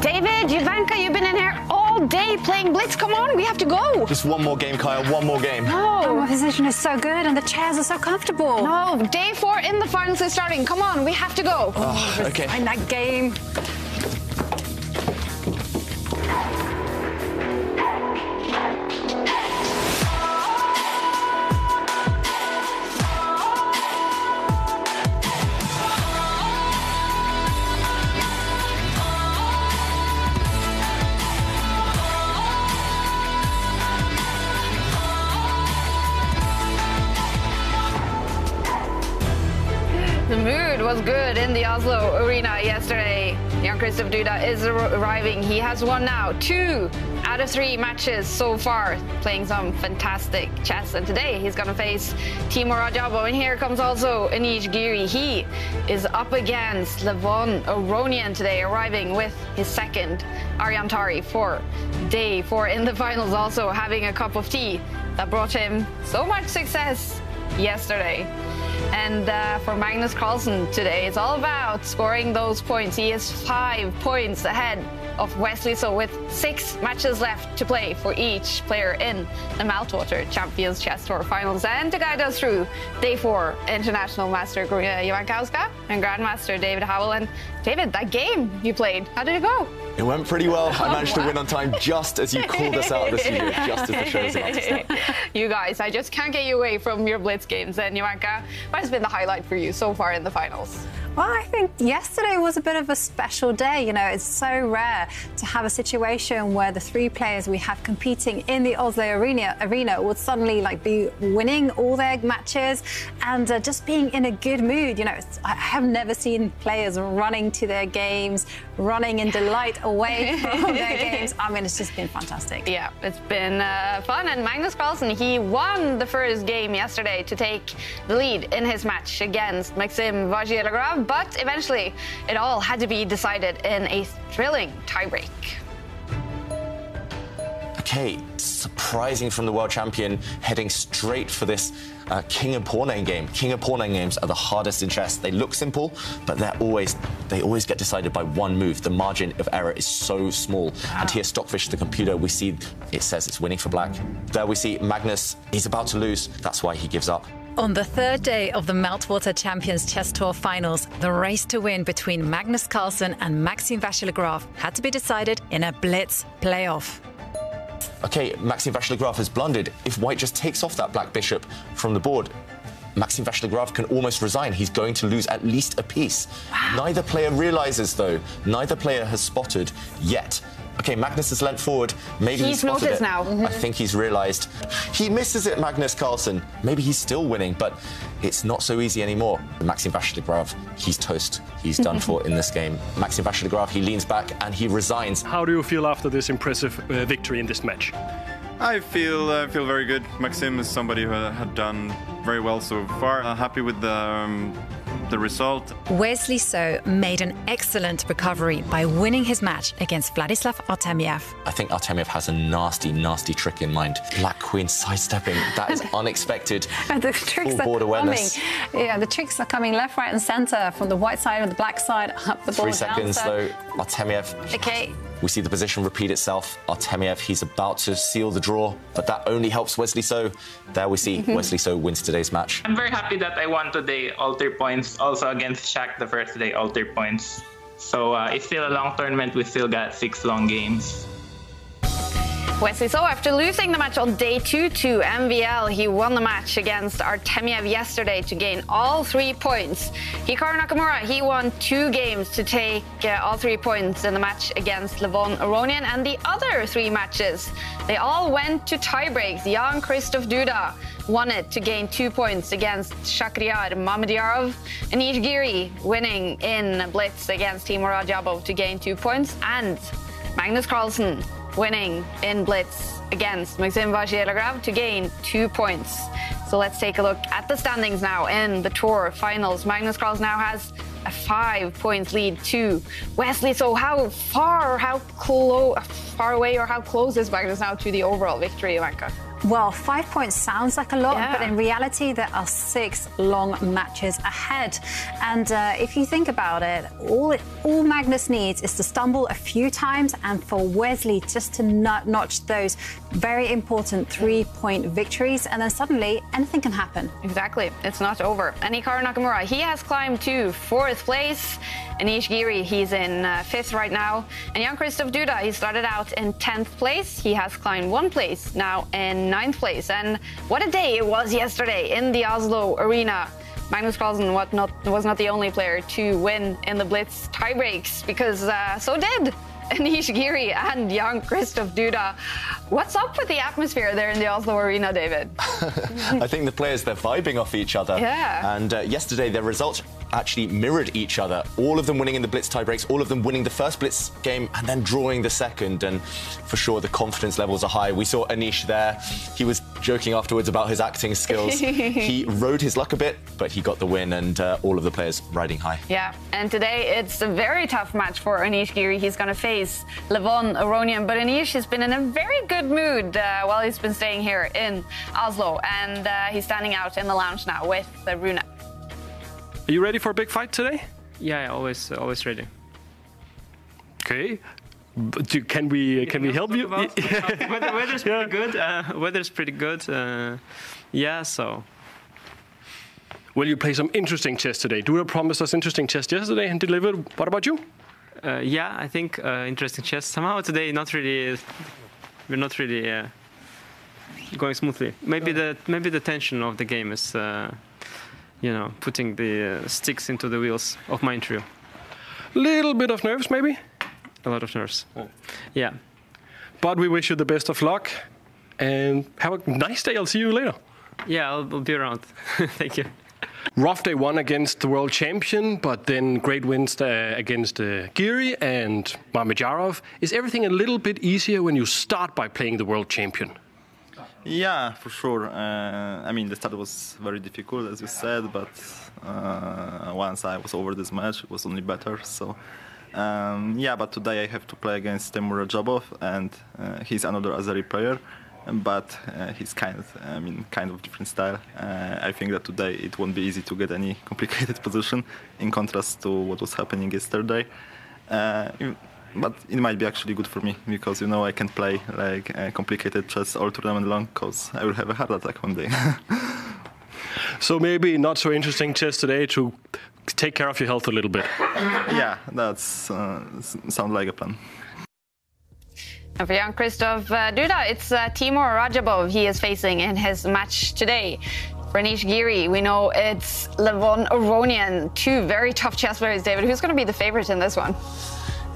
David, Jovanka, you've been in here all day playing Blitz. Come on, we have to go. Just one more game, Kyle. One more game. No. Oh, my position is so good and the chairs are so comfortable. No, day four in the finals is starting. Come on, we have to go. Oh, okay. In that game. Jan Duda is arriving. He has won now two out of three matches so far, playing some fantastic chess. And today he's going to face Teimour Radjabov. And here comes also Anish Giri. He is up against Levon Aronian today, arriving with his second Aryan Tari for day four in the finals, also having a cup of tea that brought him so much success yesterday. And uh, for Magnus Carlsen today, it's all about scoring those points. He is five points ahead of Wesley, so with six matches left to play for each player in the Meltwater Champions Chess Tour Finals. And to guide us through day four, International Master Karina Ivankowska and Grandmaster David Howell. And David, that game you played, how did it go? It went pretty well. I managed to win on time just as you called us out of the studio, just as the show was about to start. you guys, I just can't get you away from your Blitz games. And Jovanka, what has been the highlight for you so far in the finals? Well, I think yesterday was a bit of a special day. You know, it's so rare to have a situation where the three players we have competing in the Oslo arena, arena would suddenly like be winning all their matches and uh, just being in a good mood. You know, it's, I have never seen players running to their games, running in delight away from their games. I mean, it's just been fantastic. Yeah, it's been uh, fun. And Magnus Carlsen, he won the first game yesterday to take the lead in his match against Maxime Vachier-Lagrave. But eventually, it all had to be decided in a thrilling tiebreak. Okay, surprising from the world champion, heading straight for this uh, King of Pawn game. King of Pawn games are the hardest in chess. They look simple, but they're always they always get decided by one move. The margin of error is so small. And here, Stockfish, the computer, we see it says it's winning for black. There we see Magnus. He's about to lose. That's why he gives up. On the third day of the Meltwater Champions Chess Tour finals, the race to win between Magnus Carlsen and Maxime Vachier-Lagrave had to be decided in a blitz playoff. Okay, Maxime Vachier-Lagrave has blundered. If White just takes off that black bishop from the board, Maxime Vachier-Lagrave can almost resign. He's going to lose at least a piece. Neither player realizes, though. Neither player has spotted yet. Okay, Magnus has leant forward. Maybe He's he's spotted noticed it. now. I think he's realized. He misses it, Magnus Carlsen. Maybe he's still winning, but it's not so easy anymore. Maxime Vachier-Lagrave, he's toast. He's done for in this game. Maxime Vachier-Lagrave, he leans back and he resigns. How do you feel after this impressive uh, victory in this match? I feel uh, feel very good. Maxim is somebody who had done very well so far. Uh, happy with the um, the result. Wesley So made an excellent recovery by winning his match against Vladislav Artemiev. I think Artemiev has a nasty, nasty trick in mind. Black Queen sidestepping. That is unexpected. And the tricks Full are board coming. Yeah, the tricks are coming left, right, and centre from the white side and the black side, up the Three board. seconds, down, though. Artemiev. Okay, We see the position repeat itself. Artemiev, he's about to seal the draw, but that only helps Wesley So. There we see Wesley So wins today's match. I'm very happy that I won today all three points, also against Shaq the first day alter points. So uh, it's still a long tournament. We still got six long games. Wesley So, after losing the match on day two to MVL, he won the match against Artemiev yesterday to gain all three points. Hikaru Nakamura, he won two games to take uh, all three points in the match against Levon Aronian, and the other three matches, they all went to tiebreaks. Jan-Krzysztof Duda won it to gain two points against Shakhriyar Mamedyarov, and Giri winning in Blitz against Teimour Radjabov to gain two points, and Magnus Carlsen winning in Blitz against Maxime Vachier-Lagrave to gain two points. So let's take a look at the standings now in the Tour finals. Magnus Carlsen now has a five points lead to Wesley. So how far, how close, far away, or how close is Magnus now to the overall victory, Jovanka? Well, five points sounds like a lot, Yeah. but in reality, there are six long matches ahead. And uh, if you think about it, all all Magnus needs is to stumble a few times, and for Wesley just to not notch those very important three-point victories, and then suddenly anything can happen. Exactly. It's not over. And Hikaru Nakamura, he has climbed to fourth place. Anish Giri, he's in uh, fifth right now. And Jan-Krzysztof Duda, he started out in 10th place. He has climbed one place, now in ninth place. And what a day it was yesterday in the Oslo Arena. Magnus Carlsen was not the only player to win in the Blitz tiebreaks because uh, so did Anish Giri and Jan-Krzysztof Duda. What's up with the atmosphere there in the Oslo Arena, David? I think the players, they're vibing off each other. Yeah. And uh, yesterday, their results actually mirrored each other. All of them winning in the Blitz tiebreaks, all of them winning the first Blitz game and then drawing the second. And for sure, the confidence levels are high. We saw Anish there. He was joking afterwards about his acting skills. he rode his luck a bit, but he got the win, and uh, all of the players riding high. Yeah, and today it's a very tough match for Anish Giri. He's going to face Levon Aronian, but Anish has been in a very good mood uh, while he's been staying here in Oslo, and uh, he's standing out in the lounge now with uh, Rune. Are you ready for a big fight today? Yeah, yeah, always, uh, always ready. Okay. But do- can we can we help you? About, weather, weather's pretty good. Uh, weather's pretty good. Uh, yeah, so Will you play some interesting chess today? Duda promised us interesting chess yesterday and delivered. What about you? Uh, yeah, I think uh, interesting chess. Somehow today, not really. We're not really uh, going smoothly. Maybe the maybe the tension of the game is, uh, you know, putting the uh, sticks into the wheels of my interview. Little bit of nerves, maybe, A lot of nerves. Yeah. but we wish you the best of luck and have a nice day. I'll see you later. Yeah, I'll, I'll be around. Thank you. Rough day one against the world champion, but then great wins uh, against uh, Giri and Mamedyarov. Is everything a little bit easier when you start by playing the world champion? Yeah, for sure. Uh, I mean, the start was very difficult, as you said, but uh, once I was over this match, it was only better. So, um, yeah, but today I have to play against Teimour Radjabov, and uh, he's another Azeri player, but uh, he's kind of, I mean, kind of different style. Uh, I think that today it won't be easy to get any complicated position, in contrast to what was happening yesterday. Uh, but it might be actually good for me because you know I can play like uh, complicated chess all tournament long because I will have a heart attack one day. So maybe not so interesting chess today to take care of your health a little bit. yeah, that's uh, s- sound like a plan. And for Jan-Krzysztof uh, Duda, it's uh, Teimour Radjabov he is facing in his match today. For Anish Giri, we know it's Levon Aronian, two very tough chess players. David, who's going to be the favorite in this one?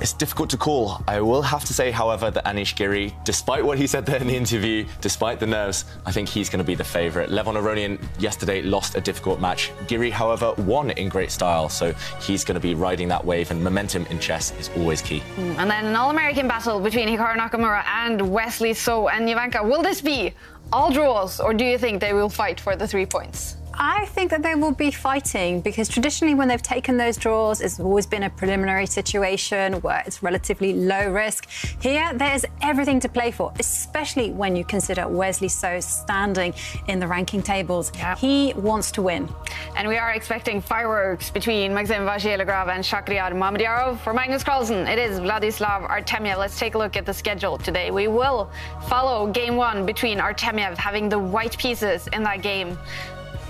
It's difficult to call. I will have to say, however, that Anish Giri, despite what he said there in the interview, despite the nerves, I think he's going to be the favourite. Levon Aronian yesterday lost a difficult match. Giri, however, won in great style, so he's going to be riding that wave, and momentum in chess is always key. Mm, and then an all-American battle between Hikaru Nakamura and Wesley So and Jovanka. Will this be all draws, or do you think they will fight for the three points? I think that they will be fighting because traditionally, when they've taken those draws, it's always been a preliminary situation where it's relatively low risk. Here, there's everything to play for, especially when you consider Wesley So standing in the ranking tables. Yeah. He wants to win. And we are expecting fireworks between Maxime Vachier-Lagrave and Shakhriyar Mamedyarov. For Magnus Carlsen, it is Vladislav Artemiev. Let's take a look at the schedule today. We will follow game one between Artemiev having the white pieces in that game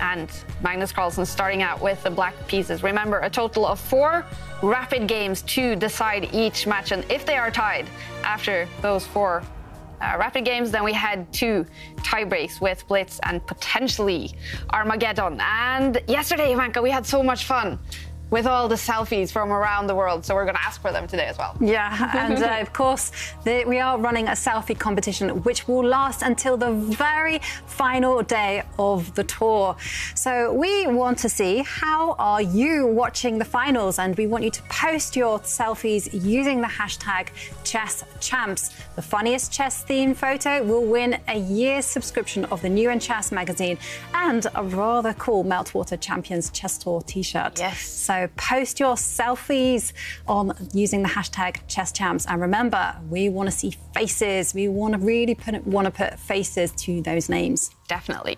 and Magnus Carlsen starting out with the black pieces. Remember, a total of four rapid games to decide each match. And if they are tied after those four uh, rapid games, then we had two tie breaks with Blitz and potentially Armageddon. And yesterday, Jovanka, we had so much fun with all the selfies from around the world. So we're going to ask for them today as well. Yeah, and uh, of course, the, we are running a selfie competition which will last until the very final day of the tour. So we want to see how are you watching the finals, and we want you to post your selfies using the hashtag Chess Champs. The funniest chess themed photo will win a year's subscription of the New in Chess magazine and a rather cool Meltwater Champions Chess Tour T-shirt. Yes. So Post your selfies on using the hashtag ChessChamps. And remember, we want to see faces. We want to really put, want to put faces to those names. Definitely.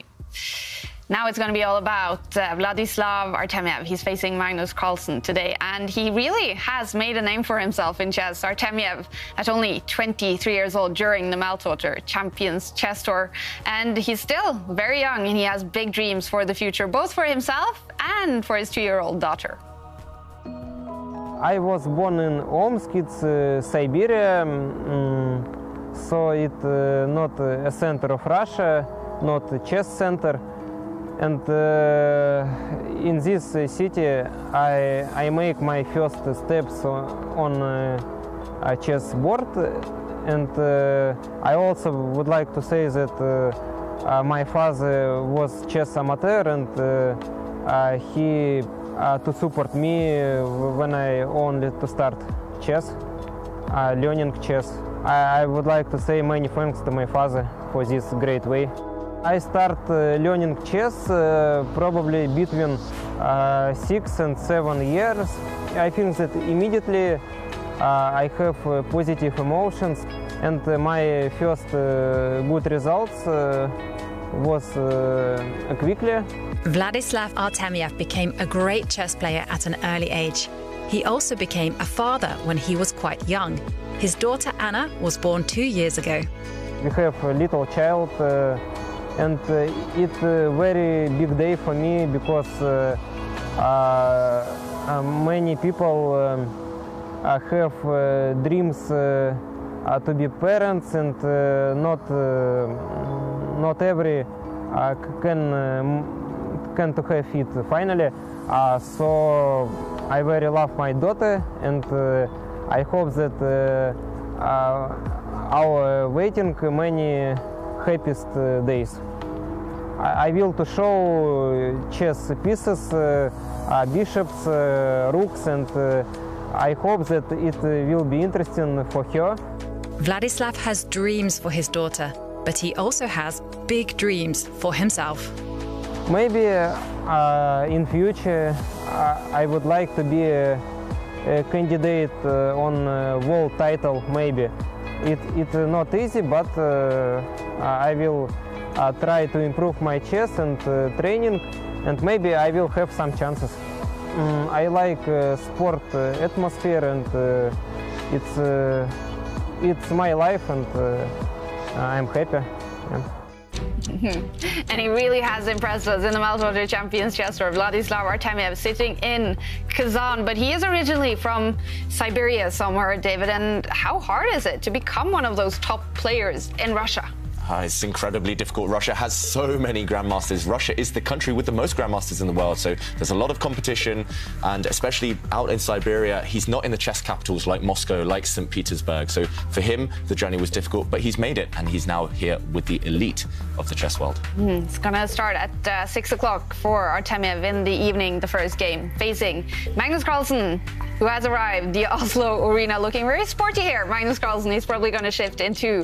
Now it's going to be all about uh, Vladislav Artemiev. He's facing Magnus Carlsen today, and he really has made a name for himself in chess. Artemiev, at only 23 years old during the Meltwater Champions Chess Tour, and he's still very young, and he has big dreams for the future, both for himself and for his two-year-old daughter. I was born in Omsk, it's uh, Siberia, um, so it's uh, not a center of Russia, not a chess center. And uh, in this city, I, I make my first steps on a chess board. And uh, I also would like to say that uh, uh my father was chess amateur and uh, uh, to support me when I only to start chess, learning chess. I, I would like to say many thanks to my father for this great way. I start uh, learning chess uh, probably between uh, six and seven years. I think that immediately I have positive emotions and my first good results was quickly. Vladislav Artemiev became a great chess player at an early age. He also became a father when he was quite young. His daughter Anna was born two years ago. We have a little child uh, and uh, it's a very big day for me because uh, uh, many people um, have dreams to be parents and not not every uh, can um, can to have it finally. Uh, so I very love my daughter and uh, I hope that our waiting many happiest uh, days. I, I will to show chess pieces, uh, uh, bishops, rooks, and I hope that it will be interesting for her. Vladislav has dreams for his daughter, but he also has big dreams for himself. Maybe uh, in future uh, I would like to be a, a candidate uh, on a world title, maybe. It, it's not easy, but uh, I will uh, try to improve my chess and uh, training, and maybe I will have some chances. Mm, I like sport atmosphere, and it's it's my life, and I'm happy. Yeah. and he really has impressed us in the Meltwater Champions Chess Tour. Vladislav Artemiev sitting in Kazan, but he is originally from Siberia somewhere, David. And how hard is it to become one of those top players in Russia? Uh, it's incredibly difficult. Russia has so many grandmasters. Russia is the country with the most grandmasters in the world, so there's a lot of competition, and especially out in Siberia, he's not in the chess capitals like Moscow, like St. Petersburg. So for him, the journey was difficult, but he's made it, and he's now here with the elite of the chess world. Mm, it's going to start at uh, 6 o'clock for Artemiev in the evening, the first game, facing Magnus Carlsen, who has arrived the Oslo arena looking very sporty here. Magnus Carlsen, he's probably going to shift into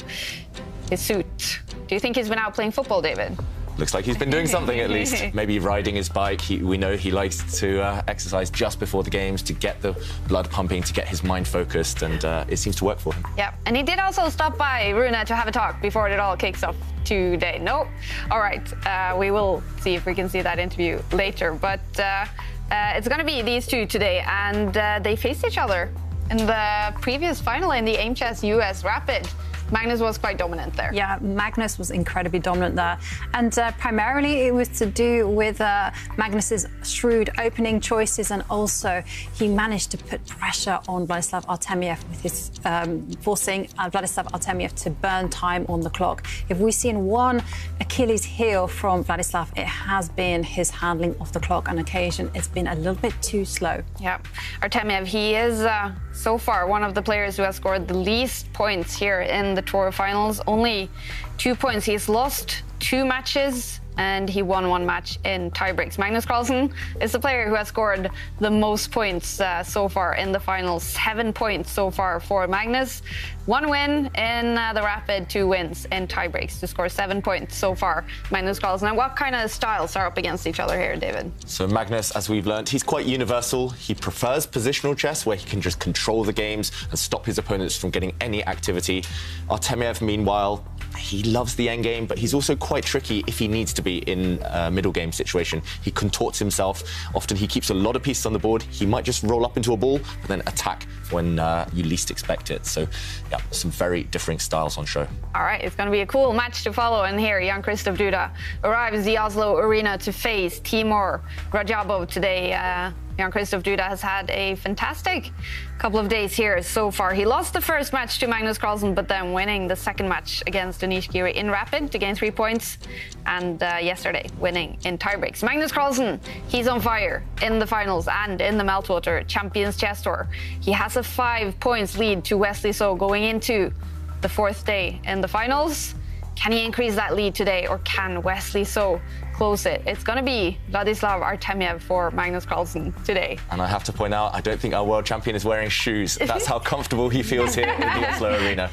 his suit. Do you think he's been out playing football, David? Looks like he's been doing something at least. Maybe riding his bike. He, we know he likes to uh, exercise just before the games to get the blood pumping, to get his mind focused, and uh, it seems to work for him. Yeah, and he did also stop by Rune to have a talk before it all kicks off today. No? All right, uh, we will see if we can see that interview later. But uh, uh, it's going to be these two today, and uh, they faced each other in the previous final in the Aimchess US Rapid. Magnus was quite dominant there. Yeah, Magnus was incredibly dominant there. And uh, primarily it was to do with uh, Magnus's shrewd opening choices and also he managed to put pressure on Vladislav Artemiev with his um, forcing uh, Vladislav Artemiev to burn time on the clock. If we've seen one Achilles heel from Vladislav, it has been his handling of the clock on occasion. It's been a little bit too slow. Yeah, Artemiev, he is uh, so far one of the players who has scored the least points here in the Tour finals. Only two points. He's lost two matches and he won one match in tiebreaks. Magnus Carlsen is the player who has scored the most points uh, so far in the finals. Seven points so far for Magnus. One win in uh, the Rapid, two wins in tiebreaks to score seven points so far. Magnus Carlsen. And what kind of styles are up against each other here, David? So Magnus, as we've learned, he's quite universal. He prefers positional chess, where he can just control the games and stop his opponents from getting any activity. Artemiev, meanwhile, he loves the endgame, but he's also quite tricky if he needs to be in a middle game situation. He contorts himself. Often he keeps a lot of pieces on the board. He might just roll up into a ball, but then attack when uh, you least expect it. So, yeah, some very differing styles on show. All right, it's going to be a cool match to follow. And here, Jan-Krzysztof Duda arrives the Oslo Arena to face Teimour Radjabov today. Uh, Jan-Krzysztof Duda has had a fantastic couple of days here so far. He lost the first match to Magnus Carlsen, but then winning the second match against Anish Giri in Rapid to gain three points, and uh, yesterday winning in tiebreaks. Magnus Carlsen, he's on fire in the finals and in the Meltwater Champions Chess Tour. He has a five points lead to Wesley So going into the fourth day in the finals. Can he increase that lead today, or can Wesley So close it? It's going to be Vladislav Artemiev for Magnus Carlsen today. And I have to point out, I don't think our world champion is wearing shoes. That's how comfortable he feels here in the Oslo Arena,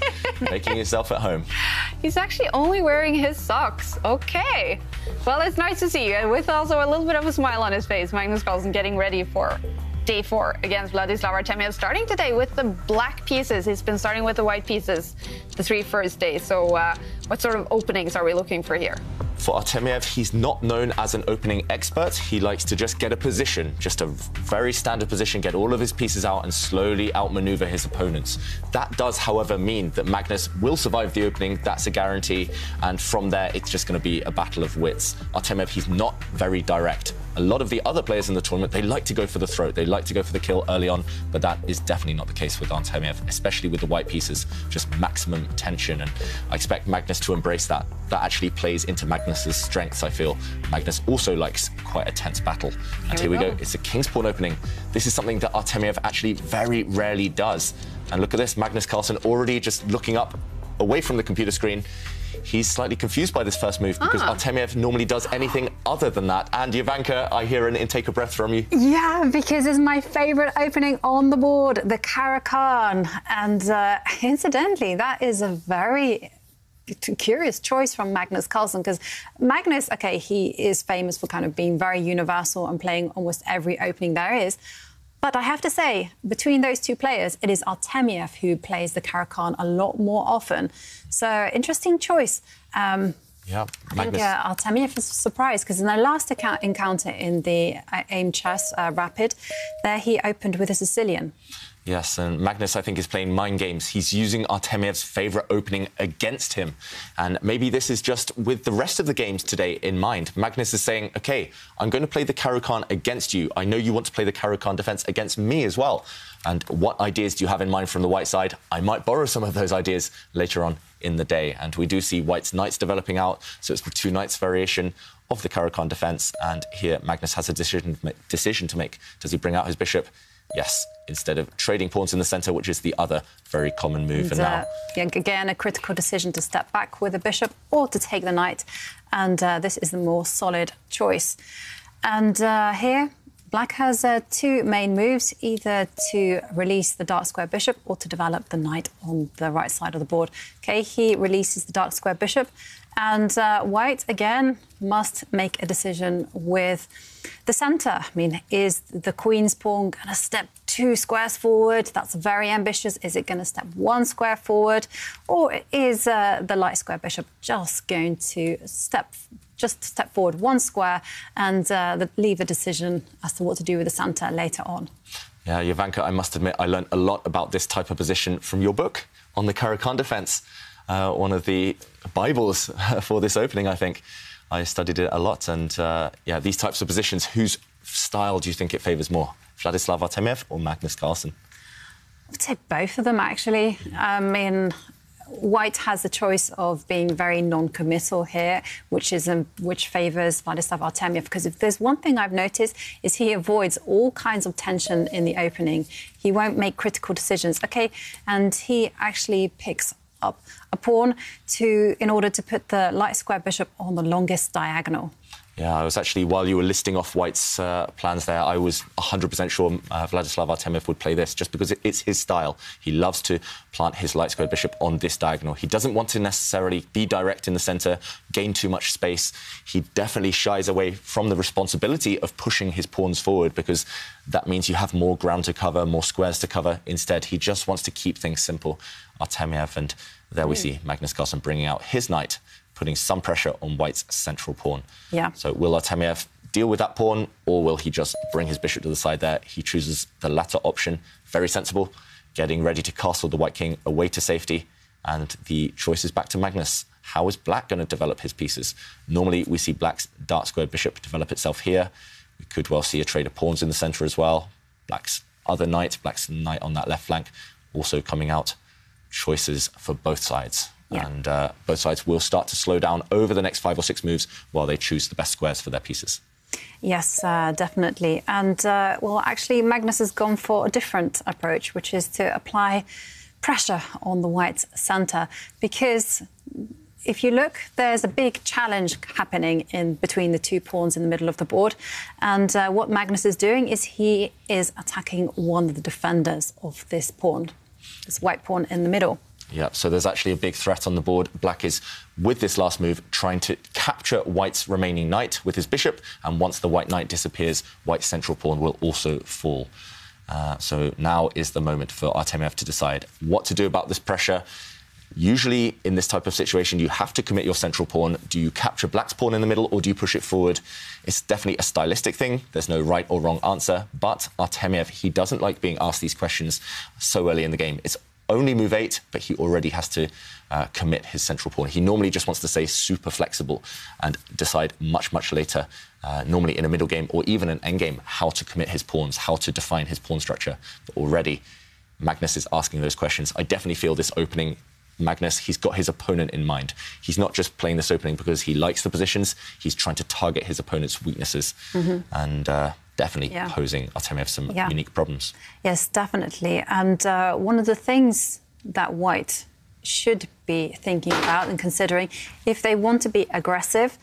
making himself at home. He's actually only wearing his socks. Okay. Well, it's nice to see, you. with also a little bit of a smile on his face, Magnus Carlsen getting ready for day four against Vladislav Artemiev, starting today with the black pieces. He's been starting with the white pieces the three first days. So, uh, what sort of openings are we looking for here? For Artemiev, he's not known as an opening expert. He likes to just get a position, just a very standard position, get all of his pieces out and slowly outmaneuver his opponents. That does, however, mean that Magnus will survive the opening. That's a guarantee. And from there, it's just going to be a battle of wits. Artemiev, he's not very direct. A lot of the other players in the tournament, they like to go for the throat. They like to go for the kill early on, but that is definitely not the case with Artemiev, especially with the white pieces. Just maximum tension, and I expect Magnus to embrace that. That actually plays into Magnus's strengths, I feel. Magnus also likes quite a tense battle. And here, we go. It's a King's Pawn opening. This is something that Artemiev actually very rarely does. And look at this, Magnus Carlsen already just looking up away from the computer screen he's slightly confused by this first move because ah. Artemiev normally does anything other than that. And Jovanka, I hear an intake of breath from you. Yeah, because it's my favourite opening on the board, the Caro-Kann. And uh, incidentally, that is a very curious choice from Magnus Carlsen because Magnus, okay, he is famous for kind of being very universal and playing almost every opening there is. But I have to say, between those two players, it is Artemiev who plays the Caro-Kann a lot more often. So, interesting choice. Um, yeah, I think uh, Artemiev is surprised because in their last account, encounter in the uh, AIM Chess uh, Rapid, there he opened with a Sicilian. Yes, and Magnus, I think, is playing mind games. He's using Artemiev's favourite opening against him. And maybe this is just with the rest of the games today in mind. Magnus is saying, OK, I'm going to play the Caro-Kann against you. I know you want to play the Caro-Kann defence against me as well. And what ideas do you have in mind from the white side? I might borrow some of those ideas later on in the day. And we do see white's knights developing out. So it's the two knights variation of the Caro-Kann defence. And here Magnus has a decision, decision to make. Does he bring out his bishop? Yes, instead of trading pawns in the centre, which is the other very common move. And, and now, uh, again, a critical decision to step back with a bishop or to take the knight, and uh, this is the more solid choice. And uh, here, Black has uh, two main moves, either to release the dark square bishop or to develop the knight on the right side of the board. Okay, he releases the dark square bishop, and uh, White, again, must make a decision with the centre. I mean, is the Queen's pawn going to step two squares forward? That's very ambitious. Is it going to step one square forward? Or is uh, the light square bishop just going to step just step forward one square and uh, leave the decision as to what to do with the centre later on? Yeah, Jovanka, I must admit, I learned a lot about this type of position from your book on the Caro-Kann defence uh, one of the Bibles for this opening, I think. I studied it a lot, and uh, yeah, these types of positions, whose style do you think it favours more, Vladislav Artemiev or Magnus Carlsen? I'd say both of them, actually. I mean, White has the choice of being very non-committal here, which is um, which favours Vladislav Artemiev. Because if there's one thing I've noticed is he avoids all kinds of tension in the opening. He won't make critical decisions. Okay, and he actually picks up a pawn to in order to put the light square bishop on the longest diagonal. Yeah, I was actually, while you were listing off White's uh, plans there, I was 100% sure uh, Vladislav Artemiev would play this just because it, it's his style. He loves to plant his light squared bishop on this diagonal. He doesn't want to necessarily be direct in the centre, gain too much space. He definitely shies away from the responsibility of pushing his pawns forward because that means you have more ground to cover, more squares to cover. Instead, he just wants to keep things simple. Artemiev, and there we mm. see Magnus Carlsen bringing out his knight putting some pressure on White's central pawn. Yeah. So will Artemiev deal with that pawn, or will he just bring his bishop to the side there? He chooses the latter option. Very sensible, getting ready to castle the White King away to safety. And the choice is back to Magnus. How is Black going to develop his pieces? Normally, we see Black's dark squared bishop develop itself here. We could well see a trade of pawns in the centre as well. Black's other knight, Black's knight on that left flank, also coming out. Choices for both sides. Yeah. And uh, both sides will start to slow down over the next five or six moves while they choose the best squares for their pieces. Yes, uh, definitely. And uh, well, actually, Magnus has gone for a different approach, which is to apply pressure on the white centre because if you look, there's a big challenge happening in between the two pawns in the middle of the board. And uh, what Magnus is doing is he is attacking one of the defenders of this pawn, this white pawn in the middle. Yeah, so there's actually a big threat on the board. Black is, with this last move, trying to capture White's remaining knight with his bishop, and once the White knight disappears, White's central pawn will also fall. Uh, so now is the moment for Artemiev to decide what to do about this pressure. Usually, in this type of situation, you have to commit your central pawn. Do you capture Black's pawn in the middle, or do you push it forward? It's definitely a stylistic thing. There's no right or wrong answer. But Artemiev, he doesn't like being asked these questions so early in the game. It's only move eight, but he already has to uh, commit his central pawn. He normally just wants to stay super flexible and decide much, much later, uh, normally in a middle game or even an endgame, how to commit his pawns, how to define his pawn structure. But already, Magnus is asking those questions. I definitely feel this opening. Magnus, he's got his opponent in mind. He's not just playing this opening because he likes the positions. He's trying to target his opponent's weaknesses. Mm-hmm. And uh, definitely yeah. posing Artemiev some yeah. unique problems. Yes, definitely. And uh, one of the things that White should be thinking about and considering if they want to be aggressive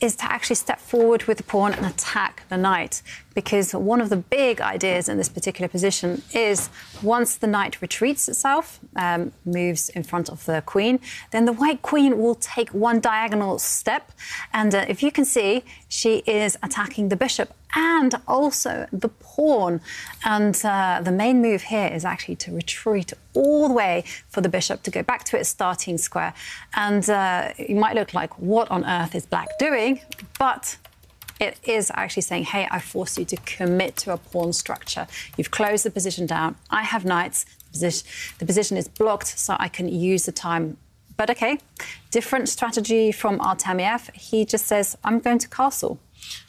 is to actually step forward with the pawn and attack the knight. Because one of the big ideas in this particular position is once the knight retreats itself, um, moves in front of the queen, then the white queen will take one diagonal step. And uh, if you can see, she is attacking the bishop and also the pawn. And uh, the main move here is actually to retreat all the way for the bishop to go back to its starting square. And uh, you might look like, what on earth is black doing? But it is actually saying, hey, I force you to commit to a pawn structure. You've closed the position down. I have knights. The position, the position is blocked, so I can use the time. But okay, different strategy from Artemiev. He just says, I'm going to castle.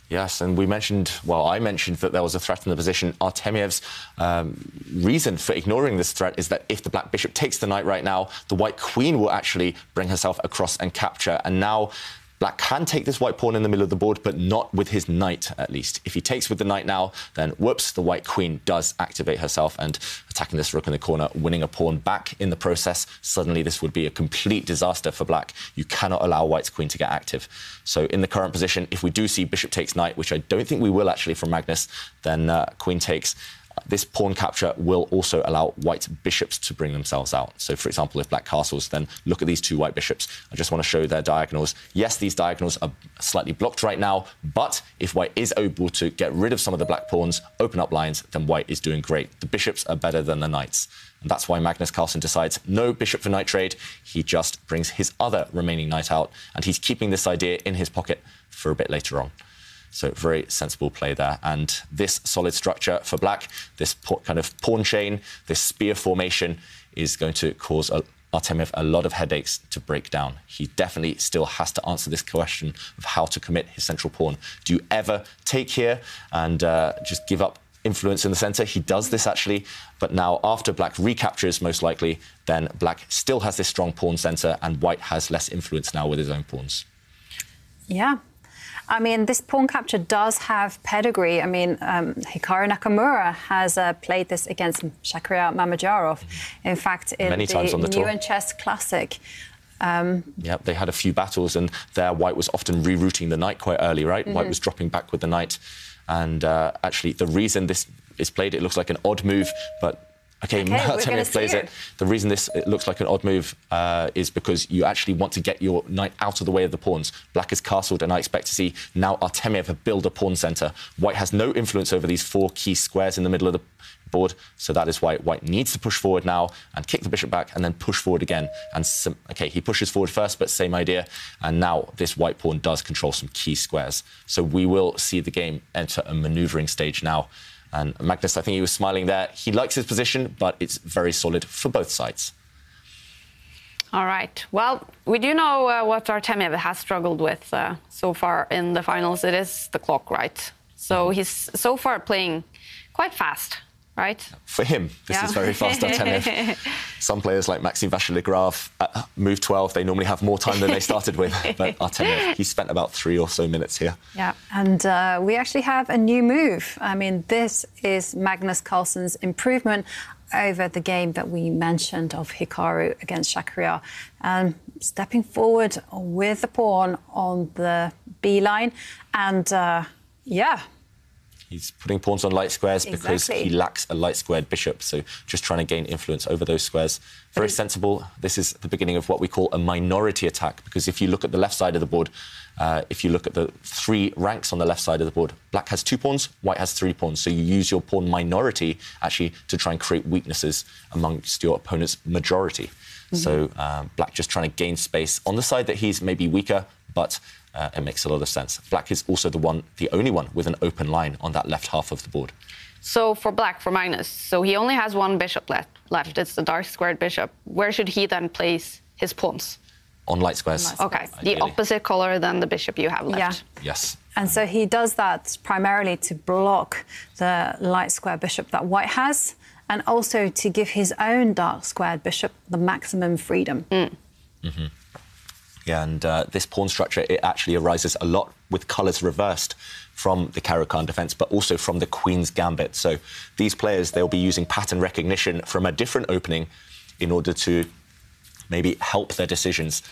Yes, and we mentioned, well, I mentioned that there was a threat in the position. Artemiev's um, reason for ignoring this threat is that if the black bishop takes the knight right now, the white queen will actually bring herself across and capture. And now Black can take this white pawn in the middle of the board, but not with his knight, at least. If he takes with the knight now, then whoops, the white queen does activate herself and attacking this rook in the corner, winning a pawn back in the process. Suddenly, this would be a complete disaster for black. You cannot allow white's queen to get active. So, in the current position, if we do see bishop takes knight, which I don't think we will actually from Magnus, then uh, queen takes this pawn capture will also allow white bishops to bring themselves out. So, for example, if black castles, then look at these two white bishops. I just want to show their diagonals. Yes, these diagonals are slightly blocked right now, but if white is able to get rid of some of the black pawns, open up lines, then white is doing great. The bishops are better than the knights. And that's why Magnus Carlsen decides no bishop for knight trade. He just brings his other remaining knight out, and he's keeping this idea in his pocket for a bit later on. So very sensible play there. And this solid structure for black, this kind of pawn chain, this spear formation is going to cause Artemiev a lot of headaches to break down. He definitely still has to answer this question of how to commit his central pawn. Do you ever take here and uh, just give up influence in the center? He does this actually, but now after black recaptures, most likely, then black still has this strong pawn center and white has less influence now with his own pawns. Yeah, I mean, this pawn capture does have pedigree. I mean, um, Hikaru Nakamura has uh, played this against Shakhriyar Mamedyarov. In fact, in Many the, times on the New in Chess Classic. Um, Yeah, they had a few battles, and there White was often rerouting the knight quite early, right? White Mhm. was dropping back with the knight. And uh, actually, the reason this is played, it looks like an odd move, but okay, Okay, Artemiev plays it. it. The reason this it looks like an odd move uh, is because you actually want to get your knight out of the way of the pawns. Black is castled, and I expect to see now Artemiev build a pawn center. White has no influence over these four key squares in the middle of the board, so that is why White needs to push forward now and kick the bishop back, and then push forward again. And some, okay, he pushes forward first, but same idea. And now this White pawn does control some key squares, so we will see the game enter a maneuvering stage now. And Magnus, I think he was smiling there. He likes his position, but it's very solid for both sides. All right. Well, we do know uh, what Artemiev has struggled with uh, so far in the finals. It is the clock, right? So he's so far playing quite fast, right? For him, this Yeah. is very fast Artemiev. Some players like Maxime Vachier-Lagrave at move 12, they normally have more time than they started with. But Artemiev, he spent about three or so minutes here. Yeah, and uh, we actually have a new move. I mean, this is Magnus Carlsen's improvement over the game that we mentioned of Hikaru against Shakhriyar. Um, stepping forward with the pawn on the B line, and uh, yeah, He's putting pawns on light squares because he lacks a light squared bishop. So just trying to gain influence over those squares. Very sensible. This is the beginning of what we call a minority attack. Because if you look at the left side of the board, uh, if you look at the three ranks on the left side of the board, black has two pawns, white has three pawns. So you use your pawn minority actually to try and create weaknesses amongst your opponent's majority. So um, black just trying to gain space on the side that he's maybe weaker, but uh, it makes a lot of sense. Black is also the one, the only one with an open line on that left half of the board. So for black, for Magnus, so he only has one bishop left. Left. It's the dark squared bishop. Where should he then place his pawns? On light squares. Okay, the opposite color than the bishop you have left. Yeah. Yes. and so he does that primarily to block the light square bishop that white has, and also to give his own dark squared bishop the maximum freedom. Yeah, and uh, this pawn structure, it actually arises a lot with colours reversed from the Caro-Kann defence, but also from the Queen's Gambit. So these players, they'll be using pattern recognition from a different opening in order to maybe help their decisions.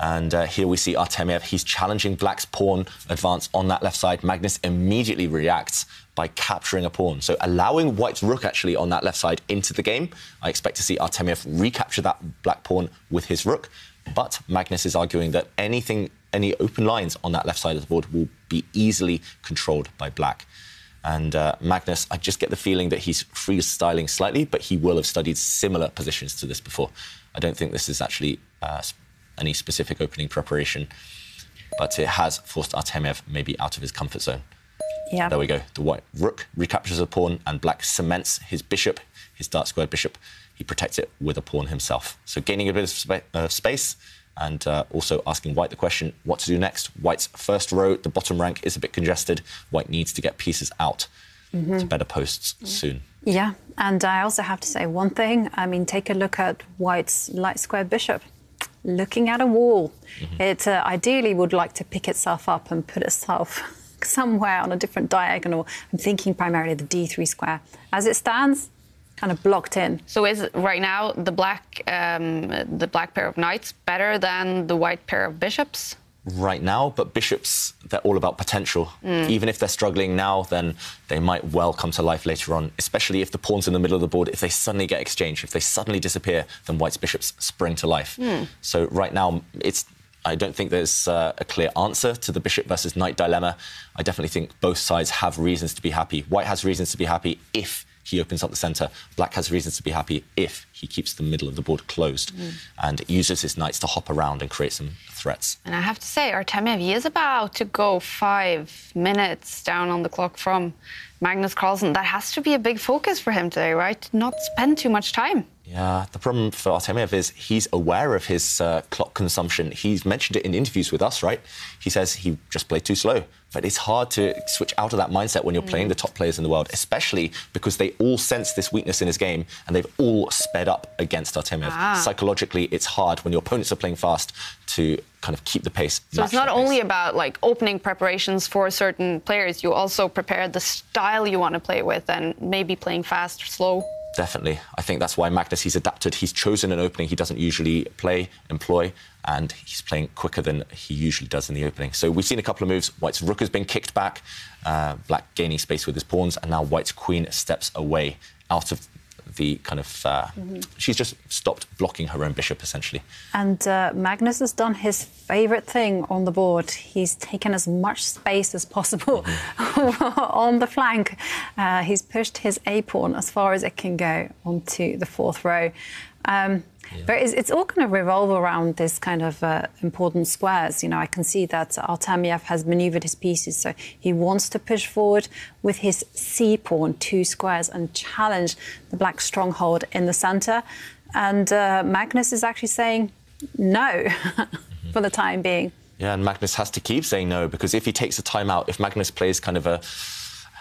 And uh, here we see Artemiev. He's challenging Black's pawn advance on that left side. Magnus immediately reacts by capturing a pawn. So allowing White's rook actually on that left side into the game. I expect to see Artemiev recapture that black pawn with his rook. But Magnus is arguing that anything, any open lines on that left side of the board will be easily controlled by Black. And uh, Magnus, I just get the feeling that he's freestyling slightly, but he will have studied similar positions to this before. I don't think this is actually uh, any specific opening preparation, but it has forced Artemiev maybe out of his comfort zone. Yeah. There we go. The white rook recaptures a pawn, and black cements his bishop, his dark squared bishop. He protects it with a pawn himself. So gaining a bit of spa- uh, space, and uh, also asking white the question what to do next. White's first row, the bottom rank, is a bit congested. White needs to get pieces out to better posts soon. Yeah, and I also have to say one thing. I mean, take a look at White's light square bishop. Looking at a wall, it uh, ideally would like to pick itself up and put itself somewhere on a different diagonal. I'm thinking primarily the D3 square. As it stands, kind of blocked in. So is right now the black um, the black pair of knights better than the white pair of bishops? right now, but bishops, they're all about potential. Even if they're struggling now, then they might well come to life later on, especially if the pawns in the middle of the board, if they suddenly get exchanged, if they suddenly disappear, then white's bishops spring to life. So right now, it's. I don't think there's uh, a clear answer to the bishop versus knight dilemma. I definitely think both sides have reasons to be happy. White has reasons to be happy if he opens up the centre. Black has reasons to be happy if he keeps the middle of the board closed mm. and uses his knights to hop around and create some threats. And I have to say, Artemiev, he is about to go five minutes down on the clock from Magnus Carlsen. That has to be a big focus for him today, right? Not spend too much time. Yeah, the problem for Artemiev is he's aware of his uh, clock consumption. He's mentioned it in interviews with us, right? He says he just played too slow. But it's hard to switch out of that mindset when you're playing the top players in the world, especially because they all sense this weakness in his game and they've all sped up against Artemiev. Ah. Psychologically, it's hard when your opponents are playing fast to kind of keep the pace. So it's not pace. only about like opening preparations for certain players, you also prepare the style you want to play with and maybe playing fast or slow. Definitely. I think that's why Magnus, he's adapted. He's chosen an opening he doesn't usually play, employ, and he's playing quicker than he usually does in the opening. So we've seen a couple of moves. White's rook has been kicked back, uh, black gaining space with his pawns, and now White's queen steps away out of the kind of. Uh, She's just stopped blocking her own bishop, essentially. And uh, Magnus has done his favourite thing on the board. He's taken as much space as possible on the flank. Uh, he's pushed his A pawn as far as it can go onto the fourth row. Um, But it's, it's all going to revolve around this kind of uh, important squares. You know, I can see that Artemiev has maneuvered his pieces, so he wants to push forward with his C pawn two squares and challenge the black stronghold in the center. And uh, Magnus is actually saying no for the time being. Yeah, and Magnus has to keep saying no because if he takes a timeout, if Magnus plays kind of a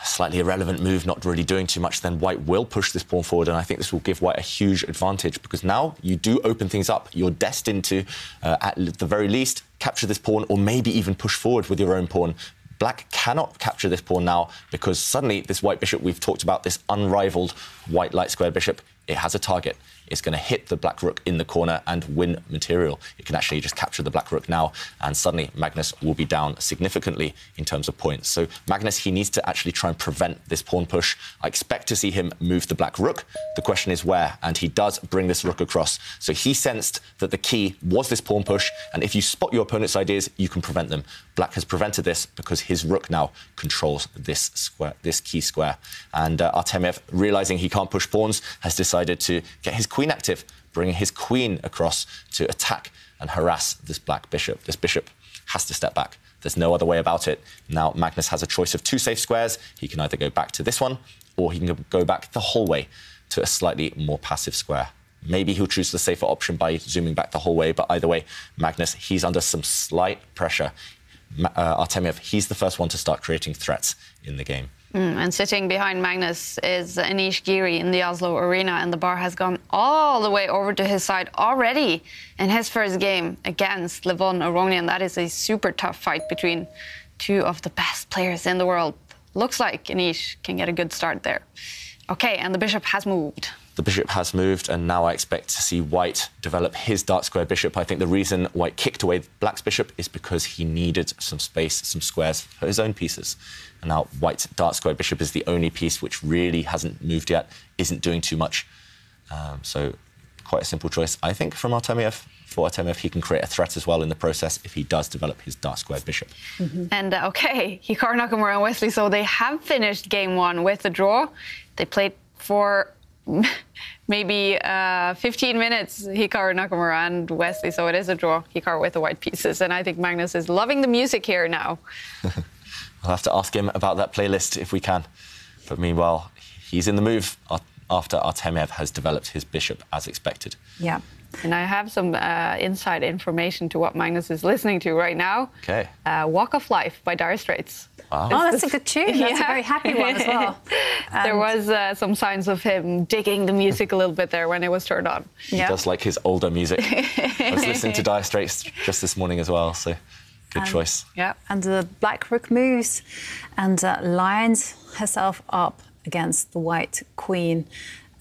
slightly irrelevant move, not really doing too much, then White will push this pawn forward, and I think this will give White a huge advantage because now you do open things up. You're destined to, uh, at the very least, capture this pawn or maybe even push forward with your own pawn. Black cannot capture this pawn now because suddenly this white bishop, we've talked about this unrivaled white light square bishop, it has a target. It's going to hit the black rook in the corner and win material. It can actually just capture the black rook now, and suddenly Magnus will be down significantly in terms of points. So Magnus, he needs to actually try and prevent this pawn push. I expect to see him move the black rook. The question is where, and he does bring this rook across. So he sensed that the key was this pawn push, and if you spot your opponent's ideas, you can prevent them. Black has prevented this because his rook now controls this square, this key square. And uh, Artemiev, realizing he can't push pawns, has decided to get his queen active, bringing his queen across to attack and harass this black bishop. This bishop has to step back. There's no other way about it. Now Magnus has a choice of two safe squares. He can either go back to this one, or he can go back the whole way to a slightly more passive square. Maybe he'll choose the safer option by zooming back the whole way, but either way, Magnus, he's under some slight pressure. Uh, Artemiev, he's the first one to start creating threats in the game. Mm, and sitting behind Magnus is Anish Giri in the Oslo arena, and the bar has gone all the way over to his side already in his first game against Levon Aronian. That is a super tough fight between two of the best players in the world. Looks like Anish can get a good start there. Okay, and the bishop has moved. The bishop has moved, and now I expect to see White develop his dark square bishop. I think the reason White kicked away Black's bishop is because he needed some space, some squares for his own pieces. And now White's dark square bishop is the only piece which really hasn't moved yet, isn't doing too much. Um, so, quite a simple choice, I think, from Artemiev. For Artemiev, he can create a threat as well in the process if he does develop his dark square bishop. And uh, okay, Hikaru Nakamura and Wesley So they have finished game one with a draw. They played for maybe uh, 15 minutes, Hikaru Nakamura and Wesley So it is a draw. Hikaru with the white pieces, and I think Magnus is loving the music here now. I'll have to ask him about that playlist if we can. But meanwhile, he's in the move after Artemiev has developed his bishop as expected. Yeah. And I have some uh, inside information to what Magnus is listening to right now. Okay. Uh, Walk of Life by Dire Straits. Wow. Oh, that's a good tune. That's Yeah. a very happy one as well. there was uh, some signs of him digging the music a little bit there when it was turned on. He Yeah. does like his older music. I was listening to Dire Straits just this morning as well, so good choice. Yeah. And the black rook moves and uh, lines herself up against the white queen.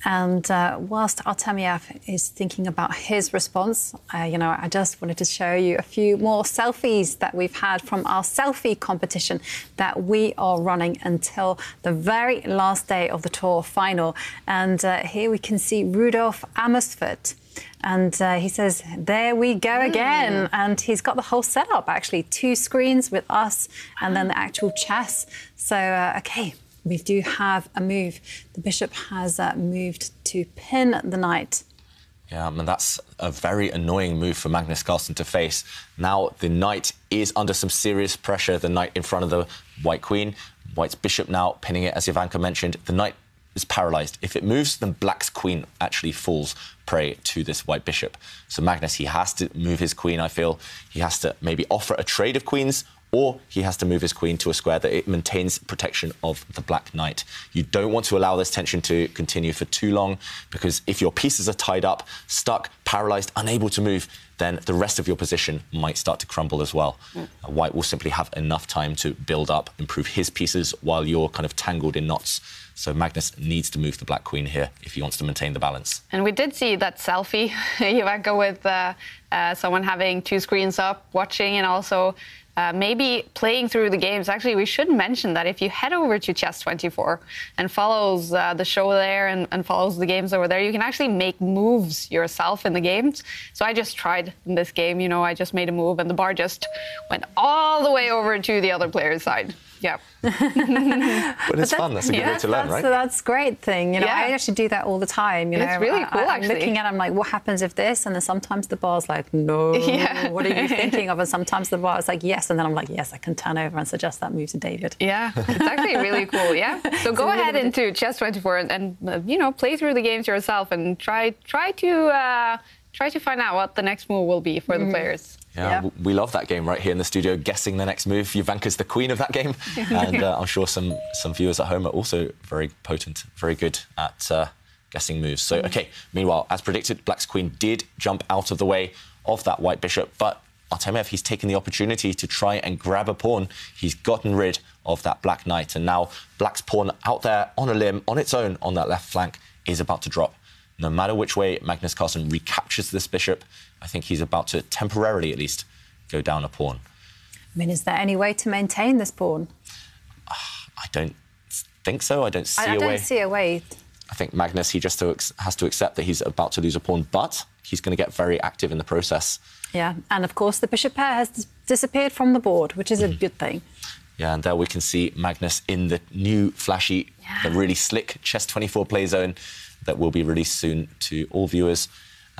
And uh, whilst Artemiev is thinking about his response, uh, you know, I just wanted to show you a few more selfies that we've had from our selfie competition that we are running until the very last day of the tour final. And uh, here we can see Rudolf Amersfoort. And uh, he says, There we go again. And he's got the whole setup actually two screens with us and then the actual chess. So, uh, okay, we do have a move. The bishop has uh, moved to pin the knight. Yeah, and that's a very annoying move for Magnus Carlsen to face. Now the knight is under some serious pressure. The knight in front of the white queen. White's bishop now pinning it, as Jovanka mentioned. The knight is paralyzed. If it moves, then black's queen actually falls prey to this white bishop. So Magnus, he has to move his queen, I feel. He has to maybe offer a trade of queens or he has to move his queen to a square that it maintains protection of the black knight. You don't want to allow this tension to continue for too long because if your pieces are tied up, stuck, paralyzed, unable to move, then the rest of your position might start to crumble as well. Mm. White will simply have enough time to build up, improve his pieces while you're kind of tangled in knots. So Magnus needs to move the black queen here if he wants to maintain the balance. And we did see that selfie, Jovanka, with uh, uh, someone having two screens up, watching, and also uh, maybe playing through the games. Actually, we should mention that if you head over to Chess24 and follows uh, the show there and, and, follows the games over there, you can actually make moves yourself in the games. So I just tried in this game, you know, I just made a move and the bar just went all the way over to the other player's side. Yeah. but it's but fun. That's a good yeah, way to learn, right? So that's great thing. You know, yeah. I actually do that all the time. You know, it's really cool. I, am looking at, I'm like, what happens if this? And then sometimes the bar's like, no. Yeah. What are you thinking of? And sometimes the bar is like, yes. And then I'm like, yes, I can turn over and suggest that move to David. Yeah, it's actually really cool. Yeah. So go ahead into Chess24 and, and uh, you know play through the games yourself and try try to. Uh, try to find out what the next move will be for mm. the players. Yeah, yeah, we love that game right here in the studio, guessing the next move. Jovanka's the queen of that game, and uh, I'm sure some some viewers at home are also very potent, very good at uh, guessing moves. So, okay. Meanwhile, as predicted, Black's queen did jump out of the way of that white bishop, but Artemiev, he's taken the opportunity to try and grab a pawn. He's gotten rid of that black knight, and now Black's pawn out there on a limb, on its own, on that left flank, is about to drop. No matter which way Magnus Carlsen recaptures this bishop, I think he's about to temporarily, at least, go down a pawn. I mean, is there any way to maintain this pawn? I don't think so. I don't see I, I a way. I don't see a way. I think Magnus, he just has to accept that he's about to lose a pawn, but he's going to get very active in the process. Yeah, and of course the bishop pair has disappeared from the board, which is a mm. good thing. Yeah, and there we can see Magnus in the new flashy, yeah. the really slick Chess 24 play zone that will be released soon to all viewers.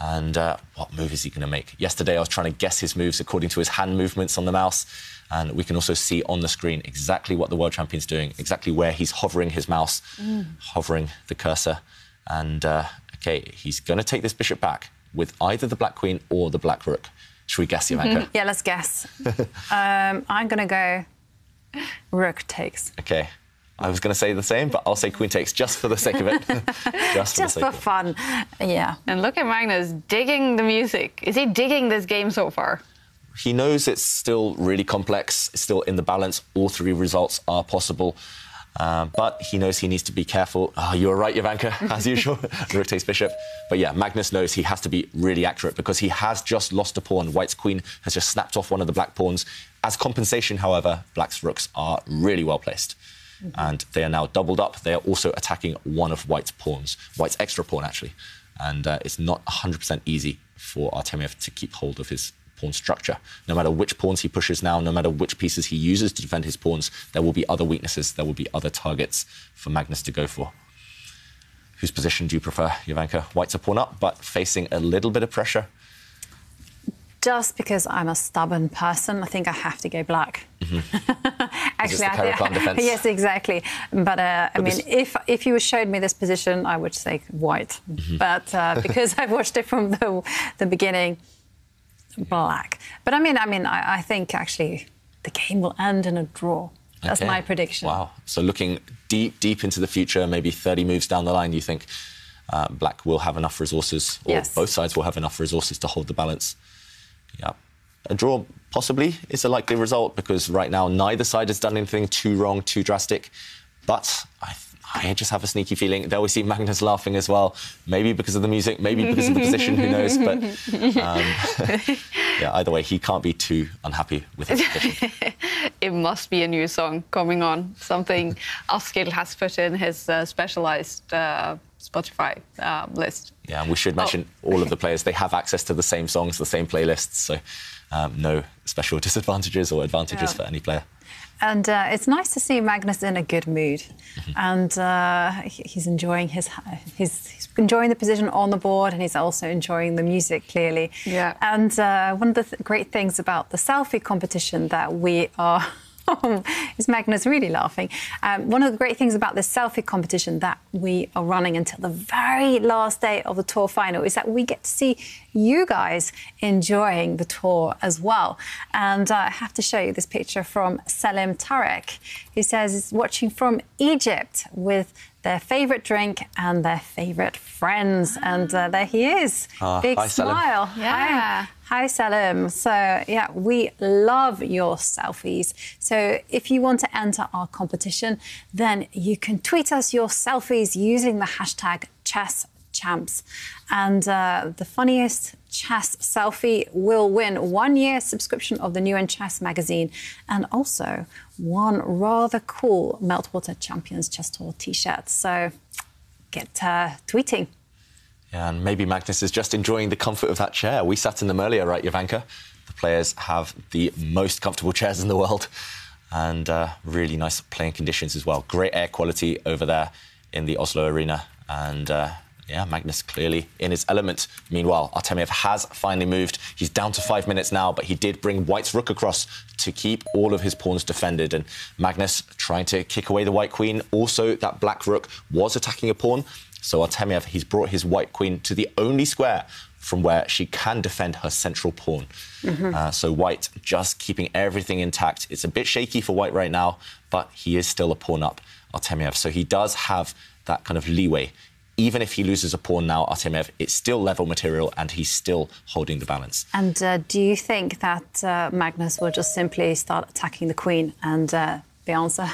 And uh, what move is he going to make? Yesterday, I was trying to guess his moves according to his hand movements on the mouse. And we can also see on the screen exactly what the world champion's doing, exactly where he's hovering his mouse, mm. hovering the cursor. And uh, okay, he's going to take this bishop back with either the black queen or the black rook. Should we guess, Jovanka? yeah, let's guess. um, I'm going to go rook takes. Okay. I was going to say the same, but I'll say queen takes just for the sake of it. just for, just for fun. Yeah. And look at Magnus digging the music. Is he digging this game so far? He knows it's still really complex, it's still in the balance. All three results are possible. Uh, but he knows he needs to be careful. Oh, you're right, Jovanka, as usual. Rook takes bishop. But yeah, Magnus knows he has to be really accurate because he has just lost a pawn. White's queen has just snapped off one of the black pawns. As compensation, however, black's rooks are really well placed. And they are now doubled up. They are also attacking one of White's pawns, White's extra pawn, actually. And uh, it's not 100% easy for Artemiev to keep hold of his pawn structure. No matter which pawns he pushes now, no matter which pieces he uses to defend his pawns, there will be other weaknesses, there will be other targets for Magnus to go for. Whose position do you prefer, Jovanka? White's a pawn up, but facing a little bit of pressure just because I'm a stubborn person, I think I have to go black. Mm-hmm. Actually, I yes, exactly. But, uh, I mean, this... if if you showed me this position, I would say white. Mm-hmm. But uh, because I've watched it from the, the beginning, black. But I mean, I mean, I, I think actually the game will end in a draw. That's okay. my prediction. Wow. So looking deep, deep into the future, maybe 30 moves down the line, you think uh, black will have enough resources, or yes. both sides will have enough resources to hold the balance? Yeah. A draw possibly is a likely result because right now neither side has done anything too wrong, too drastic. But I, just have a sneaky feeling there we see Magnus laughing as well. Maybe because of the music, maybe because of the position, who knows? But um, yeah, either way, he can't be too unhappy with his position. it must be a new song coming on. Something Askild has put in his uh, specialized. Uh, Spotify um, list. Yeah, and we should mention oh. all of the players. They have access to the same songs, the same playlists, so um, no special disadvantages or advantages yeah. for any player. And uh, it's nice to see Magnus in a good mood, mm-hmm. and uh, he's enjoying his, his he's enjoying the position on the board, and he's also enjoying the music clearly. Yeah. And uh, one of the th- great things about the selfie competition that we are is Magnus really laughing? Um, one of the great things about this selfie competition that we are running until the very last day of the tour final is that we get to see you guys enjoying the tour as well. And uh, I have to show you this picture from Selim Tarek, who says he's watching from Egypt with their favorite drink and their favorite friends. And uh, there he is. Ah, Big hi, Selim. smile. Yeah. Hi. Hi, Salim. So, yeah, we love your selfies. So, if you want to enter our competition, then you can tweet us your selfies using the hashtag ChessChamps. And uh, the funniest chess selfie will win one year subscription of the New in Chess magazine and also one rather cool Meltwater Champions Chess Tour t shirt. So, get uh, tweeting. Yeah, and maybe Magnus is just enjoying the comfort of that chair. We sat in them earlier, right, Jovanka? The players have the most comfortable chairs in the world and uh, really nice playing conditions as well. Great air quality over there in the Oslo Arena. And uh, yeah, Magnus clearly in his element. Meanwhile, Artemiev has finally moved. He's down to five minutes now, but he did bring White's rook across to keep all of his pawns defended. And Magnus trying to kick away the White Queen. Also, that Black Rook was attacking a pawn. So Artemiev, he's brought his White Queen to the only square from where she can defend her central pawn. Uh, so White just keeping everything intact. It's a bit shaky for White right now, but he is still a pawn up, Artemiev. So he does have that kind of leeway. Even if he loses a pawn now, Artemiev, it's still level material and he's still holding the balance. And uh, do you think that uh, Magnus will just simply start attacking the queen and uh, the answer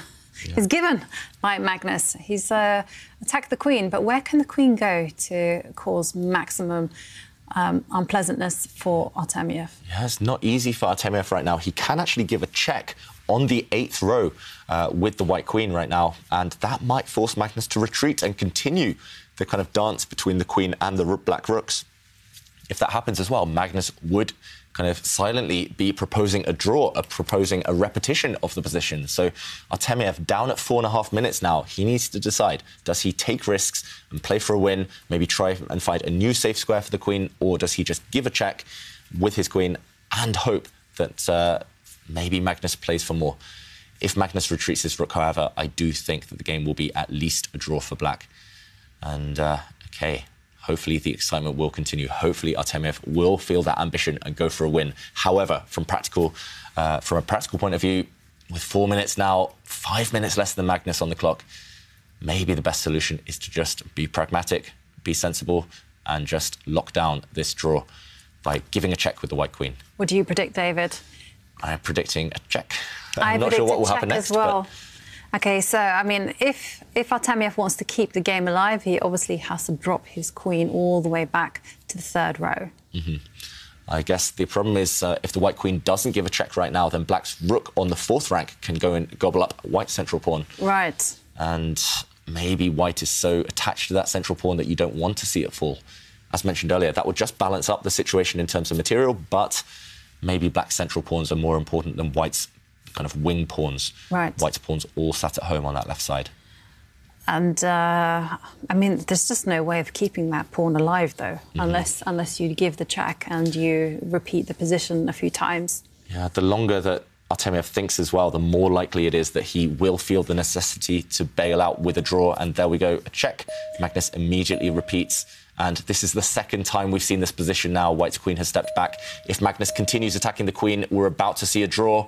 is given by Magnus? He's uh, attacked the queen, but where can the queen go to cause maximum um, unpleasantness for Artemiev? Yeah, it's not easy for Artemiev right now. He can actually give a check on the eighth row uh, with the White Queen right now, and that might force Magnus to retreat and continue the kind of dance between the Queen and the Black Rooks. If that happens as well, Magnus would kind of silently be proposing a draw, a proposing a repetition of the position. So Artemiev down at four and a half minutes now. He needs to decide: does he take risks and play for a win, maybe try and find a new safe square for the queen, or does he just give a check with his queen and hope that uh, maybe Magnus plays for more? If Magnus retreats his rook, however, I do think that the game will be at least a draw for black. And uh, okay, hopefully the excitement will continue. Hopefully Artemiev will feel that ambition and go for a win. However, from practical, uh, from a practical point of view, with four minutes now, five minutes less than Magnus on the clock, maybe the best solution is to just be pragmatic, be sensible, and just lock down this draw by giving a check with the White Queen. What do you predict, David? I'm predicting a check. I'm I not sure what will happen next. as well. Okay, so I mean, if if Artemiev wants to keep the game alive, he obviously has to drop his queen all the way back to the third row. I guess the problem is uh, if the white queen doesn't give a check right now, then black's rook on the fourth rank can go and gobble up white's central pawn. Right. And maybe white is so attached to that central pawn that you don't want to see it fall. As mentioned earlier, that would just balance up the situation in terms of material, but maybe black's central pawns are more important than white's kind of wing pawns. Right. White's pawns all sat at home on that left side. And uh, I mean, there's just no way of keeping that pawn alive, though, Mm-hmm. unless unless you give the check and you repeat the position a few times. Yeah, the longer that Artemiev thinks as well, the more likely it is that he will feel the necessity to bail out with a draw. And there we go, a check. Magnus immediately repeats. And this is the second time we've seen this position now. White's queen has stepped back. If Magnus continues attacking the queen, we're about to see a draw.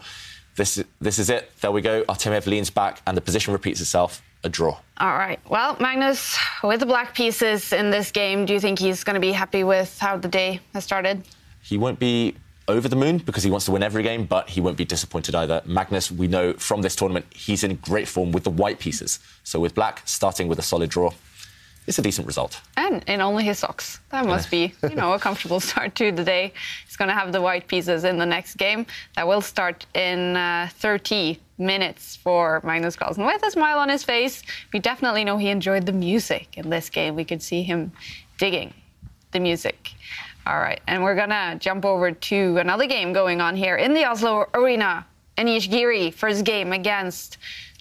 This, this is it. There we go. Artemiev leans back and the position repeats itself. A draw. All right. Well, Magnus, with the black pieces in this game, do you think he's going to be happy with how the day has started? He won't be over the moon because he wants to win every game, but he won't be disappointed either. Magnus, we know from this tournament, he's in great form with the white pieces. So with black starting with a solid draw, it's a decent result. And in only his socks. That must be, you know, a comfortable start to the day. He's going to have the white pieces in the next game. That will start in uh, 30 minutes for Magnus Carlsen with a smile on his face. We definitely know he enjoyed the music in this game. We could see him digging the music. All right, and we're gonna jump over to another game going on here in the Oslo Arena. Anish Giri, first game against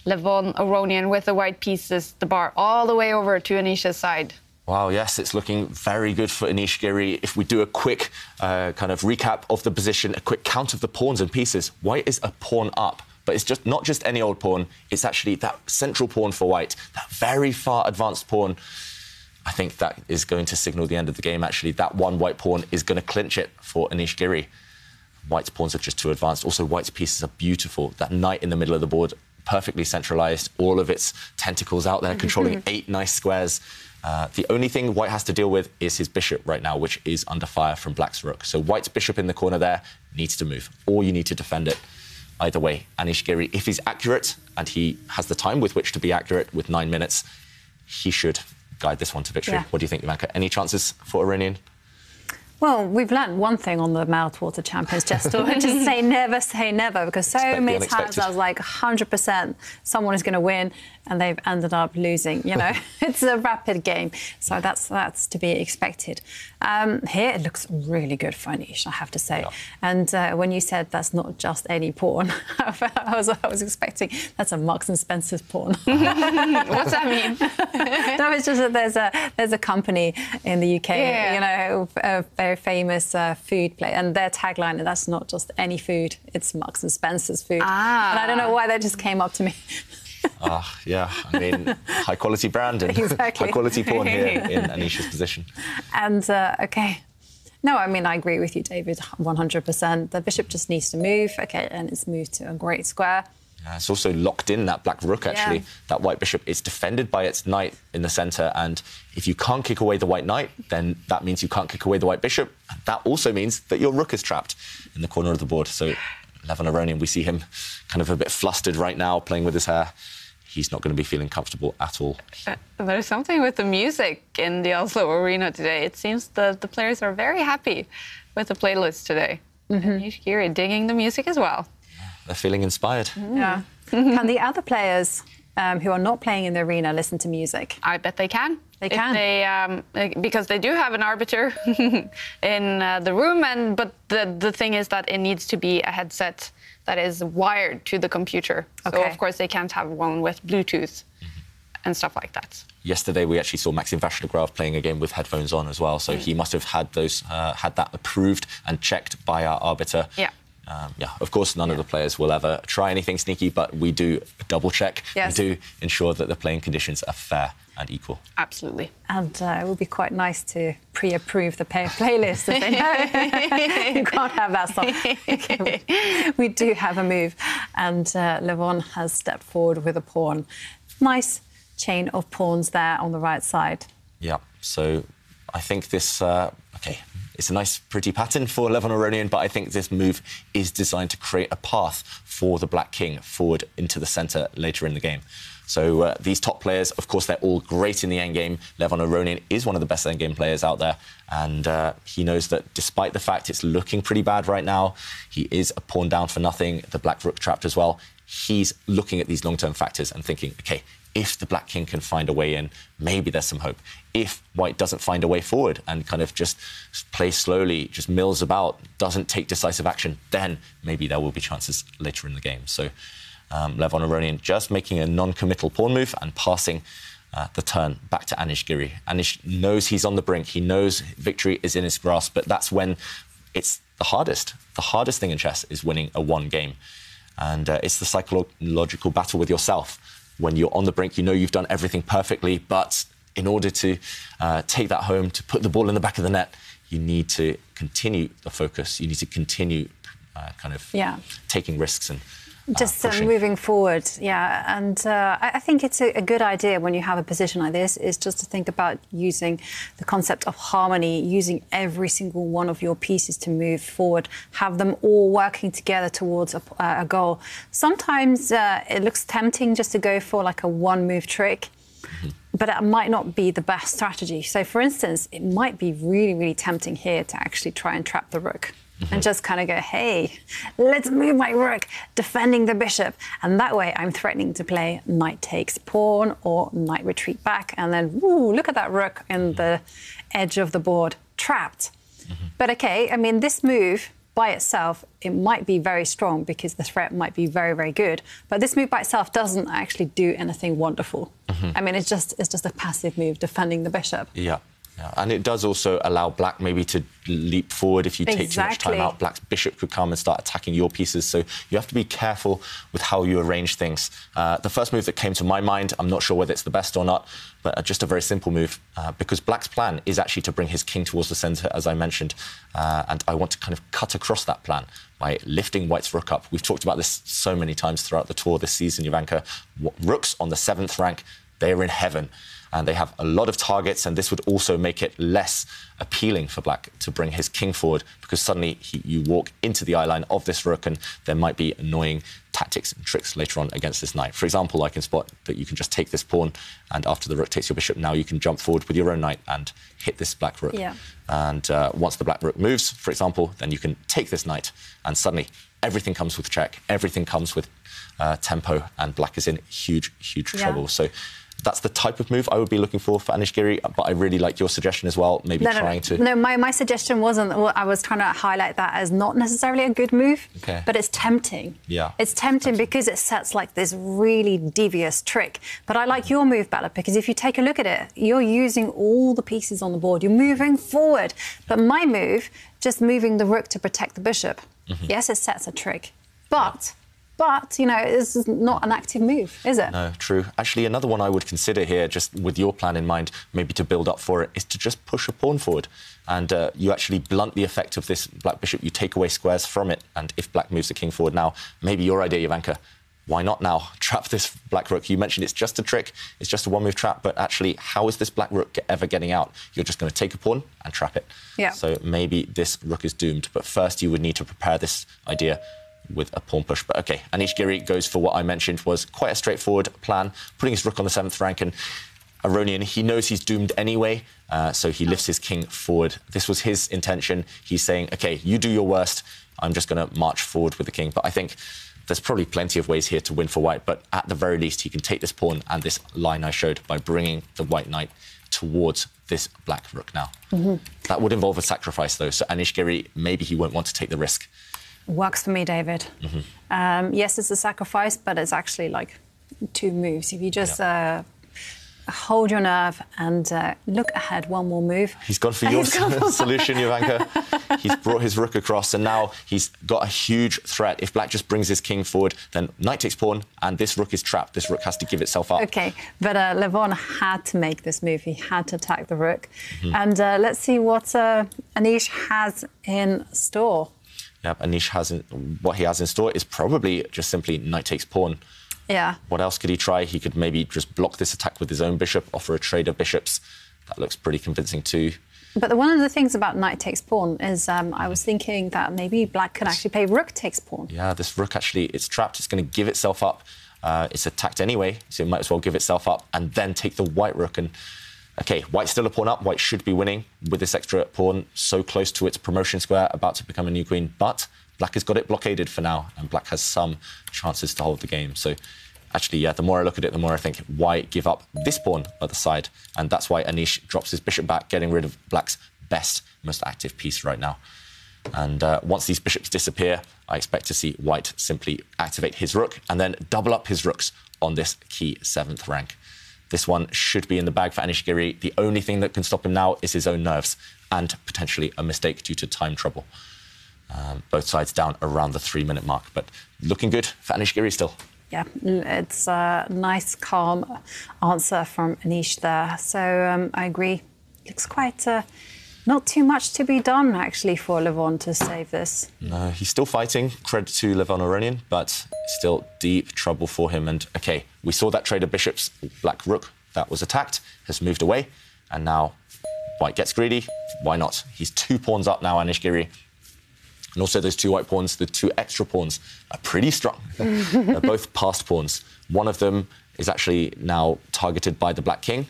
Levon Aronian with the white pieces, the bar all the way over to Anish's side. Wow, yes, it's looking very good for Anish Giri. If we do a quick uh, kind of recap of the position, a quick count of the pawns and pieces, white is a pawn up, but it's just not just any old pawn. It's actually that central pawn for white, that very far advanced pawn. I think that is going to signal the end of the game. Actually, that one white pawn is going to clinch it for Anish Giri. White's pawns are just too advanced. Also, White's pieces are beautiful. That knight in the middle of the board, perfectly centralized, all of its tentacles out there, controlling eight nice squares. Uh, the only thing White has to deal with is his bishop right now, which is under fire from Black's rook. So White's bishop in the corner there needs to move, or you need to defend it. Either way, Anish Giri, if he's accurate and he has the time with which to be accurate with nine minutes, he should guide this one to victory. Yeah. What do you think, Jovanka? Any chances for Aronian? Well, we've learned one thing on the Meltwater Champions tour, which is say never say never, because so Expect many times. I was like 100% someone is going to win, and they've ended up losing. You know, it's a rapid game, so that's that's to be expected. Um, here it looks really good for Anish, I have to say. Yeah. And uh, when you said that's not just any porn, I was I was expecting that's a Marks and Spencer's pawn. What's that mean? no, it's just that there's a there's a company in the UK, Yeah. you know, a very famous uh, food place, and their tagline is that's not just any food; it's Marks and Spencer's food. Ah. And I don't know why that just came up to me. Ah, yeah. I mean, high quality brand and Exactly. high quality porn here in Anish's position. And uh, okay. No, I mean I agree with you, David, 100%. The bishop just needs to move, okay, and it's moved to a great square. Uh, it's also locked in that black rook. Actually, Yeah. that white bishop is defended by its knight in the center, and if you can't kick away the white knight, then that means you can't kick away the white bishop. That also means that your rook is trapped in the corner of the board. So, Levon Aronian, we see him kind of a bit flustered right now, playing with his hair. He's not going to be feeling comfortable at all. Uh, There's something with the music in the Oslo Arena today. It seems that the players are very happy with the playlist today. And Anish Giri digging the music as well. They're feeling inspired. Yeah. Can the other players um, who are not playing in the arena listen to music? I bet they can. They can. They, um, because they do have an arbiter in uh, the room, and but the the thing is that it needs to be a headset that is wired to the computer. So of course they can't have one with Bluetooth and stuff like that. Yesterday, we actually saw Maxime Vachier-Lagrave playing a game with headphones on as well. So he must have had those, uh, had that approved and checked by our arbiter. Yeah. Um, yeah, of course, none of the players will ever try anything sneaky, but we do double check. Yes. We do ensure that the playing conditions are fair and equal. Absolutely. And uh, it would be quite nice to pre-approve the pay- playlist if they know you can't have that song. Okay, we- we do have a move, and uh, Levon has stepped forward with a pawn. Nice chain of pawns there on the right side. Yeah. So I think this, uh, okay, it's a nice, pretty pattern for Levon Aronian, but I think this move is designed to create a path for the Black King forward into the centre later in the game. So uh, these top players, of course, they're all great in the endgame. Levon Aronian is one of the best endgame players out there, and uh, he knows that despite the fact it's looking pretty bad right now, he is a pawn down for nothing. The Black Rook trapped as well. He's looking at these long-term factors and thinking, okay, if the Black King can find a way in, maybe there's some hope. If White doesn't find a way forward and kind of just plays slowly, just mills about, doesn't take decisive action, then maybe there will be chances later in the game. So um, Levon Aronian just making a non-committal pawn move and passing uh, the turn back to Anish Giri. Anish knows he's on the brink. He knows victory is in his grasp, but that's when it's the hardest. The hardest thing in chess is winning a one game. And uh, it's the psychological battle with yourself. When you're on the brink, you know you've done everything perfectly, but in order to uh, take that home, to put the ball in the back of the net, you need to continue the focus. You need to continue uh, kind of Yeah. taking risks and Just uh, moving forward, yeah. And uh, I I think it's a, a good idea when you have a position like this is just to think about using the concept of harmony, using every single one of your pieces to move forward, have them all working together towards a, a goal. Sometimes uh, it looks tempting just to go for like a one-move trick. But it might not be the best strategy. So, for instance, it might be really, really tempting here to actually try and trap the rook Mm-hmm. and just kind of go, hey, let's move my rook, defending the bishop. And that way I'm threatening to play knight takes pawn or knight retreat back. And then, woo, look at that rook in the edge of the board, trapped. Mm-hmm. But okay, I mean, this move by itself, it might be very strong because the threat might be very, very good. But this move by itself doesn't actually do anything wonderful. Mm-hmm. I mean, it's just it's just a passive move defending the bishop. Yeah. Yeah, and it does also allow black maybe to leap forward if you take too much time out. Black's bishop could come and start attacking your pieces, so you have to be careful with how you arrange things. Uh, the first move that came to my mind, I'm not sure whether it's the best or not, but uh, just a very simple move uh, because black's plan is actually to bring his king towards the centre, as I mentioned, uh, and I want to kind of cut across that plan by lifting white's rook up. We've talked about this so many times throughout the tour this season, Jovanka. Rooks on the seventh rank, they're in heaven and they have a lot of targets, and this would also make it less appealing for black to bring his king forward because suddenly he, you walk into the eye line of this rook, and there might be annoying tactics and tricks later on against this knight. For example, I can spot that you can just take this pawn, and after the rook takes your bishop, now you can jump forward with your own knight and hit this black rook. Yeah. And uh, once the black rook moves, for example, then you can take this knight, and suddenly everything comes with check, everything comes with uh, tempo, and black is in huge, huge Yeah. trouble. So that's the type of move I would be looking for for Anish Giri, but I really like your suggestion as well, maybe No, no, trying no. to. No, my, my suggestion wasn't. Well, I was trying to highlight that as not necessarily a good move, Okay. but it's tempting. Yeah. It's tempting because it sets like this really devious trick. But I like your move, Bella, because if you take a look at it, you're using all the pieces on the board. You're moving forward. But my move, just moving the rook to protect the bishop. Mm-hmm. Yes, it sets a trick, but. But, you know, this is not an active move, is it? No, true. Actually, another one I would consider here, just with your plan in mind, maybe to build up for it, is to just push a pawn forward. And uh, you actually blunt the effect of this black bishop. You take away squares from it. And if black moves the king forward now, maybe your idea, Jovanka, why not now trap this black rook? You mentioned it's just a trick, it's just a one move trap, but actually, how is this black rook ever getting out? You're just going to take a pawn and trap it. Yeah. So maybe this rook is doomed. But first, you would need to prepare this idea with a pawn push. But okay, Anish Giri goes for what I mentioned was quite a straightforward plan, putting his rook on the seventh rank and. Aronian, he knows he's doomed anyway, uh, so he lifts his king forward. This was his intention. He's saying, okay, you do your worst. I'm just going to march forward with the king. But I think there's probably plenty of ways here to win for white. But at the very least, he can take this pawn and this line I showed by bringing the white knight towards this black rook now. That would involve a sacrifice, though. So Anish Giri, maybe he won't want to take the risk. Works for me, David. Um, yes, it's a sacrifice, but it's actually like two moves. If you just uh, hold your nerve and uh, look ahead one more move. He's gone for your He's gone for- solution, Jovanka. he's brought his rook across, and now he's got a huge threat. If black just brings his king forward, then knight takes pawn, and this rook is trapped. This rook has to give itself up. Okay, but uh, Levon had to make this move. He had to attack the rook. Mm-hmm. And uh, let's see what uh, Anish has in store. Yep, Anish has in, what he has in store is probably just simply knight takes pawn. Yeah. What else could he try? He could maybe just block this attack with his own bishop, offer a trade of bishops. That looks pretty convincing too. But one of the things about knight takes pawn is um, I was thinking that maybe black could actually play rook takes pawn. Yeah, this rook actually, it's trapped. It's going to give itself up. Uh, it's attacked anyway, so it might as well give itself up and then take the white rook. And okay, white's still a pawn up. White should be winning with this extra pawn so close to its promotion square, about to become a new queen. But black has got it blockaded for now, and black has some chances to hold the game. So actually, yeah, the more I look at it, the more I think, why give up this pawn at the side? And that's why Anish drops his bishop back, getting rid of black's best, most active piece right now. And uh, once these bishops disappear, I expect to see white simply activate his rook and then double up his rooks on this key seventh rank. This one should be in the bag for Anish Giri. The only thing that can stop him now is his own nerves and potentially a mistake due to time trouble. Um, both sides down around the three minute mark, but looking good for Anish Giri still. Yeah, mm, it's a nice, calm answer from Anish there. So um, I agree. Looks quite uh, not too much to be done actually for Levon to save this. No, he's still fighting. Credit to Levon Aronian, but still deep trouble for him. And okay, we saw that trade of bishops, black rook, that was attacked, has moved away, and now white gets greedy. Why not? He's two pawns up now, Anish Giri. And also, those two white pawns, the two extra pawns, are pretty strong. They're both passed pawns. One of them is actually now targeted by the black king.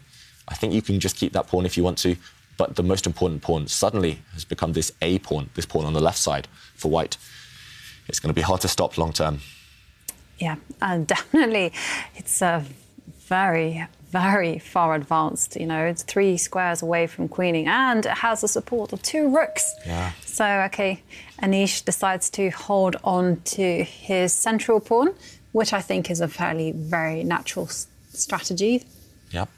I think you can just keep that pawn if you want to. But the most important pawn suddenly has become this A pawn, this pawn on the left side for white. It's going to be hard to stop long term. Yeah, and definitely, it's a very, very far advanced. You know, it's three squares away from queening, and it has the support of two rooks. Yeah. So, okay, Anish decides to hold on to his central pawn, which I think is a fairly very natural strategy. Yep.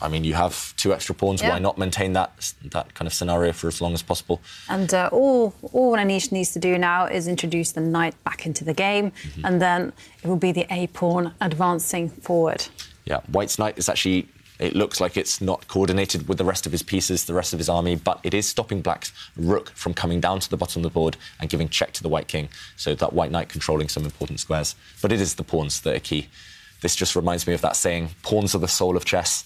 I mean, you have two extra pawns. Yeah. Why not maintain that that kind of scenario for as long as possible? And uh, all all Anish needs to do now is introduce the knight back into the game, Mm-hmm. and then it will be the a pawn advancing forward. Yeah, White's knight is actually. It looks like it's not coordinated with the rest of his pieces, the rest of his army, but it is stopping Black's rook from coming down to the bottom of the board and giving check to the White king. So that White knight controlling some important squares. But it is the pawns that are key. This just reminds me of that saying: "Pawns are the soul of chess,"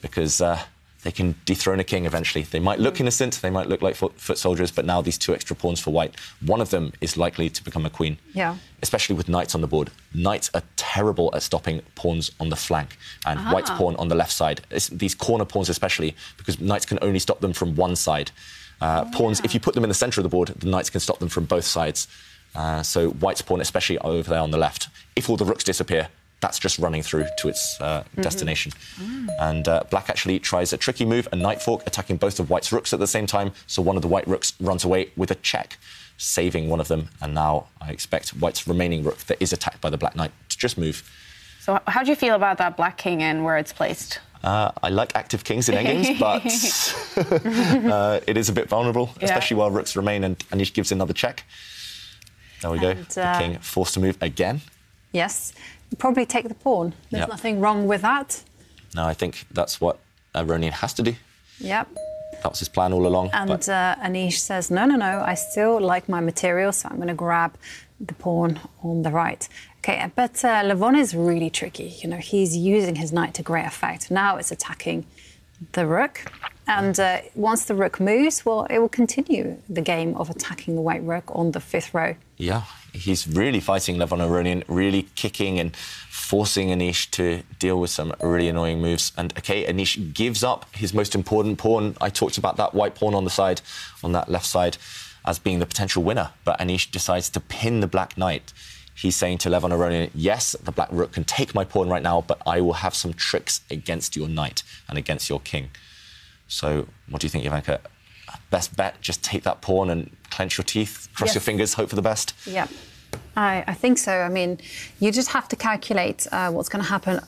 because uh, they can dethrone a king eventually. They might look innocent, they might look like foot, foot soldiers, but now these two extra pawns for White, one of them is likely to become a queen Yeah. especially with knights on the board. Knights are terrible at stopping pawns on the flank, and white's pawn on the left side. It's these corner pawns, especially because knights can only stop them from one side. Uh, Pawns, if you put them in the centre of the board, the knights can stop them from both sides. Uh, so white's pawn, especially over there on the left, if all the rooks disappear, that's just running through to its uh, destination. And uh, black actually tries a tricky move, a knight fork, attacking both of white's rooks at the same time. So one of the white rooks runs away with a check, saving one of them. And now I expect white's remaining rook that is attacked by the black knight to just move. So, how do you feel about that black king and where it's placed? Uh, I like active kings in endgames, but uh, it is a bit vulnerable, Yeah. especially while rooks remain and Anish gives another check. There we go. And, the uh, king forced to move again. Yes, probably take the pawn. There's Yep. nothing wrong with that. No, I think that's what uh, Aronian has to do. Yep. That was his plan all along. And but uh, Anish says, no, no, no, I still like my material, so I'm going to grab the pawn on the right. Okay, but uh, Levon is really tricky. You know, he's using his knight to great effect. Now it's attacking the rook. And uh, once the rook moves, well, it will continue the game of attacking the white rook on the fifth row. Yeah, he's really fighting Levon Aronian, really kicking and forcing Anish to deal with some really annoying moves. And okay, Anish gives up his most important pawn. I talked about that white pawn on the side, on that left side, as being the potential winner. But Anish decides to pin the black knight. He's saying to Levon Aronian, yes, the black rook can take my pawn right now, but I will have some tricks against your knight and against your king. So, what do you think, Jovanka? Best bet, just take that pawn and clench your teeth, cross Yes. your fingers, hope for the best. Yeah, I, I think so. I mean, you just have to calculate uh, what's going to happen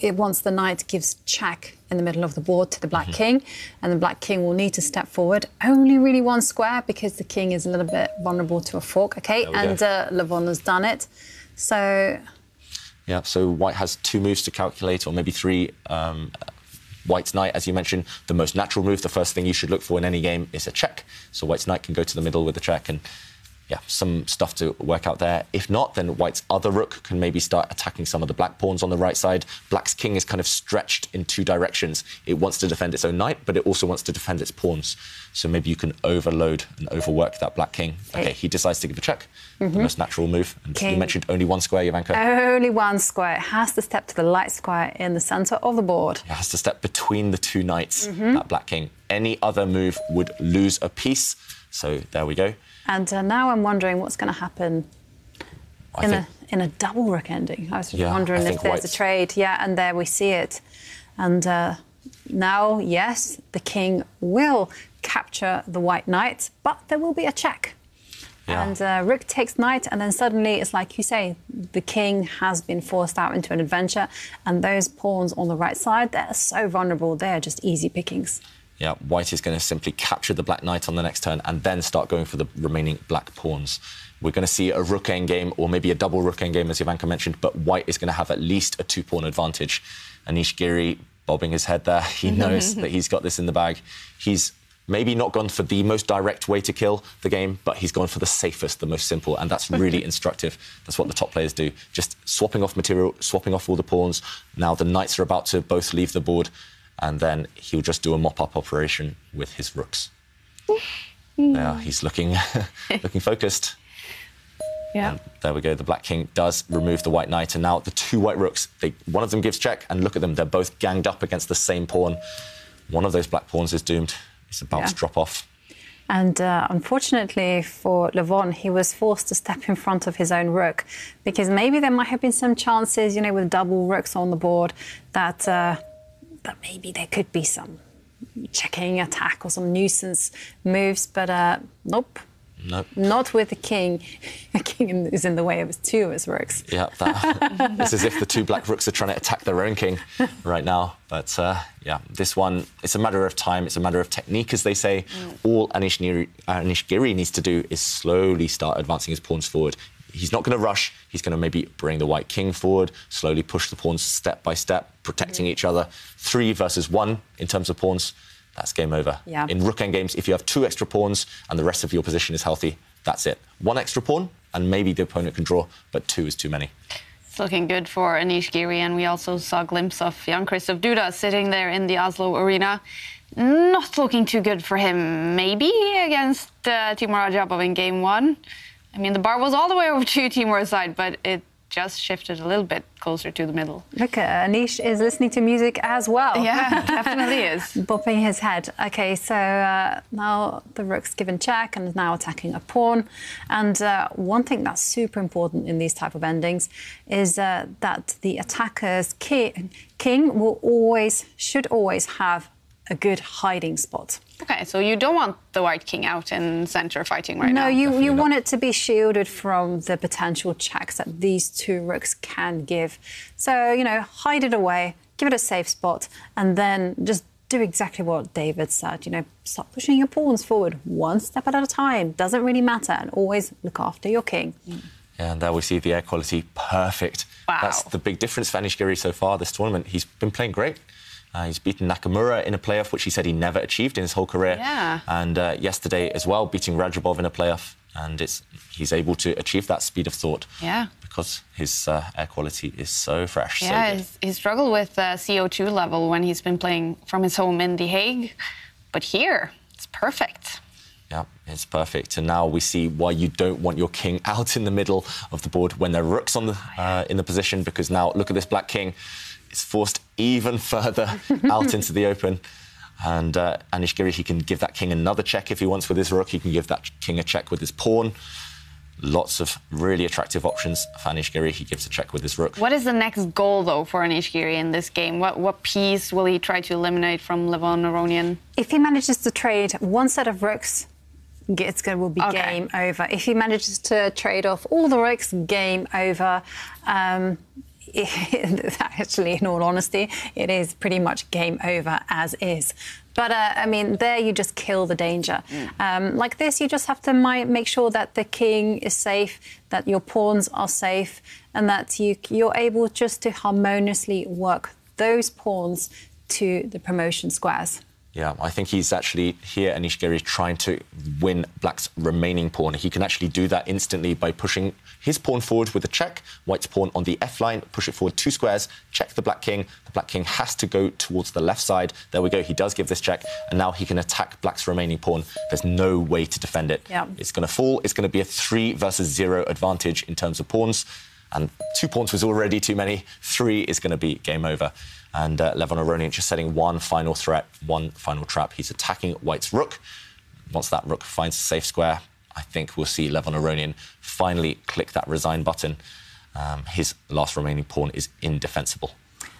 it, once the knight gives check in the middle of the board to the black king, and the black king will need to step forward. Only really one square because the king is a little bit vulnerable to a fork. Okay, and uh, Levon has done it. So Yeah, so white has two moves to calculate, or maybe three. Um, white's knight, as you mentioned, the most natural move, the first thing you should look for in any game is a check. So white's knight can go to the middle with a check, and yeah, some stuff to work out there. If not, then white's other rook can maybe start attacking some of the black pawns on the right side. Black's king is kind of stretched in two directions. It wants to defend its own knight, but it also wants to defend its pawns. So maybe you can overload and overwork that black king. Okay, he decides to give a check, the mm-hmm. most natural move. And you mentioned only one square, Jovanka. only one square. It has to step to the light square in the centre of the board. It has to step between the two knights, mm-hmm. that black king. Any other move would lose a piece. So there we go. And uh, now I'm wondering what's going to happen I in a in a double rook ending. I was Yeah, wondering I if there's white's- a trade. Yeah, and there we see it. And uh, now, yes, the king will capture the white knight, but there will be a check. Yeah. And uh, rook takes knight, and then suddenly it's like you say, the king has been forced out into an adventure, and those pawns on the right side, they're so vulnerable. They're just easy pickings. Yeah, white is going to simply capture the black knight on the next turn and then start going for the remaining black pawns. We're going to see a rook endgame or maybe a double rook endgame, as Jovanka mentioned, but white is going to have at least a two pawn advantage. Anish Giri bobbing his head there. He knows that he's got this in the bag. He's maybe not gone for the most direct way to kill the game, but he's gone for the safest, the most simple, and that's really instructive. That's what the top players do. Just swapping off material, swapping off all the pawns. Now the knights are about to both leave the board, and then he'll just do a mop-up operation with his rooks. Now he's looking, looking focused. Yeah. And there we go. The Black King does remove the White Knight, and now the two White Rooks. They, one of them gives check, and look at them. They're both ganged up against the same pawn. One of those Black pawns is doomed. It's about Yeah. to drop off. And uh, unfortunately for Levon, he was forced to step in front of his own rook because maybe there might have been some chances, you know, with double rooks on the board, that uh, that maybe there could be some checking attack or some nuisance moves. But uh, nope, Nope. Not with the king. The king is in the way of two of his rooks. Yeah, that, it's as if the two black rooks are trying to attack their own king right now. But uh, yeah, this one, it's a matter of time, it's a matter of technique, as they say. Mm. All Anish, Niri, Anish Giri needs to do is slowly start advancing his pawns forward. He's not going to rush. He's going to maybe bring the white king forward, slowly push the pawns step by step, protecting mm. each other. Three versus one in terms of pawns that's game over. Yeah. In rook endgames, if you have two extra pawns and the rest of your position is healthy, that's it. One extra pawn, and maybe the opponent can draw, but two is too many. It's looking good for Anish Giri, and we also saw a glimpse of Jan-Krzysztof Duda sitting there in the Oslo arena. Not looking too good for him, maybe, against uh, Teimour Radjabov in game one. I mean, the bar was all the way over to Teimour's side, but it just shifted a little bit closer to the middle. Look, uh, Anish is listening to music as well. Yeah, definitely is. Bopping his head. Okay, so uh, now the rook's given check and is now attacking a pawn. And uh, one thing that's super important in these type of endings is uh, that the attacker's king, king will always, should always have a good hiding spot. Okay, so you don't want the white king out in center fighting right no, now. No, you, you want it to be shielded from the potential checks that these two rooks can give. So, you know, hide it away, give it a safe spot, and then just do exactly what David said. You know, start pushing your pawns forward one step at a time. Doesn't really matter, and always look after your king. Mm. And there we see the air quality perfect. Wow. That's the big difference for Anish Giri so far this tournament. He's been playing great. Uh, he's beaten Nakamura in a playoff, which he said he never achieved in his whole career. Yeah. And uh, yesterday as well, beating Radjabov in a playoff. And it's he's able to achieve that speed of thought. Yeah. Because his uh, air quality is so fresh. Yeah, so he struggled with uh, CO2 level when he's been playing from his home in The Hague. But here, it's perfect. Yeah, it's perfect. And now we see why you don't want your king out in the middle of the board when there are rooks on the, uh, in the position, because now look at this black king is forced even further out into the open. And uh, Anish Giri, he can give that king another check if he wants with his rook. He can give that king a check with his pawn. Lots of really attractive options for Anish Giri. He gives a check with his rook. What is the next goal, though, for Anish Giri in this game? What, what piece will he try to eliminate from Levon Aronian? If he manages to trade one set of rooks, it's going to be okay. game over. If he manages to trade off all the rooks, game over. Um, actually, in all honesty, it is pretty much game over as is. But uh, I mean, there you just kill the danger. Mm. Um, like this, you just have to make sure that the king is safe, that your pawns are safe, and that you, you're able just to harmoniously work those pawns to the promotion squares. Yeah, I think he's actually here, Anish Giri, trying to win Black's remaining pawn. He can actually do that instantly by pushing his pawn forward with a check, White's pawn on the F line, push it forward two squares, check the Black King. The Black King has to go towards the left side. There we go, he does give this check, and now he can attack Black's remaining pawn. There's no way to defend it. Yeah. It's going to fall. It's going to be a three versus zero advantage in terms of pawns. And two pawns was already too many. Three is going to be game over. And uh, Levon Aronian just setting one final threat, one final trap. He's attacking White's rook. Once that rook finds a safe square, I think we'll see Levon Aronian finally click that resign button. Um, his last remaining pawn is indefensible.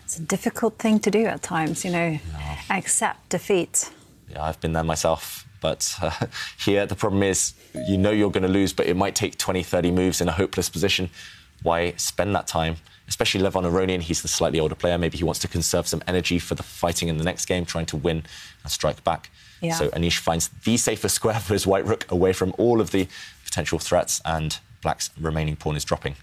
It's a difficult thing to do at times, you know, yeah. accept defeat. Yeah, I've been there myself. But uh, here, the problem is you know you're going to lose, but it might take 20, 30 moves in a hopeless position. Why spend that time? especially Levon Aronian. He's the slightly older player. Maybe he wants to conserve some energy for the fighting in the next game, trying to win and strike back. Yeah. So Anish finds the safest square for his white rook away from all of the potential threats, and Black's remaining pawn is dropping.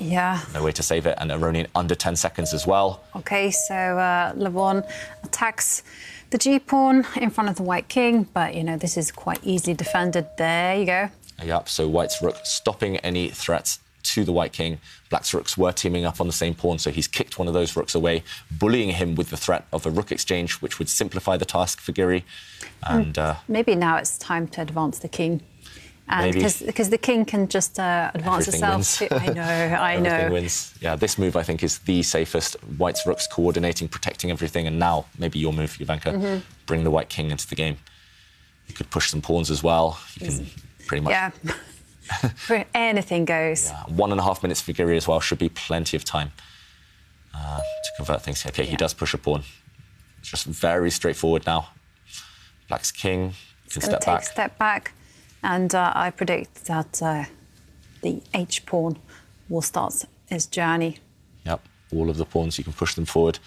Yeah. No way to save it, and Aronian under 10 seconds as well. OK, so uh, Levon attacks the G pawn in front of the white king, but, you know, this is quite easily defended. There you go. Yep, so White's rook stopping any threats to the White King. Black's rooks were teaming up on the same pawn, so he's kicked one of those rooks away, bullying him with the threat of a rook exchange, which would simplify the task for Giri. And uh, maybe now it's time to advance the king. Because the king can just uh, advance itself. To, I know, I know. wins. Yeah, this move I think is the safest. White's rooks coordinating, protecting everything, and now maybe your move, Jovanka, mm -hmm. bring the white king into the game. You could push some pawns as well. You can pretty much. Yeah. Anything goes. Yeah. One and a half minutes for Giri as well should be plenty of time uh, to convert things. Okay, yeah. he does push a pawn. It's just very straightforward now. Black's king. Can step back. Step back. And uh, I predict that uh, the H pawn will start its journey. Yep, all of the pawns, you can push them forward.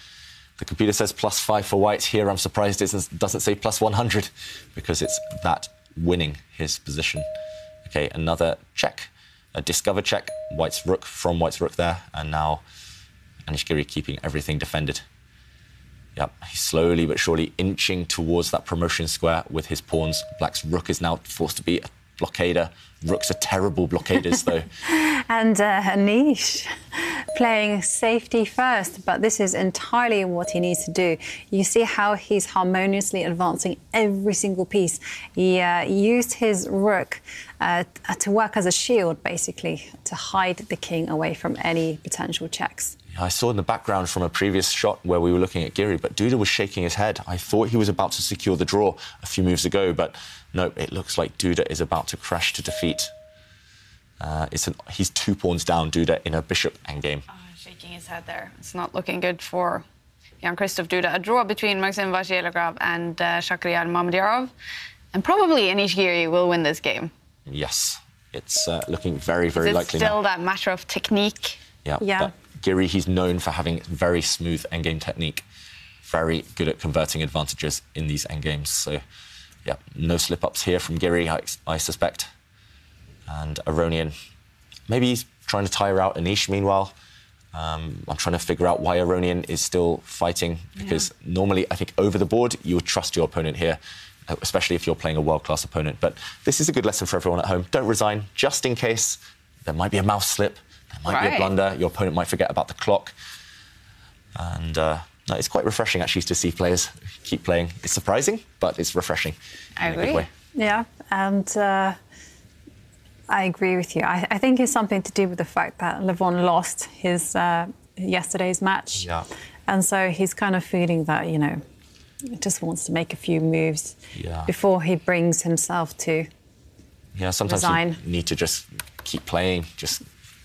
The computer says plus five for white. Here, I'm surprised it doesn't say plus 100 because it's that winning his position. Okay, another check, a discover check. White's rook from White's rook there, and now Anish Giri keeping everything defended. Yep, he's slowly but surely inching towards that promotion square with his pawns. Black's rook is now forced to be a blockader. Rooks are terrible blockaders, though. and uh, Anish playing safety first, but this is entirely what he needs to do. You see how he's harmoniously advancing every single piece. He uh, used his rook uh, to work as a shield, basically, to hide the king away from any potential checks. I saw in the background from a previous shot where we were looking at Giri, but Duda was shaking his head. I thought he was about to secure the draw a few moves ago, but no, it looks like Duda is about to crash to defeat. Uh, it's an, he's two pawns down, Duda, in a bishop endgame. Oh, shaking his head there. It's not looking good for Jan-Krzysztof Duda. A draw between Maxime Vachier-Lagrave and uh, Shakhriyar Mamedyarov. And probably Anish Giri will win this game. Yes, it's uh, looking very, very Is it likely still now. that matter of technique? Yeah. Yeah. But Giri, he's known for having very smooth endgame technique, very good at converting advantages in these endgames. So, yeah, no slip ups here from Giri, I, I suspect. And Aronian, maybe he's trying to tire out Anish meanwhile. Um, I'm trying to figure out why Aronian is still fighting because yeah. normally I think over the board you would trust your opponent here, uh, especially if you're playing a world class opponent. But this is a good lesson for everyone at home. Don't resign just in case there might be a mouse slip there might right. be a blunder. Your opponent might forget about the clock. And uh, no, it's quite refreshing actually to see players keep playing. It's surprising, but it's refreshing. I agree. Yeah, and uh, I agree with you. I, I, think it's something to do with the fact that Levon lost his uh, yesterday's match. Yeah. And so he's kind of feeling that, you know, he just wants to make a few moves yeah. before he brings himself to Yeah, sometimes resign. you need to just keep playing, just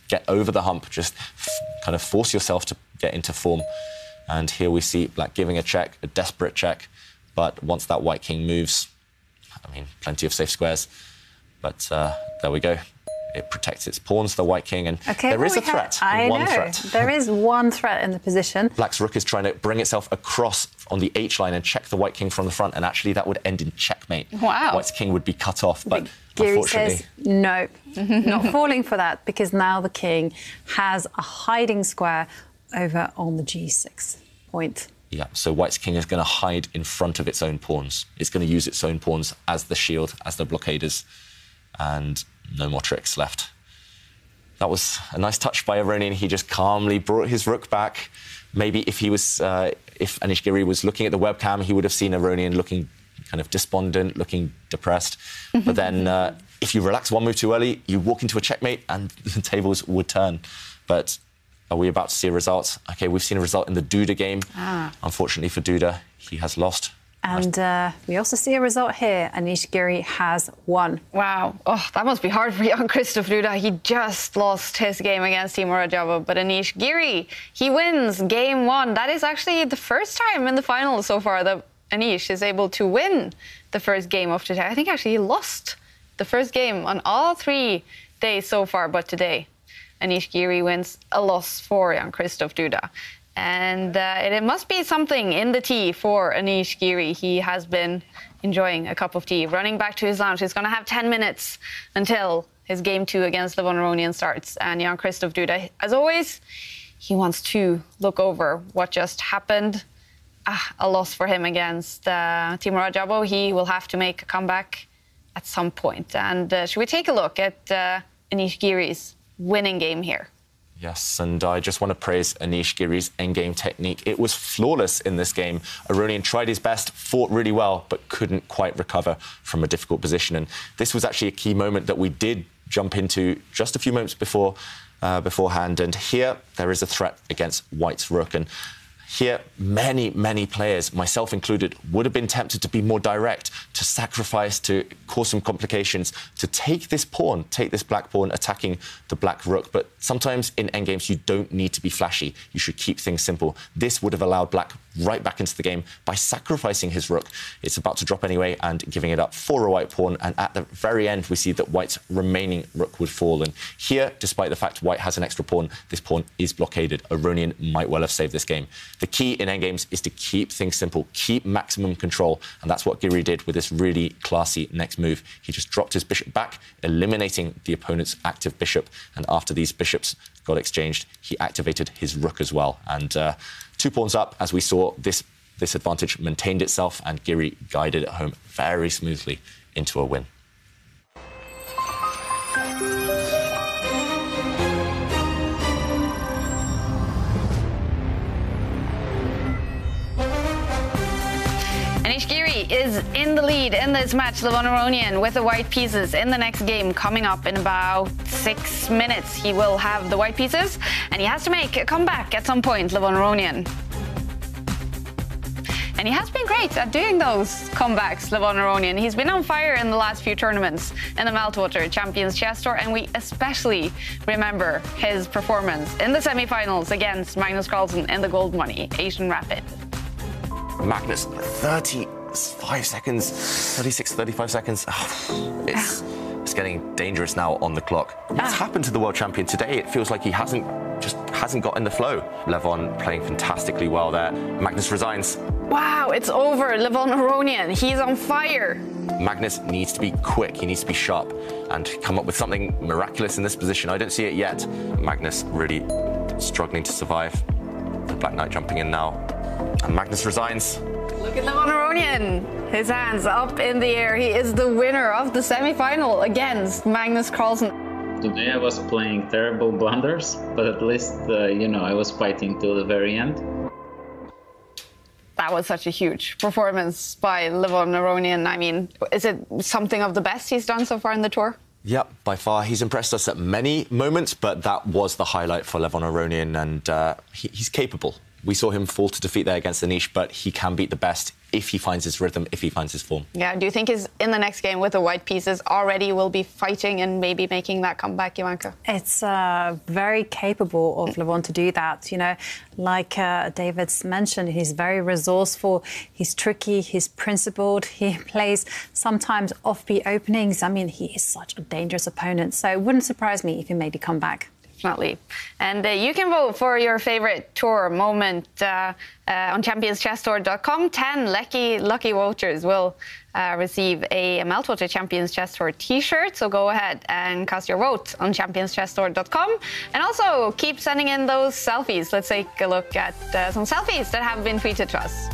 get over the hump, just kind of force yourself to get into form. And here we see Black giving a check, a desperate check. But once that White King moves, I mean, plenty of safe squares. But uh, there we go. It protects its pawns, the White King, and okay, there is a threat. I one know. threat. There is one threat in the position. Black's rook is trying to bring itself across on the H line and check the White King from the front, and actually that would end in checkmate. Wow. White's King would be cut off, but Giri unfortunately... says no, not falling for that because now the king has a hiding square over on the g6 point. Yeah, so White's king is going to hide in front of its own pawns. It's going to use its own pawns as the shield, as the blockaders, and no more tricks left. That was a nice touch by Aronian. He just calmly brought his rook back. Maybe if he was, uh, if Anish Giri was looking at the webcam, he would have seen Aronian looking kind of despondent, looking depressed. but then, uh, if you relax one move too early, you walk into a checkmate, and the tables would turn. But are we about to see a result? Okay, we've seen a result in the Duda game. Ah. Unfortunately for Duda, he has lost. And uh, we also see a result here. Anish Giri has won. Wow. Oh, that must be hard for Jan-Krzysztof Duda. He just lost his game against Teimour Radjabov. But Anish Giri, he wins game one. That is actually the first time in the final so far that Anish is able to win the first game of today. I think actually he lost the first game on all three days so far, but today Anish Giri wins a loss for Jan-Krzysztof Duda. And uh, it must be something in the tea for Anish Giri. He has been enjoying a cup of tea, running back to his lounge. He's going to have 10 minutes until his game two against the Aronian starts. And Jan-Krzysztof Duda, as always, he wants to look over what just happened. Ah, a loss for him against uh, Teimour Radjabov. He will have to make a comeback at some point. And uh, should we take a look at uh, Anish Giri's winning game here? Yes, and I just want to praise Anish Giri's endgame technique. It was flawless in this game. Aronian tried his best, fought really well, but couldn't quite recover from a difficult position. And this was actually a key moment that we did jump into just a few moments before uh, beforehand. And here there is a threat against White's rook. And here, many, many players, myself included, would have been tempted to be more direct, to sacrifice, to cause some complications to take this pawn, take this black pawn, attacking the black rook. But sometimes in endgames, you don't need to be flashy. You should keep things simple. This would have allowed black right back into the game by sacrificing his rook. It's about to drop anyway and giving it up for a white pawn. And at the very end, we see that white's remaining rook would fall. And here, despite the fact white has an extra pawn, this pawn is blockaded. Aronian might well have saved this game. The key in endgames is to keep things simple, keep maximum control. And that's what Giri did with this really classy next move. He just dropped his bishop back, eliminating the opponent's active bishop. And after these bishops got exchanged, he activated his rook as well. And uh, two pawns up, as we saw, this, this advantage maintained itself, and Giri guided it home very smoothly into a win. Is in the lead in this match. Levon Aronian with the white pieces in the next game coming up in about six minutes. He will have the white pieces and he has to make a comeback at some point, Levon Aronian. And he has been great at doing those comebacks, Levon Aronian. He's been on fire in the last few tournaments in the Meltwater Champions Chess Tour, and we especially remember his performance in the semifinals against Magnus Carlsen in the Goldmoney Asian Rapid. Magnus, 35 seconds, 36, 35 seconds. Ah, it's, ah. it's getting dangerous now on the clock. Ah. What's happened to the world champion today? It feels like he hasn't just hasn't got in the flow. Levon playing fantastically well there. Magnus resigns. Wow, it's over. Levon Aronian, he's on fire. Magnus needs to be quick, he needs to be sharp and come up with something miraculous in this position. I don't see it yet. Magnus really struggling to survive. The Black Knight jumping in now. And Magnus resigns. Look at Levon Aronian. His hands up in the air. He is the winner of the semi-final against Magnus Carlsen. Today I was playing terrible blunders, but at least, uh, you know, I was fighting till the very end. That was such a huge performance by Levon Aronian. I mean, is it something of the best he's done so far in the tour? Yep, by far. He's impressed us at many moments, but that was the highlight for Levon Aronian, and uh, he, he's capable. We saw him fall to defeat there against Anish, but he can beat the best if he finds his rhythm, if he finds his form. Yeah, do you think he's in the next game with the white pieces already will be fighting and maybe making that comeback, Jovanka? It's uh, very capable of Levon to do that. You know, like uh, David's mentioned, he's very resourceful, he's tricky, he's principled, he plays sometimes offbeat openings. I mean, he is such a dangerous opponent, so it wouldn't surprise me if he made a comeback. Definitely. And uh, you can vote for your favorite tour moment uh, uh, on championschesstour.com. 10 lucky, lucky voters will uh, receive a Meltwater Champions Chess Tour t-shirt. So go ahead and cast your vote on championschesstour.com. And also keep sending in those selfies. Let's take a look at uh, some selfies that have been tweeted to us.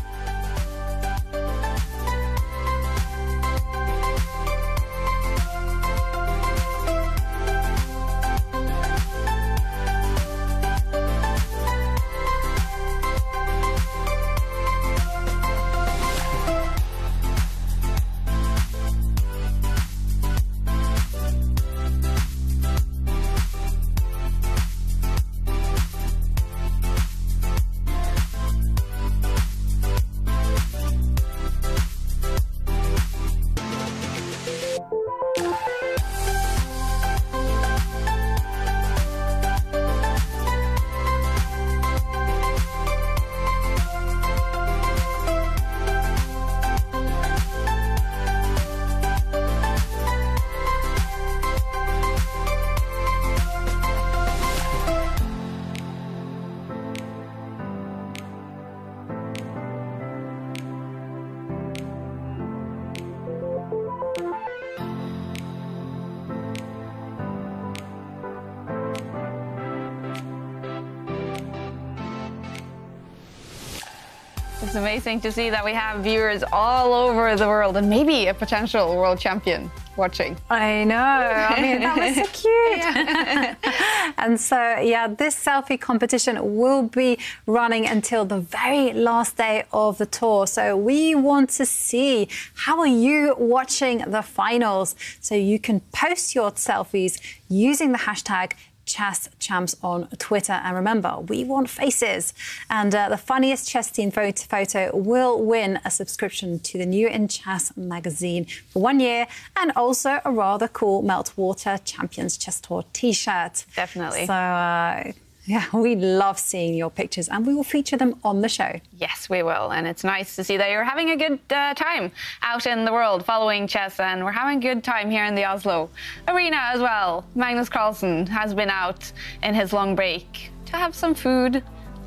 Amazing to see that we have viewers all over the world and maybe a potential world champion watching. I know. I mean, that was so cute. and so, yeah, this selfie competition will be running until the very last day of the tour. So we want to see how are you watching the finals. So you can post your selfies using the hashtag Chess Champs on Twitter. And remember, we want faces. And uh, the funniest chess team photo, photo will win a subscription to the New in Chess magazine for one year and also a rather cool Meltwater Champions Chess Tour t shirt. Definitely. So, uh, yeah, we love seeing your pictures and we will feature them on the show. Yes, we will. And it's nice to see that you're having a good uh, time out in the world following chess. And we're having a good time here in the Oslo arena as well. Magnus Carlsen has been out in his long break to have some food,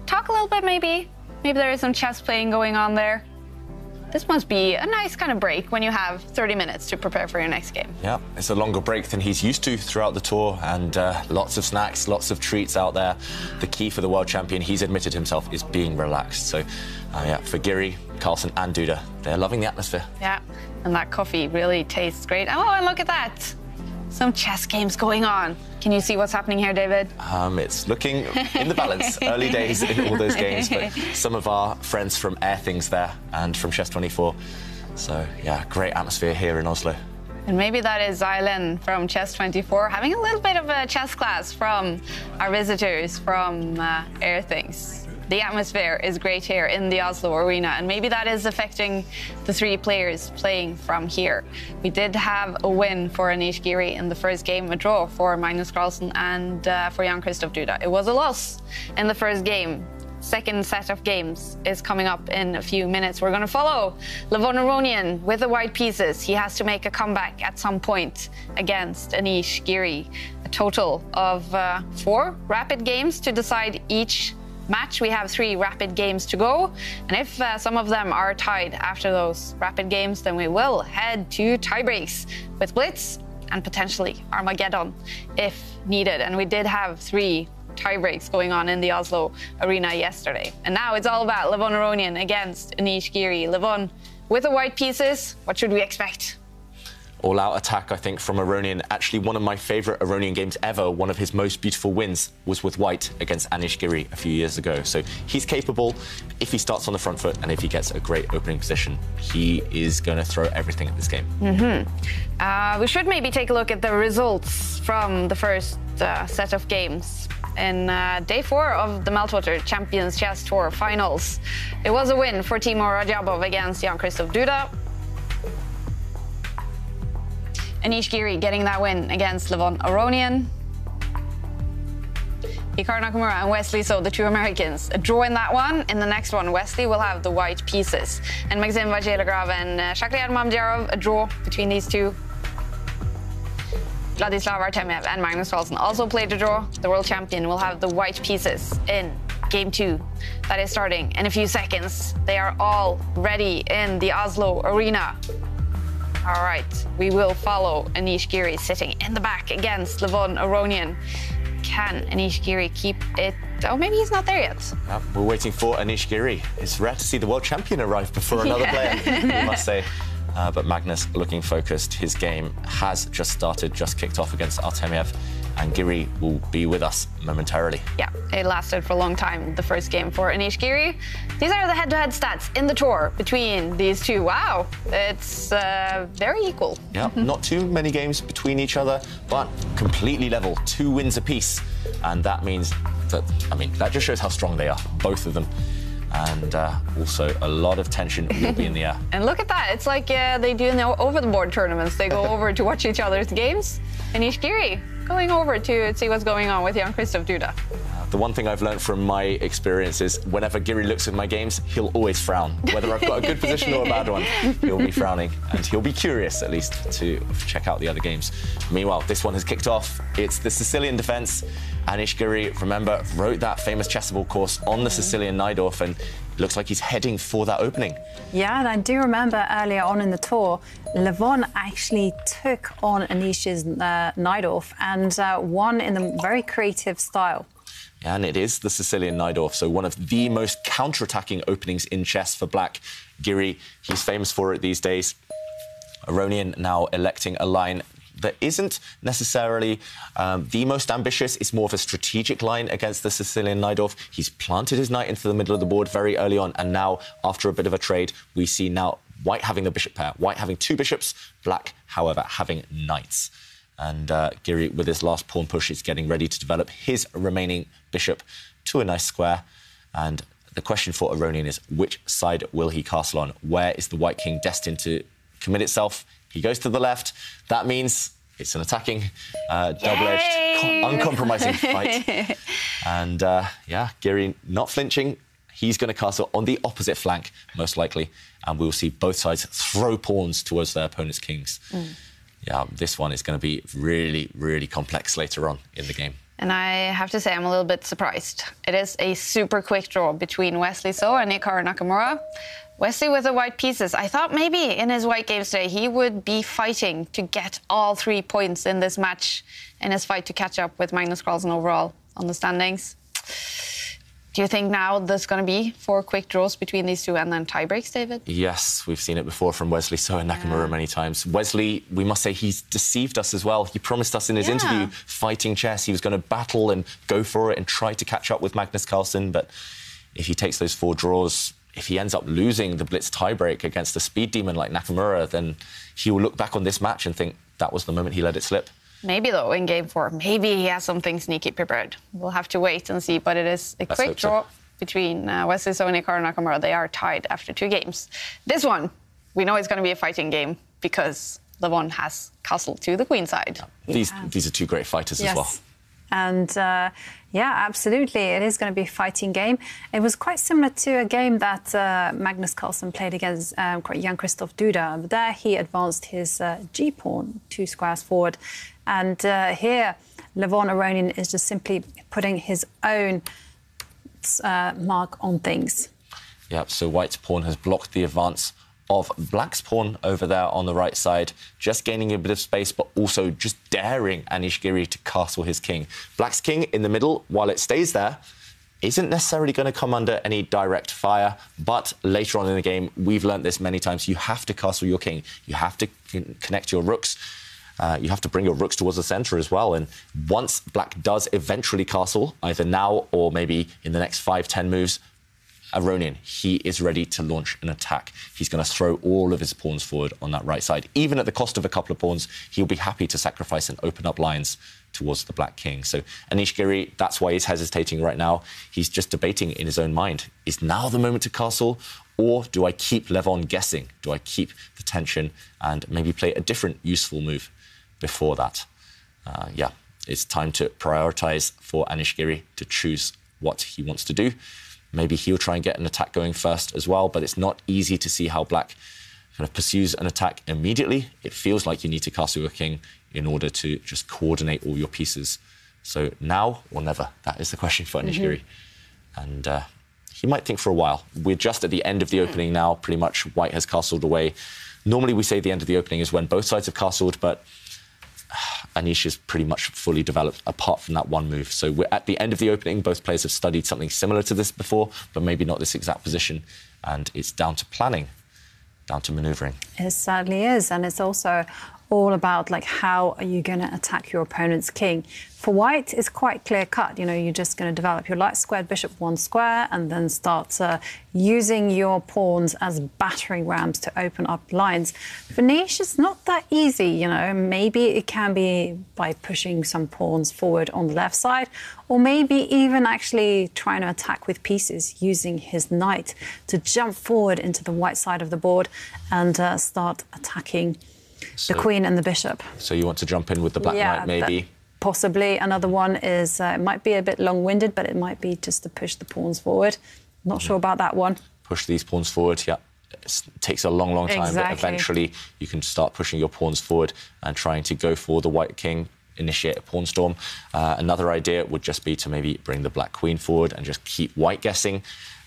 talk a little bit maybe. Maybe there is some chess playing going on there. This must be a nice kind of break when you have 30 minutes to prepare for your next game. Yeah, it's a longer break than he's used to throughout the tour, and uh, lots of snacks, lots of treats out there. The key for the world champion, he's admitted himself, is being relaxed. So, uh, yeah, for Giri, Carlsen, and Duda, they're loving the atmosphere. Yeah, and that coffee really tastes great. Oh, and look at that some chess games going on. Can you see what's happening here, David? Um, it's looking in the balance. Early days in all those games, but some of our friends from Airthings there and from Chess 24. So, yeah, great atmosphere here in Oslo. And maybe that is Zylen from Chess 24 having a little bit of a chess class from our visitors from uh, Airthings the atmosphere is great here in the Oslo Arena, and maybe that is affecting the three players playing from here. We did have a win for Anish Giri in the first game, a draw for Magnus Carlsen and uh, for Jan-Krzysztof Duda. It was a loss in the first game second set of games is coming up in a few minutes. We're going to follow Levon Aronian with the white pieces. He has to make a comeback at some point against Anish Giri. A total of uh, four rapid games to decide each match. We have three rapid games to go. And if uh, some of them are tied after those rapid games, then we will head to tiebreaks with Blitz and potentially Armageddon if needed. And we did have three tiebreaks going on in the Oslo arena yesterday. And now it's all about Levon Aronian against Anish Giri. Levon, with the white pieces, what should we expect? All-out attack, I think, from Aronian. Actually, one of my favourite Aronian games ever, one of his most beautiful wins, was with White against Anish Giri a few years ago. So he's capable if he starts on the front foot and if he gets a great opening position. He is going to throw everything at this game. Mm-hmm. Uh, we should maybe take a look at the results from the first uh, set of games in uh, day four of the Meltwater Champions Chess Tour finals. It was a win for Teimour Radjabov against Jan-Krzysztof Duda. Anish Giri getting that win against Levon Aronian. Hikaru Nakamura and Wesley So, the two Americans, a draw in that one. In the next one, Wesley will have the white pieces. And Maxime Vachier-Lagrave and uh, Shakhriyar Mamedyarov, a draw between these two. Vladislav Artemiev and Magnus Carlsen also played a draw. The world champion will have the white pieces in game two that is starting in a few seconds. They are all ready in the Oslo arena. All right, we will follow Anish Giri sitting in the back against Levon Aronian. Can Anish Giri keep it? Oh, maybe he's not there yet. we're waiting for Anish Giri. It's rare to see the world champion arrive before another yeah. player, we must say. Uh, but Magnus looking focused. His game has just started, just kicked off against Artemiev and Giri will be with us momentarily. Yeah, it lasted for a long time, the first game for Anish Giri. These are the head-to-head stats in the tour between these two. Wow, it's uh, very equal. Yeah, mm -hmm. not too many games between each other, but completely level, two wins apiece. And that means that, I mean, that just shows how strong they are, both of them and uh, also a lot of tension will be in the air. and look at that. It's like uh, they do in the over-the-board tournaments. They go over to watch each other's games. Anish Giri going over to see what's going on with Jan-Krzysztof Duda. The one thing I've learned from my experience is whenever Giri looks at my games, he'll always frown. Whether I've got a good position or a bad one, he'll be frowning. And he'll be curious, at least, to check out the other games. Meanwhile, this one has kicked off. It's the Sicilian defence. Anish Giri, remember, wrote that famous chessable course on the Sicilian Najdorf, and looks like he's heading for that opening. Yeah, and I do remember earlier on in the tour, Levon actually took on Anish's uh, Najdorf and uh, won in the very creative style. And it is the Sicilian Najdorf, so one of the most counter-attacking openings in chess for Black. Giri, he's famous for it these days. Aronian now electing a line that isn't necessarily um, the most ambitious. It's more of a strategic line against the Sicilian Najdorf. He's planted his knight into the middle of the board very early on, and now, after a bit of a trade, we see now White having the bishop pair, White having two bishops, Black, however, having knights. And uh, Giri, with his last pawn push, is getting ready to develop his remaining bishop to a nice square. And the question for Aronian is which side will he castle on? Where is the white king destined to commit itself? He goes to the left. That means it's an attacking, uh, double-edged, uncompromising fight. and uh, yeah, Giri not flinching. He's going to castle on the opposite flank, most likely, and we will see both sides throw pawns towards their opponent's kings. Mm. Yeah, this one is going to be really, really complex later on in the game. And I have to say, I'm a little bit surprised. It is a super quick draw between Wesley So and Hikaru Nakamura. Wesley with the white pieces. I thought maybe in his white games today he would be fighting to get all three points in this match in his fight to catch up with Magnus Carlsen overall on the standings. Do you think now there's going to be four quick draws between these two and then tie breaks, David? Yes, we've seen it before from Wesley So and Nakamura yeah. many times. Wesley, we must say, he's deceived us as well. He promised us in his yeah. interview fighting chess. He was going to battle and go for it and try to catch up with Magnus Carlsen. But if he takes those four draws, if he ends up losing the Blitz tiebreak against a speed demon like Nakamura, then he will look back on this match and think that was the moment he let it slip. Maybe though in game four, maybe he has something sneaky prepared. We'll have to wait and see. But it is a Let's quick draw so. between uh, Wesley So and Hikaru Nakamura. They are tied after two games. This one, we know it's going to be a fighting game because Levon has castle to the queen side. These these are two great fighters yes. as well. And uh, yeah, absolutely, it is going to be a fighting game. It was quite similar to a game that uh, Magnus Carlsen played against um, Jan-Krzysztof Duda. There he advanced his uh, G pawn two squares forward. And uh, here, Levon Aronian is just simply putting his own uh, mark on things. Yep, so White's pawn has blocked the advance of Black's pawn over there on the right side, just gaining a bit of space, but also just daring Anish Giri to castle his king. Black's king in the middle, while it stays there, isn't necessarily going to come under any direct fire, but later on in the game, we've learned this many times. You have to castle your king. You have to connect your rooks. Uh, you have to bring your rooks towards the center as well. And once black does eventually castle, either now or maybe in the next five, ten moves, Aronian, he is ready to launch an attack. He's going to throw all of his pawns forward on that right side. Even at the cost of a couple of pawns, he'll be happy to sacrifice and open up lines towards the Black King. So Anish Giri, that's why he's hesitating right now. He's just debating in his own mind, is now the moment to castle? Or do I keep Levon guessing? Do I keep the tension and maybe play a different useful move? Before that. Uh, yeah, it's time to prioritize for Anish Giri to choose what he wants to do. Maybe he'll try and get an attack going first as well, but it's not easy to see how Black kind of pursues an attack immediately. It feels like you need to castle your king in order to just coordinate all your pieces. So now or never? That is the question for Anish Giri. Mm-hmm. And uh, he might think for a while. We're just at the end of the opening now. Pretty much White has castled away. Normally we say the end of the opening is when both sides have castled, but Anish is pretty much fully developed apart from that one move. So we're at the end of the opening. Both players have studied something similar to this before, but maybe not this exact position. And it's down to planning, down to maneuvering. It certainly is. And it's also all about like how are you going to attack your opponent's king. For white, it's quite clear cut. You know, you're just going to develop your light squared bishop one square and then start uh, using your pawns as battering rams to open up lines. For niche, it's not that easy. You know, maybe it can be by pushing some pawns forward on the left side, or maybe even actually trying to attack with pieces using his knight to jump forward into the white side of the board and uh, start attacking so, the queen and the bishop. So you want to jump in with the black yeah, knight, maybe? Possibly. Another one is uh, it might be a bit long-winded, but it might be just to push the pawns forward. Not mm. sure about that one. Push these pawns forward. Yeah, it takes a long, long time, exactly. but eventually you can start pushing your pawns forward and trying to go for the white king initiate a pawn storm. Uh, another idea would just be to maybe bring the black queen forward and just keep white guessing.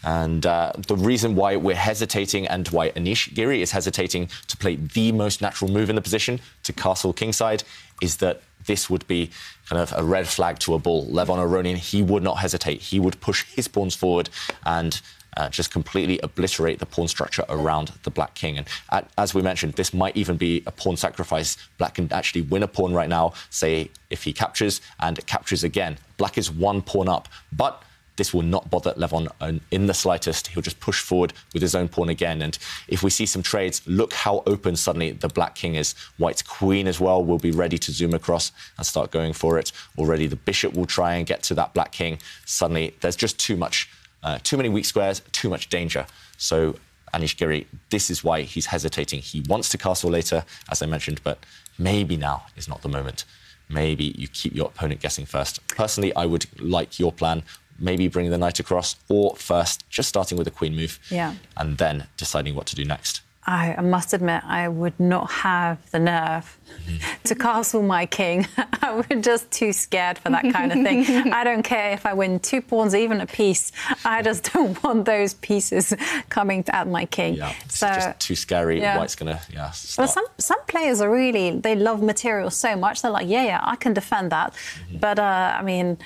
And uh, the reason why we're hesitating and why Anish Giri is hesitating to play the most natural move in the position to castle kingside is that this would be kind of a red flag to a bull. Levon Aronian, he would not hesitate. He would push his pawns forward and uh, just completely obliterate the pawn structure around the black king. And at, as we mentioned, this might even be a pawn sacrifice. Black can actually win a pawn right now, say if he captures and captures again. Black is one pawn up, but This will not bother Levon in the slightest. He'll just push forward with his own pawn again. And if we see some trades, look how open suddenly the black king is. White's queen as well will be ready to zoom across and start going for it. Already the bishop will try and get to that black king. Suddenly there's just too much, uh, too many weak squares, too much danger. So Anish Giri, this is why he's hesitating. He wants to castle later, as I mentioned, but maybe now is not the moment. Maybe you keep your opponent guessing first. Personally, I would like your plan maybe bringing the knight across, or first just starting with a queen move, yeah. and then deciding what to do next. I, must admit, I would not have the nerve mm-hmm. to castle my king. I would just too scared for that kind of thing. I don't care if I win two pawns, even a piece. I just don't want those pieces coming at my king. Yeah, so just too scary. Yeah. White's gonna yeah. Start. Well, some some players are really they love material so much. They're like, yeah, yeah, I can defend that. Mm-hmm. But uh, I mean,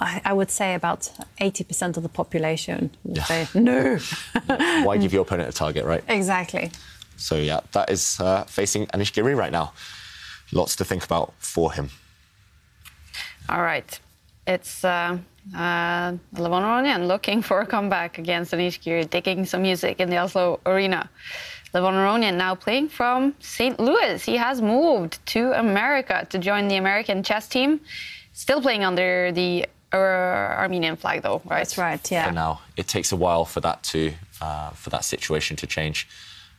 I, would say about 80% of the population would say no. Why give your opponent a target, right? Exactly. So, yeah, that is uh, facing Anish Giri right now. Lots to think about for him. All right. It's uh, uh, Levon Aronian looking for a comeback against Anish Giri, digging some music in the Oslo Arena. Levon Aronian now playing from St. Louis. He has moved to America to join the American chess team. Still playing under the uh, Armenian flag, though, right? That's right. Yeah. For now, it takes a while for that to uh, for that situation to change.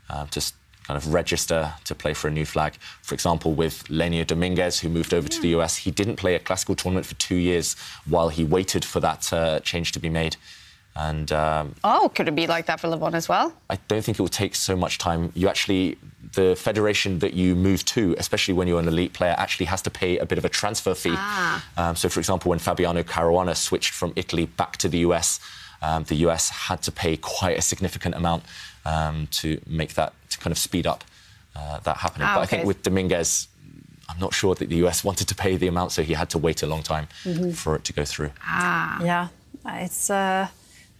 Uh, to kind of register to play for a new flag. For example, with Leinier Dominguez, who moved over yeah. to the US, he didn't play a classical tournament for two years while he waited for that uh, change to be made. And um, oh, could it be like that for Levon as well? I don't think it will take so much time. You actually, the federation that you move to, especially when you're an elite player, actually has to pay a bit of a transfer fee. Ah. Um, so, for example, when Fabiano Caruana switched from Italy back to the US, um, the US had to pay quite a significant amount um, to make that to kind of speed up uh, that happening. Ah, but okay. I think with Dominguez, I'm not sure that the US wanted to pay the amount, so he had to wait a long time mm-hmm. for it to go through. Ah, yeah, it's. Uh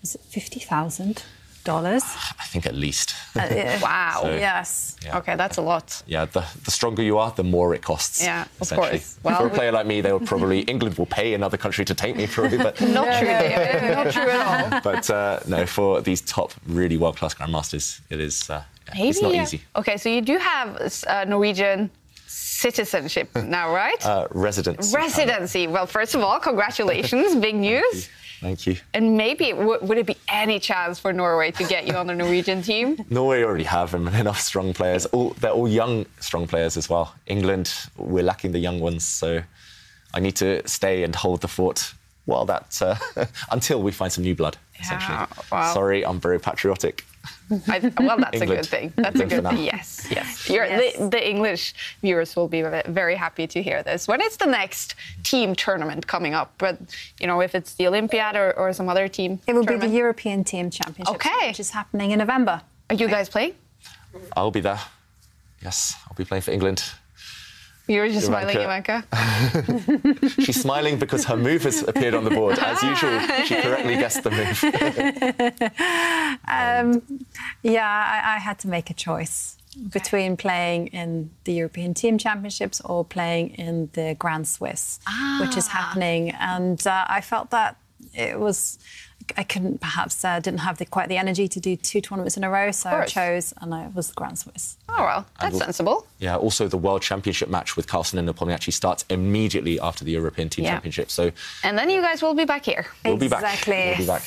is it fifty thousand dollars? I think at least. Uh, yeah. wow. So, yes. Yeah. Okay, that's a lot. Yeah. The, the stronger you are, the more it costs. Yeah, of course. Well, for a player like me, they would probably England will pay another country to take me through, but not true. not true at all. But uh, no, for these top, really world-class grandmasters, it is. Uh, Maybe, it's not easy. Okay, so you do have uh, Norwegian citizenship now, right? Uh, residency. Residency. Well, first of all, congratulations. Big news. Thank you. And maybe would it be any chance for Norway to get you on the Norwegian team? Norway already have enough strong players. All, they're all young, strong players as well. England, we're lacking the young ones, so I need to stay and hold the fort while that uh, until we find some new blood. Essentially. Yeah, Sorry, I'm very patriotic. I, well, that's a good thing. That's a good thing. Yes, yes. yes. The, the, English viewers will be very happy to hear this. When is the next team tournament coming up? But you know, if it's the Olympiad or, or some other team, it will tournament? be the European Team Championship, okay. which is happening in November. Are you guys playing? I'll be there. Yes, I'll be playing for England. You were just smiling, Jovanka. She's smiling because her move has appeared on the board. As usual, she correctly guessed the move. um, yeah, I, I, had to make a choice between playing in the European Team Championships or playing in the Grand Swiss, ah. which is happening. And uh, I felt that it was I couldn't perhaps uh, didn't have the, quite the energy to do two tournaments in a row, so I chose and I was the Grand Swiss. Oh well, that's sensible. Yeah. Also, the World Championship match with Carlsen and actually starts immediately after the European Team yeah. Championship. So. And then you guys will be back here. We'll exactly. be back. We'll be back.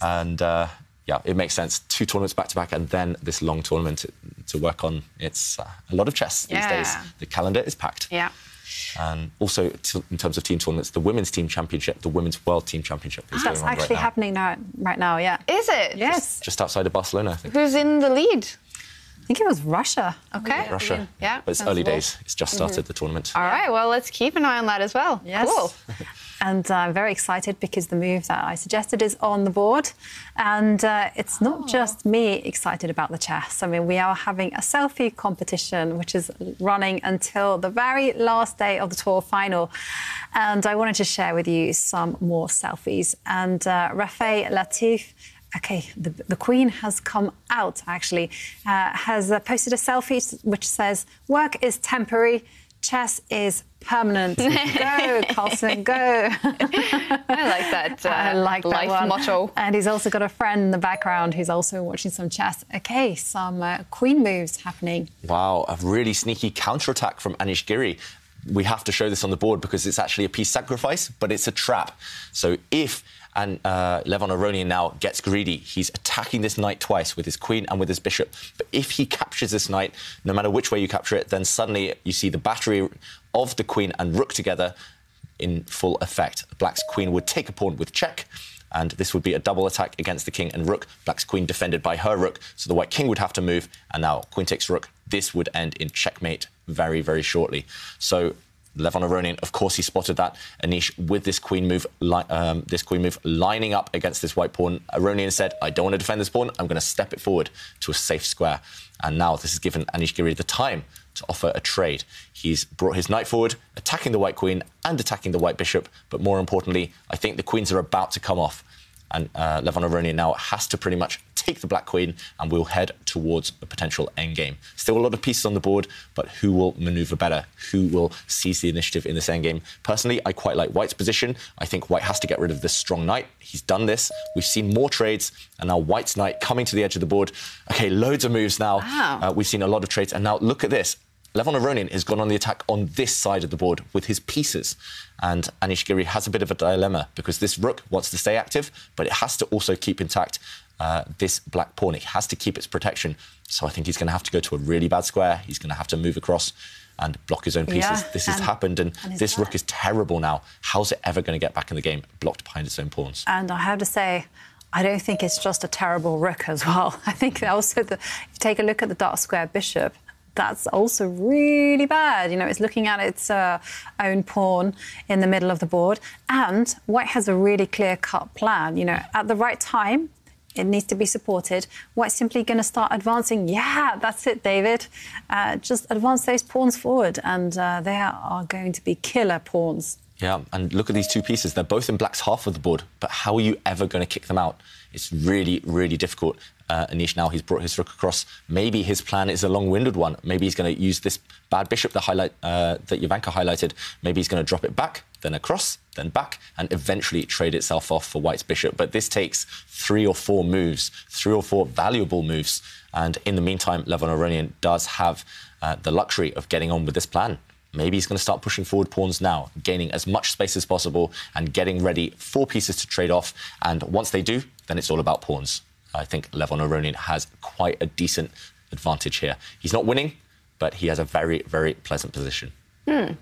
And. Uh, yeah, it makes sense. Two tournaments back to back, and then this long tournament to, to work on. It's uh, a lot of chess these yeah. days. The calendar is packed. Yeah. And also, in terms of team tournaments, the women's team championship, the women's world team championship is ah, That's going on actually right happening now. Right now, yeah. Is it? Yes. Just, just outside of Barcelona. I think. Who's in the lead? I think it was Russia. Okay. Russia. Yeah. But it's early days. It's just started mm-hmm. the tournament. All right. Well, let's keep an eye on that as well. Yes. Cool. and uh, I'm very excited because the move that I suggested is on the board. And uh, it's not oh. just me excited about the chess. I mean, we are having a selfie competition, which is running until the very last day of the tour final. And I wanted to share with you some more selfies. And uh, Rafay Latif okay, the, the, Queen has come out actually, uh, has uh, posted a selfie which says, Work is temporary, chess is permanent. go, Carlsen, go. I like that. Uh, I like that life one. motto. And he's also got a friend in the background who's also watching some chess. Okay, some uh, queen moves happening. Wow, a really sneaky counterattack from Anish Giri. We have to show this on the board because it's actually a piece sacrifice, but it's a trap. So if and uh, Levon Aronian now gets greedy. He's attacking this knight twice with his queen and with his bishop. But if he captures this knight, no matter which way you capture it, then suddenly you see the battery of the queen and rook together in full effect. Black's queen would take a pawn with check, and this would be a double attack against the king and rook. Black's queen defended by her rook, so the white king would have to move, and now queen takes rook. This would end in checkmate very, very shortly. So Levon Aronian, of course, he spotted that. Anish with this queen move, um, this queen move lining up against this white pawn. Aronian said, "I don't want to defend this pawn. I'm going to step it forward to a safe square." And now this has given Anish Giri the time to offer a trade. He's brought his knight forward, attacking the white queen and attacking the white bishop. But more importantly, I think the queens are about to come off. And uh, Levon Aronian now has to pretty much take the black queen and we'll head towards a potential endgame. Still a lot of pieces on the board, but who will maneuver better? Who will seize the initiative in this endgame? Personally, I quite like White's position. I think White has to get rid of this strong knight. He's done this. We've seen more trades, and now White's knight coming to the edge of the board. Okay, loads of moves now. Wow. Uh, we've seen a lot of trades, and now look at this. Levon Aronian has gone on the attack on this side of the board with his pieces. And Anish Giri has a bit of a dilemma because this rook wants to stay active, but it has to also keep intact uh, this black pawn. It has to keep its protection. So I think he's going to have to go to a really bad square. He's going to have to move across and block his own pieces. Yeah, this has happened, and, and this rook is terrible now. How's it ever going to get back in the game, blocked behind its own pawns? And I have to say, I don't think it's just a terrible rook as well. I think also, the, if you take a look at the dark square bishop, that's also really bad. You know, it's looking at its uh, own pawn in the middle of the board. And White has a really clear cut plan. You know, at the right time, it needs to be supported. White's simply going to start advancing. Yeah, that's it, David. Uh, just advance those pawns forward, and uh, they are going to be killer pawns. Yeah, and look at these two pieces. They're both in black's half of the board, but how are you ever going to kick them out? It's really, really difficult. Uh, Anish now he's brought his rook across. Maybe his plan is a long-winded one. Maybe he's going to use this bad bishop that highlight uh, that highlighted. Maybe he's going to drop it back, then across, then back, and eventually trade itself off for White's bishop. But this takes three or four moves, three or four valuable moves. And in the meantime, Levon Aronian does have uh, the luxury of getting on with this plan. Maybe he's going to start pushing forward pawns now, gaining as much space as possible and getting ready for pieces to trade off. And once they do, then it's all about pawns. I think Levon Aronian has quite a decent advantage here. He's not winning, but he has a very, very pleasant position. Hmm.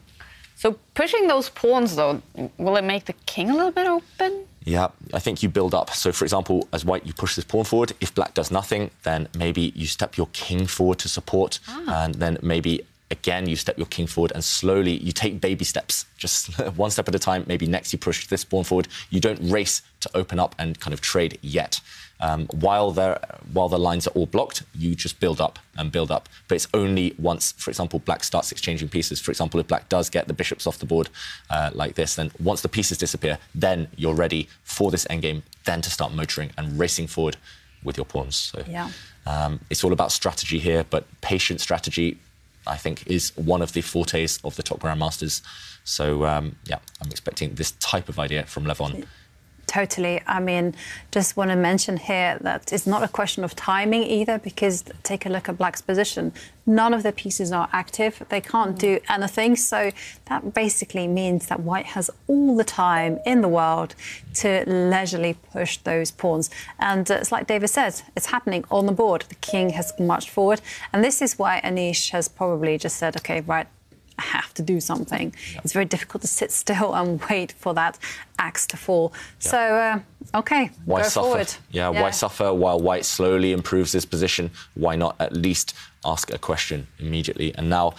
So pushing those pawns, though, will it make the king a little bit open? Yeah, I think you build up. So, for example, as white, you push this pawn forward. If black does nothing, then maybe you step your king forward to support, ah. and then maybe again you step your king forward and slowly you take baby steps just one step at a time maybe next you push this pawn forward you don't race to open up and kind of trade yet um, while the while the lines are all blocked, you just build up and build up. But it's only once, for example, black starts exchanging pieces. For example, if black does get the bishops off the board uh, like this, then once the pieces disappear, then you're ready for this endgame. Then to start motoring and racing forward with your pawns. So yeah. um, it's all about strategy here, but patient strategy. I think is one of the fortes of the top grandmasters. So um, yeah, I'm expecting this type of idea from Levon. Totally. I mean, just want to mention here that it's not a question of timing either, because take a look at Black's position. None of the pieces are active. They can't do anything. So that basically means that White has all the time in the world to leisurely push those pawns. And uh, it's like David said, it's happening on the board. The king has marched forward. And this is why Anish has probably just said, OK, right, I have to do something. Yeah. It's very difficult to sit still and wait for that axe to fall. Yeah. So, uh, okay, why go suffer? forward. Yeah, yeah, why suffer while White slowly improves his position? Why not at least ask a question immediately? And now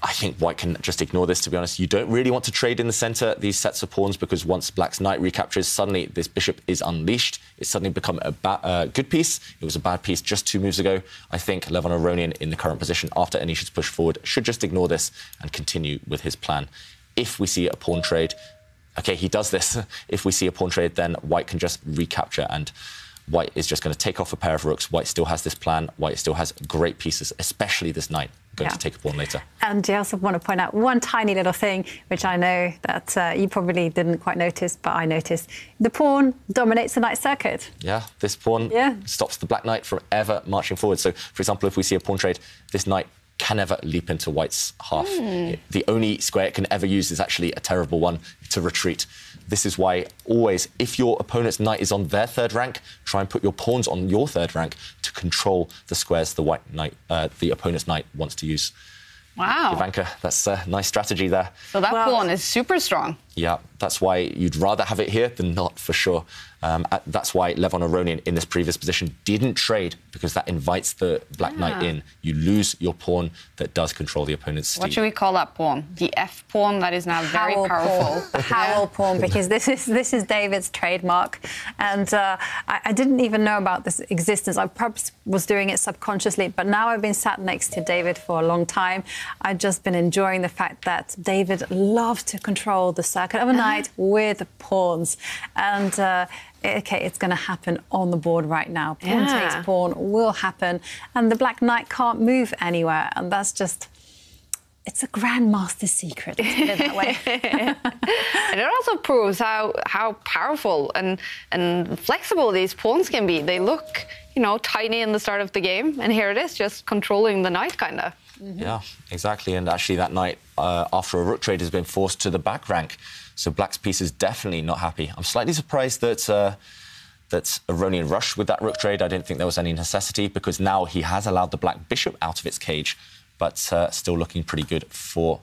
I think White can just ignore this, to be honest. You don't really want to trade in the centre these sets of pawns because once Black's knight recaptures, suddenly this bishop is unleashed. It's suddenly become a uh, good piece. It was a bad piece just two moves ago. I think Levon Aronian, in the current position, after Anish's push forward, should just ignore this and continue with his plan. If we see a pawn trade, okay, he does this. if we see a pawn trade, then White can just recapture and White is just going to take off a pair of rooks. White still has this plan. White still has great pieces, especially this knight. Going Yeah. to take a pawn later. And I also want to point out one tiny little thing, which I know that uh, you probably didn't quite notice, but I noticed. The pawn dominates the knight circuit. Yeah, this pawn Yeah. stops the black knight from ever marching forward. So, for example, if we see a pawn trade, this knight can never leap into white's half. It- the only square it can ever use is actually a terrible one to retreat. This is why always, if your opponent's knight is on their third rank, try and put your pawns on your third rank to control the squares the white knight, uh, the opponent's knight wants to use. Wow. Jovanka, that's a nice strategy there. So that Well- pawn is super strong. Yeah, that's why you'd rather have it here than not, for sure. Um, that's why Levon Aronian in this previous position didn't trade because that invites the black knight in. You lose your pawn that does control the opponent's What steed. should we call that pawn? The F pawn that is now very Howell powerful. pawn, the Howell pawn, because this is this is David's trademark, and uh, I, I didn't even know about this existence. I perhaps was doing it subconsciously, but now I've been sat next to David for a long time. I've just been enjoying the fact that David loves to control the circuit of a knight with pawns, and. Uh, Okay, it's going to happen on the board right now. Pawn Yeah. takes pawn will happen, and the black knight can't move anywhere, and that's just. It's a grandmaster secret. Let's put it that way. And it also proves how how powerful and and flexible these pawns can be. They look, you know, tiny in the start of the game, and here it is, just controlling the knight, kind of. Yeah, exactly. And actually, that knight, uh, after a rook trade, has been forced to the back rank. So black's piece is definitely not happy. I'm slightly surprised that. Uh, that Aronian rushed with that rook trade. I didn't think there was any necessity because now he has allowed the black bishop out of its cage, but uh, still looking pretty good for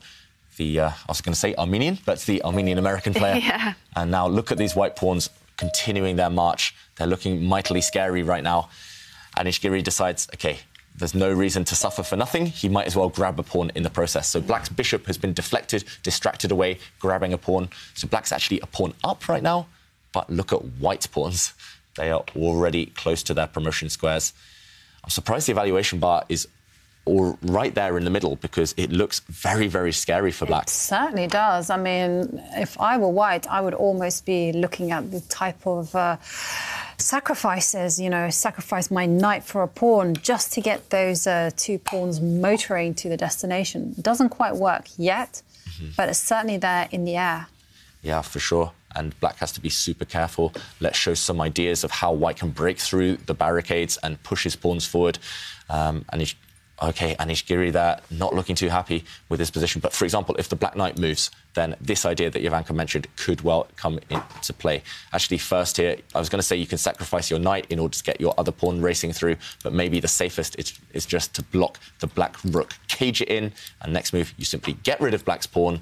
the, uh, I was going to say Armenian, but the Armenian American player. Yeah. And now look at these white pawns continuing their march. They're looking mightily scary right now. Anish Giri decides, okay, there's no reason to suffer for nothing. He might as well grab a pawn in the process. So black's bishop has been deflected, distracted away, grabbing a pawn. So black's actually a pawn up right now. But look at white's pawns. They are already close to their promotion squares. I'm surprised the evaluation bar is all right there in the middle because it looks very, very scary for black. It certainly does. I mean, if I were white, I would almost be looking at the type of uh, sacrifices, you know, sacrifice my knight for a pawn just to get those uh, two pawns motoring to the destination. It Doesn't quite work yet, but it's certainly there in the air. Yeah, for sure. And black has to be super careful. Let's show some ideas of how white can break through the barricades and push his pawns forward. Um, and he's, okay, Anish Giri there, not looking too happy with his position. But for example, if the black knight moves, then this idea that Jovanka mentioned could well come into play. Actually, first here, I was going to say you can sacrifice your knight in order to get your other pawn racing through, but maybe the safest is, is just to block the black rook, cage it in, and next move, you simply get rid of black's pawn.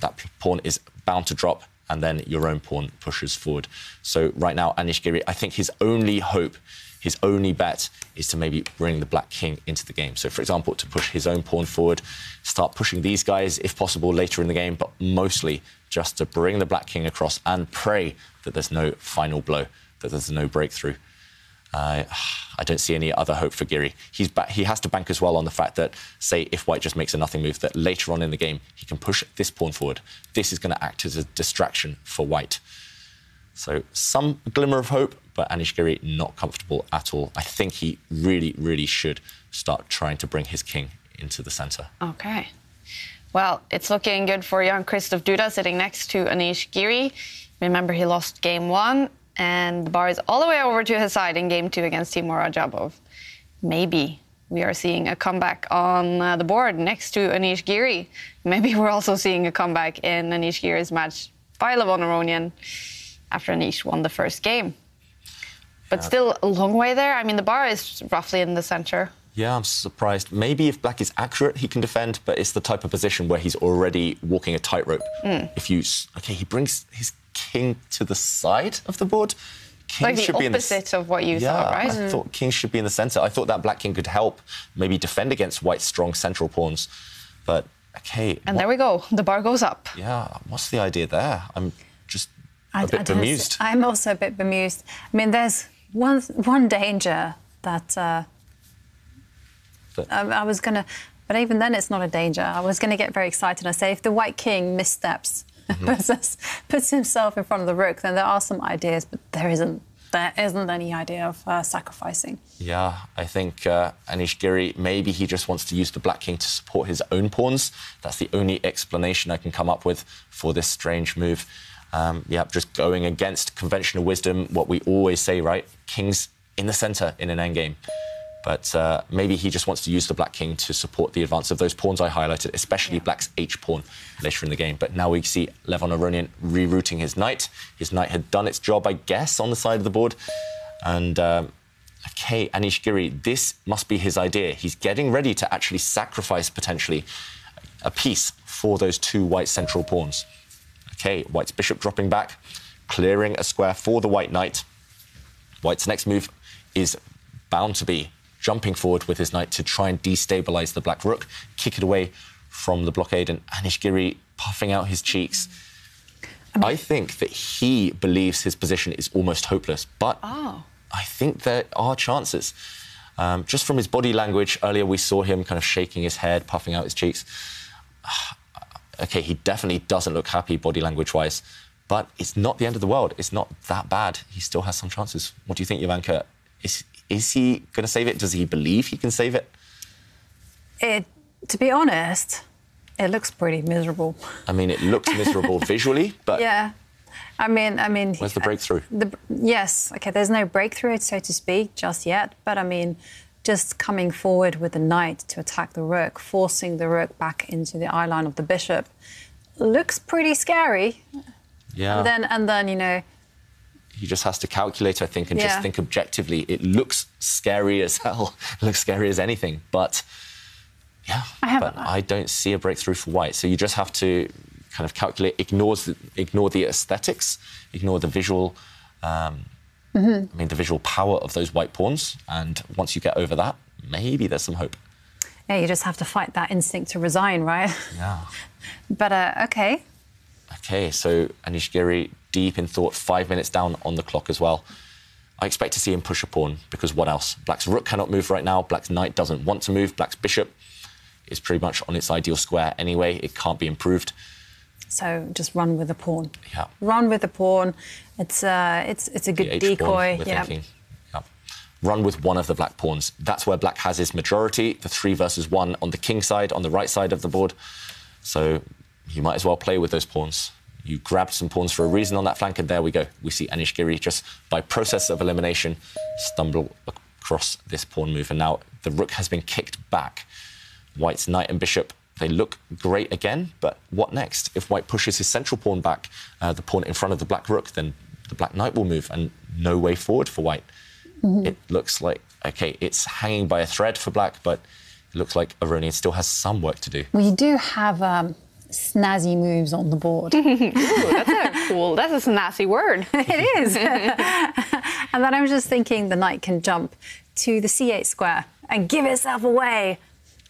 That pawn is bound to drop, and then your own pawn pushes forward. So right now, Anish Giri, I think his only hope, his only bet, is to maybe bring the black king into the game. So, for example, to push his own pawn forward, start pushing these guys if possible later in the game, but mostly just to bring the black king across and pray that there's no final blow, that there's no breakthrough. Uh, I don't see any other hope for Giri. He's ba- he has to bank as well on the fact that, say, if White just makes a nothing move, that later on in the game he can push this pawn forward. This is going to act as a distraction for White. So some glimmer of hope, but Anish Giri not comfortable at all. I think he really, really should start trying to bring his king into the centre. Okay. Well, it's looking good for Jan-Krzysztof Duda sitting next to Anish Giri. Remember, he lost game one, and the bar is all the way over to his side in game two against Teimour Radjabov. Maybe we are seeing a comeback on uh, the board next to Anish Giri. Maybe we're also seeing a comeback in Anish Giri's match by Levon Aronian after Anish won the first game. But still a long way there. I mean, the bar is roughly in the center. Yeah, I'm surprised. Maybe if Black is accurate, he can defend, but it's the type of position where he's already walking a tightrope. Mm. If you, okay, he brings his king to the side of the board. King like the should be in the opposite of what you yeah, thought, right? I thought king should be in the centre. I thought that black king could help maybe defend against white's strong central pawns. But okay. And what- there we go. The bar goes up. Yeah, what's the idea there? I'm just a I- bit I bemused. I'm also a bit bemused. I mean, there's one one danger that uh, I, I was gonna, but even then, it's not a danger. I was gonna get very excited and say if the White King missteps, Mm-hmm. puts, us- puts himself in front of the rook, then there are some ideas, but there isn't. there isn't any idea of uh, sacrificing. Yeah, I think uh, Anish Giri, maybe he just wants to use the Black King to support his own pawns. That's the only explanation I can come up with for this strange move. Um, yeah, just going against conventional wisdom, what we always say, right? Kings in the center in an endgame. But uh, maybe he just wants to use the Black King to support the advance of those pawns I highlighted, especially yeah. Black's H pawn later in the game. But now we see Levon Aronian rerouting his knight. His knight had done its job, I guess, on the side of the board. And um, okay, Anish Giri, this must be his idea. He's getting ready to actually sacrifice potentially a piece for those two white central pawns. Okay, White's bishop dropping back, clearing a square for the white knight. White's next move is bound to be jumping forward with his knight to try and destabilize the black rook, kick it away from the blockade, and Anish Giri puffing out his cheeks. I, mean, I think that he believes his position is almost hopeless, but oh. I think there are chances. Um, just from his body language, earlier we saw him kind of shaking his head, puffing out his cheeks. Okay, he definitely doesn't look happy body language wise, but it's not the end of the world. It's not that bad. He still has some chances. What do you think, Jovanka? Is, is he going to save it? Does he believe he can save it? It, to be honest, it looks pretty miserable. I mean, it looks miserable visually, but yeah. I mean, I mean, where's the breakthrough? The, yes, okay. There's no breakthrough, so to speak, just yet. But I mean, just coming forward with the knight to attack the rook, forcing the rook back into the eye line of the bishop, looks pretty scary. Yeah. And then, and then, you know, he just has to calculate, I think, and yeah. just think objectively. It looks scary as hell. it looks scary as anything, but yeah, I but I don't see a breakthrough for white. So you just have to kind of calculate, ignore the, ignore the aesthetics, ignore the visual. Um, mm-hmm. I mean, the visual power of those white pawns, and once you get over that, maybe there's some hope. Yeah, you just have to fight that instinct to resign, right? Yeah. but uh, okay. Okay, so Anish Giri deep in thought, five minutes down on the clock as well. I expect to see him push a pawn because what else? Black's rook cannot move right now. Black's knight doesn't want to move. Black's bishop is pretty much on its ideal square anyway. It can't be improved. So just run with the pawn. Yeah. Run with the pawn. It's uh, it's it's a good decoy. yeah. yeah. Run with one of the black pawns. That's where black has his majority. The three versus one on the king side, on the right side of the board. So you might as well play with those pawns. You grabbed some pawns for a reason on that flank, and there we go. We see Anish Giri just by process of elimination stumble across this pawn move. And now the rook has been kicked back. White's knight and bishop, they look great again, but what next? If white pushes his central pawn back, uh, the pawn in front of the black rook, then the black knight will move, and no way forward for white. Mm -hmm. It looks like, okay, it's hanging by a thread for black, but it looks like Aronian still has some work to do. We do have um, snazzy moves on the board. Ooh, that's a cool, that's a snazzy word. it is. and then I was just thinking the knight can jump to the c8 square and give itself away.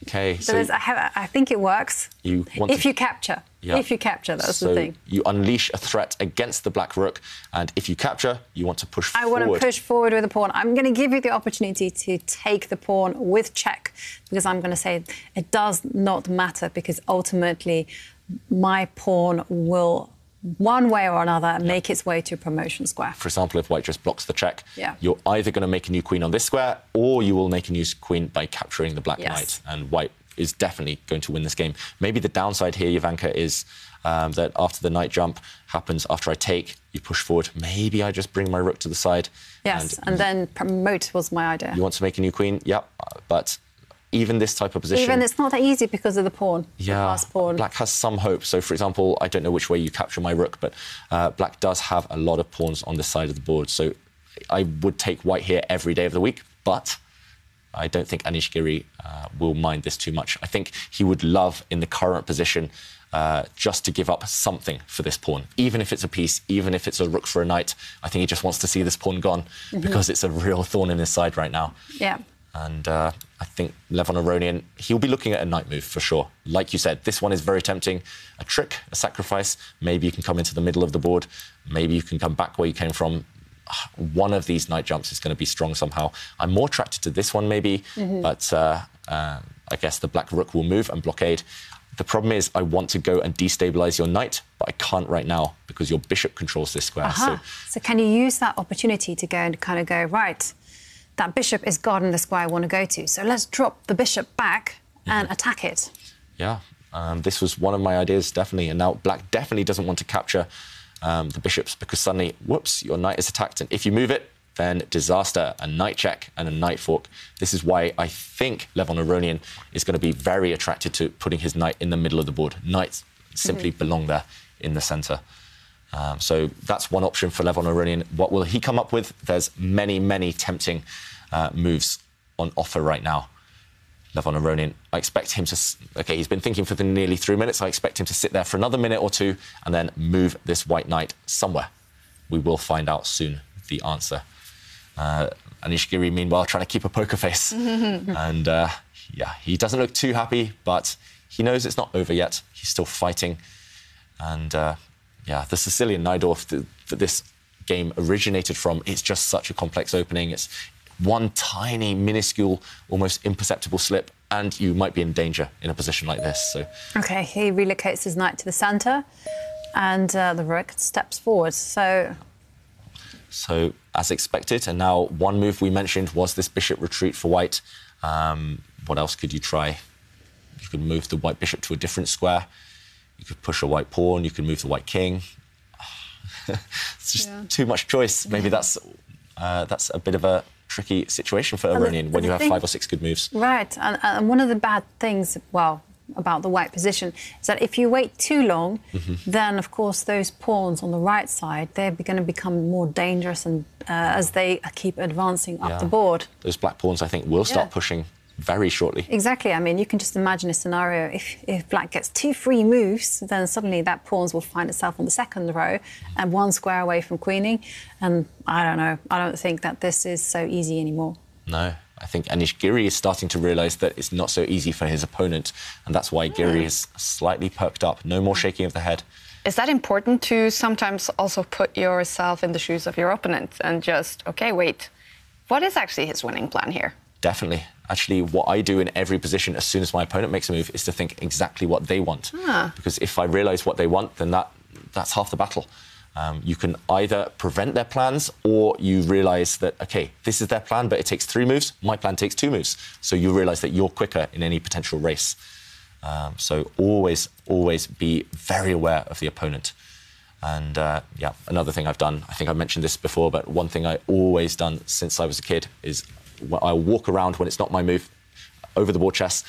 Okay, so, so I, have, I, think it works. You if to... you capture. Yeah. If you capture, that's so the thing. You unleash a threat against the black rook, and if you capture, you want to push I forward. I want to push forward with the pawn. I'm going to give you the opportunity to take the pawn with check, because I'm going to say it does not matter, because ultimately my pawn will one way or another yeah. make its way to a promotion square. For example, if white just blocks the check, yeah. you're either going to make a new queen on this square or you will make a new queen by capturing the black yes. knight. And white is definitely going to win this game. Maybe the downside here, Jovanka, is um, that after the knight jump happens, after I take, you push forward. Maybe I just bring my rook to the side. Yes, and, and then promote was my idea. You want to make a new queen? Yep. But even this type of position. Even it's not that easy because of the pawn. Yeah, the pawn. black has some hope. So, for example, I don't know which way you capture my rook, but uh, black does have a lot of pawns on this side of the board. So, I would take white here every day of the week, but I don't think Anish Giri uh, will mind this too much. I think he would love, in the current position, uh, just to give up something for this pawn, even if it's a piece, even if it's a rook for a knight. I think he just wants to see this pawn gone mm-hmm. because it's a real thorn in his side right now. Yeah. And uh, I think Levon Aronian, he'll be looking at a knight move for sure. Like you said, this one is very tempting. A trick, a sacrifice. Maybe you can come into the middle of the board. Maybe you can come back where you came from. One of these knight jumps is going to be strong somehow. I'm more attracted to this one, maybe, mm-hmm. but uh, uh, I guess the black rook will move and blockade. The problem is, I want to go and destabilize your knight, but I can't right now because your bishop controls this square. Uh-huh. So, so can you use that opportunity to go and kind of go right? That bishop is guarding the square I want to go to. So let's drop the bishop back and attack it. Yeah, um, this was one of my ideas, definitely. And now black definitely doesn't want to capture um, the bishops because suddenly, whoops, your knight is attacked. And if you move it, then disaster, a knight check, and a knight fork. This is why I think Levon Aronian is going to be very attracted to putting his knight in the middle of the board. Knights simply mm-hmm. belong there in the centre. Um, so that's one option for Levon Aronian. What will he come up with? There's many, many tempting uh, moves on offer right now. Levon Aronian, I expect him to. Okay, he's been thinking for the nearly three minutes. I expect him to sit there for another minute or two and then move this white knight somewhere. We will find out soon the answer. Uh, Anish Giri, meanwhile, trying to keep a poker face. and uh, yeah, he doesn't look too happy, but he knows it's not over yet. He's still fighting. And uh, yeah, the Sicilian Najdorf that this game originated from, it's just such a complex opening. It's one tiny, minuscule, almost imperceptible slip, and you might be in danger in a position like this. So, okay, he relocates his knight to the centre, and uh, the rook steps forward. So, so as expected, and now one move we mentioned was this bishop retreat for white. Um, what else could you try? You could move the white bishop to a different square. You could push a white pawn. You could move the white king. it's just yeah. too much choice. Maybe that's uh, that's a bit of a tricky situation for Aronian when you have thing, five or six good moves. Right, and, and, one of the bad things, well, about the white position is that if you wait too long, mm-hmm. then of course those pawns on the right side they're going to become more dangerous and uh, as they keep advancing up yeah. the board. Those black pawns, I think, will start yeah. pushing very shortly. Exactly. I mean, you can just imagine a scenario if, if black gets two free moves, then suddenly that pawns will find itself on the second row and one square away from queening. And I don't know. I don't think that this is so easy anymore. No. I think Anish Giri is starting to realise that it's not so easy for his opponent, and that's why Giri is slightly perked up. No more shaking of the head. Is that important to sometimes also put yourself in the shoes of your opponent and just, okay, wait, what is actually his winning plan here? Definitely actually what I do in every position as soon as my opponent makes a move is to think exactly what they want. Ah. Because if I realize what they want, then that that's half the battle. Um, you can either prevent their plans or you realize that, okay, this is their plan, but it takes three moves. My plan takes two moves. So you realize that you're quicker in any potential race. Um, so always, always be very aware of the opponent. And uh, yeah, another thing I've done, I think I mentioned this before, but one thing I always done since I was a kid is I'll walk around when it's not my move over the war chest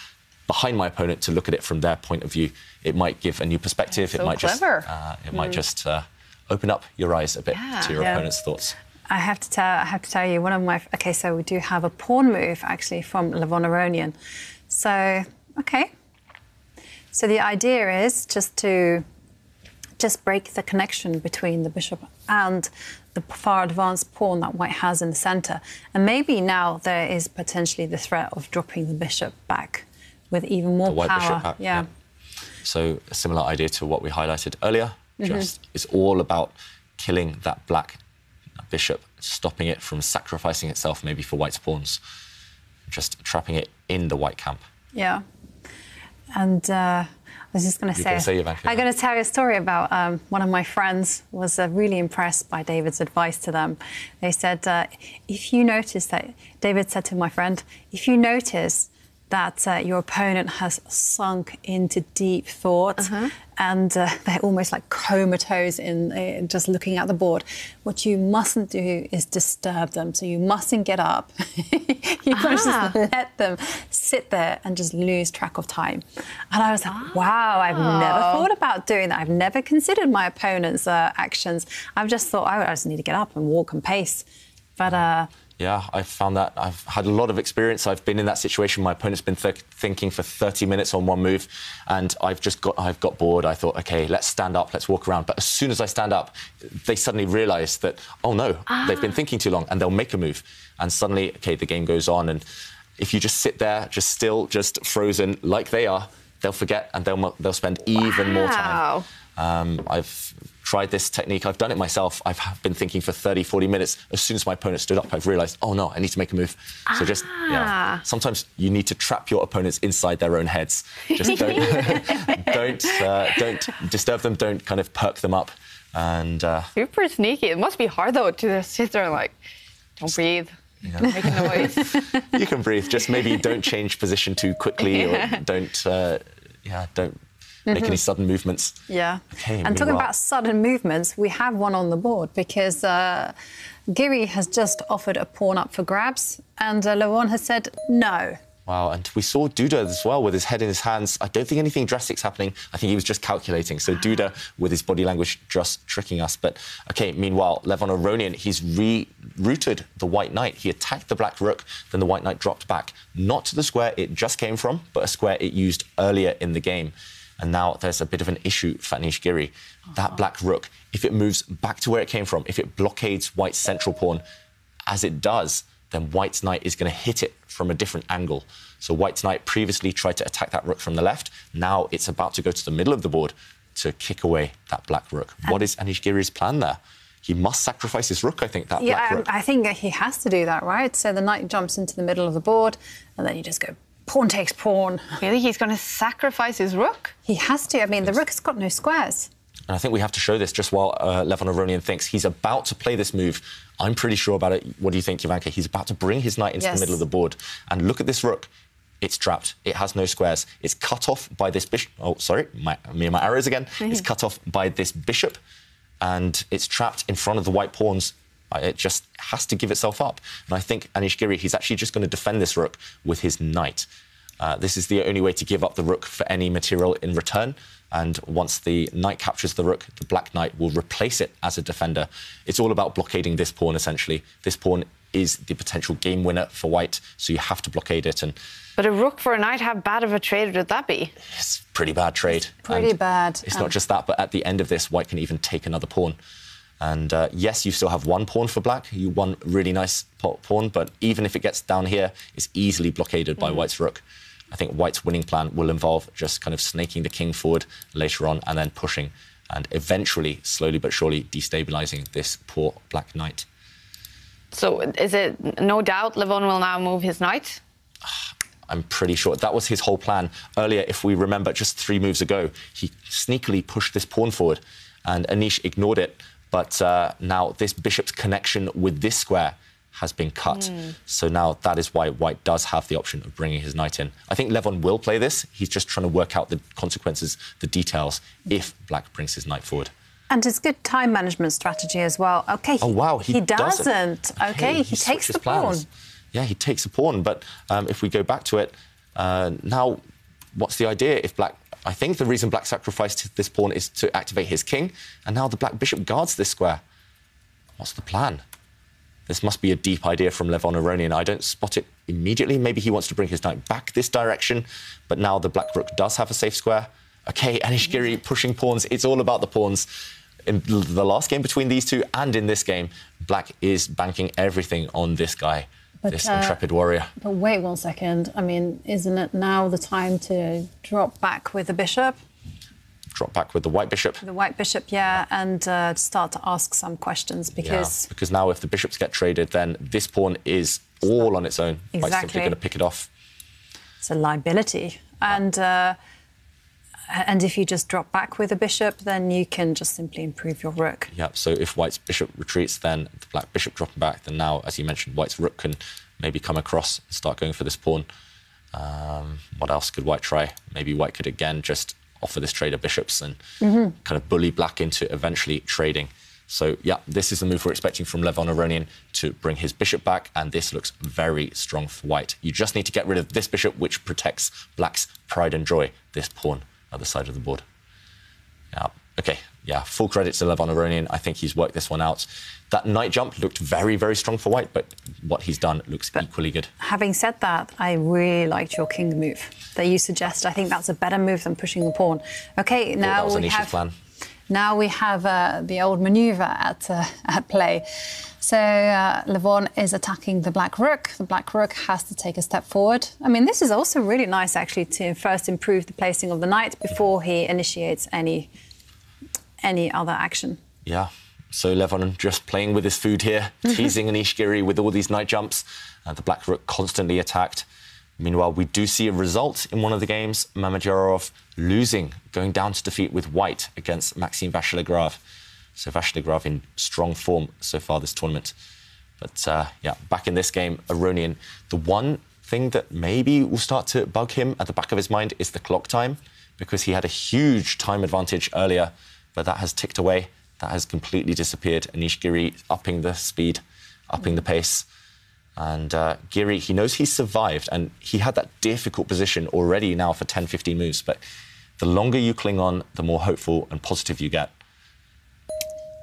behind my opponent to look at it from their point of view. It might give a new perspective. So it might clever. just uh, it mm. might just uh, open up your eyes a bit yeah. to your yeah. opponent's thoughts. I have to tell I have to tell you one of my okay. So we do have a pawn move actually from Levon Aronian. So okay. So the idea is just to just break the connection between the bishop and the far advanced pawn that white has in the centre. And maybe now there is potentially the threat of dropping the bishop back with even more power. Bishop back, yeah. yeah. So a similar idea to what we highlighted earlier. Mm-hmm. Just it's all about killing that black bishop, stopping it from sacrificing itself maybe for white's pawns, just trapping it in the white camp. Yeah. And uh, I was just going to say, say I'm going to tell you a story about um, one of my friends was uh, really impressed by David's advice to them. They said, uh, if you notice that, David said to my friend, if you notice that uh, your opponent has sunk into deep thought uh-huh. and uh, they're almost like comatose in uh, just looking at the board. What you mustn't do is disturb them. So you mustn't get up. you ah. must just let them sit there and just lose track of time. And I was like, ah. wow, I've never thought about doing that. I've never considered my opponent's uh, actions. I've just thought, oh, I just need to get up and walk and pace. But uh, yeah, I've found that I've had a lot of experience. I've been in that situation. My opponent's been th- thinking for 30 minutes on one move, and I've just got I've got bored. I thought, okay, let's stand up, let's walk around. But as soon as I stand up, they suddenly realise that, oh no, ah. they've been thinking too long, and they'll make a move, and suddenly, okay, the game goes on. And if you just sit there, just still, just frozen like they are, they'll forget and they'll they'll spend even wow. more time. Um, I've tried this technique. I've done it myself. I've been thinking for 30, 40 minutes. As soon as my opponent stood up, I've realized, oh no, I need to make a move. Ah. So just, yeah. Ah. Sometimes you need to trap your opponents inside their own heads. Just don't, don't, uh, don't disturb them. Don't kind of perk them up. And uh, super sneaky. It must be hard though to just sit there and like, don't breathe. Yeah. Make a noise. you can breathe. Just maybe don't change position too quickly, yeah. or don't, uh, yeah, don't mm-hmm. make any sudden movements. Yeah. Okay, and talking about sudden movements, we have one on the board because uh, Giri has just offered a pawn up for grabs, and uh, Levon has said no. Wow, and we saw Duda as well with his head in his hands. I don't think anything drastic's happening. I think he was just calculating. So Duda with his body language just tricking us. But okay, meanwhile, Levon Aronian, he's rerouted the white knight. He attacked the black rook, then the white knight dropped back. Not to the square it just came from, but a square it used earlier in the game. And now there's a bit of an issue for Anish Giri. That black rook, if it moves back to where it came from, if it blockades white's central pawn, as it does, then white's knight is going to hit it from a different angle. So white's knight previously tried to attack that rook from the left. Now it's about to go to the middle of the board to kick away that black rook. Uh, what is Anish Giri's plan there? He must sacrifice his rook, I think, that yeah, black rook. I think he has to do that, right? So the knight jumps into the middle of the board, and then you just go pawn takes pawn. Really? He's going to sacrifice his rook? He has to. I mean, the rook has got no squares. And I think we have to show this just while uh, Levon Aronian thinks he's about to play this move. I'm pretty sure about it. What do you think, Jovanka? He's about to bring his knight into yes. the middle of the board. And look at this rook. It's trapped. It has no squares. It's cut off by this bishop. Oh, sorry, my, me and my arrows again. Mm-hmm. It's cut off by this bishop, and it's trapped in front of the white pawns. It just has to give itself up. And I think Anish Giri, he's actually just going to defend this rook with his knight. Uh, this is the only way to give up the rook for any material in return. And once the knight captures the rook, the black knight will replace it as a defender. It's all about blockading this pawn, essentially. This pawn is the potential game winner for white, so you have to blockade it. And but a rook for a knight, how bad of a trade would that be? It's pretty bad trade. It's pretty and bad. It's um, not just that, but at the end of this, white can even take another pawn. And uh, yes, you still have one pawn for black. You one really nice pawn, but even if it gets down here, it's easily blockaded by mm. white's rook. I think White's winning plan will involve just kind of snaking the king forward later on and then pushing and eventually, slowly but surely, destabilizing this poor black knight. So is it no doubt Levon will now move his knight? I'm pretty sure that was his whole plan. Earlier, if we remember, just three moves ago, he sneakily pushed this pawn forward, and Anish ignored it. But uh, now this bishop's connection with this square has been cut. Mm. So now that is why White does have the option of bringing his knight in. I think Levon will play this. He's just trying to work out the consequences, the details, if Black brings his knight forward. And it's good time management strategy as well. Okay. He, oh wow, he, he doesn't. Okay, okay, he, he takes the plans. pawn. Yeah, he takes a pawn. But um, if we go back to it, uh, now what's the idea? If Black, I think the reason Black sacrificed this pawn is to activate his king, and now the Black bishop guards this square. What's the plan? This must be a deep idea from Levon Aronian. I don't spot it immediately. Maybe he wants to bring his knight back this direction, but now the black rook does have a safe square. Okay, Anish Giri pushing pawns. It's all about the pawns. In the last game between these two and in this game, black is banking everything on this guy. But, this uh, intrepid warrior. But wait one second. I mean, isn't it now the time to drop back with the bishop? drop back with the white bishop. The white bishop, yeah, and uh, start to ask some questions because... Yeah, because now if the bishops get traded, then this pawn is all on its own. Exactly. White's simply going to pick it off. It's a liability. And... Uh, and if you just drop back with a bishop, then you can just simply improve your rook. Yeah, so if white's bishop retreats, then the black bishop dropping back, then now, as you mentioned, white's rook can maybe come across and start going for this pawn. Um, what else could white try? Maybe white could again just offer this trade of bishops and mm-hmm. kind of bully black into eventually trading. So, yeah, this is the move we're expecting from Levon Aronian to bring his bishop back, and this looks very strong for white. You just need to get rid of this bishop, which protects black's pride and joy, this pawn the side of the board. Yeah, okay, yeah, full credit to Levon Aronian. I think he's worked this one out. That knight jump looked very, very strong for white, but what he's done looks but equally good. Having said that, I really liked your king move that you suggest. I think that's a better move than pushing the pawn. Okay, now was we have, plan. Now we have uh, the old manoeuvre at, uh, at play. So uh, Levon is attacking the black rook. The black rook has to take a step forward. I mean, this is also really nice, actually, to first improve the placing of the knight before he initiates any any other action. Yeah. So Levon just playing with his food here, teasing Anish Giri with all these knight jumps. Uh, the black rook constantly attacked. Meanwhile, we do see a result in one of the games. Mamedyarov losing, going down to defeat with white against Maxime Vachier-Lagrave. So Vachier-Lagrave in strong form so far this tournament. But uh, yeah, back in this game, Aronian, the one thing that maybe will start to bug him at the back of his mind is the clock time, because he had a huge time advantage earlier, but that has ticked away. That has completely disappeared. Anish Giri upping the speed, upping the pace. And uh, Giri, he knows he's survived, and he had that difficult position already now for 10, 15 moves. But the longer you cling on, the more hopeful and positive you get.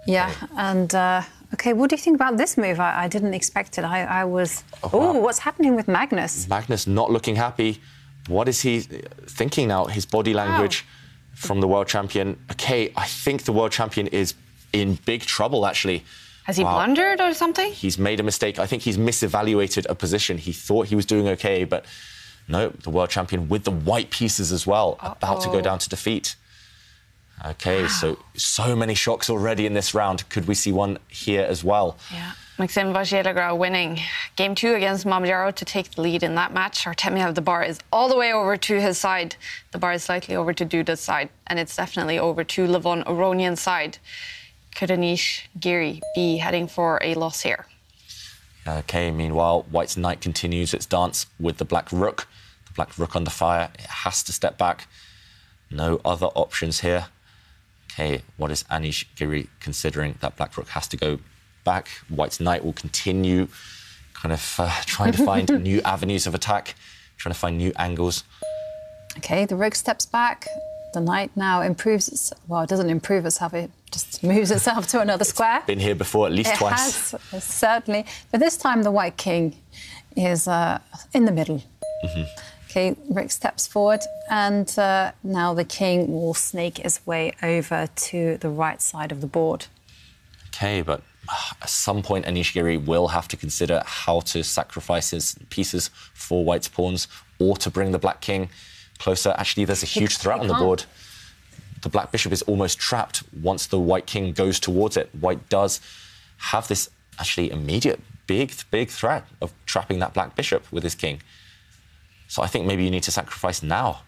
Yeah, and uh, okay, what do you think about this move? I, I didn't expect it. I, I was. Oh, wow. what's happening with Magnus? Magnus not looking happy. What is he thinking now? His body language from the world champion. Okay, I think the world champion is in big trouble, actually. Has he Wow. blundered or something? He's made a mistake. I think he's misevaluated a position. He thought he was doing okay, but no, the world champion with the white pieces as well, about to go down to defeat. Okay, so so many shocks already in this round. Could we see one here as well? Yeah. Maxime Vachier-Lagrave winning game two against Mamedyarov to take the lead in that match. Artemiev, the bar is all the way over to his side. The bar is slightly over to Duda's side, and it's definitely over to Levon Aronian's side. Could Anish Giri be heading for a loss here? Okay, meanwhile, White's knight continues its dance with the black rook. The black rook under fire. It has to step back. No other options here. Okay, what is Anish Giri considering? That black rook has to go back. White's knight will continue kind of uh, trying to find new avenues of attack, trying to find new angles. Okay, the rook steps back. The knight now improves its. Well, it doesn't improve itself. It just moves itself to another square. Been here before at least it twice. has certainly, but this time the white king is uh, in the middle. Mhm. Okay, Rick steps forward, and uh, now the king will snake his way over to the right side of the board. Okay, but uh, at some point, Anish Giri will have to consider how to sacrifice his pieces for White's pawns or to bring the Black King closer. Actually, there's a He- huge threat he on the board. The Black Bishop is almost trapped once the White King goes towards it. White does have this actually immediate big, big threat of trapping that Black Bishop with his King. So I think maybe you need to sacrifice now.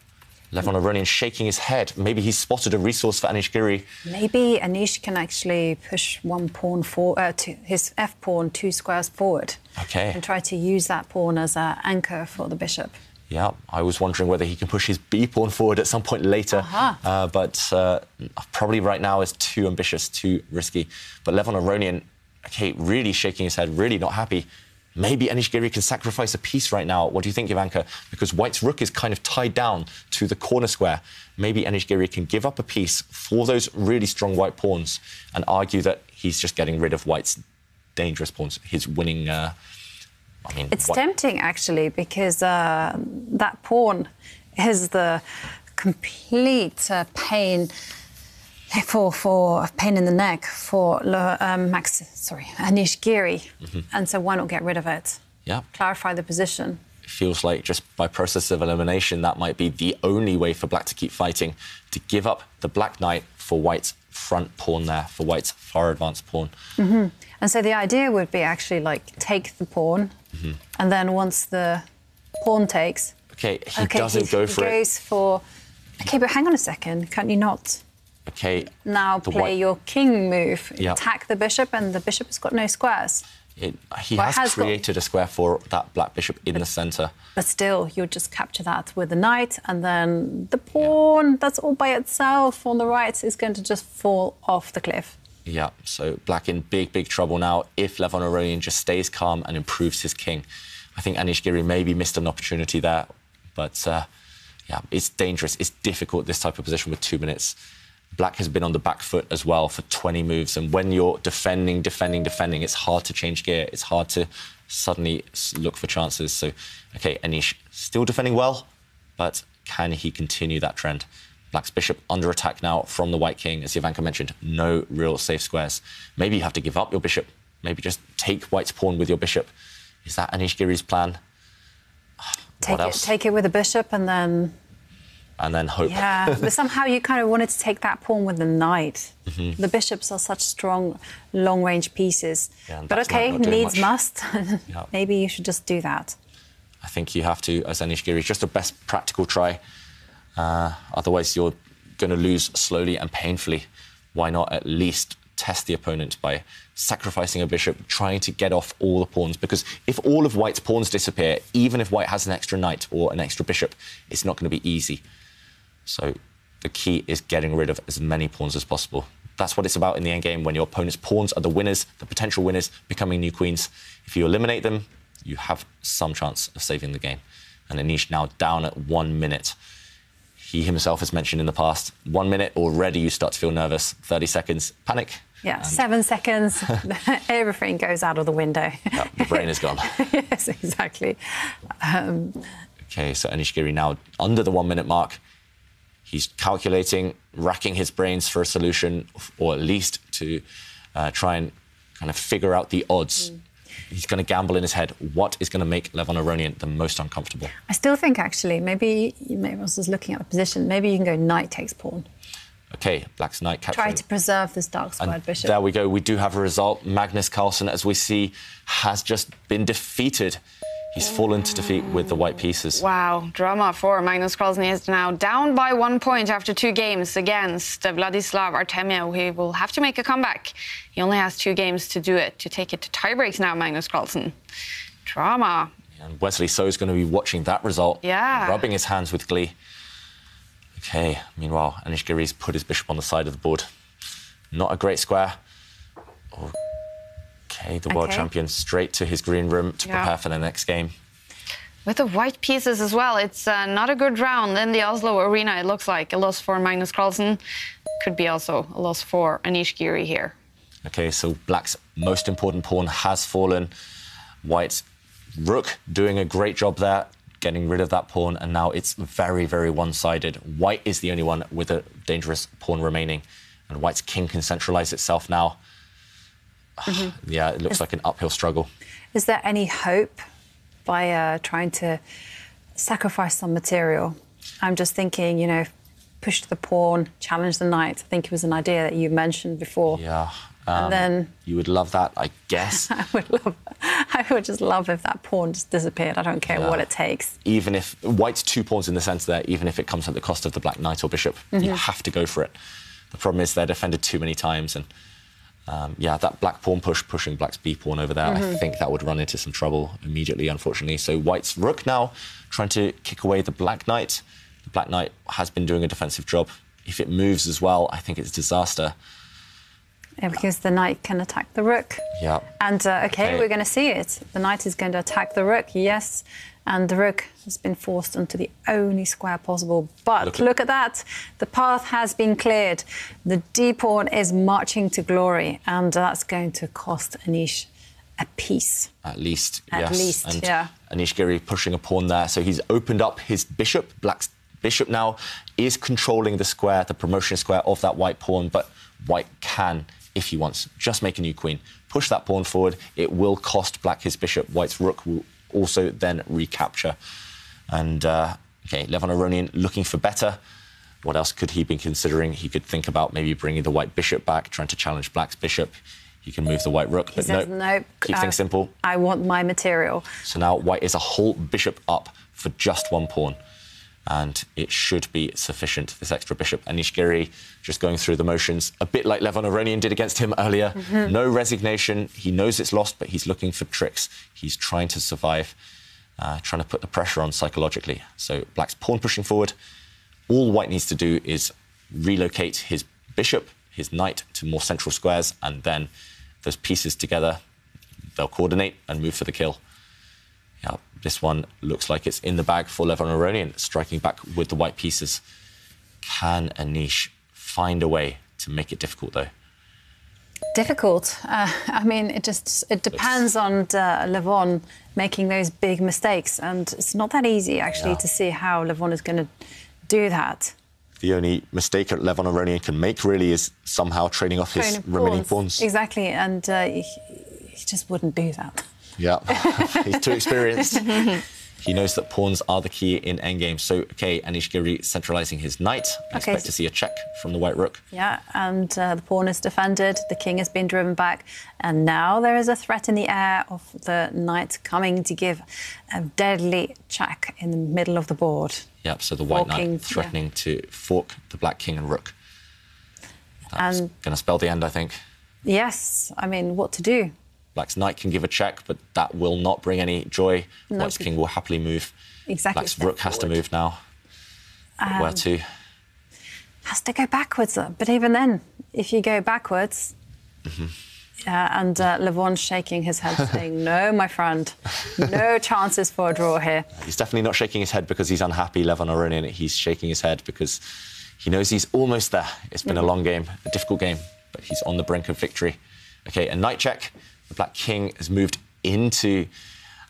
Levon Aronian shaking his head. Maybe he's spotted a resource for Anish Giri. Maybe Anish can actually push one pawn for uh, to his f pawn two squares forward Okay. and try to use that pawn as an anchor for the bishop. Yeah, I was wondering whether he can push his B pawn forward at some point later. Aha. Uh, but uh, probably right now is too ambitious, too risky. But Levon Aronian, okay, really shaking his head, really not happy. Maybe Anish Giri can sacrifice a piece right now. What do you think, Jovanka? Because White's rook is kind of tied down to the corner square. Maybe Anish Giri can give up a piece for those really strong white pawns and argue that he's just getting rid of White's dangerous pawns, his winning. Uh, I mean, It's White- tempting actually because uh, that pawn is the complete uh, pain for for pain in the neck for um, Max. Sorry, Anish Giri, Mhm. and so why not get rid of it? Yeah, Clarify the position. feels like just by process of elimination, that might be the only way for black to keep fighting, to give up the black knight for white's front pawn there, for white's far advanced pawn. hmm And so the idea would be actually like take the pawn, Mhm. and then once the pawn takes, Okay, he okay, doesn't he, go he for it. goes for. Okay, but hang on a second. Can't you not Okay, now play white- your king move? Yeah. Attack the bishop, and the bishop has got no squares. it, he Well, has, has got- created a square for that black bishop in the center. But still, you'll just capture that with the knight, and then the pawn that's all by itself on the right is going to just fall off the cliff. Yeah, so black in big, big trouble now if Levon Aronian just stays calm and improves his king. I think Anish Giri maybe missed an opportunity there, but uh, yeah, it's dangerous. It's difficult, this type of position with two minutes. Black has been on the back foot as well for 20 moves, and when you're defending, defending, defending, it's hard to change gear. It's hard to suddenly look for chances. So, okay, Anish still defending well, but can he continue that trend? Black's bishop under attack now from the White King. As Jovanka mentioned, no real safe squares. Maybe you have to give up your bishop maybe just take white's pawn with your bishop. Is that Anish Giri's plan? Take what it, take it with a bishop, and then and then hope. yeah. but somehow you kind of wanted to take that pawn with the knight. Mhm. The bishops are such strong, long-range pieces. Yeah, but okay, needs much. must. Yeah. Maybe you should just do that. I think you have to, as Anish Giri, just a best practical try. Uh, otherwise, you're going to lose slowly and painfully. Why not at least test the opponent by sacrificing a bishop, trying to get off all the pawns? Because if all of white's pawns disappear, even if white has an extra knight or an extra bishop, it's not going to be easy. So the key is getting rid of as many pawns as possible. That's what it's about in the end game when your opponent's pawns are the winners, the potential winners, becoming new queens. If you eliminate them, you have some chance of saving the game. And Anish now down at one minute. He himself has mentioned in the past, one minute already you start to feel nervous. 30 seconds, panic. Yeah, seven seconds, everything goes out of the window. The brain is gone. yes, exactly. Um, Okay, so Anish Giri now under the one minute mark. He's calculating, racking his brains for a solution, or at least to uh, try and kind of figure out the odds. He's going to gamble in his head. What is going to make Levon Aronian the most uncomfortable? I still think actually maybe maybe I was just looking at the position. Maybe you can go knight takes pawn. Okay, Black's knight capturing. Try to preserve this dark squared And bishop. there we go. We do have a result. Magnus Carlsen, as we see, has just been defeated. He's fallen to defeat with the white pieces. Wow, drama for Magnus Carlsen. He is now down by one point after two games against Vladislav Artemiev. He will have to make a comeback. He only has two games to do it, to take it to tiebreaks now, Magnus Carlsen. Drama. And Wesley So is going to be watching that result, Yeah. rubbing his hands with glee. Okay, meanwhile, Anish Giri's put his bishop on the side of the board. Not a great square. Oh, Okay, the world Okay. champion straight to his green room to Yeah. prepare for the next game. With the white pieces as well, it's uh, not a good round in the Oslo arena. It looks like a loss for Magnus Carlsen. Could be also a loss for Anish Giri here. Okay, so Black's most important pawn has fallen. White's rook doing a great job there, getting rid of that pawn, and now it's very, very one-sided. White is the only one with a dangerous pawn remaining, and White's king can centralize itself now. Yeah, it looks Is- like an uphill struggle. Is there any hope by uh, trying to sacrifice some material? I'm just thinking, you know, push the pawn, challenge the knight. I think it was an idea that you mentioned before. Yeah. And um, then- you would love that, I guess. I would love, I would just love if that pawn just disappeared. I don't care Yeah. what it takes. even if White's two pawns in the centre there, even if it comes at the cost of the black knight or bishop, you Mhm. have to go for it. The problem is they're defended too many times, and um, yeah, that black pawn push, pushing black's b pawn over there, I Mhm. think that would run into some trouble immediately, unfortunately. So White's rook now trying to kick away the black knight. The black knight has been doing a defensive job. If it moves as well, I think it's disaster. Yeah, because the knight can attack the rook. Yeah. And uh, okay, Okay. we're going to see it. The knight is going to attack the rook, yes. And the rook has been forced onto the only square possible. But Look look at- at, that. The path has been cleared. The d pawn is marching to glory. And that's going to cost Anish a piece. At least, At yes. least, and yeah. Anish Giri pushing a pawn there. So he's opened up his bishop. Black's bishop now is controlling the square, the promotion square of that white pawn. But white can, if he wants, just make a new queen. Push that pawn forward. It will cost black his bishop. White's rook will also then recapture. And, uh, okay, Levon Aronian looking for better. What else could he be considering? He could think about maybe bringing the white bishop back, trying to challenge black's bishop. He can move the white rook, He but says, no. nope. Keep I- things simple. I want my material. So now white is a whole bishop up for just one pawn. And it should be sufficient, this extra bishop. Anish Giri just going through the motions, a bit like Levon Aronian did against him earlier. Mhm. No resignation. He knows it's lost, but he's looking for tricks. He's trying to survive, uh, trying to put the pressure on psychologically. So black's pawn pushing forward. All white needs to do is relocate his bishop, his knight to more central squares, and then those pieces together, they'll coordinate and move for the kill. Yeah, this one looks like it's in the bag for Levon Aronian, striking back with the white pieces. Can Anish find a way to make it difficult, though? Difficult. Uh, I mean, it just it depends on uh, Levon making those big mistakes, and it's not that easy actually Yeah. to see how Levon is going to do that. The only mistake that Levon Aronian can make really is somehow trading off his remaining pawns. pawns. Exactly, and uh, he, he just wouldn't do that. Yeah, he's too experienced. He knows that pawns are the key in endgame. So, okay, Anish Giri centralizing his knight. I Okay, expect so- to see a check from the white rook. Yeah, and uh, the pawn is defended, the king has been driven back, and now there is a threat in the air of the knight coming to give a deadly check in the middle of the board. Yep, so the white Forking, knight threatening to fork the black king and rook. That's And going to spell the end, I think. yes, I mean, what to do? Black's knight can give a check, but that will not bring any joy. No, White's king will happily move. Exactly, Black's step rook has to move now. But Where Um, to? Has to go backwards, though. but even then, if you go backwards, Mm-hmm. yeah, and uh, Levon's shaking his head, saying, "No, my friend, no chances for a draw here." He's definitely not shaking his head because he's unhappy, Levon Aronian. He's shaking his head because he knows he's almost there. It's been a long game, a difficult game, but he's on the brink of victory. Okay, a knight check. The black king has moved into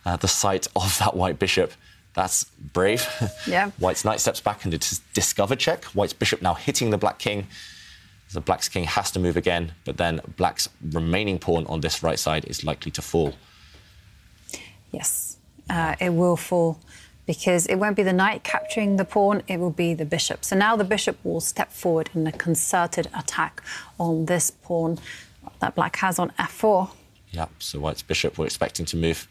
uh, the sight of that white bishop. That's brave. Yeah. White's knight steps back and it's discover check. White's bishop now hitting the black king. The black's king has to move again, but then black's remaining pawn on this right side is likely to fall. Yes, uh, it will fall because it won't be the knight capturing the pawn, it will be the bishop. So now the bishop will step forward in a concerted attack on this pawn that black has on f4. Yeah, so White's bishop, we're expecting to move.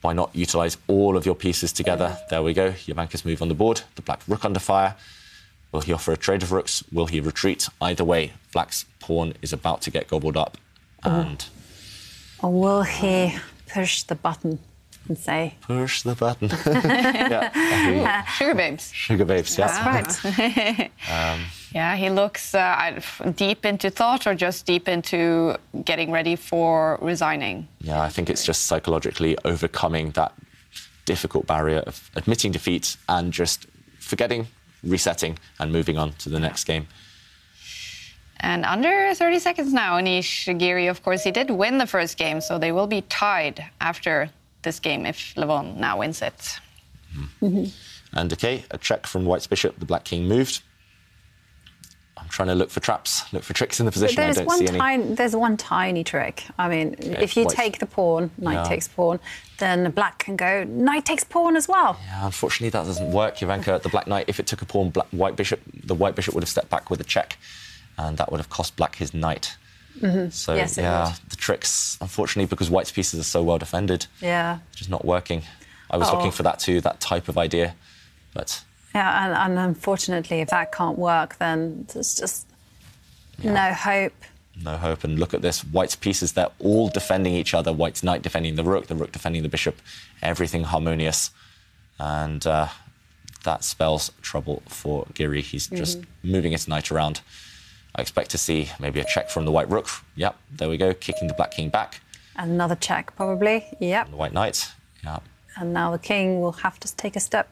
Why not utilize all of your pieces together? There we go. Jovanka's move on the board. The black rook under fire. Will he offer a trade of rooks? Will he retreat? Either way, black's pawn is about to get gobbled up. And Or will he push the button and say, push the button. yeah, Sugababes. sugar babes. Yeah. That's right. Um, yeah, he looks uh, deep into thought or just deep into getting ready for resigning. Yeah, I think it's just psychologically overcoming that difficult barrier of admitting defeat and just forgetting, resetting, and moving on to the next game. And under 30 seconds now, Anish Giri, of course, he did win the first game, so they will be tied after this game if Levon now wins it. And okay, a check from White's bishop. The black king moved. I'm trying to look for traps, look for tricks in the position. I there's don't one see any. tiny, there's one tiny trick. I mean, if you White's- take the pawn, knight Yeah. takes pawn, then the black can go knight takes pawn as well. Yeah, unfortunately, that doesn't work. Jovanka, the black knight, if it took a pawn, black, white bishop, the white bishop would have stepped back with a check, and that would have cost black his knight. So Mm-hmm. Yes, yeah, the tricks, unfortunately, because white's pieces are so well defended, Yeah. just not working. I was Oh. looking for that too, that type of idea, but Yeah, and, and unfortunately, if that can't work, then there's just no hope. no hope. And look at this, white's pieces, they're all defending each other. White's knight defending the rook, the rook defending the bishop, everything harmonious. And uh, that spells trouble for Giri. He's just Mm-hmm. moving his knight around. I expect to see maybe a check from the white rook. Yep, there we go, kicking the black king back. Another check, probably. Yep. The white knight, Yep. And now the king will have to take a step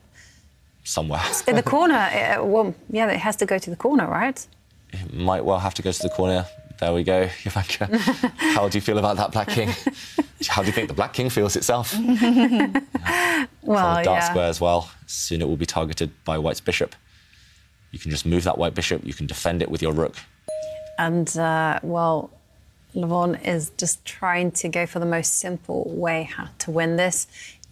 somewhere. in the corner. uh, well, yeah, it has to go to the corner, right? It might well have to go to the corner. There we go, Jovanka. How do you feel about that black king? How do you think the black king feels itself? Well, on a dark yeah. square as well. Soon it will be targeted by White's bishop. You can just move that white bishop. You can defend it with your rook. And uh, well, Levon is just trying to go for the most simple way how to win this,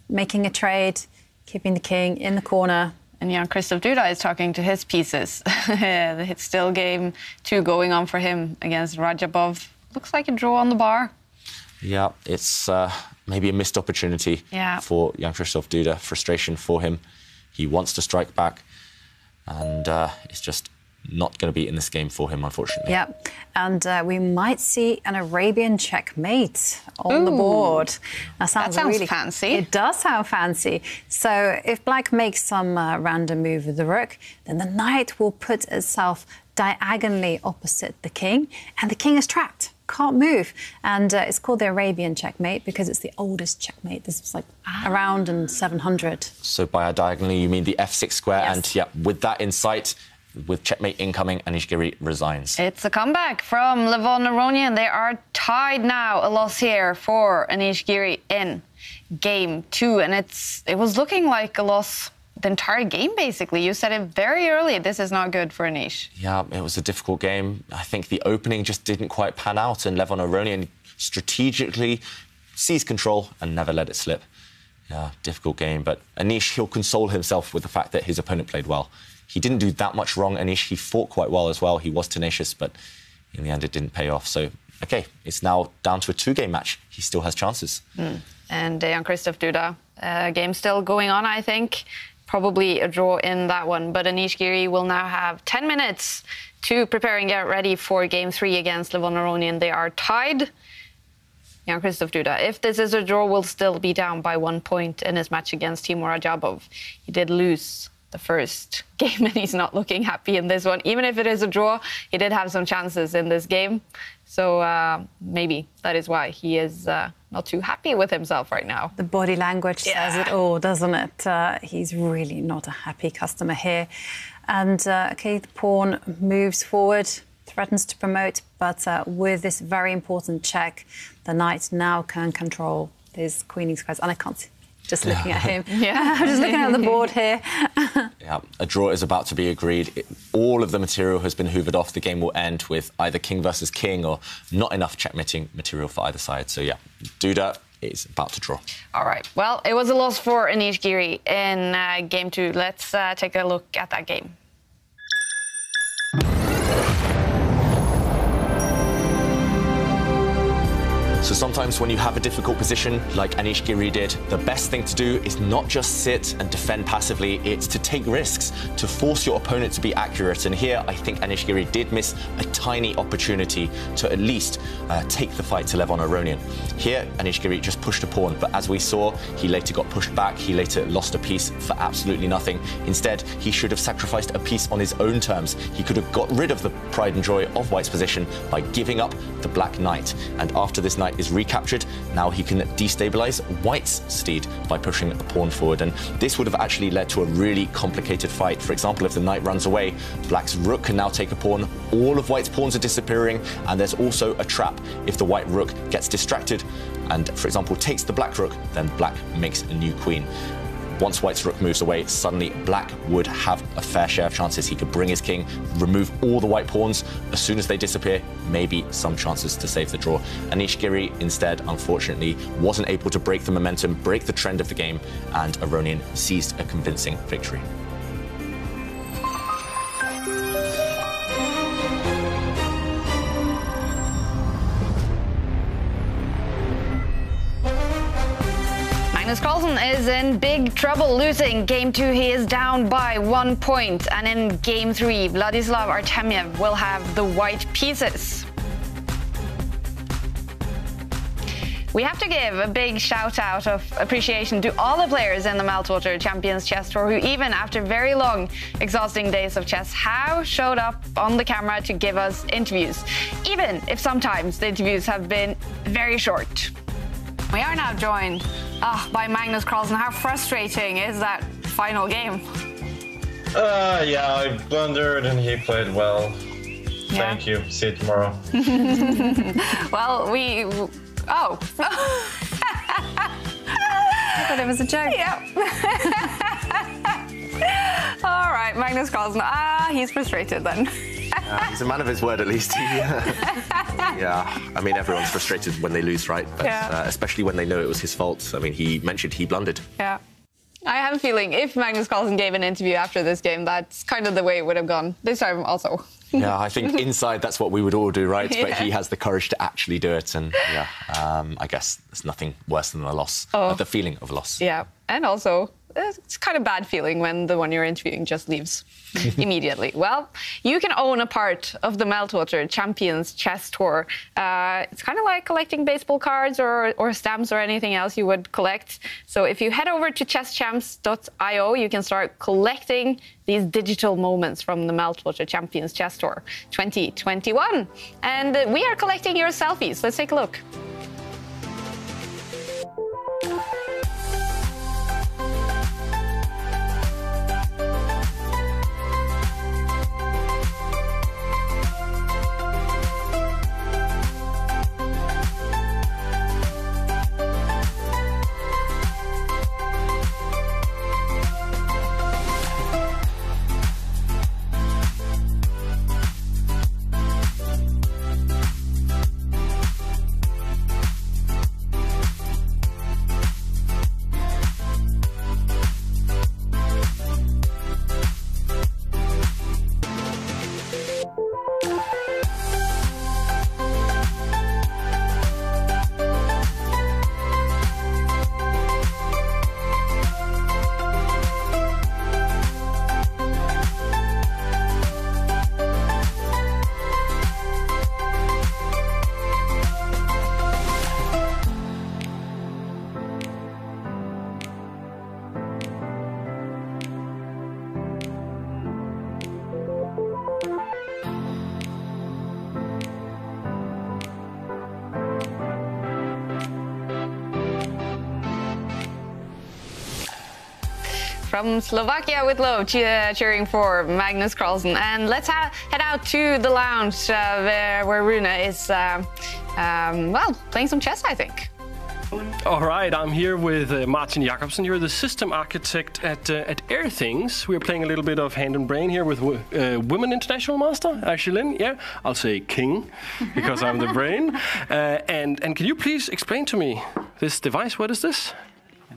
making a trade, keeping the king in the corner. And Jan-Krzysztof Duda is talking to his pieces. it's still game two going on for him against Radjabov. Looks like a draw on the bar. Yeah, it's uh, maybe a missed opportunity Yeah. for Jan-Krzysztof Duda. Frustration for him. He wants to strike back, and uh, it's just not going to be in this game for him, unfortunately. Yeah, and uh, we might see an Arabian checkmate on the board. That sounds, sounds really fancy. It does sound fancy. So if Black makes some uh, random move with the rook, then the knight will put itself diagonally opposite the king, and the king is trapped. Can't move, and uh, it's called the Arabian checkmate because it's the oldest checkmate. This was like around in 700. So by a diagonally, you mean the f6 square, Yes. and yeah, with that in sight, with checkmate incoming, Anish Giri resigns. It's a comeback from Levon Aronian. They are tied now. A loss here for Anish Giri in game two. And it's it was looking like a loss the entire game, basically. You said it very early. This is not good for Anish. Yeah, it was a difficult game. I think the opening just didn't quite pan out, and Levon Aronian strategically seized control and never let it slip. Yeah, difficult game, but Anish, he'll console himself with the fact that his opponent played well. He didn't do that much wrong, Anish. He fought quite well as well. He was tenacious, but in the end, it didn't pay off. So, okay, it's now down to a two game match. He still has chances. Mm. And Jan-Krzysztof Duda, uh, game still going on, I think. Probably a draw in that one. But Anish Giri will now have 10 minutes to prepare and get ready for game three against Levon Aronian. They are tied. Jan-Krzysztof Duda, if this is a draw, will still be down by one point in his match against Teimour Radjabov. He did lose the first game and he's not looking happy in this one. Even if it is a draw, he did have some chances in this game. So uh, maybe that is why he is uh, not too happy with himself right now. The body language yeah. says it all, doesn't it? Uh, he's really not a happy customer here. And uh, okay, the pawn moves forward, threatens to promote, but uh, with this very important check, the knight now can control his queening squares. And I can't see just looking at him. yeah. I'm just looking at the board here. yeah, a draw is about to be agreed. It, all of the material has been hoovered off. The game will end with either king versus king or not enough checkmating material for either side. So, yeah, Duda is about to draw. All right. Well, it was a loss for Anish Giri in uh, game two. Let's uh, take a look at that game. So sometimes when you have a difficult position, like Anish Giri did, the best thing to do is not just sit and defend passively, it's to take risks, to force your opponent to be accurate. And here, I think Anish Giri did miss a tiny opportunity to at least uh, take the fight to Levon Aronian. Here, Anish Giri just pushed a pawn, but as we saw, he later got pushed back, he later lost a piece for absolutely nothing. Instead, he should have sacrificed a piece on his own terms. He could have got rid of the pride and joy of White's position by giving up the Black Knight. And after this knight is recaptured. Now he can destabilize White's steed by pushing a pawn forward. And this would have actually led to a really complicated fight. For example, if the knight runs away, Black's rook can now take a pawn. All of White's pawns are disappearing. And there's also a trap. If the White rook gets distracted and, for example, takes the Black rook, then Black makes a new queen. Once White's rook moves away, suddenly Black would have a fair share of chances. He could bring his king, remove all the white pawns. As soon as they disappear, maybe some chances to save the draw. Anish Giri, instead, unfortunately, wasn't able to break the momentum, break the trend of the game, and Aronian seized a convincing victory. Magnus Carlsen is in big trouble losing. Game two, he is down by one point. And in game three, Vladislav Artemiev will have the white pieces. We have to give a big shout out of appreciation to all the players in the Meltwater Champions Chess Tour who, even after very long, exhausting days of chess, have showed up on the camera to give us interviews, even if sometimes the interviews have been very short. We are now joined uh, by Magnus Carlsen. How frustrating is that final game? Uh, yeah, I blundered and he played well. Yeah. Thank you. See you tomorrow. well, we. Oh. I thought it was a joke. Yep. All right, Magnus Carlsen. Ah, he's frustrated then. Uh, he's a man of his word, at least. yeah, I mean, everyone's frustrated when they lose, right? But, yeah. uh, especially when they know it was his fault. I mean, he mentioned he blundered. Yeah. I have a feeling if Magnus Carlsen gave an interview after this game, that's kind of the way it would have gone. This time also. yeah, I think inside that's what we would all do, right? Yeah. But he has the courage to actually do it. And yeah, um, I guess there's nothing worse than a loss, oh. uh, the feeling of loss. Yeah. And also, it's kind of bad feeling when the one you're interviewing just leaves immediately. Well, you can own a part of the Meltwater Champions Chess Tour. Uh, it's kind of like collecting baseball cards or, or stamps or anything else you would collect. So if you head over to chesschamps.io, you can start collecting these digital moments from the Meltwater Champions Chess Tour 2021. And we are collecting your selfies. Let's take a look. From Slovakia with uh, cheering for Magnus Carlsen. And let's head out to the lounge uh, where, where Rune is, uh, um, well, playing some chess, I think. All right, I'm here with uh, Martin Jakobsen. You're the system architect at uh, at Airthings. We're playing a little bit of hand and brain here with uh, Women International Master Aishelin. Yeah, I'll say King because I'm the brain. Uh, and and can you please explain to me this device? What is this?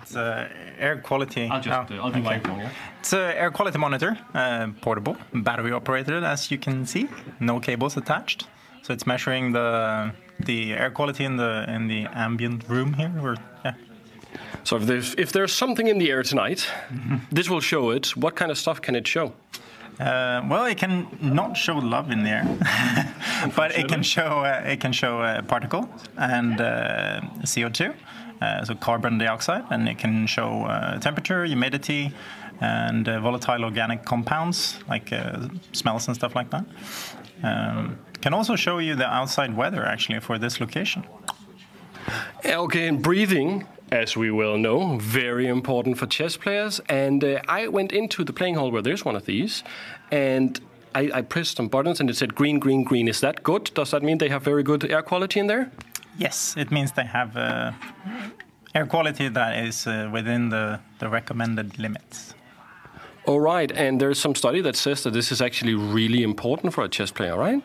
It's uh, air quality. I'll just oh, uh, I'll do okay. my phone. Yeah. It's an air quality monitor, uh, portable, battery operated, as you can see. No cables attached, so it's measuring the the air quality in the in the ambient room here. Or, yeah. So if there's if there's something in the air tonight, this will show it. What kind of stuff can it show? Uh, well, it can not show love in the air, but it can show uh, it can show uh, particle and uh, CO2, uh, so carbon dioxide, and it can show uh, temperature, humidity, and uh, volatile organic compounds like uh, smells and stuff like that. Um, can also show you the outside weather actually for this location. Okay, and breathing, as we well know, very important for chess players. And uh, I went into the playing hall where there's one of these, and I, I pressed some buttons and it said green, green, green. Is that good? Does that mean they have very good air quality in there? Yes, it means they have uh, air quality that is uh, within the, the recommended limits. All right, and there's some study that says that this is actually really important for a chess player, right?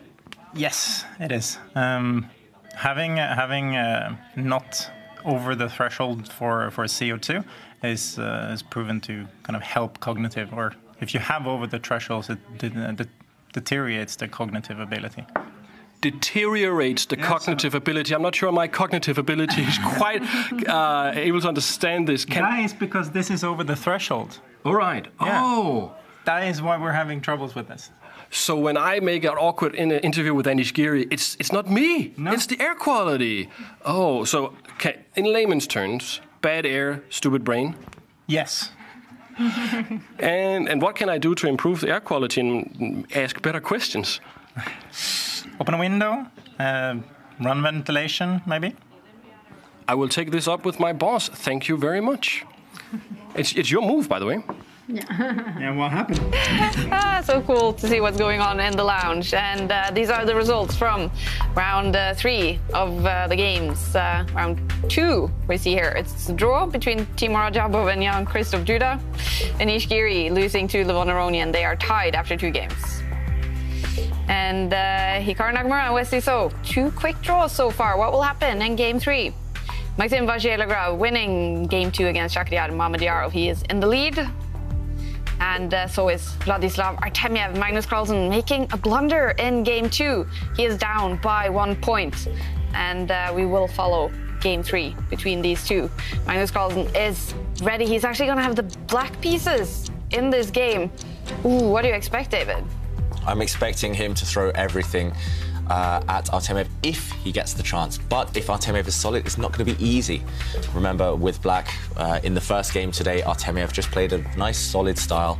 Yes, it is. Um, having uh, having uh, not over the threshold for, for CO2 is uh, is proven to kind of help cognitive, or if you have over the thresholds, it de- deteriorates the cognitive ability. Deteriorates the cognitive ability. I'm not sure my cognitive ability is quite uh, able to understand this. Can that is because this is over the threshold. All right. Yeah. Oh. That is why we're having troubles with this. So when I make an awkward in an interview with Anish Giri, it's it's not me. No. It's the air quality. Oh, so okay. In layman's terms, bad air, stupid brain. Yes. and and what can I do to improve the air quality and ask better questions? Open a window, uh, run ventilation, maybe. I will take this up with my boss. Thank you very much. It's it's your move, by the way. yeah, what happened? ah, so cool to see what's going on in the lounge. And uh, these are the results from round uh, three of uh, the games. Uh, round two, we see here, it's a draw between Teimour Radjabov and Jan-Krzysztof Duda. Anish Giri losing to Levon Aronian. They are tied after two games. And uh, Hikaru Nakamura and Wesley So, two quick draws so far. What will happen in game three? Maxime Vachier-Lagrave winning game two against Shakhriyar Mamedyarov. He is in the lead and uh, so is Vladislav Artemiev. Magnus Carlsen making a blunder in game two. He is down by one point, and uh, we will follow game three between these two. Magnus Carlsen is ready. He's actually going to have the black pieces in this game. Ooh, what do you expect, David? I'm expecting him to throw everything uh, at Artemiev if he gets the chance. But if Artemiev is solid, it's not going to be easy. Remember, with Black, uh, in the first game today, Artemiev just played a nice, solid style.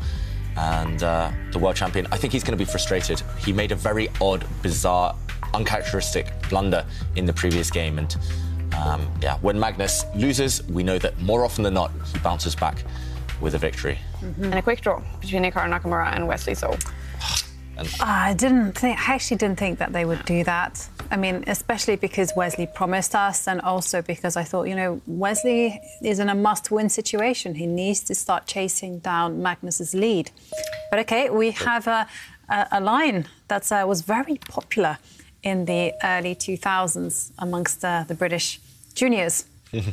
And uh, the world champion, I think he's going to be frustrated. He made a very odd, bizarre, uncharacteristic blunder in the previous game. And um, yeah, when Magnus loses, we know that more often than not, he bounces back with a victory. Mm-hmm. And a quick draw between Hikaru Nakamura and Wesley So. I didn't think, I actually didn't think that they would do that. I mean, especially because Wesley promised us, and also because I thought, you know, Wesley is in a must win situation. He needs to start chasing down Magnus's lead. But okay, we have a, a, a line that uh, was very popular in the early 2000s amongst uh, the British juniors.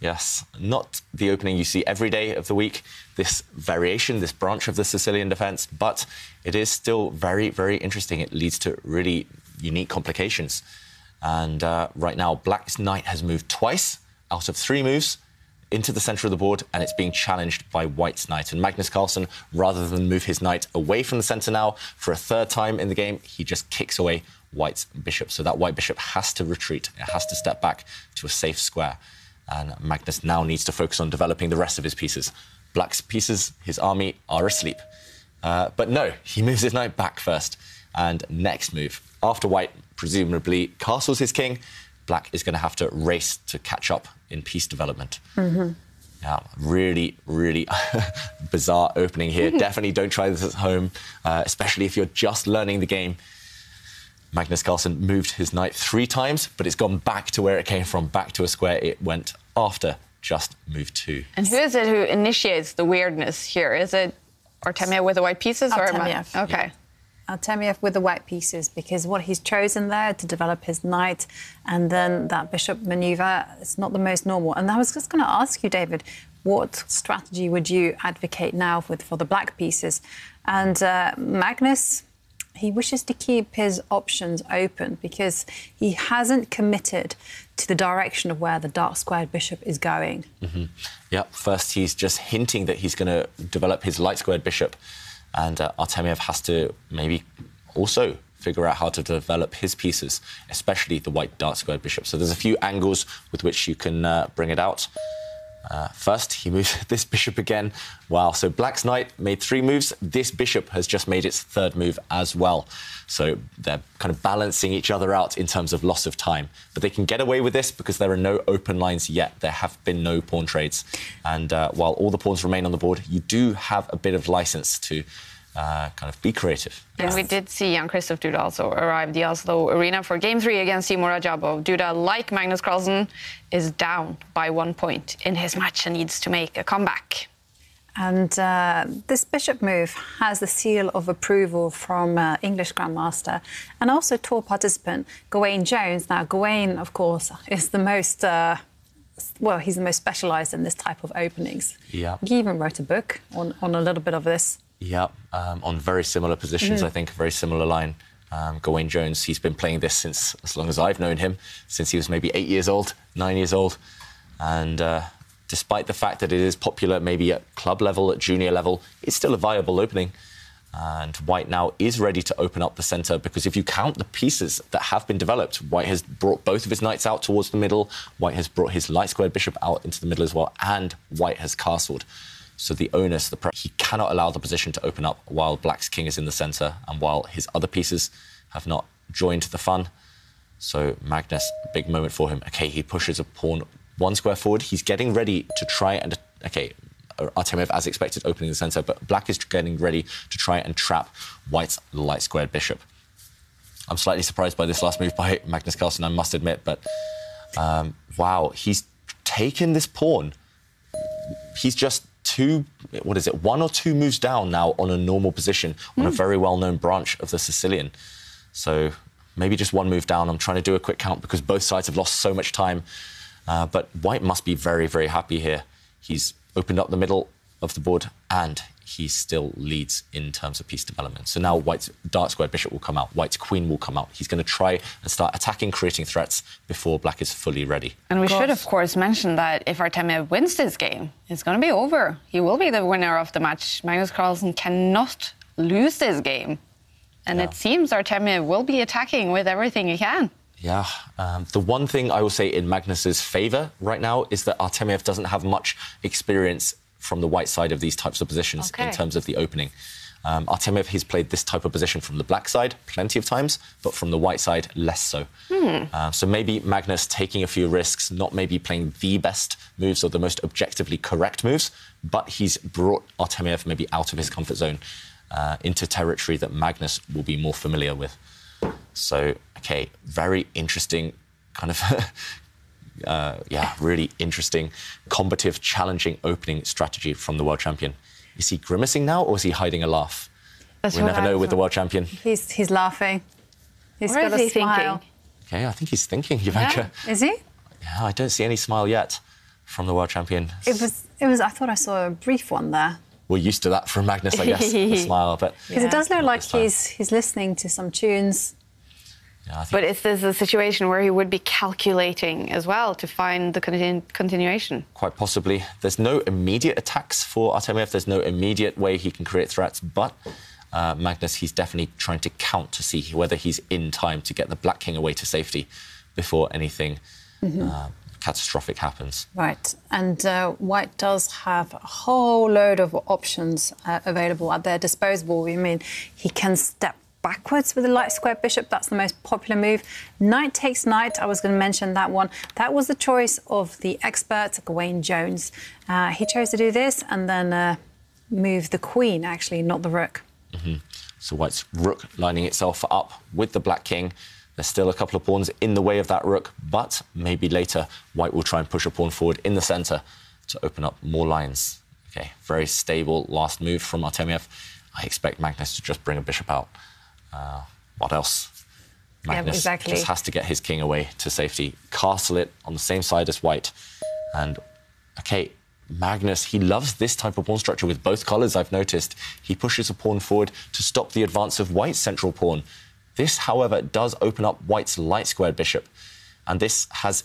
Yes, not the opening you see every day of the week, this variation, this branch of the Sicilian defence, but it is still very, very interesting. It leads to really unique complications. And uh, right now, Black's knight has moved twice out of three moves into the centre of the board, and it's being challenged by White's knight. And Magnus Carlsen, rather than move his knight away from the centre now for a third time in the game, he just kicks away White's bishop. So that White bishop has to retreat, it has to step back to a safe square. And Magnus now needs to focus on developing the rest of his pieces. Black's pieces, his army, are asleep. Uh, but no, he moves his knight back first. And next move, after White presumably castles his king, Black is going to have to race to catch up in piece development. Mm-hmm. Yeah, really, really bizarre opening here. Definitely don't try this at home, uh, especially if you're just learning the game. Magnus Carlsen moved his knight three times, but it's gone back to where it came from, back to a square it went after just move two. And who is it who initiates the weirdness here? Is it Artemiev with the white pieces? or am I- Artemiev. Okay. Artemiev with the white pieces because what he's chosen there to develop his knight and then that bishop maneuver is not the most normal. And I was just going to ask you, David, what strategy would you advocate now with for the black pieces? And uh, Magnus, he wishes to keep his options open because he hasn't committed to the direction of where the dark squared bishop is going. hmm Yep. First, he's just hinting that he's going to develop his light squared bishop, and uh, Artemiev has to maybe also figure out how to develop his pieces, especially the white dark squared bishop. So there's a few angles with which you can uh, bring it out. Uh, first, he moves this bishop again. Wow. So Black's knight made three moves. This bishop has just made its third move as well. So they're kind of balancing each other out in terms of loss of time. But they can get away with this because there are no open lines yet. There have been no pawn trades. And uh, while all the pawns remain on the board, you do have a bit of license to uh, kind of be creative. And we did see Jan-Krzysztof Duda also arrive the Oslo Arena for game three against Teimour Radjabov. Duda, like Magnus Carlsen, is down by one point in his match and needs to make a comeback. And uh, this bishop move has the seal of approval from uh, English Grandmaster and also tour participant Gawain Jones. Now, Gawain, of course, is the most, uh, well, he's the most specialised in this type of openings. Yeah. He even wrote a book on, on a little bit of this. Yeah, um, on very similar positions, Mhm. I think, a very similar line. Um, Gawain Jones, he's been playing this since as long as I've known him, since he was maybe eight years old, nine years old. And uh, despite the fact that it is popular maybe at club level, at junior level, it's still a viable opening. And White now is ready to open up the centre because if you count the pieces that have been developed, White has brought both of his knights out towards the middle, White has brought his light squared bishop out into the middle as well, and White has castled. So the onus, the pre- he cannot allow the position to open up while Black's king is in the centre and while his other pieces have not joined the fun. So Magnus, big moment for him. Okay, he pushes a pawn one square forward. He's getting ready to try and okay, Artemiev as expected opening the centre, but Black is getting ready to try and trap White's light squared bishop. I'm slightly surprised by this last move by Magnus Carlsen, I must admit, but um, wow, he's taken this pawn. He's just two, what is it, one or two moves down now on a normal position on a very well known branch of the Sicilian. So maybe just one move down. I'm trying to do a quick count because both sides have lost so much time. Uh, but White must be very, very happy here. He's opened up the middle of the board and he still leads in terms of piece development. So now White's dark squared bishop will come out, White's queen will come out. He's going to try and start attacking, creating threats before Black is fully ready. And we should, of course, mention that if Artemiev wins this game, it's going to be over. He will be the winner of the match. Magnus Carlsen cannot lose this game. And it seems Artemiev will be attacking with everything he can. Yeah. Um, the one thing I will say in Magnus's favour right now is that Artemiev doesn't have much experience from the white side of these types of positions in terms of the opening. Um, Artemiev has played this type of position from the black side plenty of times, but from the white side less so. Hmm. Uh, so maybe Magnus taking a few risks, not maybe playing the best moves or the most objectively correct moves, but he's brought Artemiev maybe out of his comfort zone uh, into territory that Magnus will be more familiar with. So, okay, very interesting kind of. Uh, yeah, really interesting, combative, challenging opening strategy from the world champion. Is he grimacing now or is he hiding a laugh? That's we never I know with the world champion. He's, he's laughing. He's What got is a he thinking? smile. Okay, I think he's thinking, Jovanka. Is he? Yeah, I don't see any smile yet from the world champion. It was. It was. I thought I saw a brief one there. We're used to that from Magnus, I guess, the smile. But Because it does look like he's he's listening to some tunes. But is this a situation where he would be calculating as well to find the continu- continuation? quite possibly. There's no immediate attacks for Artemiev. There's no immediate way he can create threats, but uh, Magnus, he's definitely trying to count to see whether he's in time to get the Black King away to safety before anything Mhm. uh, catastrophic happens. Right, and uh, White does have a whole load of options uh, available at their disposal. I mean, he can step backwards with the light square bishop. That's the most popular move. Knight takes knight. I was going to mention that one. That was the choice of the expert, Gawain Jones. Uh, he chose to do this and then uh, move the queen, actually, not the rook. Mm-hmm. So white's rook lining itself up with the black king. There's still a couple of pawns in the way of that rook, but maybe later white will try and push a pawn forward in the centre to open up more lines. Okay, very stable last move from Artemiev. I expect Magnus to just bring a bishop out. Uh, what else? Magnus yeah, exactly. just has to get his king away to safety, castle it on the same side as white. And, okay, Magnus, he loves this type of pawn structure with both colours, I've noticed. He pushes a pawn forward to stop the advance of white's central pawn. This, however, does open up white's light squared bishop. And this has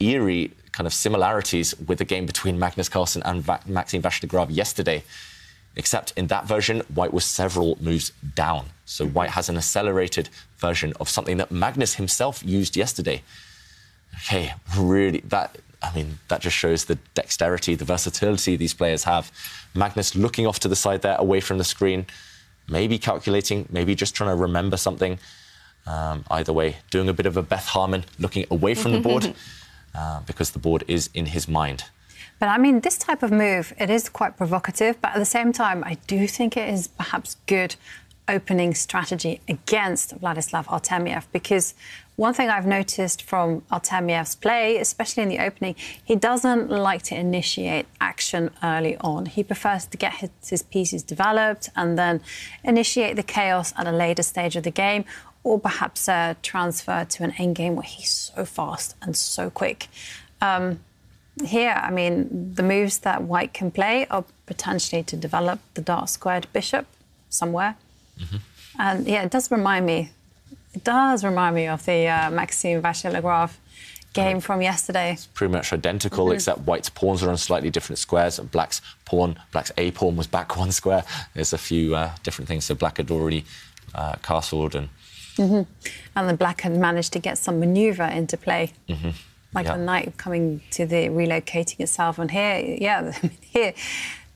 eerie kind of similarities with the game between Magnus Carlsen and Va Maxime Vachier-Lagrave yesterday. Except in that version, white was several moves down. So white has an accelerated version of something that Magnus himself used yesterday. Okay, really, that I mean, that just shows the dexterity, the versatility these players have. Magnus looking off to the side there, away from the screen, maybe calculating, maybe just trying to remember something. Um, either way, doing a bit of a Beth Harmon, looking away from the board, uh, because the board is in his mind. But I mean, this type of move, it is quite provocative, but at the same time, I do think it is perhaps good opening strategy against Vladislav Artemiev because one thing I've noticed from Artemiev's play, especially in the opening, he doesn't like to initiate action early on. He prefers to get his, his pieces developed and then initiate the chaos at a later stage of the game or perhaps uh, transfer to an endgame where he's so fast and so quick. Um, here, I mean, the moves that White can play are potentially to develop the dark squared bishop somewhere. Mm-hmm. And yeah, it does remind me, it does remind me of the uh, Maxime Vachier-Lagrave game from yesterday. It's pretty much identical, mm-hmm. except white's pawns are on slightly different squares, and black's pawn, black's A pawn was back one square. There's a few uh, different things. So black had already uh, castled and. Mm-hmm. And the black had managed to get some maneuver into play. Mm-hmm like yeah. the knight coming to the relocating itself. And here, yeah, here,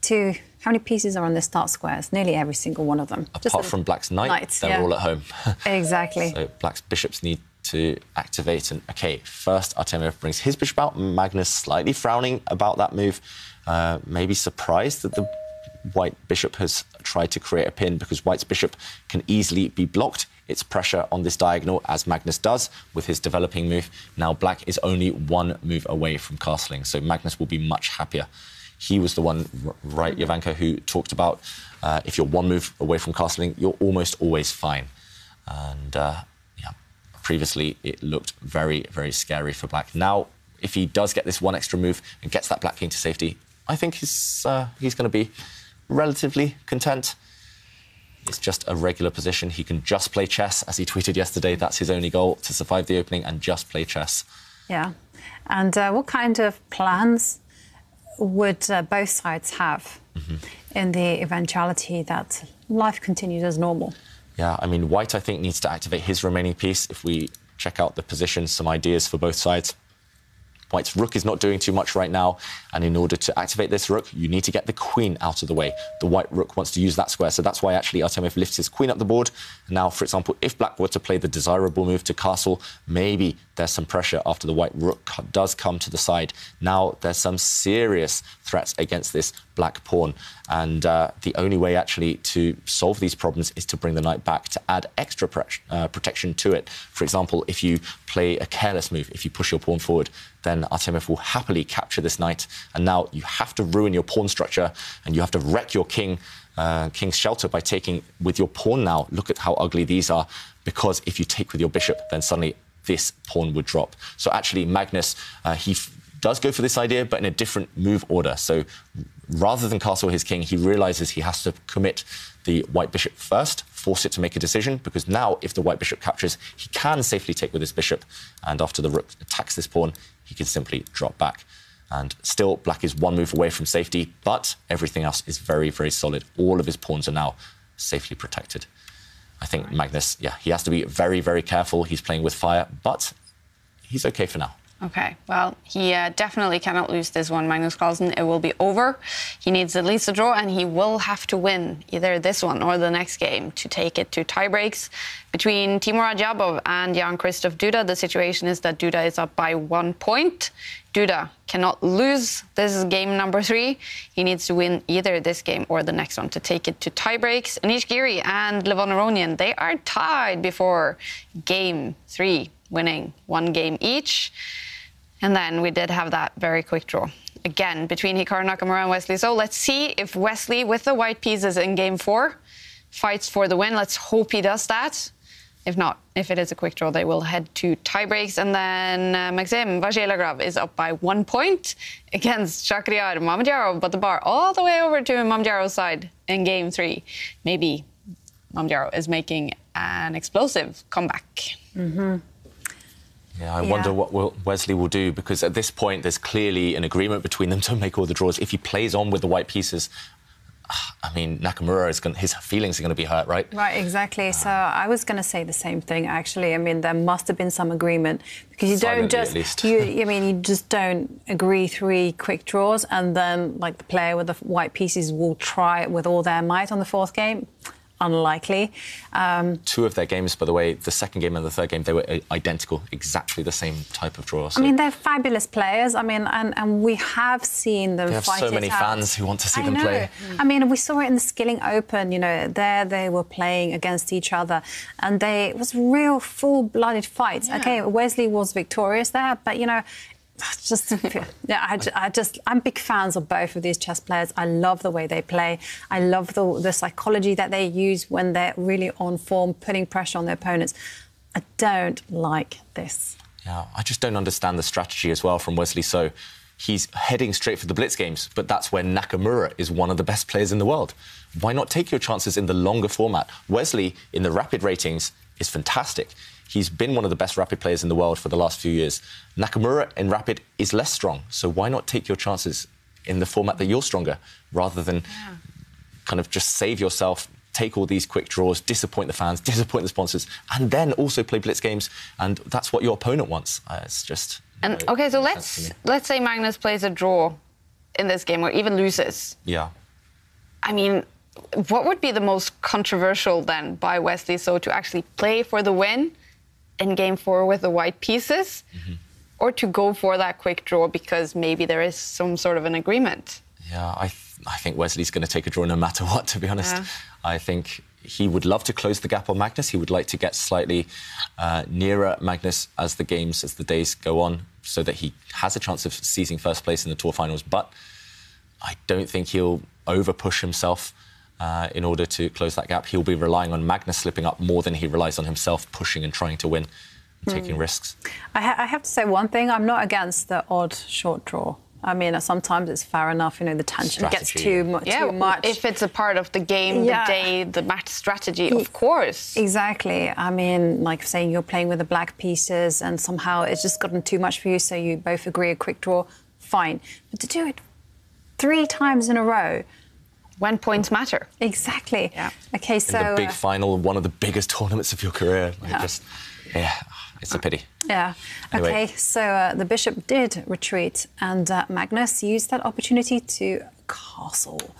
to how many pieces are on the start squares? Nearly every single one of them. Apart from Black's knight, knights, they're yeah. all at home. exactly. So Black's bishops need to activate. And okay, first Artemiev brings his bishop out. Magnus slightly frowning about that move, uh, maybe surprised that the white bishop has tried to create a pin because white's bishop can easily be blocked its pressure on this diagonal, as Magnus does with his developing move. Now, black is only one move away from castling, so Magnus will be much happier. He was the one, right, Jovanka, who talked about uh, if you're one move away from castling, you're almost always fine. And uh, yeah, previously it looked very, very scary for black. Now, if he does get this one extra move and gets that black king to safety, I think he's, uh, he's going to be relatively content. It's just a regular position. He can just play chess, as he tweeted yesterday. That's his only goal to survive the opening and just play chess. Yeah. And uh, what kind of plans would uh, both sides have mm-hmm. in the eventuality that life continues as normal? Yeah, I mean, White, I think, needs to activate his remaining piece. If we check out the position, some ideas for both sides. White's rook is not doing too much right now, and in order to activate this rook, you need to get the queen out of the way. The white rook wants to use that square, so that's why actually Artemiev lifts his queen up the board. Now, for example, if black were to play the desirable move to castle, maybe there's some pressure after the white rook does come to the side. Now, there's some serious threats against this black pawn, and uh, the only way actually to solve these problems is to bring the knight back to add extra uh, protection to it. For example, if you play a careless move, if you push your pawn forward, then Artemiev will happily capture this knight. And now you have to ruin your pawn structure and you have to wreck your king, uh, king's shelter by taking with your pawn now. Look at how ugly these are. Because if you take with your bishop, then suddenly this pawn would drop. So actually, Magnus, uh, he f- does go for this idea, but in a different move order. So rather than castle his king, he realizes he has to commit the white bishop first, force it to make a decision, because now if the white bishop captures, he can safely take with his bishop, and after the rook attacks this pawn, he can simply drop back. And still, black is one move away from safety, but everything else is very, very solid. All of his pawns are now safely protected. I think Magnus, yeah, he has to be very, very careful. He's playing with fire, but he's okay for now. Okay, well, he uh, definitely cannot lose this one, Magnus Carlsen. It will be over. He needs at least a draw, and he will have to win either this one or the next game to take it to tiebreaks. Between Teimour Radjabov and Jan-Krzysztof Duda, the situation is that Duda is up by one point. Duda cannot lose. This is game number three. He needs to win either this game or the next one to take it to tiebreaks. Anish Giri and Levon Aronian, they are tied before game three, winning one game each. And then we did have that very quick draw. Again, between Hikaru Nakamura and Wesley So let's see if Wesley, with the white pieces in game four, fights for the win. Let's hope he does that. If not, if it is a quick draw, they will head to tiebreaks. And then uh, Maxime Vachier-Lagrave is up by one point against Shakhriyar Mamedyarov, but the bar all the way over to Mamedyarov's side in game three. Maybe Mamedyarov is making an explosive comeback. Mm-hmm. Yeah, I Yeah. wonder what will Wesley will do because at this point there's clearly an agreement between them to make all the draws. If he plays on with the white pieces, I mean Nakamura is going his feelings are going to be hurt, right? Right, exactly. So I was going to say the same thing. Actually, I mean, there must have been some agreement because you don't just you. I mean, you just don't agree three quick draws, and then like the player with the white pieces will try it with all their might on the fourth game. Unlikely. Um, Two of their games, by the way, the second game and the third game, they were uh, identical, exactly the same type of draw. So I mean, they're fabulous players. I mean, and, and we have seen them They have so many out. fans who want to see I them know. play. I mean, we saw it in the Skilling Open. You know, there they were playing against each other, and they it was real full-blooded fights. Okay, Wesley was victorious there, but you know. Just yeah, I, I, just I'm big fans of both of these chess players. I love the way they play. I love the the psychology that they use when they're really on form, putting pressure on their opponents. I don't like this. Yeah, I just don't understand the strategy as well from Wesley. So he's heading straight for the Blitz games, but that's where Nakamura is one of the best players in the world. Why not take your chances in the longer format? Wesley in the rapid ratings is fantastic. He's been one of the best rapid players in the world for the last few years. Nakamura in rapid is less strong, so why not take your chances in the format that you're stronger rather than kind of just save yourself, take all these quick draws, disappoint the fans, disappoint the sponsors, and then also play blitz games. And that's what your opponent wants. Uh, it's just. And okay, so let's let's say Magnus plays a draw in this game or even loses. Yeah. I mean, what would be the most controversial then by Wesley So to actually play for the win in game four with the white pieces, or to go for that quick draw because maybe there is some sort of an agreement? Yeah, I, th- I think Wesley's going to take a draw no matter what, to be honest. Yeah. I think he would love to close the gap on Magnus. He would like to get slightly uh, nearer Magnus as the games, as the days go on, so that he has a chance of seizing first place in the tour finals. But I don't think he'll over push himself uh, in order to close that gap. He'll be relying on Magnus slipping up more than he relies on himself pushing and trying to win, and taking Hmm. risks. I, ha- I have to say one thing. I'm not against the odd short draw. I mean, sometimes it's fair enough. You know, the tension gets too, mu- Yeah, too much. if it's a part of the game, Yeah. the day, the match strategy, of course. Exactly. I mean, like saying you're playing with the black pieces and somehow it's just gotten too much for you, so you both agree a quick draw, fine. But to do it three times in a row. When points matter. Exactly. Yeah. Okay, so. in the big uh, final, one of the biggest tournaments of your career. Like, Yeah. just, yeah, it's a pity. Yeah. Anyway. Okay, so uh, the bishop did retreat, and uh, Magnus used that opportunity to castle.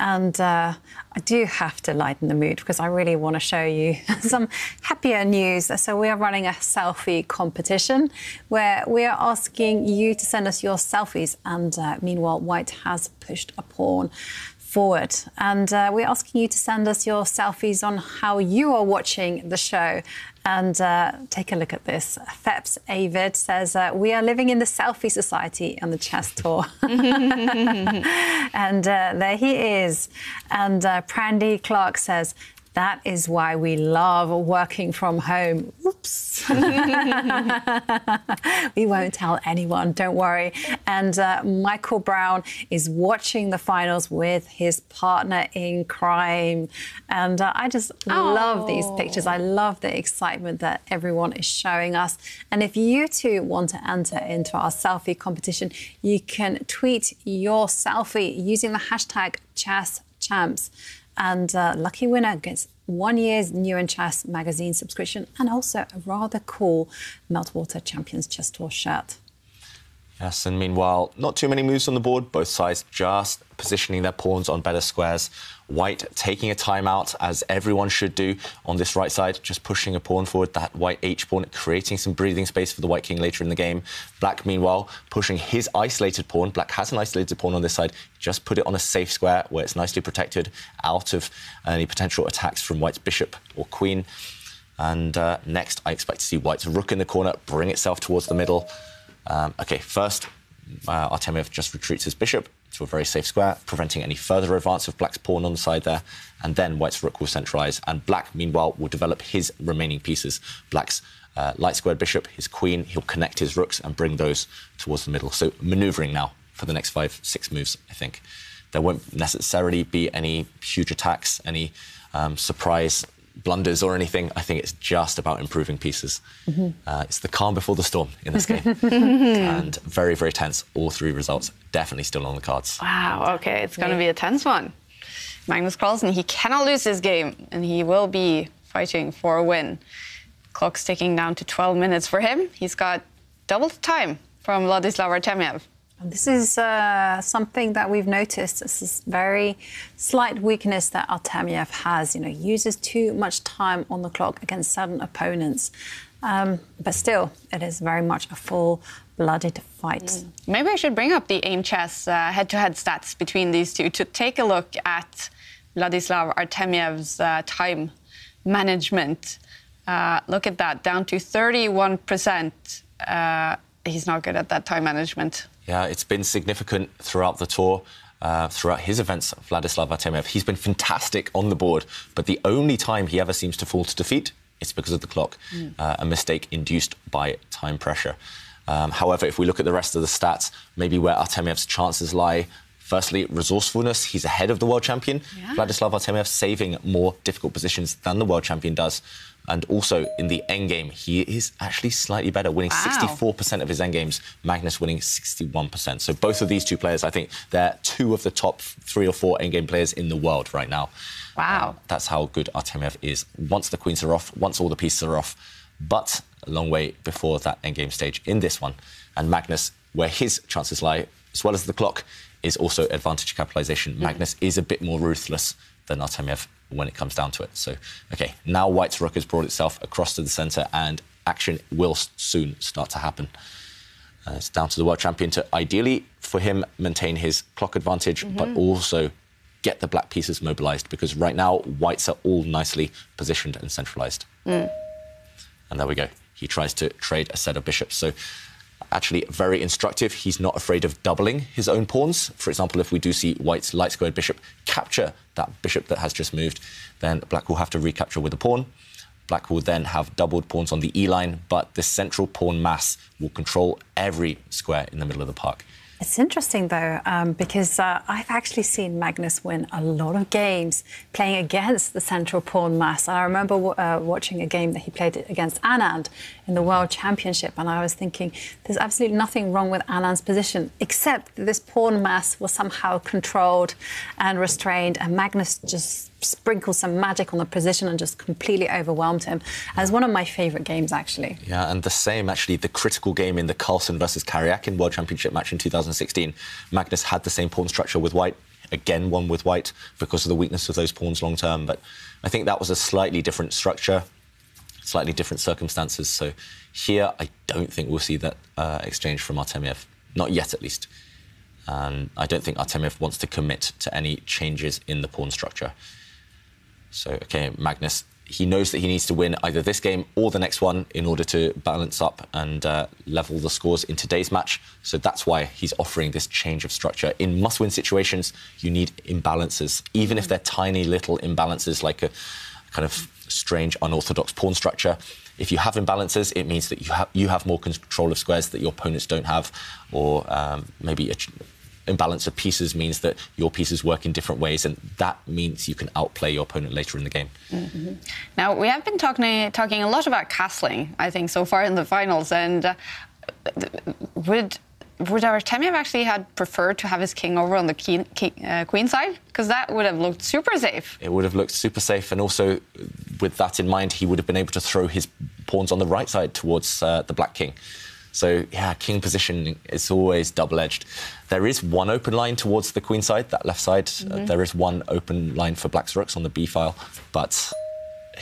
And uh, I do have to lighten the mood because I really want to show you some happier news. So, we are running a selfie competition where we are asking you to send us your selfies. And uh, meanwhile, White has pushed a pawn forward. And uh, we're asking you to send us your selfies on how you are watching the show. And uh, take a look at this. Feps Avid says, uh, We are living in the selfie society on the chess tour. and uh, there he is. And uh, Prandy Clark says, that is why we love working from home. Oops. we won't tell anyone, don't worry. And uh, Michael Brown is watching the finals with his partner in crime. And uh, I just love these pictures. I love the excitement that everyone is showing us. And if you too want to enter into our selfie competition, you can tweet your selfie using the hashtag ChessChamps. And uh, lucky winner gets one year's New in Chess magazine subscription and also a rather cool Meltwater Champions Chess Tour shirt. Yes, and meanwhile, not too many moves on the board. Both sides just positioning their pawns on better squares. White taking a timeout, as everyone should do on this right side, just pushing a pawn forward, that white H pawn, creating some breathing space for the white king later in the game. Black, meanwhile, pushing his isolated pawn. Black has an isolated pawn on this side, just put it on a safe square where it's nicely protected out of any potential attacks from white's bishop or queen. And uh, next, I expect to see white's rook in the corner, bring itself towards the middle. Um, okay, first, uh, Artemiev just retreats his bishop to a very safe square, preventing any further advance of black's pawn on the side there. And then white's rook will centralize, and black, meanwhile, will develop his remaining pieces. Black's uh, light squared bishop, his queen, he'll connect his rooks and bring those towards the middle. So maneuvering now for the next five, six moves, I think. There won't necessarily be any huge attacks, any um, surprise blunders or anything. I think it's just about improving pieces. Mm-hmm. Uh, it's the calm before the storm in this game. and very, very tense. All three results definitely still on the cards. Wow, okay, it's going to be a tense one. Magnus Carlsen, he cannot lose this game, and he will be fighting for a win. Clock's ticking down to 12 minutes for him. He's got double the time from Vladislav Artemiev. This is uh, something that we've noticed. This is very slight weakness that Artemiev has. You know, uses too much time on the clock against certain opponents. Um, but still, it is very much a full-blooded fight. Mm. Maybe I should bring up the Aimchess uh, head-to-head stats between these two to take a look at Vladislav Artemiev's uh, time management. Uh, look at that, down to 31 percent. Uh, he's not good at that time management. Yeah, it's been significant throughout the tour. Uh, throughout his events, Vladislav Artemiev, he's been fantastic on the board, but the only time he ever seems to fall to defeat is because of the clock, mm. uh, a mistake induced by time pressure. Um, however, if we look at the rest of the stats, maybe where Artemiev's chances lie, Firstly, resourcefulness. He's ahead of the world champion. Yeah. Vladislav Artemiev saving more difficult positions than the world champion does. And also in the end game, he is actually slightly better, winning wow. 64% of his end games. Magnus winning 61%. So both of these two players, I think they're two of the top three or four end game players in the world right now. Wow. Um, that's how good Artemiev is. Once the queens are off, once all the pieces are off, but a long way before that end game stage in this one. And Magnus, where his chances lie, as well as the clock, is also advantage capitalization. Mm-hmm. Magnus is a bit more ruthless than Artemiev when it comes down to it. So, okay, now White's rook has brought itself across to the centre and action will soon start to happen. Uh, it's down to the world champion to ideally, for him, maintain his clock advantage, mm-hmm. but also get the black pieces mobilized because right now, whites are all nicely positioned and centralized. Mm. And there we go. He tries to trade a set of bishops. So actually very instructive. He's not afraid of doubling his own pawns. For example, if we do see white's light squared bishop capture that bishop that has just moved, then black will have to recapture with a pawn. Black will then have doubled pawns on the E line, but the central pawn mass will control every square in the middle of the park. It's interesting though, um, because uh, I've actually seen Magnus win a lot of games playing against the central pawn mass. And I remember uh, watching a game that he played against Anand in the World Championship, and I was thinking, there's absolutely nothing wrong with Anand's position, except that this pawn mass was somehow controlled and restrained, and Magnus just sprinkled some magic on the position and just completely overwhelmed him. As one of my favourite games, actually. Yeah, and the same, actually, the critical game in the Carlsen versus Karyakin World Championship match in 2016. Magnus had the same pawn structure with White, again one with White because of the weakness of those pawns long term. But I think that was a slightly different structure, slightly different circumstances. So here, I don't think we'll see that uh, exchange from Artemiev. Not yet, at least. And I don't think Artemiev wants to commit to any changes in the pawn structure. So, okay, Magnus, he knows that he needs to win either this game or the next one in order to balance up and uh, level the scores in today's match. So that's why he's offering this change of structure. In must win situations, you need imbalances, even if they're tiny little imbalances like a kind of strange, unorthodox pawn structure. If you have imbalances, it means that you have you have more control of squares that your opponents don't have, or um, maybe a, imbalance of pieces means that your pieces work in different ways, and that means you can outplay your opponent later in the game. Mm-hmm. Now, we have been talking, talking a lot about castling, I think, so far in the finals, and uh, would would Artemiev actually had preferred to have his king over on the king, uh, queen side? Because that would have looked super safe. It would have looked super safe, and also with that in mind, he would have been able to throw his pawns on the right side towards uh, the black king. So yeah, king position is always double-edged. There is one open line towards the queen side, that left side. Mm -hmm. uh, there is one open line for black's rooks on the b file, but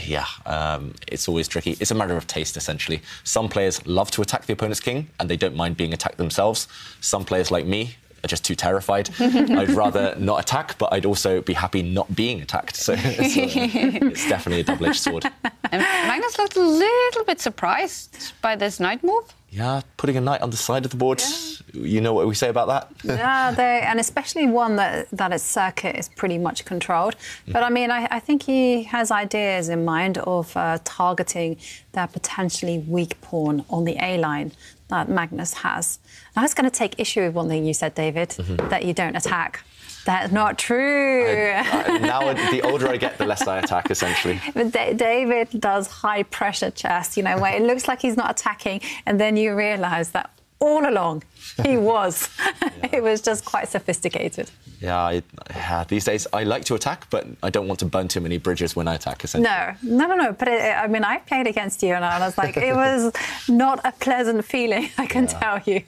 yeah, um, it's always tricky. It's a matter of taste, essentially. Some players love to attack the opponent's king, and they don't mind being attacked themselves. Some players, like me, just too terrified. I'd rather not attack, but I'd also be happy not being attacked. So, so it's definitely a double-edged sword. And Magnus looked a little bit surprised by this knight move. Yeah, putting a knight on the side of the board. Yeah. You know what we say about that? yeah, they, and especially one that, that its circuit is pretty much controlled. Mm. But I mean, I, I, think he has ideas in mind of uh, targeting that potentially weak pawn on the A line that Magnus has. I was going to take issue with one thing you said, David, mm -hmm. that you don't attack. That's not true. I, I, now, the older I get, the less I attack, essentially. But D David does high pressure chess, you know, where it looks like he's not attacking, and then you realise that all along he was. yeah. it was just quite sophisticated. Yeah, I, yeah, these days I like to attack, but I don't want to burn too many bridges when I attack. No, no, no, no. But it, I mean, I played against you, and I was like, it was not a pleasant feeling. I can yeah. tell you.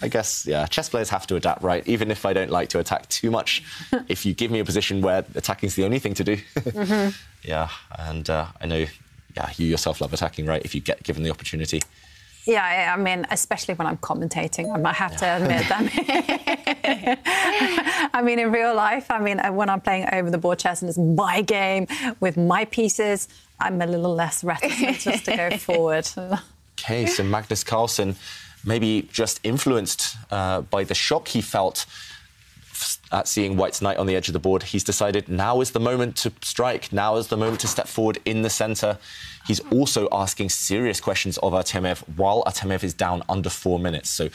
I guess, yeah, chess players have to adapt, right? Even if I don't like to attack too much, if you give me a position where attacking is the only thing to do, mm -hmm. yeah. And uh, I know, yeah, you yourself love attacking, right? If you get given the opportunity. Yeah, I mean, especially when I'm commentating, I might have to admit that. I mean, in real life, I mean, when I'm playing over the board chess and it's my game with my pieces, I'm a little less reticent just to go forward. Okay, so Magnus Carlsen maybe just influenced uh, by the shock he felt at seeing White's knight on the edge of the board, he's decided now is the moment to strike. Now is the moment to step forward in the centre. He's also asking serious questions of Artemiev while Artemiev is down under four minutes. So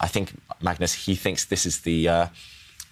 I think Magnus, he thinks this is the. Uh,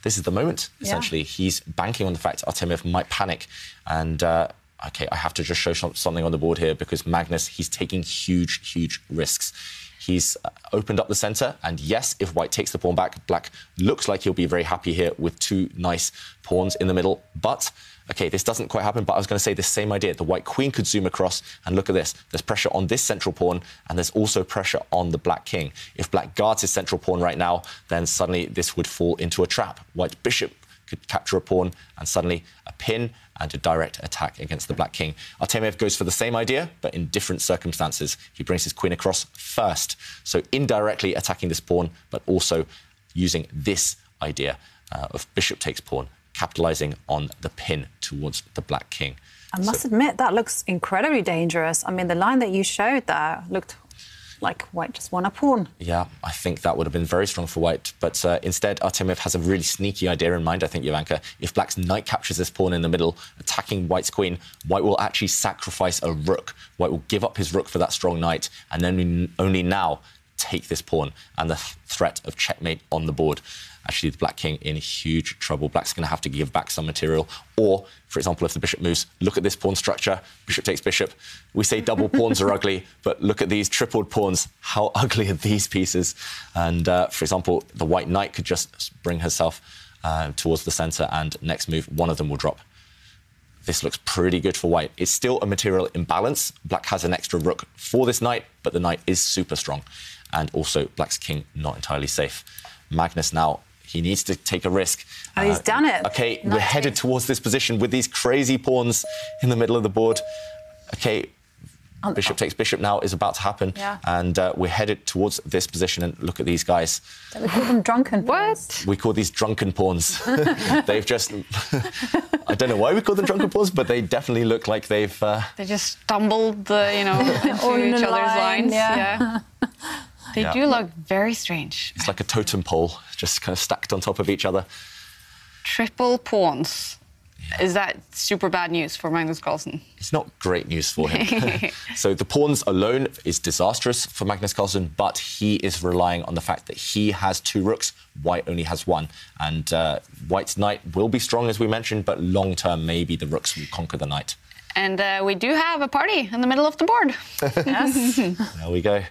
this is the moment, essentially. Yeah. He's banking on the fact Artemiev might panic. And, uh, okay, I have to just show something on the board here because Magnus, he's taking huge, huge risks. He's uh, opened up the centre, and yes, if white takes the pawn back, black looks like he'll be very happy here with two nice pawns in the middle. But, okay, this doesn't quite happen, but I was going to say the same idea. The white queen could zoom across, and look at this. There's pressure on this central pawn, and there's also pressure on the black king. If black guards his central pawn right now, then suddenly this would fall into a trap. White bishop could capture a pawn, and suddenly a pin and a direct attack against the Black King. Artemiev goes for the same idea, but in different circumstances. He brings his queen across first, so indirectly attacking this pawn, but also using this idea uh, of bishop takes pawn, capitalizing on the pin towards the Black King. I must so, admit, that looks incredibly dangerous. I mean, the line that you showed there looked like White just won a pawn. Yeah, I think that would have been very strong for White. But uh, instead, Artemiev has a really sneaky idea in mind, I think, Jovanka. If Black's knight captures this pawn in the middle, attacking White's queen, White will actually sacrifice a rook. White will give up his rook for that strong knight, and then only now take this pawn and the threat of checkmate on the board actually the black king in huge trouble. Black's going to have to give back some material. Or, for example, if the bishop moves, look at this pawn structure. Bishop takes bishop. We say double pawns are ugly, but look at these tripled pawns. How ugly are these pieces? And, uh, for example, the white knight could just bring herself uh, towards the center, and next move, one of them will drop. This looks pretty good for white. It's still a material imbalance. Black has an extra rook for this knight, but the knight is super strong. And also, black's king not entirely safe. Magnus now he needs to take a risk. And he's uh, done it. Okay, nice. we're headed towards this position with these crazy pawns in the middle of the board. Okay, um, bishop takes bishop now is about to happen. Yeah. And uh, we're headed towards this position. And look at these guys. We call them drunken What? We call these drunken pawns. they've just. I don't know why we call them drunken pawns, but they definitely look like they've. Uh... They just stumbled, the, you know, into each other's line, lines. Yeah. yeah. They yeah. do look very strange. It's like a totem pole, just kind of stacked on top of each other. Triple pawns. Yeah. Is that super bad news for Magnus Carlsen? It's not great news for him. so the pawns alone is disastrous for Magnus Carlsen, but he is relying on the fact that he has two rooks, White only has one. And uh, White's knight will be strong, as we mentioned, but long term, maybe the rooks will conquer the knight. And uh, we do have a party in the middle of the board. yes. there we go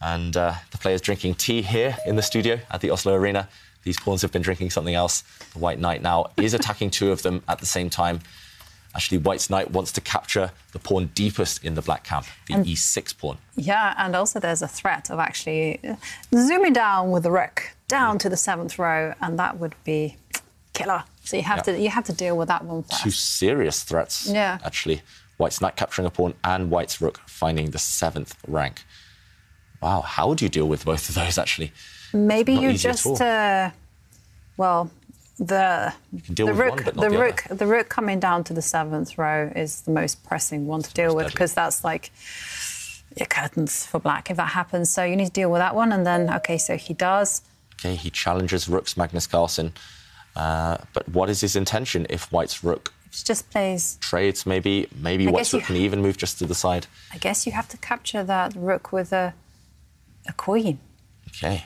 and uh, the players drinking tea here in the studio at the Oslo Arena. These pawns have been drinking something else. The White Knight now is attacking two of them at the same time. Actually, White's knight wants to capture the pawn deepest in the black camp, the And- e6 pawn. Yeah, and also there's a threat of actually uh, zooming down with the rook down to the seventh row, and that would be killer. So you have Yeah. to you have to deal with that one first. Two serious threats, Yeah. actually. White's knight capturing a pawn and White's rook finding the seventh rank. Wow, how would you deal with both of those, actually? Maybe not you just uh, well the the rook one, the the rook the rook coming down to the seventh row is the most pressing one to deal with because that's like your curtains for black if that happens. So you need to deal with that one, and then okay, so he does. Okay, he challenges Rook's Magnus Carlsen. Uh, but what is his intention if White's rook It just plays. trades? Maybe, maybe I White's guess you- rook can even move just to the side. I guess you have to capture that rook with a a queen Okay,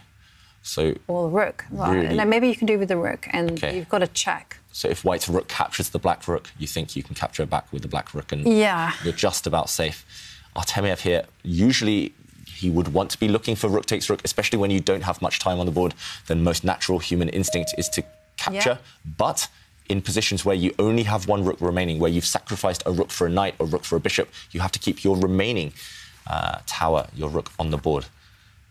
so or the rook. Well, Really? no, maybe you can do with the rook, and Okay. you've got to check. so if White's rook captures the black rook, you think you can capture it back with the black rook, and Yeah. you're just about safe. Artemiev here, usually he would want to be looking for rook takes rook, especially when you don't have much time on the board. Then most natural human instinct is to capture. But in positions where you only have one rook remaining, where you've sacrificed a rook for a knight or rook for a bishop, you have to keep your remaining uh, tower, your rook, on the board.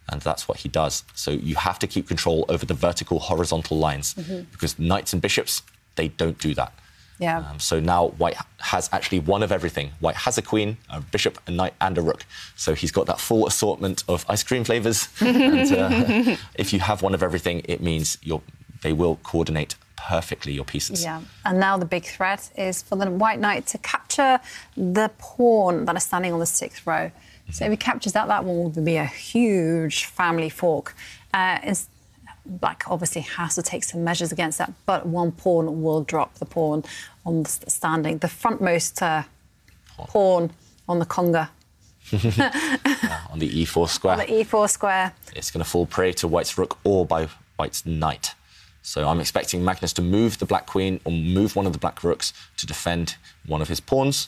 And that's what he does. So you have to keep control over the vertical, horizontal lines Mhm. because knights and bishops, they don't do that. Yeah. Um, so now White has actually one of everything. White has a queen, a bishop, a knight, and a rook. So he's got that full assortment of ice cream flavors. and uh, if you have one of everything, it means they will coordinate perfectly your pieces. Yeah, and now the big threat is for the white knight to capture the pawn that is standing on the sixth row. So if he captures that, that one will be a huge family fork. Uh, Black obviously has to take some measures against that, but one pawn will drop the pawn on the standing. The frontmost uh, pawn on the conga, On the e4 square. on the e4 square. it's going to fall prey to White's rook or by White's knight. So I'm expecting Magnus to move the black queen or move one of the black rooks to defend one of his pawns.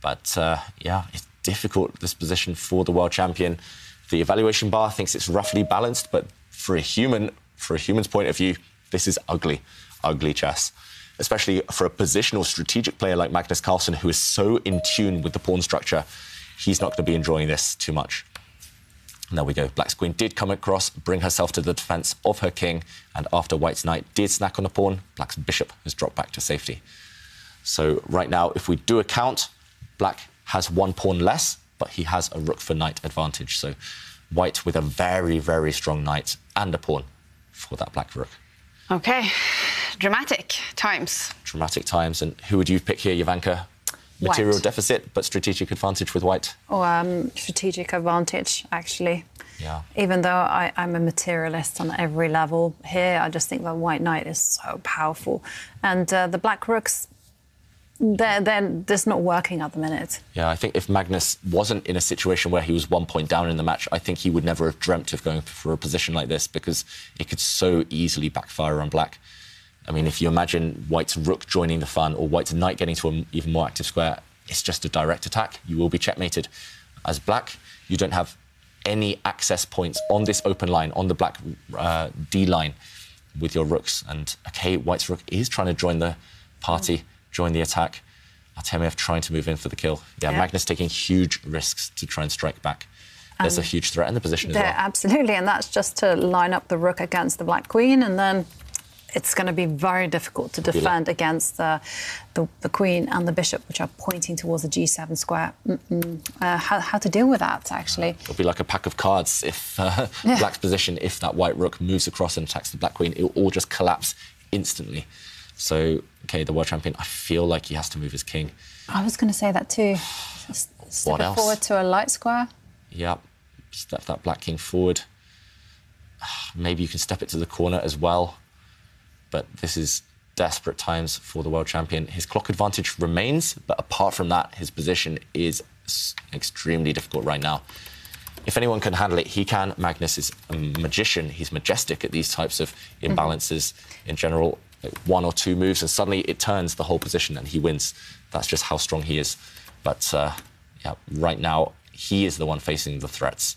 But uh, yeah, it's difficult this position for the world champion. The evaluation bar thinks it's roughly balanced, but for a human, for a human's point of view, this is ugly, ugly chess. Especially for a positional strategic player like Magnus Carlsen, who is so in tune with the pawn structure, he's not going to be enjoying this too much. And there we go. Black's queen did come across, bring herself to the defense of her king, and after White's knight did snack on a pawn, Black's bishop has dropped back to safety. So right now, if we do a count, Black has one pawn less, but he has a rook for knight advantage. So White with a very, very strong knight and a pawn for that black rook. Okay, dramatic times. Dramatic times. And who would you pick here, Jovanka? Material White. deficit, but strategic advantage with White. Or um, strategic advantage, actually. Yeah. Even though I, I'm a materialist on every level here, I just think that White Knight is so powerful. And uh, the Black Rooks, they're, they're just not working at the minute. Yeah, I think if Magnus wasn't in a situation where he was one point down in the match, I think he would never have dreamt of going for a position like this because it could so easily backfire on black. I mean, if you imagine White's rook joining the fun or White's knight getting to an even more active square, it's just a direct attack. You will be checkmated. As black, you don't have any access points on this open line, on the black uh, D line with your rooks. And okay, White's rook is trying to join the party, join the attack. Artemiev trying to move in for the kill. Yeah, Yeah. Magnus taking huge risks to try and strike back. There's a Um, huge threat in the position as There, well. absolutely, and that's just to line up the rook against the black queen, and then it's going to be very difficult to defend against the, the, the queen and the bishop, which are pointing towards the g7 square. Uh, how, how to deal with that, actually. It'll be like a pack of cards if uh, Yeah. black's position, if that white rook moves across and attacks the black queen, it will all just collapse instantly. So, okay, the world champion, I feel like he has to move his king. I was going to say that too. Just step What it else? forward to a light square. Yep, step that black king forward. Maybe you can step it to the corner as well. But this is desperate times for the world champion. His clock advantage remains, but apart from that, his position is extremely difficult right now. If anyone can handle it, he can. Magnus is a magician. He's majestic at these types of imbalances in general. Like one or two moves, and suddenly it turns the whole position and he wins. That's just how strong he is. But uh, yeah, right now, he is the one facing the threats.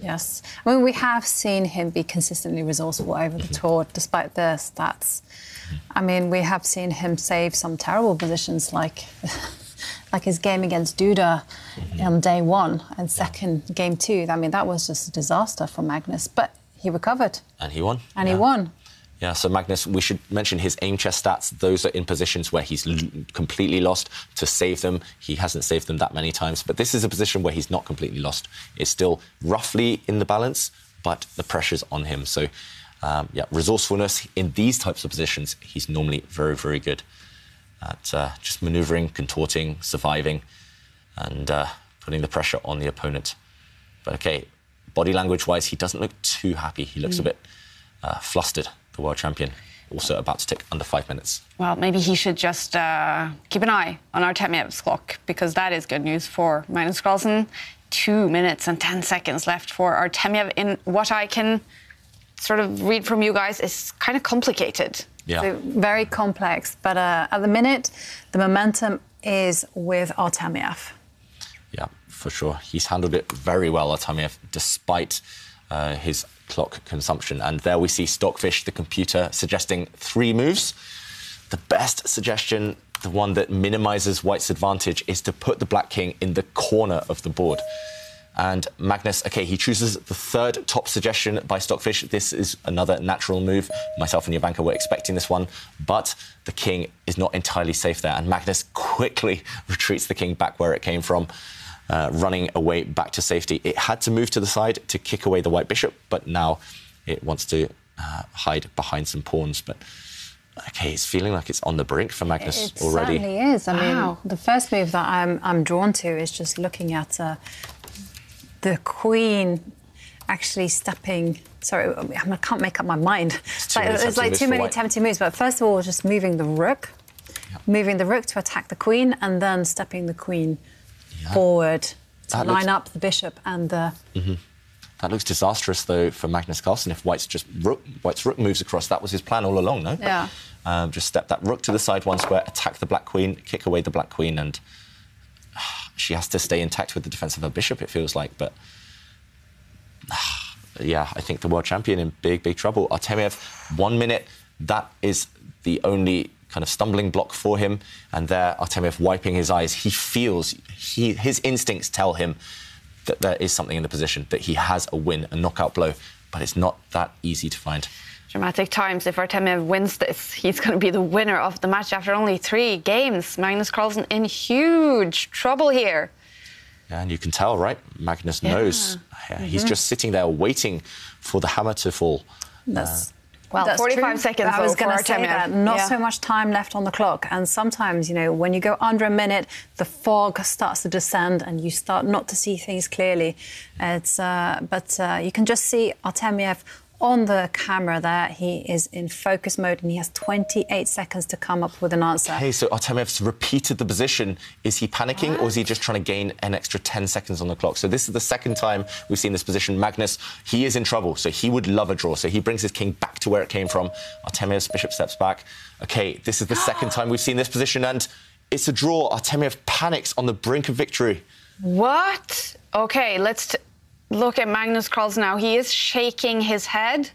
Yes. I mean, we have seen him be consistently resourceful over the tour, despite their stats. I mean, we have seen him save some terrible positions, like like his game against Duda on day one and second game two. I mean, that was just a disaster for Magnus, but he recovered And he won. and Yeah. he won. Yeah, so Magnus, we should mention his Aimchess stats. Those are in positions where he's l- completely lost. To save them, he hasn't saved them that many times. But this is a position where he's not completely lost. It's still roughly in the balance, but the pressure's on him. So, um, yeah, resourcefulness in these types of positions, he's normally very, very good at uh, just maneuvering, contorting, surviving, and uh, putting the pressure on the opponent. But okay, body language wise, he doesn't look too happy. He looks a Mm. bit uh, flustered, the world champion. Also about to tick under five minutes. Well, maybe he should just uh, keep an eye on Artemiev's clock because that is good news for Magnus Carlsen. Two minutes and 10 seconds left for Artemiev in what I can sort of read from you guys is kind of complicated. Yeah. So very complex, but uh, at the minute, the momentum is with Artemiev. Yeah, for sure. He's handled it very well, Artemiev, despite uh, his clock consumption. And there we see Stockfish, the computer, suggesting three moves. The best suggestion, the one that minimizes White's advantage, is to put the Black King in the corner of the board. And Magnus, okay, he chooses the third top suggestion by Stockfish. This is another natural move. Myself and Jovanka were expecting this one, but the king is not entirely safe there. And Magnus quickly retreats the king back where it came from, uh, running away back to safety. It had to move to the side to kick away the white bishop, but now it wants to uh, hide behind some pawns. But okay, it's feeling like it's on the brink for Magnus It already. It certainly is. I Wow. mean, the first move that I'm, I'm drawn to is just looking at uh, the queen actually stepping. Sorry, I, can't make up my mind. It's, too like, many like too many tempting moves. But first of all, just moving the rook, moving the rook to attack the queen, and then stepping the queen forward to That line looks- up the bishop and the. Mhm. That looks disastrous, though, for Magnus Carlsen. If White's just rook, White's rook moves across, that was his plan all along, no? Yeah. Um, just step that rook to the side one square, attack the black queen, kick away the black queen, and she has to stay intact with the defense of her bishop. It feels like, but yeah, I think the world champion in big, big trouble. Artemiev, one minute. That is the only kind of stumbling block for him. And there, Artemiev wiping his eyes. He feels he his instincts tell him that there is something in the position, that he has a win, a knockout blow, but it's not that easy to find. Dramatic times. If Artemiev wins this, he's going to be the winner of the match after only three games. Magnus Carlsen in huge trouble here. Yeah, and you can tell, right? Magnus Yeah. knows. Yeah, He's Mhm. just sitting there waiting for the hammer to fall. That's Well, That's 45 true. seconds, I was going to say that. Not Yeah. so much time left on the clock. And sometimes, you know, when you go under a minute, the fog starts to descend and you start not to see things clearly. It's, uh, but uh, you can just see Artemiev on the camera there. He is in focus mode and he has 28 seconds to come up with an answer. Hey, so Artemiev's repeated the position. Is he panicking or is he just trying to gain an extra 10 seconds on the clock? So this is the second time we've seen this position. Magnus, he is in trouble, so he would love a draw. So he brings his king back to where it came from. Artemiev's bishop steps back. Okay, this is the second time we've seen this position and it's a draw. Artemiev panics on the brink of victory. What? Okay, let's t- look at Magnus Carlsen now. He is shaking his head,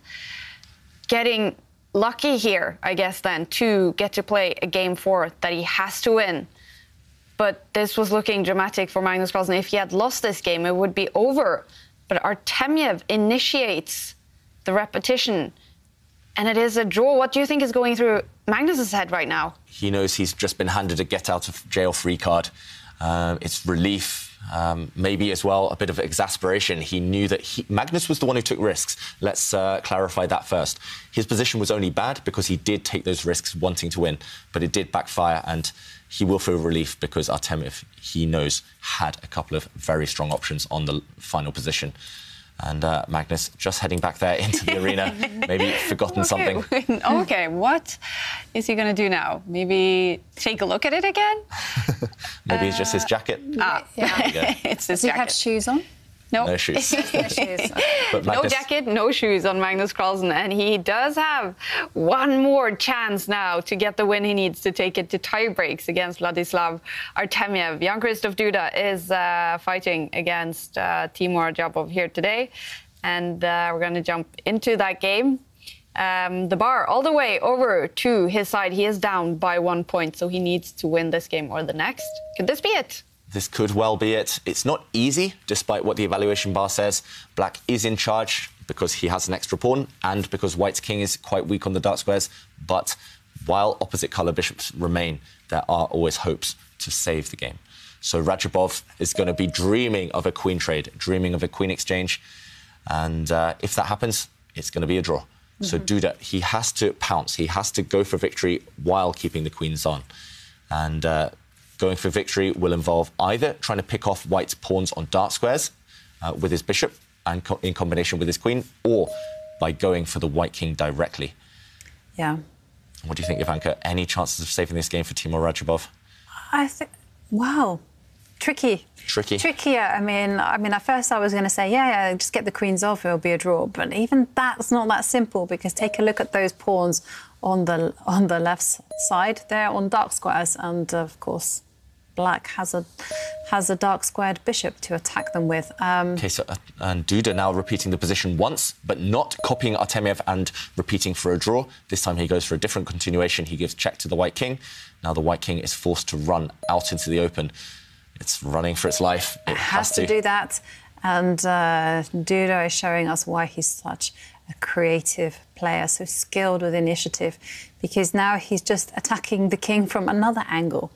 getting lucky here, I guess, then, to get to play a game four that he has to win. But this was looking dramatic for Magnus Carlsen. If he had lost this game, it would be over. But Artemiev initiates the repetition, and it is a draw. What do you think is going through Magnus's head right now? He knows he's just been handed a get out of jail free card. Um, it's relief, um, maybe as well a bit of exasperation. He knew that he, Magnus was the one who took risks. Let's uh, clarify that first. His position was only bad because he did take those risks wanting to win, but it did backfire and he will feel relief because Artemiev, he knows, had a couple of very strong options on the final position. And uh, Magnus just heading back there into the arena, maybe forgotten something. okay, what is he going to do now? Maybe take a look at it again? Maybe it's just his jacket. Ah, There you it's his Does he have shoes on? No. No shoes. No shoes. No jacket, no shoes on Magnus Carlsen, and he does have one more chance now to get the win he needs to take it to tie breaks against Vladislav Artemiev. Jan-Krzysztof Duda is uh, fighting against uh, Teimour Radjabov here today, and uh, we're going to jump into that game. Um, the bar all the way over to his side. He is down by one point, so he needs to win this game or the next. Could this be it? This could well be it. It's not easy, despite what the evaluation bar says. Black is in charge because he has an extra pawn and because White's king is quite weak on the dark squares. But while opposite colour bishops remain, there are always hopes to save the game. So Radjabov is going to be dreaming of a queen trade, dreaming of a queen exchange. And uh, if that happens, it's going to be a draw. So Duda, he has to pounce. He has to go for victory while keeping the queens on. And uh, going for victory will involve either trying to pick off White's pawns on dark squares uh, with his bishop and co- in combination with his queen, or by going for the White King directly. Yeah. What do you think, Jovanka? Any chances of saving this game for Teimour Radjabov? I think, wow, tricky. Tricky. Trickier. I mean, I mean, at first I was going to say, yeah, yeah, just get the queens off, it'll be a draw. But even that's not that simple because take a look at those pawns on the on the left side. They're on dark squares, and of course, black has a has a dark squared bishop to attack them with. Um, Okay, so uh, and Duda now repeating the position once, but not copying Artemiev and repeating for a draw. This time he goes for a different continuation. He gives check to the White King. Now the White King is forced to run out into the open. It's running for its life. It has to do that. And uh, Duda is showing us why he's such a creative player, so skilled with initiative, because now he's just attacking the king from another angle.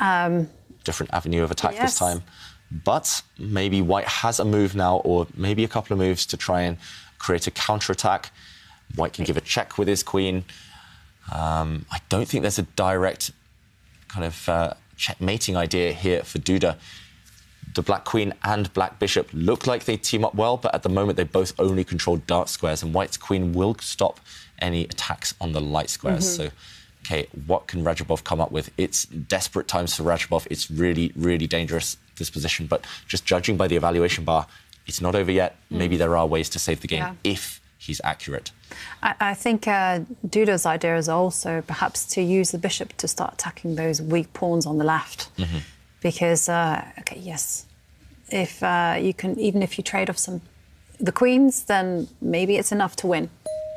Um, different avenue of attack Yes. this time. But maybe White has a move now, or maybe a couple of moves to try and create a counter attack. White can give a check with his queen. Um, I don't think there's a direct kind of uh, checkmating idea here for Duda. The black queen and black bishop look like they team up well, but at the moment they both only control dark squares, and White's queen will stop any attacks on the light squares. Mhm. So, okay, what can Radjabov come up with? It's desperate times for Radjabov. It's really, really dangerous this position. But just judging by the evaluation bar, it's not over yet. Maybe there are ways to save the game Yeah. if he's accurate. I, I think uh, Duda's idea is also perhaps to use the bishop to start attacking those weak pawns on the left. Mm-hmm. because uh, okay yes if uh, you can even if you trade off some the queens then maybe it's enough to win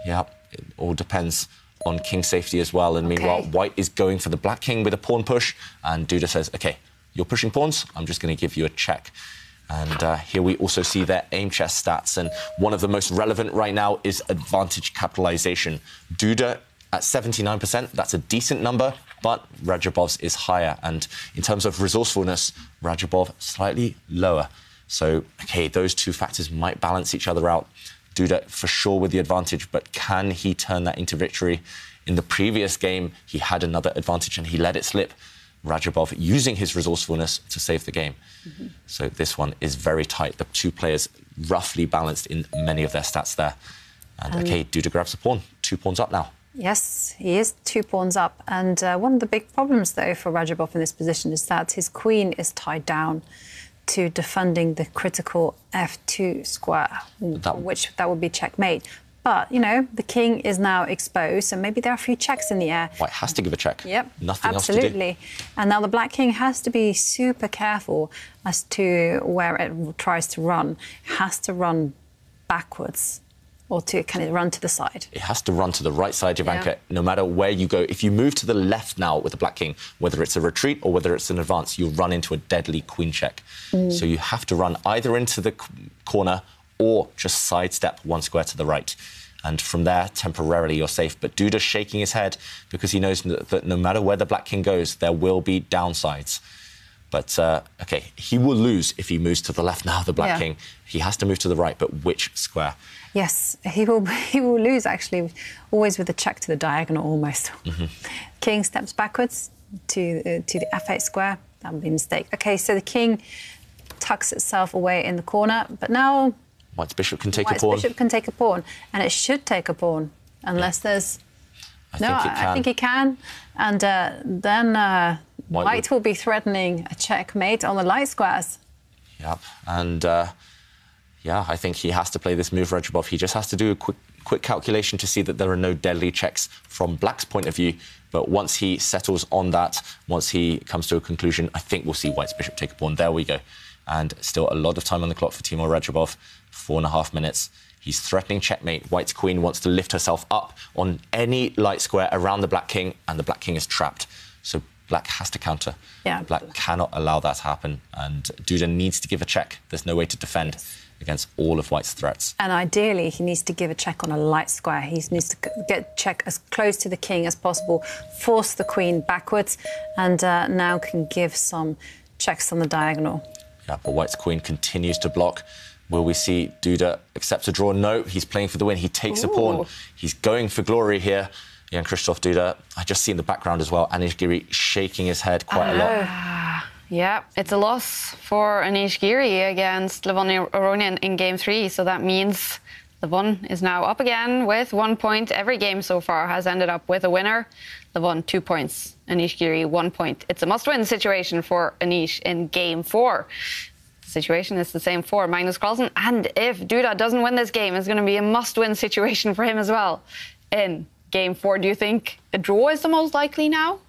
Yeah, it all depends on king safety as well. And meanwhile, white is going for the black king with a pawn push, and Duda says, "Okay, you're pushing pawns. I'm just going to give you a check." And uh, here we also see their Aimchess stats, and one of the most relevant right now is advantage capitalization. Duda at 79%, that's a decent number, but Radjabov's is higher. And in terms of resourcefulness, Radjabov slightly lower. So, okay, those two factors might balance each other out. Duda for sure with the advantage, but can he turn that into victory? In the previous game, he had another advantage and he let it slip. Radjabov using his resourcefulness to save the game. So this one is very tight. The two players roughly balanced in many of their stats there. And Um, okay, Duda grabs a pawn. Two pawns up now. Yes, he is two pawns up. And uh, one of the big problems, though, for Radjabov in this position is that his queen is tied down to defending the critical f2 square, which that would be checkmate. But, you know, the king is now exposed, so maybe there are a few checks in the air. White has to give a check. Yep. Nothing else to do. absolutely. And now the black king has to be super careful as to where it tries to run. It has to run backwards or to kind of run to the side. It has to run to the right side, Jovanka, Yeah. no matter where you go. If you move to the left now with the Black King, whether it's a retreat or whether it's an advance, you'll run into a deadly queen check. Mm. So you have to run either into the corner or just sidestep one square to the right. And from there, temporarily, you're safe. But Duda's shaking his head because he knows that that no matter where the Black King goes, there will be downsides. But uh, okay, he will lose if he moves to the left now, the Black Yeah. King. He has to move to the right, but which square? Yes, he will. He will lose actually, always with a check to the diagonal almost. Mm-hmm. King steps backwards to uh, to the f8 square. That would be a mistake. Okay, so the king tucks itself away in the corner, but now White's bishop can take White's a pawn. bishop can take a pawn, and it should take a pawn unless there's. I no, think I- I think it can, and uh, then uh, White White, will be threatening a checkmate on the light squares. Yep. And uh, Yeah, I think he has to play this move, Radjabov. He just has to do a quick, quick calculation to see that there are no deadly checks from Black's point of view. But once he settles on that, once he comes to a conclusion, I think we'll see White's bishop take a pawn. There we go. And still a lot of time on the clock for Teimour Radjabov. Four and a half minutes. He's threatening checkmate. White's queen wants to lift herself up on any light square around the black king, and the black king is trapped. So black has to counter. Yeah. Black cannot allow that to happen, and Duda needs to give a check. There's no way to defend against all of White's threats. And ideally, he needs to give a check on a light square. He needs to get check as close to the king as possible, force the queen backwards, and uh, now can give some checks on the diagonal. Yeah, but White's queen continues to block. Will we see Duda accept a draw? No, he's playing for the win. He takes Ooh. a pawn. He's going for glory here. Jan-Krzysztof Duda. I just see in the background as well, Anish Giri shaking his head quite a lot. Yeah, it's a loss for Anish Giri against Levon Aronian in game three. So that means Levon is now up again with one point. Every game so far has ended up with a winner. Levon, two points. Anish Giri, one point. It's a must win situation for Anish in game four. The situation is the same for Magnus Carlsen. And if Duda doesn't win this game, it's going to be a must win situation for him as well in game four. Do you think a draw is the most likely now?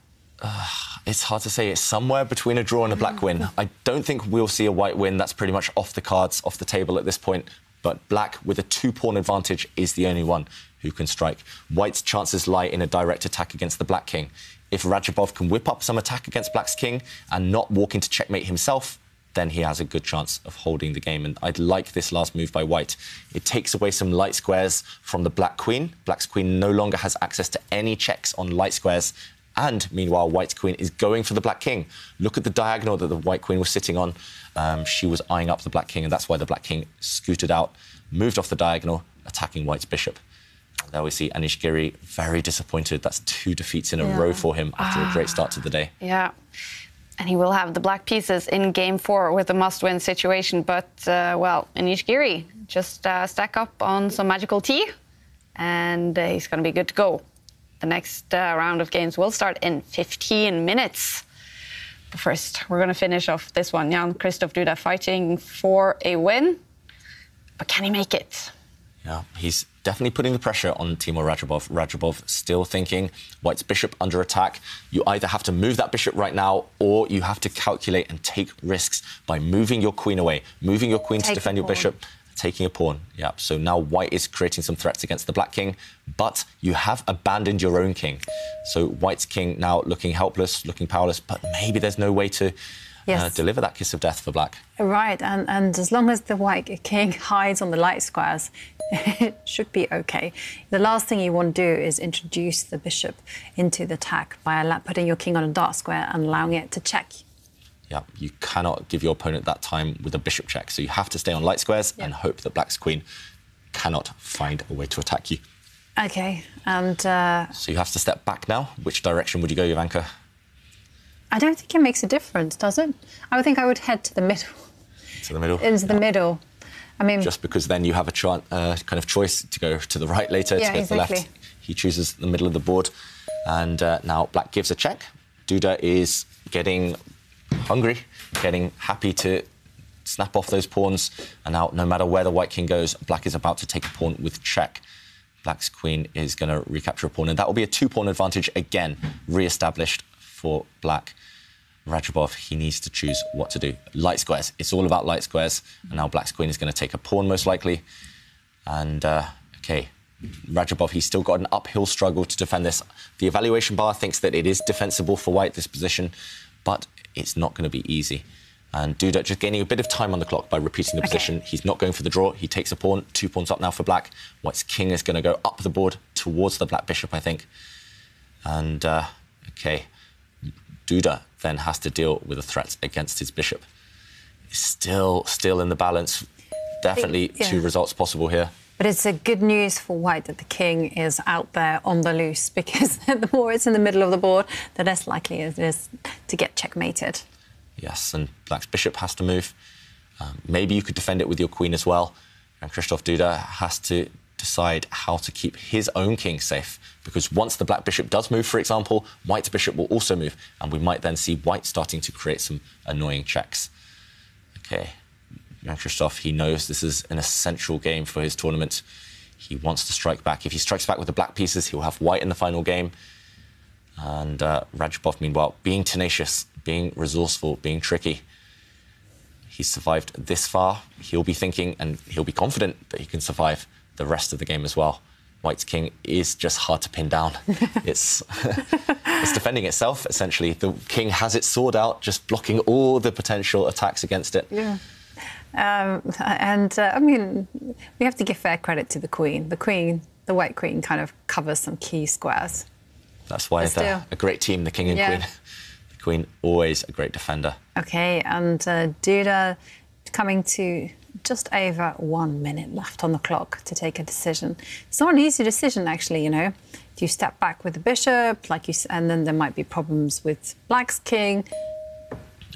Uh, it's hard to say. It's somewhere between a draw and a black win. I don't think we'll see a white win. That's pretty much off the cards, off the table at this point. But black, with a two pawn advantage, is the only one who can strike. White's chances lie in a direct attack against the black king. If Radjabov can whip up some attack against black's king and not walk into checkmate himself, then he has a good chance of holding the game. And I'd like this last move by white. It takes away some light squares from the black queen. Black's queen no longer has access to any checks on light squares. And meanwhile, White queen is going for the black king. Look at the diagonal that the white queen was sitting on. Um, she was eyeing up the black king, and that's why the black king scooted out, moved off the diagonal, attacking white's bishop. There we see Anish Giri very disappointed. That's two defeats in a Yeah. row for him after a Ah. great start to the day. Yeah. And he will have the black pieces in game four with a must win situation. But, uh, well, Anish Giri just uh, stack up on some magical tea and uh, he's going to be good to go. The next uh, round of games will start in 15 minutes. But first, we're going to finish off this one. Jan-Krzysztof Duda fighting for a win. But can he make it? Yeah, he's definitely putting the pressure on Teimour Radjabov. Radjabov still thinking White's bishop under attack. You either have to move that bishop right now, or you have to calculate and take risks by moving your queen away, moving your queen Take to defend your bishop, taking a pawn. Yeah, so now White is creating some threats against the Black King, but you have abandoned your own king. So White's king now looking helpless, looking powerless, but maybe there's no way to. Uh, deliver that kiss of death for black. Right, and, and as long as the white king hides on the light squares, it should be okay. The last thing you want to do is introduce the bishop into the attack by putting your king on a dark square and allowing it to check. Yeah, you cannot give your opponent that time with a bishop check. So you have to stay on light squares and hope that black's queen cannot find a way to attack you. Okay, and uh, So you have to step back now. Which direction would you go, Jovanka? I don't think it makes a difference, does it? I would think I would head to the middle, To the middle? into the middle. I mean, Just because then you have a uh, kind of choice to go to the right later, Yeah, to go to the left. He chooses the middle of the board. And uh, now black gives a check. Duda is getting hungry, getting happy to snap off those pawns. And now, no matter where the white king goes, black is about to take a pawn with check. Black's queen is going to recapture a pawn, and that will be a two pawn advantage again, re established for black. Radjabov, he needs to choose what to do. Light squares. It's all about light squares. And now Black's queen is going to take a pawn, most likely. And, uh, okay, Radjabov, he's still got an uphill struggle to defend this. The evaluation bar thinks that it is defensible for White, this position, but it's not going to be easy. And Duda just gaining a bit of time on the clock by repeating the position. He's not going for the draw. He takes a pawn. Two pawns up now for Black. White's king is going to go up the board towards the Black bishop, I think. And, uh, okay, Duda then has to deal with the threats against his bishop. Still, still in the balance. Definitely Yeah. two results possible here. But it's a good news for White that the king is out there on the loose because the more it's in the middle of the board, the less likely it is to get checkmated. Yes, and Black's bishop has to move. Um, maybe you could defend it with your queen as well. And Krzysztof Duda has to decide how to keep his own king safe. Because once the black bishop does move, for example, white's bishop will also move. And we might then see white starting to create some annoying checks. Okay. Jan-Krzysztof, he knows this is an essential game for his tournament. He wants to strike back. If he strikes back with the black pieces, he'll have white in the final game. And uh, Radjabov, meanwhile, being tenacious, being resourceful, being tricky. He's survived this far. He'll be thinking and he'll be confident that he can survive the rest of the game as well. White's king is just hard to pin down. it's it's defending itself essentially. The king has its sword out, just blocking all the potential attacks against it. Yeah. Um, and uh, I mean, we have to give fair credit to the queen. The queen, the white queen, kind of covers some key squares. That's why they're a great team, the king and Yeah. queen. The queen always a great defender. Okay, and uh, Duda coming to just over one minute left on the clock to take a decision. It's not an easy decision, actually. You know, do you step back with the bishop, like you, and then there might be problems with Black's king.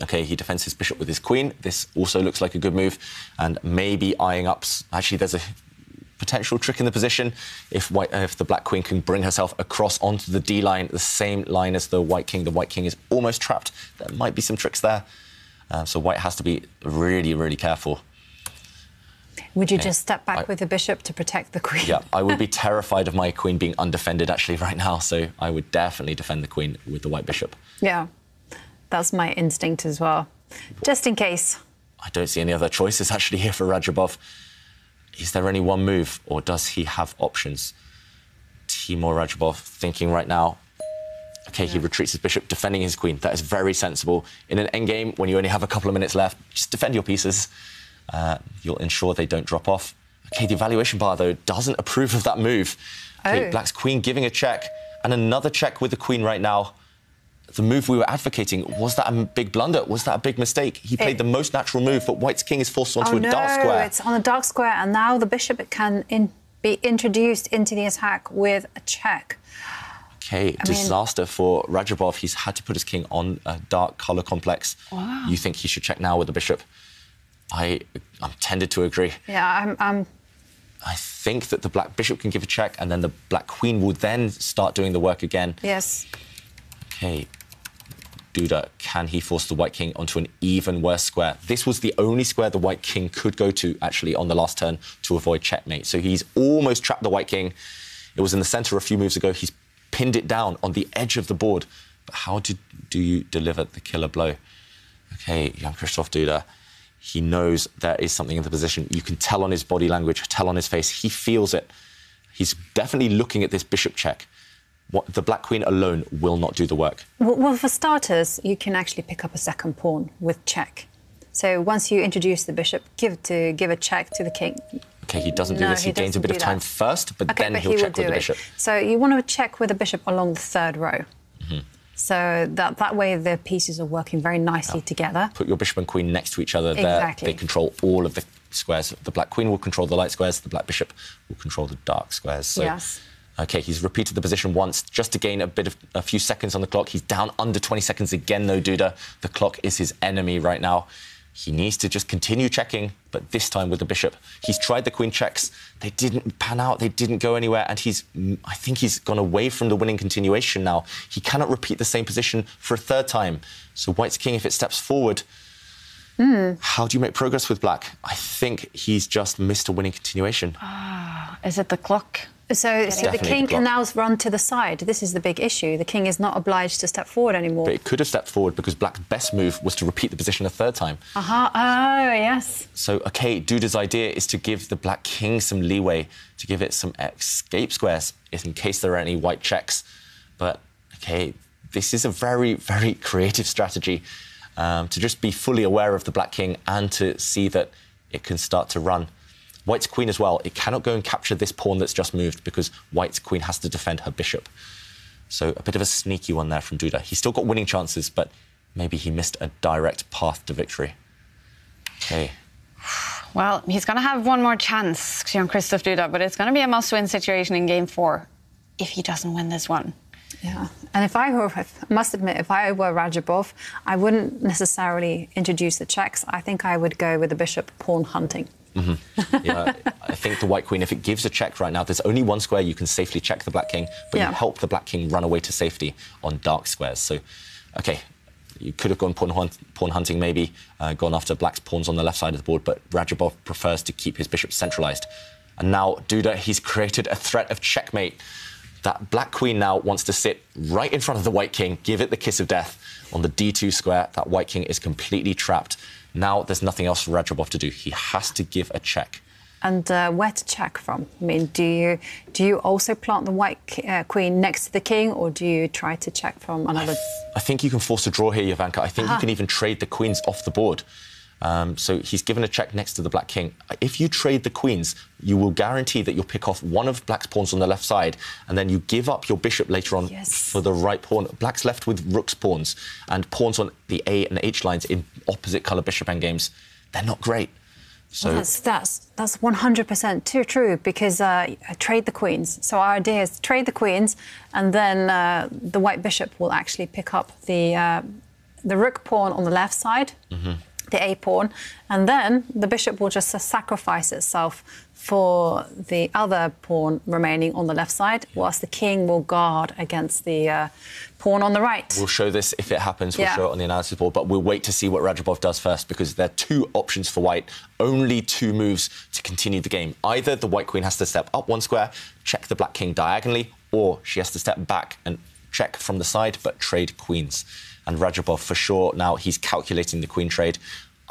Okay, he defends his bishop with his queen. This also looks like a good move, and maybe eyeing up. Actually, there's a potential trick in the position if white, uh, if the black queen can bring herself across onto the D line, the same line as the white king. The white king is almost trapped. There might be some tricks there, uh, so white has to be really, really careful. Would you just step back I- with the bishop to protect the queen? Yeah, I would be terrified of my queen being undefended actually right now. So I would definitely defend the queen with the white bishop. Yeah, that's my instinct as well, just in case. I don't see any other choices actually here for Radjabov. Is there any one move, or does he have options? Teimour Radjabov thinking right now. Okay, he retreats his bishop, defending his queen. That is very sensible. In an endgame, when you only have a couple of minutes left, just defend your pieces. Uh, you'll ensure they don't drop off. Okay, the evaluation bar, though, doesn't approve of that move. Okay, Oh. Black's queen giving a check, and another check with the queen right now. The move we were advocating, was that a big blunder? Was that a big mistake? He played It- the most natural move, but White's king is forced onto oh a no, dark square. it's on a dark square, and now the bishop can in, be introduced into the attack with a check. Okay, mean- disaster for Radjabov. He's had to put his king on a dark color complex. Wow. You think he should check now with the bishop? I, I'm tended to agree. Yeah, I'm. I'm I think that the black bishop can give a check, and then the black queen will then start doing the work again. yes. Okay, Duda, can he force the white king onto an even worse square? This was the only square the white king could go to, actually, on the last turn to avoid checkmate. So he's almost trapped the white king. It was in the center a few moves ago. He's pinned it down on the edge of the board. But how did, do you deliver the killer blow? Okay, Jan-Krzysztof Duda, he knows there is something in the position. You can tell on his body language, tell on his face. He feels it. He's definitely looking at this bishop check. What, the black queen alone will not do the work. Well, well, for starters, you can actually pick up a second pawn with check. So once you introduce the bishop, give to give a check to the king. Okay, he doesn't do No, this. He, he gains a bit of time that. first, but Okay, then but he'll he check do with the it. bishop. So you want to check with the bishop along the third row. Mm-hmm. So that that way the pieces are working very nicely together. Put your bishop and queen next to each other. There, Exactly. they control all of the squares. The black queen will control the light squares. The black bishop will control the dark squares. So, Yes. Okay, he's repeated the position once just to gain a bit of a few seconds on the clock. He's down under 20 seconds again, though, Duda. The clock is his enemy right now. He needs to just continue checking, but this time with the bishop. He's tried the queen checks. They didn't pan out. They didn't go anywhere. And he's, I think he's gone away from the winning continuation now. He cannot repeat the same position for a third time. So White's king, if it steps forward, Hmm. how do you make progress with black? I think he's just missed a winning continuation. Is it the clock? So, so the king can now run to the side. This is the big issue. The king is not obliged to step forward anymore. But it could have stepped forward because black's best move was to repeat the position a third time. Aha! Oh, yes. So, okay, Duda's idea is to give the black king some leeway, to give it some escape squares in case there are any white checks. But, okay, this is a very, very creative strategy um, to just be fully aware of the black king and to see that it can start to run. White's queen as well, it cannot go and capture this pawn that's just moved because White's queen has to defend her bishop. So, a bit of a sneaky one there from Duda. He's still got winning chances, but maybe he missed a direct path to victory. Okay. Well, he's going to have one more chance, Jan-Krzysztof Duda, but it's going to be a must-win situation in game four if he doesn't win this one. Yeah. And if I were, I must admit, if I were Radjabov, I wouldn't necessarily introduce the checks. I think I would go with the bishop pawn hunting. Yeah, I think the white queen, if it gives a check right now, there's only one square you can safely check the black king, but Yeah. you help the black king run away to safety on dark squares. So, okay, You could have gone pawn, hunt, pawn hunting, maybe, uh, gone after black's pawns on the left side of the board, but Radjabov prefers to keep his bishop centralized. And now Duda, he's created a threat of checkmate. That black queen now wants to sit right in front of the white king, give it the kiss of death on the d2 square. That white king is completely trapped. Now there's nothing else for Radjabov to do. He has to give a check. And uh, where to check from? I mean, do you do you also plant the white uh, queen next to the king, or do you try to check from another? I think you can force a draw here, Jovanka. I think Aha. you can even trade the queens off the board. Um, so he's given a check next to the black king. If you trade the queens, you will guarantee that you'll pick off one of black's pawns on the left side, and then you give up your bishop later on for the right pawn. Black's left with rook's pawns and pawns on the A and H lines in opposite color bishop endgames. They're not great. So Well, that's that's that's 100% too true because uh, trade the queens. So our idea is trade the queens, and then uh, the white bishop will actually pick up the uh, the rook pawn on the left side, the A pawn, and then the bishop will just sacrifice itself for the other pawn remaining on the left side, whilst the king will guard against the uh, pawn on the right. We'll show this if it happens. We'll Yeah. show it on the analysis board, but we'll wait to see what Radjabov does first because there are two options for white, only two moves to continue the game. Either the white queen has to step up one square, check the black king diagonally, or she has to step back and check from the side but trade queens. And Radjabov, for sure, now he's calculating the queen trade.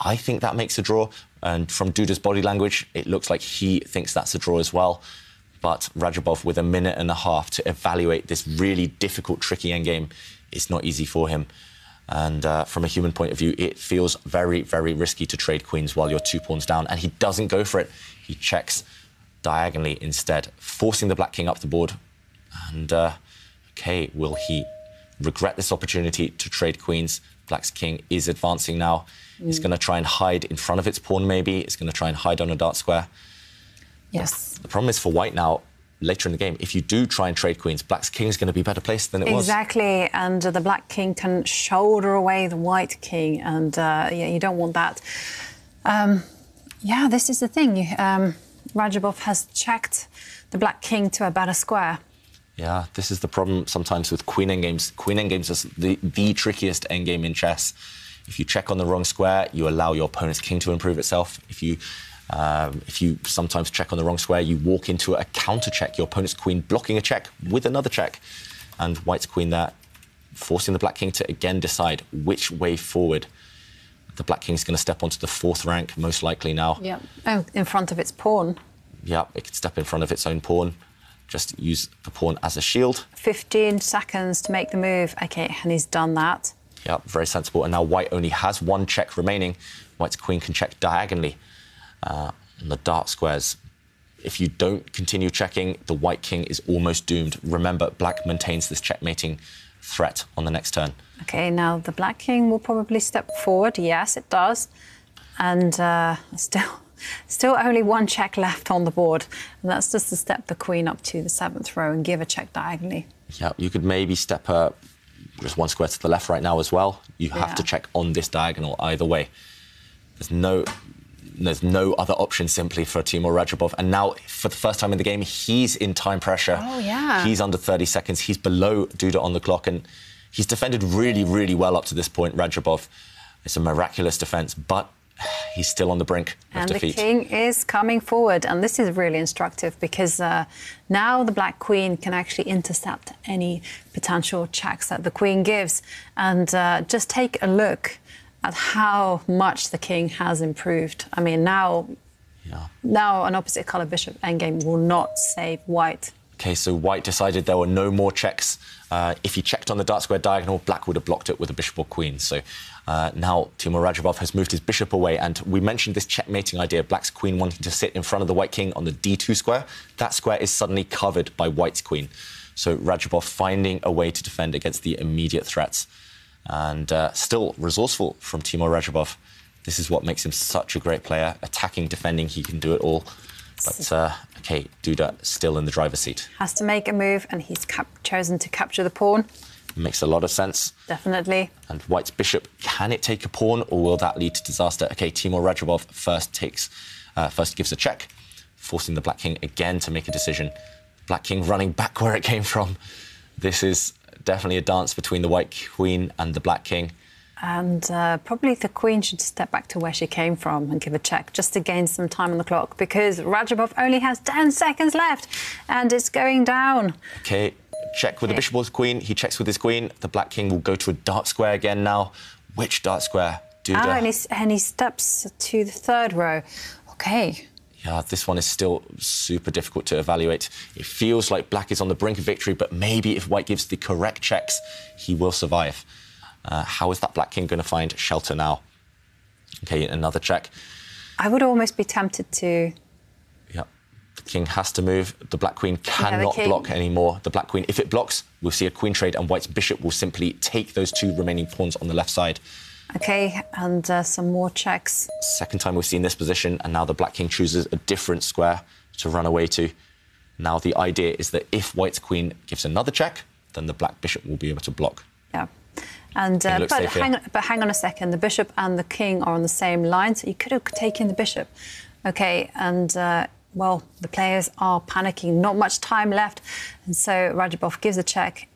I think that makes a draw. And from Duda's body language, it looks like he thinks that's a draw as well. But Radjabov, with a minute and a half to evaluate this really difficult, tricky endgame, it's not easy for him. And uh, from a human point of view, it feels very, very risky to trade queens while you're two pawns down. And he doesn't go for it. He checks diagonally instead, forcing the black king up the board. And uh, okay, will he regret this opportunity to trade queens? Black's king is advancing now. It's Mm. going to try and hide in front of its pawn, maybe. It's going to try and hide on a dart square. Yes. The problem is for white now, later in the game, if you do try and trade queens, black's king is going to be better placed than it was. Exactly, and uh, the black king can shoulder away the white king, and uh, yeah, you don't want that. Um, yeah, this is the thing. Um, Radjabov has checked the black king to a better square. Yeah, this is the problem sometimes with queen endgames. Queen endgames is the, the trickiest endgame in chess. If you check on the wrong square, you allow your opponent's king to improve itself. If you um, if you sometimes check on the wrong square, you walk into a counter check, your opponent's queen blocking a check with another check. And white's queen there, forcing the black king to again decide which way forward. The black king's going to step onto the fourth rank, most likely now. Yeah. Oh, in front of its pawn. Yeah, it could step in front of its own pawn. Just use the pawn as a shield. 15 seconds to make the move. Okay, and he's done that. Yeah, very sensible. And now white only has one check remaining. White's queen can check diagonally uh, on the dark squares. If you don't continue checking, the white king is almost doomed. Remember, black maintains this checkmating threat on the next turn. Okay, now the black king will probably step forward. Yes, it does. And uh, still, still only one check left on the board. And that's just to step the queen up to the seventh row and give a check diagonally. Yeah, you could maybe step up just one square to the left right now as well. You have Yeah. to check on this diagonal either way. There's no there's no other option simply for Teimour Radjabov. And now, for the first time in the game, he's in time pressure. Oh, yeah. He's under 30 seconds. He's below Duda on the clock. And he's defended really, really well up to this point, Radjabov. It's a miraculous defense, but he's still on the brink of And the king is coming forward. And this is really instructive because uh, now the black queen can actually intercept any potential checks that the queen gives. And uh, just take a look at how much the king has improved. I mean, now, yeah. now an opposite color bishop endgame will not save white. Okay, so white decided there were no more checks. Uh, if he checked on the dark square diagonal, black would have blocked it with a bishop or queen. So uh, now Teimour Radjabov has moved his bishop away. And we mentioned this checkmating idea black's queen wanting to sit in front of the white king on the d2 square. That square is suddenly covered by white's queen. So Radjabov finding a way to defend against the immediate threats. And uh, still resourceful from Teimour Radjabov. This is what makes him such a great player. Attacking, defending, he can do it all. But uh, okay, Duda still in the driver's seat. Has to make a move, and he's chosen to capture the pawn. Makes a lot of sense. Definitely. And White's bishop, can it take a pawn or will that lead to disaster? Okay, Teimour Radjabov first takes, uh, first gives a check, forcing the Black King again to make a decision. Black King running back where it came from. This is definitely a dance between the White Queen and the Black King. And uh, probably the queen should step back to where she came from and give a check just to gain some time on the clock because Radjabov only has 10 seconds left and it's going down. Okay, check with the bishop or the queen. He checks with his queen. The black king will go to a dark square again now. Which dark square? Duda. Ah, and, and he steps to the third row. Okay. Yeah, this one is still super difficult to evaluate. It feels like black is on the brink of victory, but maybe if white gives the correct checks, he will survive. Uh, how is that black king going to find shelter now? Okay, another check. I would almost be tempted to. The king has to move. The black queen cannot yeah, block anymore. The black queen, if it blocks, we'll see a queen trade, and white's bishop will simply take those two remaining pawns on the left side. Okay, and uh, some more checks. Second time we've seen this position, and now the black king chooses a different square to run away to. Now the idea is that if white's queen gives another check, then the black bishop will be able to block. Yeah. And uh, but, hang, but hang on a second, the bishop and the king are on the same line, so you could have taken the bishop. Okay, and uh, well, the players are panicking, not much time left, and so Radjabov gives a check,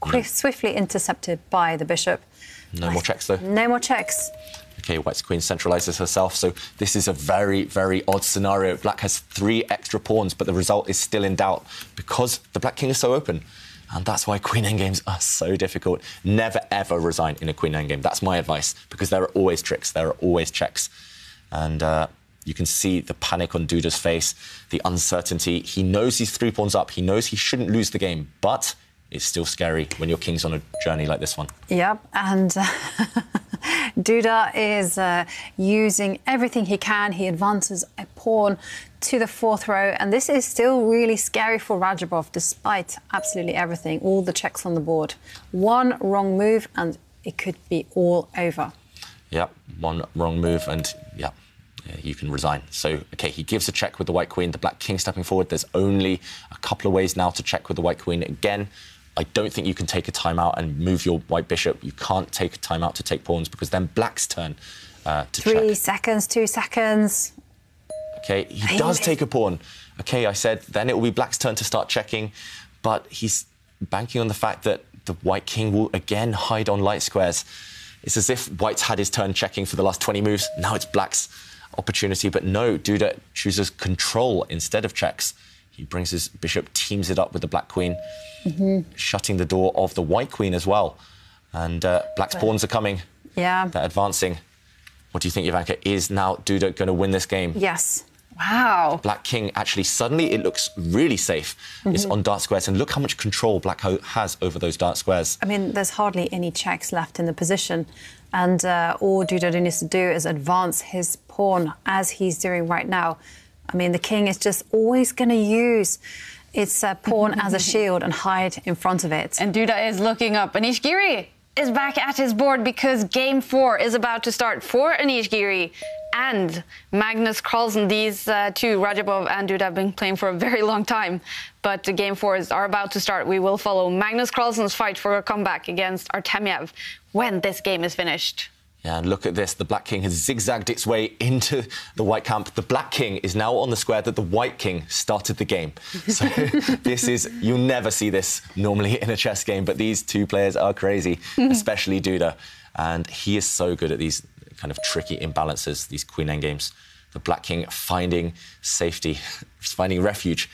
quick, swiftly intercepted by the bishop. No more checks, though. No more checks. Okay, White's queen centralizes herself, so this is a very, very odd scenario. Black has three extra pawns, but the result is still in doubt because the Black king is so open. And that's why queen endgames are so difficult. Never, ever resign in a queen endgame. That's my advice, because there are always tricks, there are always checks. And uh, you can see the panic on Duda's face, the uncertainty. He knows he's three pawns up, he knows he shouldn't lose the game, but it's still scary when your king's on a journey like this one. Yep, and Duda is uh, using everything he can. He advances a pawn to the fourth row, and this is still really scary for Radjabov, despite absolutely everything, all the checks on the board. One wrong move, and it could be all over. Yep, one wrong move, and yeah, you can resign. So, okay, he gives a check with the white queen, the black king stepping forward. There's only a couple of ways now to check with the white queen. Again, I don't think you can take a timeout and move your white bishop. You can't take a timeout to take pawns because then black's turn uh, to Three check. seconds, two seconds. Okay, he does take a pawn. Okay, I said then it will be black's turn to start checking, but he's banking on the fact that the white king will again hide on light squares. It's as if white's had his turn checking for the last 20 moves. Now it's black's opportunity, but no, Duda chooses control instead of checks. He brings his bishop, teams it up with the black queen, mm-hmm. shutting the door of the white queen as well. And uh, black's pawns are coming. Yeah. They're advancing. What do you think, Jovanka? Is now Duda going to win this game? Yes. Wow. Black King actually suddenly it looks really safe. Mm-hmm. It's on dark squares, and look how much control Black has over those dark squares. I mean, there's hardly any checks left in the position, and uh, all Duda needs to do is advance his pawn as he's doing right now. I mean, the king is just always going to use its uh, pawn as a shield and hide in front of it. And Duda is looking up. Anish Giri is back at his board because game four is about to start for Anish Giri and Magnus Carlsen. These uh, two, Radjabov and Duda, have been playing for a very long time. But game fours are about to start. We will follow Magnus Carlsen's fight for a comeback against Artemiev when this game is finished. Yeah, and look at this. The Black King has zigzagged its way into the White camp. The Black King is now on the square that the White King started the game. So this is, you'll never see this normally in a chess game, but these two players are crazy, especially Duda. And he is so good at these kind of tricky imbalances, these queen end games. The Black King finding safety, finding refuge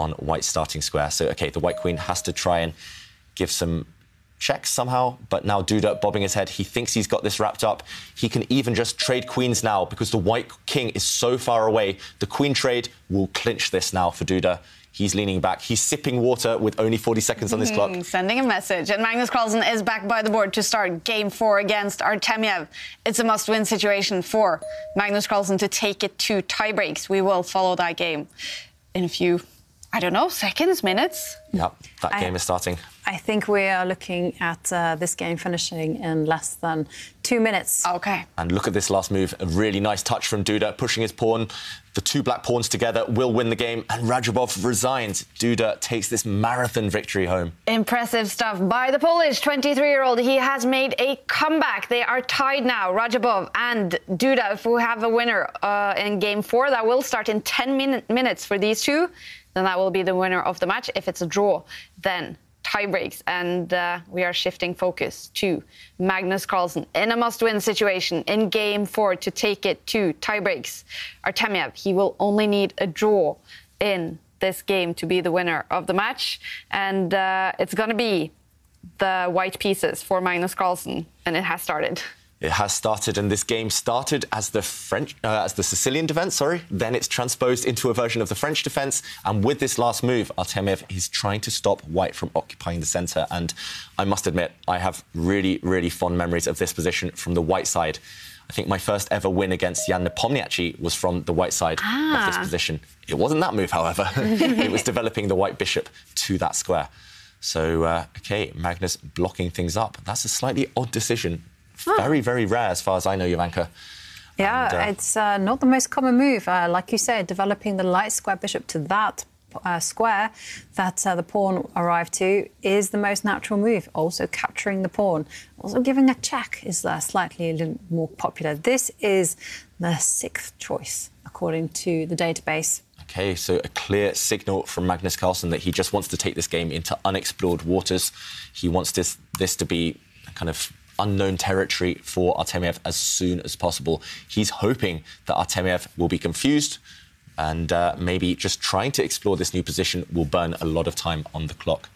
on White starting square. So, OK, the White Queen has to try and give some checks somehow, but now Duda bobbing his head. He thinks he's got this wrapped up. He can even just trade queens now because the white king is so far away. The queen trade will clinch this now for Duda. He's leaning back. He's sipping water with only 40 seconds on this clock. Hmm, sending a message. And Magnus Carlsen is back by the board to start game four against Artemiev. It's a must win situation for Magnus Carlsen to take it to tiebreaks. We will follow that game in a few, I don't know, seconds, minutes. Yep, that I, game is starting. I think we are looking at uh, this game finishing in less than two minutes. Okay. And look at this last move. A really nice touch from Duda, pushing his pawn. The two black pawns together will win the game, and Radjabov resigns. Duda takes this marathon victory home. Impressive stuff by the Polish 23-year-old. He has made a comeback. They are tied now, Radjabov and Duda. If we have a winner uh, in game four, that will start in 10 min minutes for these two. Then that will be the winner of the match. If it's a draw, then tie breaks, and uh, we are shifting focus to Magnus Carlsen in a must-win situation in Game Four to take it to tie breaks. Artemiev, he will only need a draw in this game to be the winner of the match, and uh, it's going to be the white pieces for Magnus Carlsen, and it has started. It has started, and this game started as the French, uh, as the Sicilian defense. Sorry, then it's transposed into a version of the French defense. And with this last move, Artemiev is trying to stop White from occupying the centre. And I must admit, I have really, really fond memories of this position from the White side. I think my first ever win against Ian Nepomniachtchi was from the white side ah. of this ah. position. It wasn't that move, however. it was developing the white bishop to that square. So, uh, okay, Magnus blocking things up. That's a slightly odd decision very, very rare as far as I know, Jovanka. Yeah, and, uh, it's uh, not the most common move. Uh, like you said, developing the light square bishop to that uh, square that uh, the pawn arrived to is the most natural move. Also capturing the pawn. Also giving a check is uh, slightly a little more popular. This is the sixth choice, according to the database. Okay, so a clear signal from Magnus Carlsen that he just wants to take this game into unexplored waters. He wants this, this to be kind of unknown territory for Artemiev as soon as possible. He's hoping that Artemiev will be confused and uh, maybe just trying to explore this new position will burn a lot of time on the clock.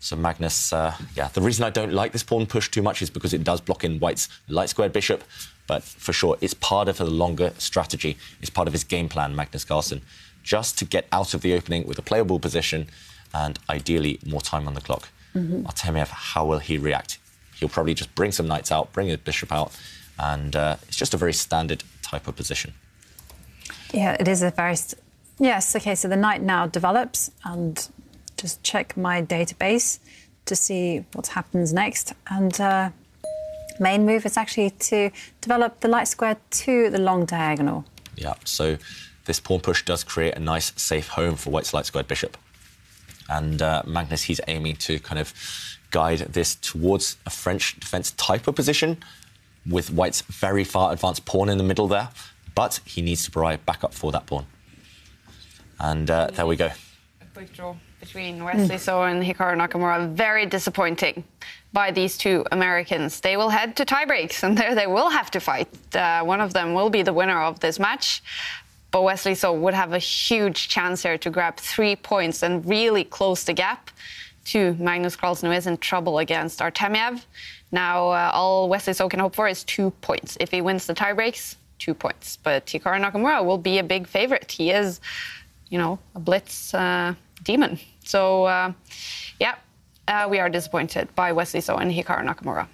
So Magnus, uh, yeah, the reason I don't like this pawn push too much is because it does block in White's light squared bishop, but for sure it's part of a longer strategy. It's part of his game plan, Magnus Carlsen, just to get out of the opening with a playable position and ideally more time on the clock. Mm -hmm. Artemiev, how will he react? He'll probably just bring some knights out, bring a bishop out, and uh, it's just a very standard type of position. Yeah, it is a very. yes, okay, so the knight now develops, and just check my database to see what happens next. And uh, main move is actually to develop the light square to the long diagonal. Yeah, so this pawn push does create a nice safe home for White's light squared bishop. And uh, Magnus, he's aiming to kind of guide this towards a French defence type of position with White's very far advanced pawn in the middle there. But he needs to provide backup for that pawn. And uh, there we go. A quick draw between Wesley So and Hikaru Nakamura. Very disappointing by these two Americans. They will head to tiebreaks, and there they will have to fight. Uh, one of them will be the winner of this match. But Wesley So would have a huge chance here to grab three points and really close the gap to Magnus Carlsen, who is in trouble against Artemiev. Now, uh, all Wesley So can hope for is two points. If he wins the tiebreaks, two points. But Hikaru Nakamura will be a big favorite. He is, you know, a blitz uh, demon. So, uh, yeah, uh, we are disappointed by Wesley So and Hikaru Nakamura.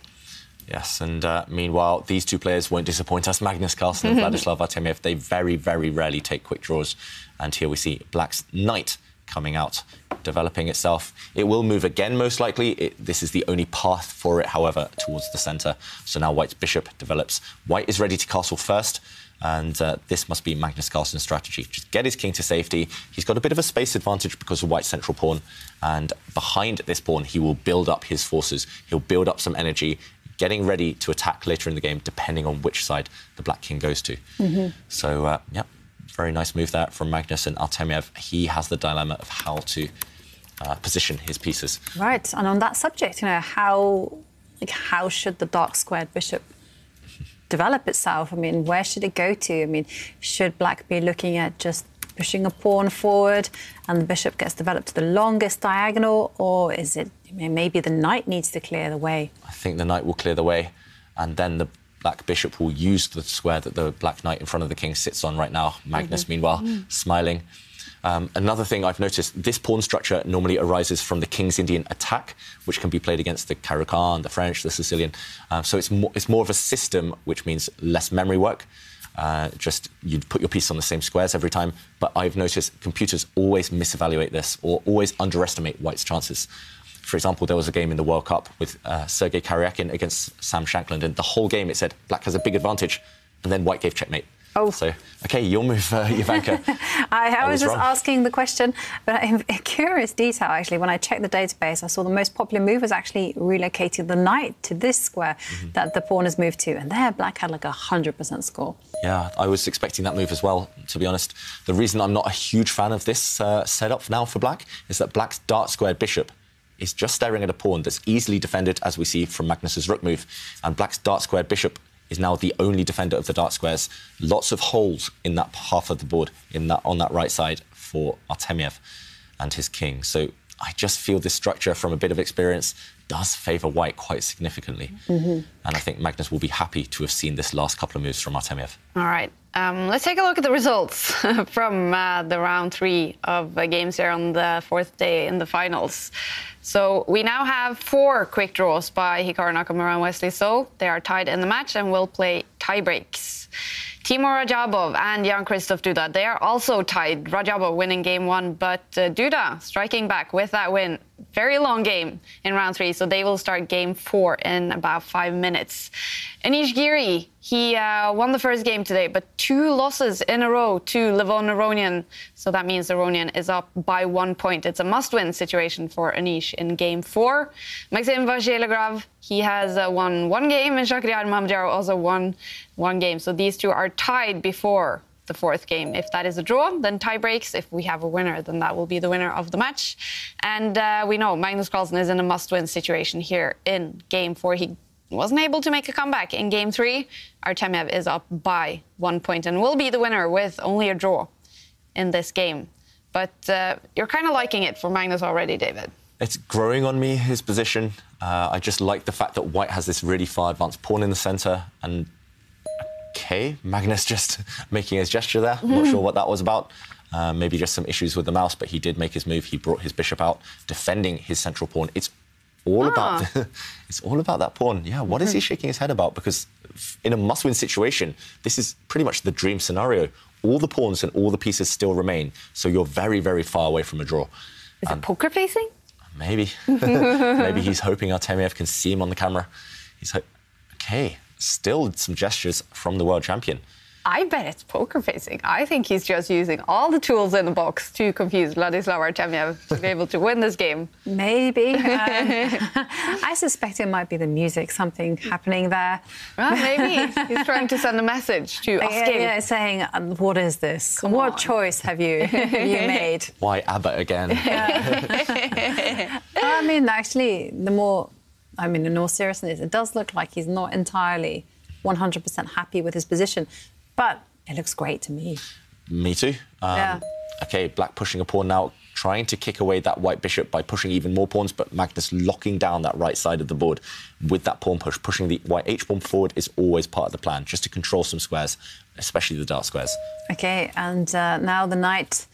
Yes, and uh, meanwhile, these two players won't disappoint us. Magnus Carlsen and Vladislav Artemiev, they very, very rarely take quick draws. And here we see Black's Knight coming out, developing itself. It will move again, most likely. It, this is the only path for it, however, towards the centre. So now White's bishop develops. White is ready to castle first. And uh, this must be Magnus Carlsen's strategy. Just get his king to safety. He's got a bit of a space advantage because of White's central pawn. And behind this pawn, he will build up his forces. He'll build up some energy, getting ready to attack later in the game, depending on which side the Black King goes to. Mm -hmm. So, uh, yeah, very nice move there from Magnus and Artemiev. He has the dilemma of how to uh, position his pieces. Right, and on that subject, you know, how like how should the dark squared bishop develop itself? I mean, where should it go to? I mean, should Black be looking at just pushing a pawn forward and the bishop gets developed to the longest diagonal, or is it maybe the knight needs to clear the way? I think the knight will clear the way, and then the black bishop will use the square that the black knight in front of the king sits on right now. Magnus, mm-hmm. meanwhile, mm. smiling. Um, another thing I've noticed, this pawn structure normally arises from the King's Indian attack, which can be played against the Caro-Kann, the French, the Sicilian. Um, so it's more, it's more of a system, which means less memory work. Uh, just you'd put your piece on the same squares every time. But I've noticed computers always misevaluate this or always underestimate White's chances. For example, there was a game in the World Cup with uh, Sergei Karyakin against Sam Shankland, and the whole game it said black has a big advantage, and then white gave checkmate. Oh. So, okay, your move, uh, Jovanka. I, I, was, was just asking the question, but in curious detail, actually, when I checked the database, I saw the most popular move was actually relocating the knight to this square mm-hmm. that the pawn has moved to. And there, black had like a 100% score. Yeah, I was expecting that move as well, to be honest. The reason I'm not a huge fan of this uh, setup now for black is that black's dark squared bishop is just staring at a pawn that's easily defended, as we see from Magnus's rook move. And black's dark square bishop is now the only defender of the dark squares. Lots of holes in that half of the board, in that on that right side for Artemiev and his king. So I just feel this structure from a bit of experience does favour white quite significantly. Mhm. And I think Magnus will be happy to have seen this last couple of moves from Artemiev. All right. Um, let's take a look at the results from uh, the round three of uh, games here on the fourth day in the finals. So we now have four quick draws by Hikaru Nakamura and Wesley So. They are tied in the match and will play tie breaks. Teimour Radjabov and Jan-Krzysztof Duda, they are also tied. Radjabov winning game one, but uh, Duda striking back with that win. Very long game in round three, so they will start game four in about five minutes. Anish Giri, he uh, won the first game today, but two losses in a row to Levon Aronian. So that means Aronian is up by one point. It's a must-win situation for Anish in game four. Maxime Vachier-Lagrave, he has uh, won one game, and Shakhriyar Mamedyarov also won one game. So these two are tied before the fourth game. If that is a draw, then tie breaks. If we have a winner, then that will be the winner of the match. And uh, we know Magnus Carlsen is in a must-win situation here in game four. He wasn't able to make a comeback in game three. Artemiev is up by one point and will be the winner with only a draw in this game. But uh, you're kind of liking it for Magnus already, David. It's growing on me, his position. Uh, I just like the fact that white has this really far advanced pawn in the centre. And okay, Magnus just making his gesture there. I'm not Mhm. sure what that was about. Uh, maybe just some issues with the mouse, but he did make his move. He brought his bishop out, defending his central pawn. It's all about Ah. it's all about that pawn. Yeah, what is he shaking his head about? Because in a must-win situation, this is pretty much the dream scenario. All the pawns and all the pieces still remain, so you're very, very far away from a draw. Is it poker facing? Maybe. Maybe he's hoping Artemiev can see him on the camera. He's like, okay, still some gestures from the world champion. I bet it's poker facing. I think he's just using all the tools in the box to confuse Vladislav Artemiev to be able to win this game. Maybe. Um, I suspect it might be the music, something happening there. Well, maybe he's trying to send a message to us Yeah, yeah, saying, um, what is this? what choice have you, have you made? Why Abbott again? I mean, actually, the more, I mean, in all seriousness, it does look like he's not entirely 100% happy with his position, but it looks great to me. Me too. Um, Yeah. Okay, black pushing a pawn now, trying to kick away that white bishop by pushing even more pawns, but Magnus locking down that right side of the board with that pawn push. Pushing the white h pawn forward is always part of the plan, just to control some squares, especially the dark squares. Okay, and uh, now the knight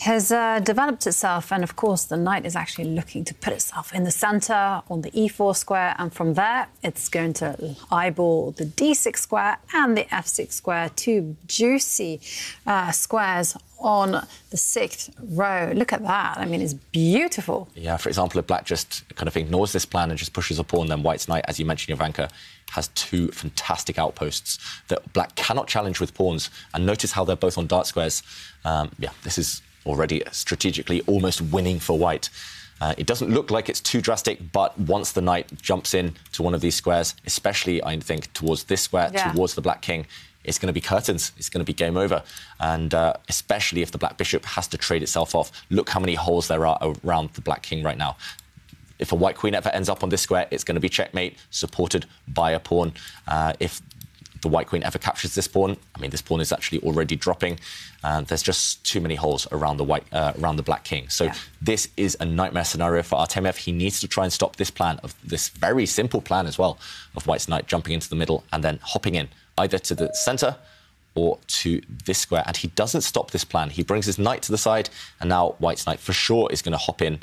has uh, developed itself, and of course, the knight is actually looking to put itself in the center on the e4 square, and from there, it's going to eyeball the d6 square and the f6 square, two juicy uh, squares on the sixth row. Look at that. I mean, it's beautiful. Yeah, for example, if black just kind of ignores this plan and just pushes a pawn, then white's knight, as you mentioned, Jovanka, has two fantastic outposts that black cannot challenge with pawns. And notice how they're both on dark squares. Um, yeah, this is already strategically almost winning for white. Uh, it doesn't look like it's too drastic, but once the knight jumps in to one of these squares, especially I think towards this square, Yeah. towards the black king, it's going to be curtains. It's going to be game over. And uh, especially if the black bishop has to trade itself off. Look how many holes there are around the black king right now. If a white queen ever ends up on this square, it's going to be checkmate, supported by a pawn. Uh, if the white queen ever captures this pawn, I mean, this pawn is actually already dropping. And there's just too many holes around the white, uh, around the black king. So this is a nightmare scenario for Artemiev. He needs to try and stop this plan of this very simple plan as well of white's knight jumping into the middle and then hopping in either to the center or to this square. And he doesn't stop this plan. He brings his knight to the side, and now white's knight for sure is going to hop in.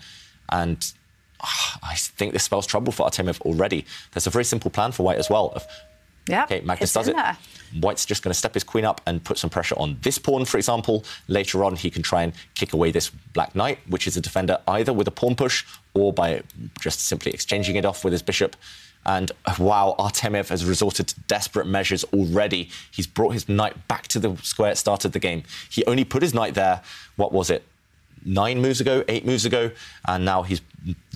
And ah, I think this spells trouble for Artemiev already. There's a very simple plan for white as well. Of, Yeah, okay, Magnus does it. there. White's just going to step his queen up and put some pressure on this pawn, for example. Later on, he can try and kick away this black knight, which is a defender either with a pawn push or by just simply exchanging it off with his bishop. And wow, Artemiev has resorted to desperate measures already. He's brought his knight back to the square at start of the game. He only put his knight there, what was it, nine moves ago, eight moves ago, and now he's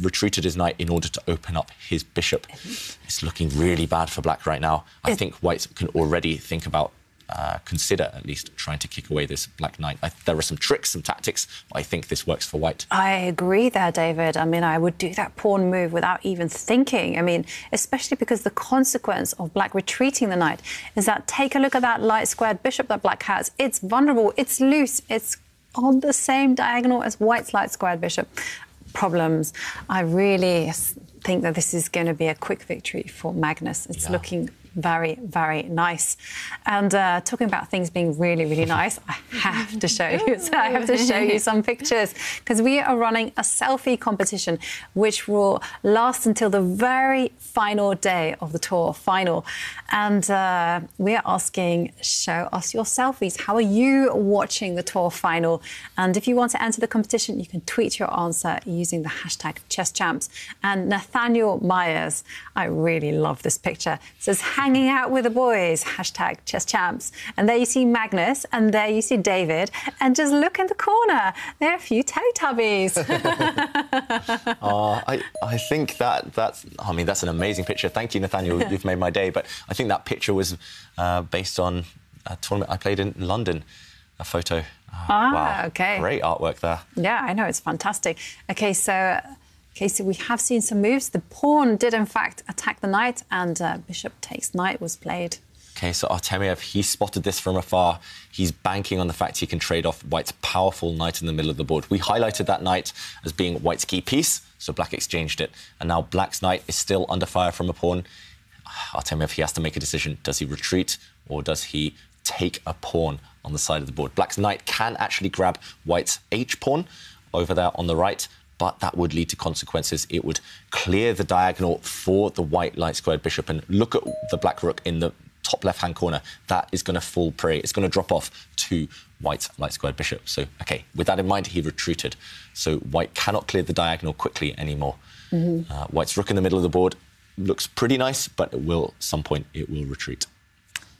retreated his knight in order to open up his bishop. It's looking really bad for black right now. I think white can already think about uh, consider at least trying to kick away this black knight. I, there are some tricks, some tactics, but I think this works for white. I agree there, David. I mean, I would do that pawn move without even thinking. I mean, especially because the consequence of black retreating the knight is that take a look at that light squared bishop that black has. It's vulnerable, it's loose, it's on the same diagonal as white's light squared bishop. Problems. I really think that this is going to be a quick victory for Magnus. It's yeah. looking very, very nice. And uh, talking about things being really, really nice, I have to show you. So I have to show you some pictures because we are running a selfie competition, which will last until the very final day of the tour final. And uh, we are asking, show us your selfies. How are you watching the tour final? And if you want to enter the competition, you can tweet your answer using the hashtag ChessChamps. And Nathaniel Myers, I really love this picture, says, hanging out with the boys, hashtag chess champs. And there you see Magnus, and there you see David, and just look in the corner. There are a few Teletubbies. uh, I, I think that that's, I mean, that's an amazing picture. Thank you, Nathaniel. You've made my day. But I think that picture was uh, based on a tournament I played in London, a photo. Oh, ah, wow. okay. Great artwork there. Yeah, I know. It's fantastic. Okay, so Okay, so we have seen some moves. The pawn did, in fact, attack the knight, and uh, bishop takes knight was played. Okay, so Artemiev, he spotted this from afar. He's banking on the fact he can trade off White's powerful knight in the middle of the board. We highlighted that knight as being White's key piece, so Black exchanged it. And now Black's knight is still under fire from a pawn. Artemiev, he has to make a decision. Does he retreat or does he take a pawn on the side of the board? Black's knight can actually grab White's H pawn over there on the right, but that would lead to consequences. It would clear the diagonal for the white light squared bishop. And look at the black rook in the top left hand corner. That is going to fall prey. It's going to drop off to white light squared bishop. So, OK, with that in mind, he retreated. So white cannot clear the diagonal quickly anymore. Mm -hmm. uh, white's rook in the middle of the board looks pretty nice, but it will, at some point, it will retreat.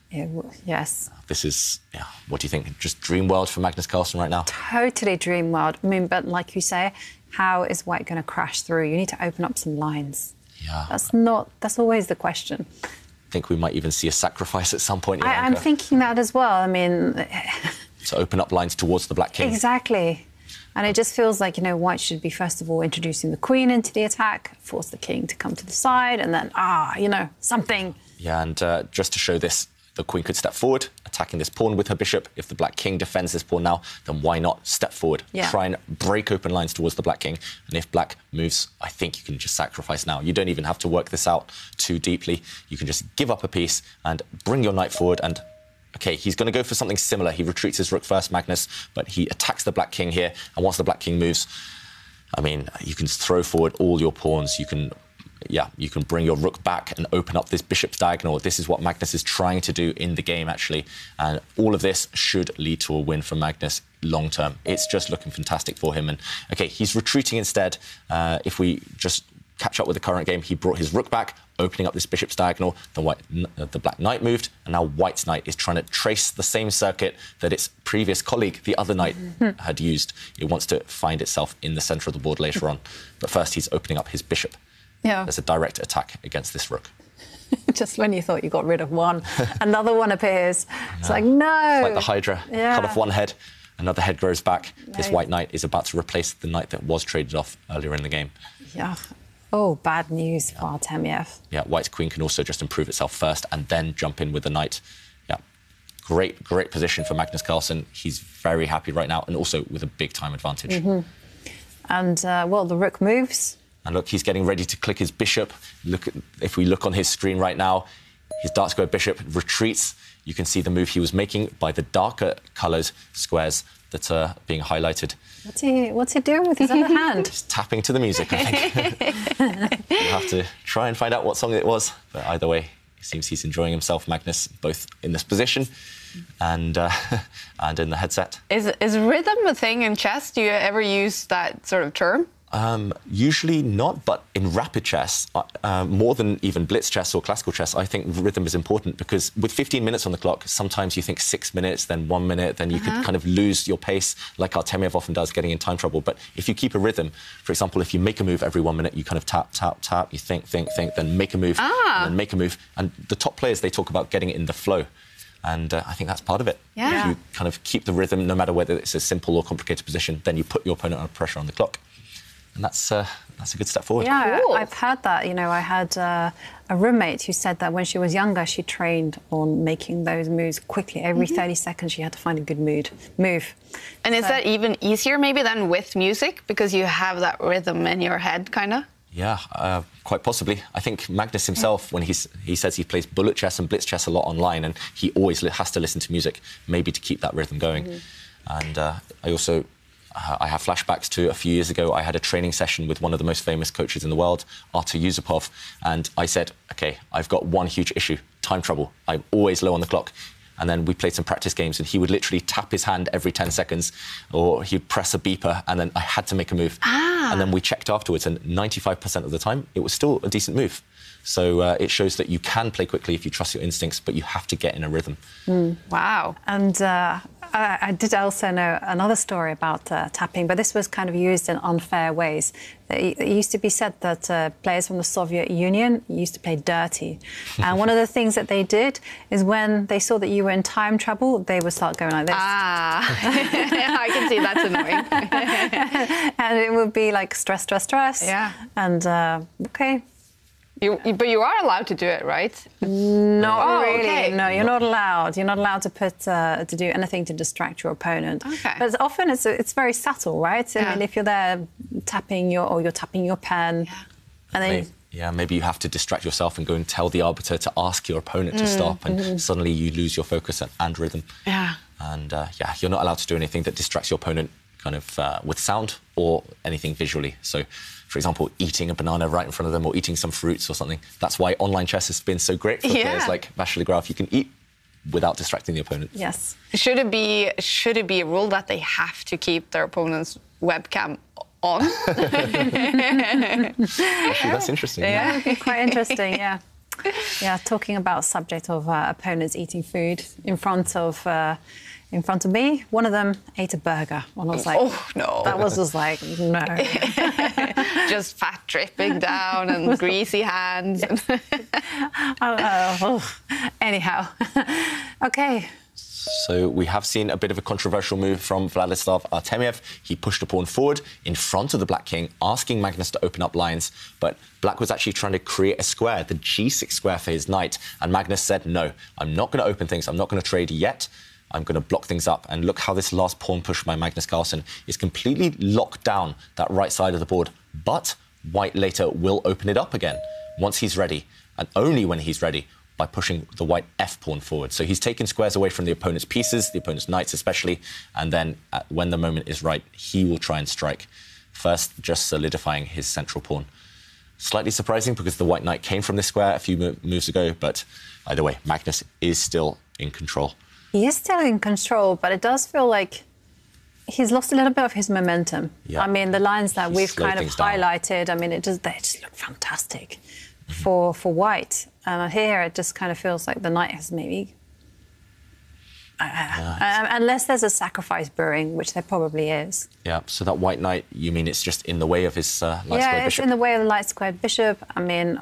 It yes. This is, yeah, what do you think? Just dream world for Magnus Carlsen right now? Totally dream world. I mean, but like you say, how is white going to crash through? You need to open up some lines. Yeah. That's not, that's always the question. I think we might even see a sacrifice at some point. I, am thinking that as well. I mean, to open up lines towards the Black King. Exactly. And it just feels like, you know, White should be, first of all, introducing the Queen into the attack, force the King to come to the side, and then, ah, you know, something. Yeah, and uh, just to show this, the queen could step forward, attacking this pawn with her bishop. If the black king defends this pawn now, then why not step forward, yeah. try and break open lines towards the black king. And if black moves, I think you can just sacrifice now. You don't even have to work this out too deeply. You can just give up a piece and bring your knight forward and Okay, he's going to go for something similar. He retreats his rook first, Magnus, but he attacks the black king here. And once the black king moves, I mean, you can throw forward all your pawns. You can yeah, you can bring your rook back and open up this bishop's diagonal. This is what Magnus is trying to do in the game, actually. And all of this should lead to a win for Magnus long term. It's just looking fantastic for him. And okay, he's retreating instead. Uh, if we just catch up with the current game, he brought his rook back, opening up this bishop's diagonal. The, white, uh, the black knight moved, and now white's knight is trying to trace the same circuit that its previous colleague, the other knight, had used. It wants to find itself in the centre of the board later on. But first, he's opening up his bishop. Yeah. There's a direct attack against this rook. Just when you thought you got rid of one, another one appears. It's like, no. It's like the Hydra. Yeah. Cut off one head, another head grows back. This white knight is about to replace the knight that was traded off earlier in the game. Yeah. Oh, bad news yeah. for Artemiev. Yeah, white's queen can also just improve itself first and then jump in with the knight. Yeah, great, great position for Magnus Carlsen. He's very happy right now and also with a big time advantage. Mm -hmm. And, uh, well, the rook moves. And look, he's getting ready to click his bishop. Look, at, if we look on his screen right now, his dark square bishop retreats. You can see the move he was making by the darker coloured squares that are being highlighted. What's he, what's he doing with his other hand? He's tapping to the music, I think. we'll have to try and find out what song it was. But either way, it seems he's enjoying himself, Magnus, both in this position and uh, and in the headset. Is, is rhythm a thing in chess? Do you ever use that sort of term? Um, usually not, but in rapid chess, uh, uh, more than even blitz chess or classical chess, I think rhythm is important because with 15 minutes on the clock, sometimes you think six minutes, then one minute, then you uh -huh. could uh-huh. kind of lose your pace, like Artemiev often does, getting in time trouble. But if you keep a rhythm, for example, if you make a move every one minute, you kind of tap, tap, tap, you think, think, think, then make a move, ah. and then make a move. And the top players, they talk about getting it in the flow. And uh, I think that's part of it. Yeah. If you kind of keep the rhythm, no matter whether it's a simple or complicated position, then you put your opponent under pressure on the clock. And that's, uh, that's a good step forward. Yeah, I've heard that. You know, I had uh, a roommate who said that when she was younger, she trained on making those moves quickly. Every Mhm. 30 seconds, she had to find a good mood move. And is that even easier maybe than with music because you have that rhythm in your head, kind of? Yeah, uh, quite possibly. I think Magnus himself, when he's, he says he plays bullet chess and blitz chess a lot online, and he always has to listen to music, maybe to keep that rhythm going. Mhm. And uh, I also uh, I have flashbacks to a few years ago. I had a training session with one of the most famous coaches in the world, Artur Yusupov, and I said, "Okay, I've got one huge issue: time trouble. I'm always low on the clock." And then we played some practice games, and he would literally tap his hand every 10 seconds, or he'd press a beeper, and then I had to make a move. Ah. And then we checked afterwards, and 95% of the time, it was still a decent move. So uh, it shows that you can play quickly if you trust your instincts, but you have to get in a rhythm. Wow. And uh, I, I did also know another story about uh, tapping, but this was kind of used in unfair ways. It it used to be said that uh, players from the Soviet Union used to play dirty. and one of the things that they did is when they saw that you were in time trouble, they would start going like this. Ah, I can see that's annoying. and it would be like stress, stress, stress. Yeah. And uh, okay. You, you- but you are allowed to do it, right? Not Oh, really. okay. No, you're not allowed. You're not allowed to put uh, to do anything to distract your opponent. Okay. But often it's it's very subtle, right? Yeah. I mean, if you're there tapping your or you're tapping your pen, and then Maybe, yeah, maybe you have to distract yourself and go and tell the arbiter to ask your opponent to Mm, stop, and mhm. suddenly you lose your focus and, and rhythm. Yeah. And uh, yeah, you're not allowed to do anything that distracts your opponent kind of uh, with sound or anything visually. So, for example, eating a banana right in front of them or eating some fruits or something. That's why online chess has been so great for Yeah. players like Vasily Graf. You can eat without distracting the opponent. yes. Should it be should it be a rule that they have to keep their opponent's webcam on? Actually, that's interesting. yeah, it'd be quite interesting. Yeah. Yeah, talking about subject of uh, opponents eating food in front of uh, in front of me. One of them ate a burger, and I was like, Oh, no. That was just like no. Just fat dripping down and greasy hands. Uh, oh, anyhow, okay. So we have seen a bit of a controversial move from Vladislav Artemiev. He pushed a pawn forward in front of the Black King, asking Magnus to open up lines. But Black was actually trying to create a square, the G6 square for his knight. And Magnus said, no, I'm not going to open things. I'm not going to trade yet. I'm going to block things up. And look how this last pawn push by Magnus Carlsen is completely locked down that right side of the board. But White later will open it up again once he's ready, and only when he's ready by pushing the white f pawn forward. So he's taken squares away from the opponent's pieces, the opponent's knights especially, and then uh, when the moment is right, he will try and strike. First, just solidifying his central pawn. Slightly surprising because the white knight came from this square a few moves ago, but either way, Magnus is still in control. He is still in control, but it does feel like he's lost a little bit of his momentum. Yeah. I mean, the lines that He's we've kind of things down. highlighted, I mean, it just they just look fantastic Mm-hmm. for for White. And here it just kind of feels like the knight has maybe. Um, unless there's a sacrifice brewing, which there probably is. Yeah, so that white knight, you mean it's just in the way of his uh, light square? yeah, it's in the way of the light squared bishop. I mean,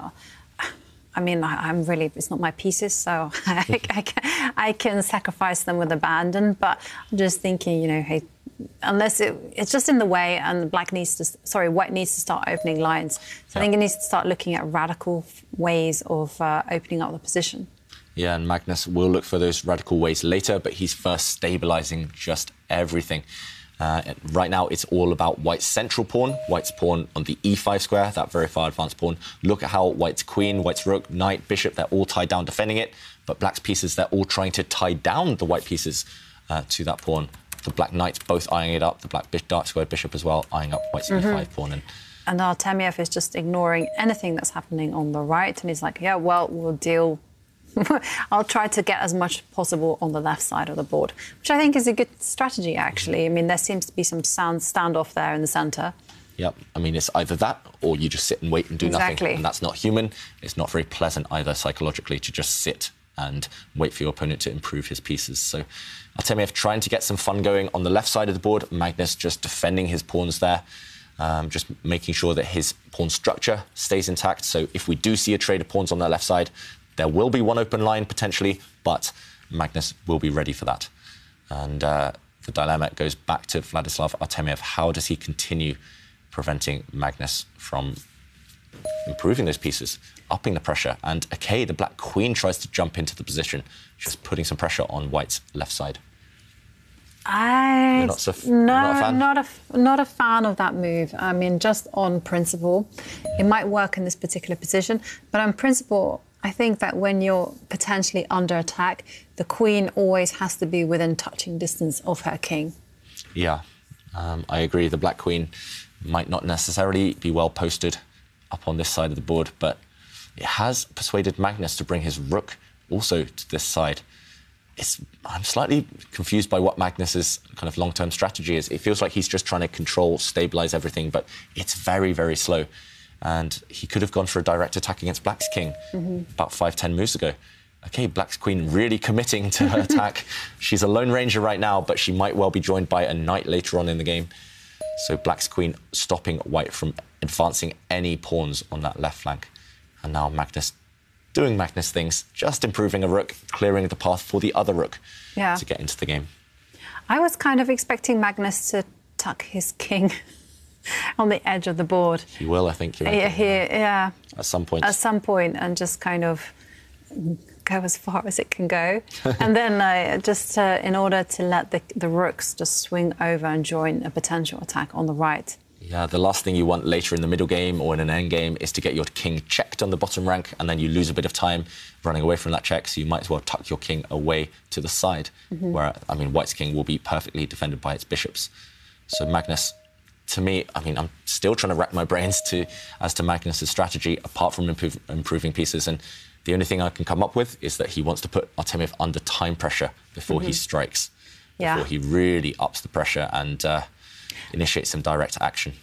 I mean, I, I'm really it's not my pieces, so I, I, can, I can sacrifice them with abandon. But I'm just thinking, you know, hey, unless it, it's just in the way, and black needs to, sorry, white needs to start opening lines. So I think it needs to start looking at radical ways of uh, opening up the position. Yeah, and Magnus will look for those radical ways later, but he's first stabilizing just everything. Uh, right now, it's all about White's central pawn, White's pawn on the e5 square, that very far advanced pawn. Look at how White's queen, White's rook, knight, bishop, they're all tied down defending it, but Black's pieces, they're all trying to tie down the White pieces uh, to that pawn. The Black knights both eyeing it up, the Black dark squared bishop as well, eyeing up White's Mhm. e5 pawn. And And Artemiev is just ignoring anything that's happening on the right, and he's like, yeah, well, we'll deal. I'll try to get as much possible on the left side of the board, which I think is a good strategy, actually. I mean, there seems to be some sound standoff there in the centre. Yep. I mean, it's either that or you just sit and wait and do Exactly. nothing. And that's not human. It's not very pleasant either psychologically to just sit and wait for your opponent to improve his pieces. So Artemiev trying to get some fun going on the left side of the board. Magnus just defending his pawns there. Um, just making sure that his pawn structure stays intact. So if we do see a trade of pawns on the left side, there will be one open line potentially, but Magnus will be ready for that. And uh, the dilemma goes back to Vladislav Artemiev. How does he continue preventing Magnus from improving those pieces, upping the pressure? And okay, the black queen tries to jump into the position, just putting some pressure on white's left side. I You're not so f- no, not a fan? not a not a fan of that move. I mean, just on principle, it might work in this particular position, but on principle, I think that when you're potentially under attack, the queen always has to be within touching distance of her king. Yeah, um, I agree. The Black Queen might not necessarily be well posted up on this side of the board, but it has persuaded Magnus to bring his rook also to this side. It's, I'm slightly confused by what Magnus's kind of long-term strategy is. It feels like he's just trying to control, stabilize everything, but it's very, very slow. And he could have gone for a direct attack against Black's king mm-hmm. about five, ten moves ago. Okay, Black's queen really committing to her attack. She's a lone ranger right now, but she might well be joined by a knight later on in the game. So Black's queen stopping White from advancing any pawns on that left flank. And now Magnus doing Magnus things, just improving a rook, clearing the path for the other rook Yeah. to get into the game. I was kind of expecting Magnus to tuck his king on the edge of the board. He will, I think, Jovanka, Yeah, he, yeah, at some point. at some point, and just kind of go as far as it can go, and then uh, just uh, in order to let the, the rooks just swing over and join a potential attack on the right. Yeah, the last thing you want later in the middle game or in an end game is to get your king checked on the bottom rank, and then you lose a bit of time running away from that check. So you might as well tuck your king away to the side, Mhm. where I mean, White's king will be perfectly defended by its bishops. So Magnus, to me, I mean, I'm still trying to rack my brains to as to Magnus's strategy apart from improve, improving pieces, and the only thing I can come up with is that he wants to put Artemiev under time pressure before he Mhm. strikes, Yeah. before he really ups the pressure and uh, initiates some direct action.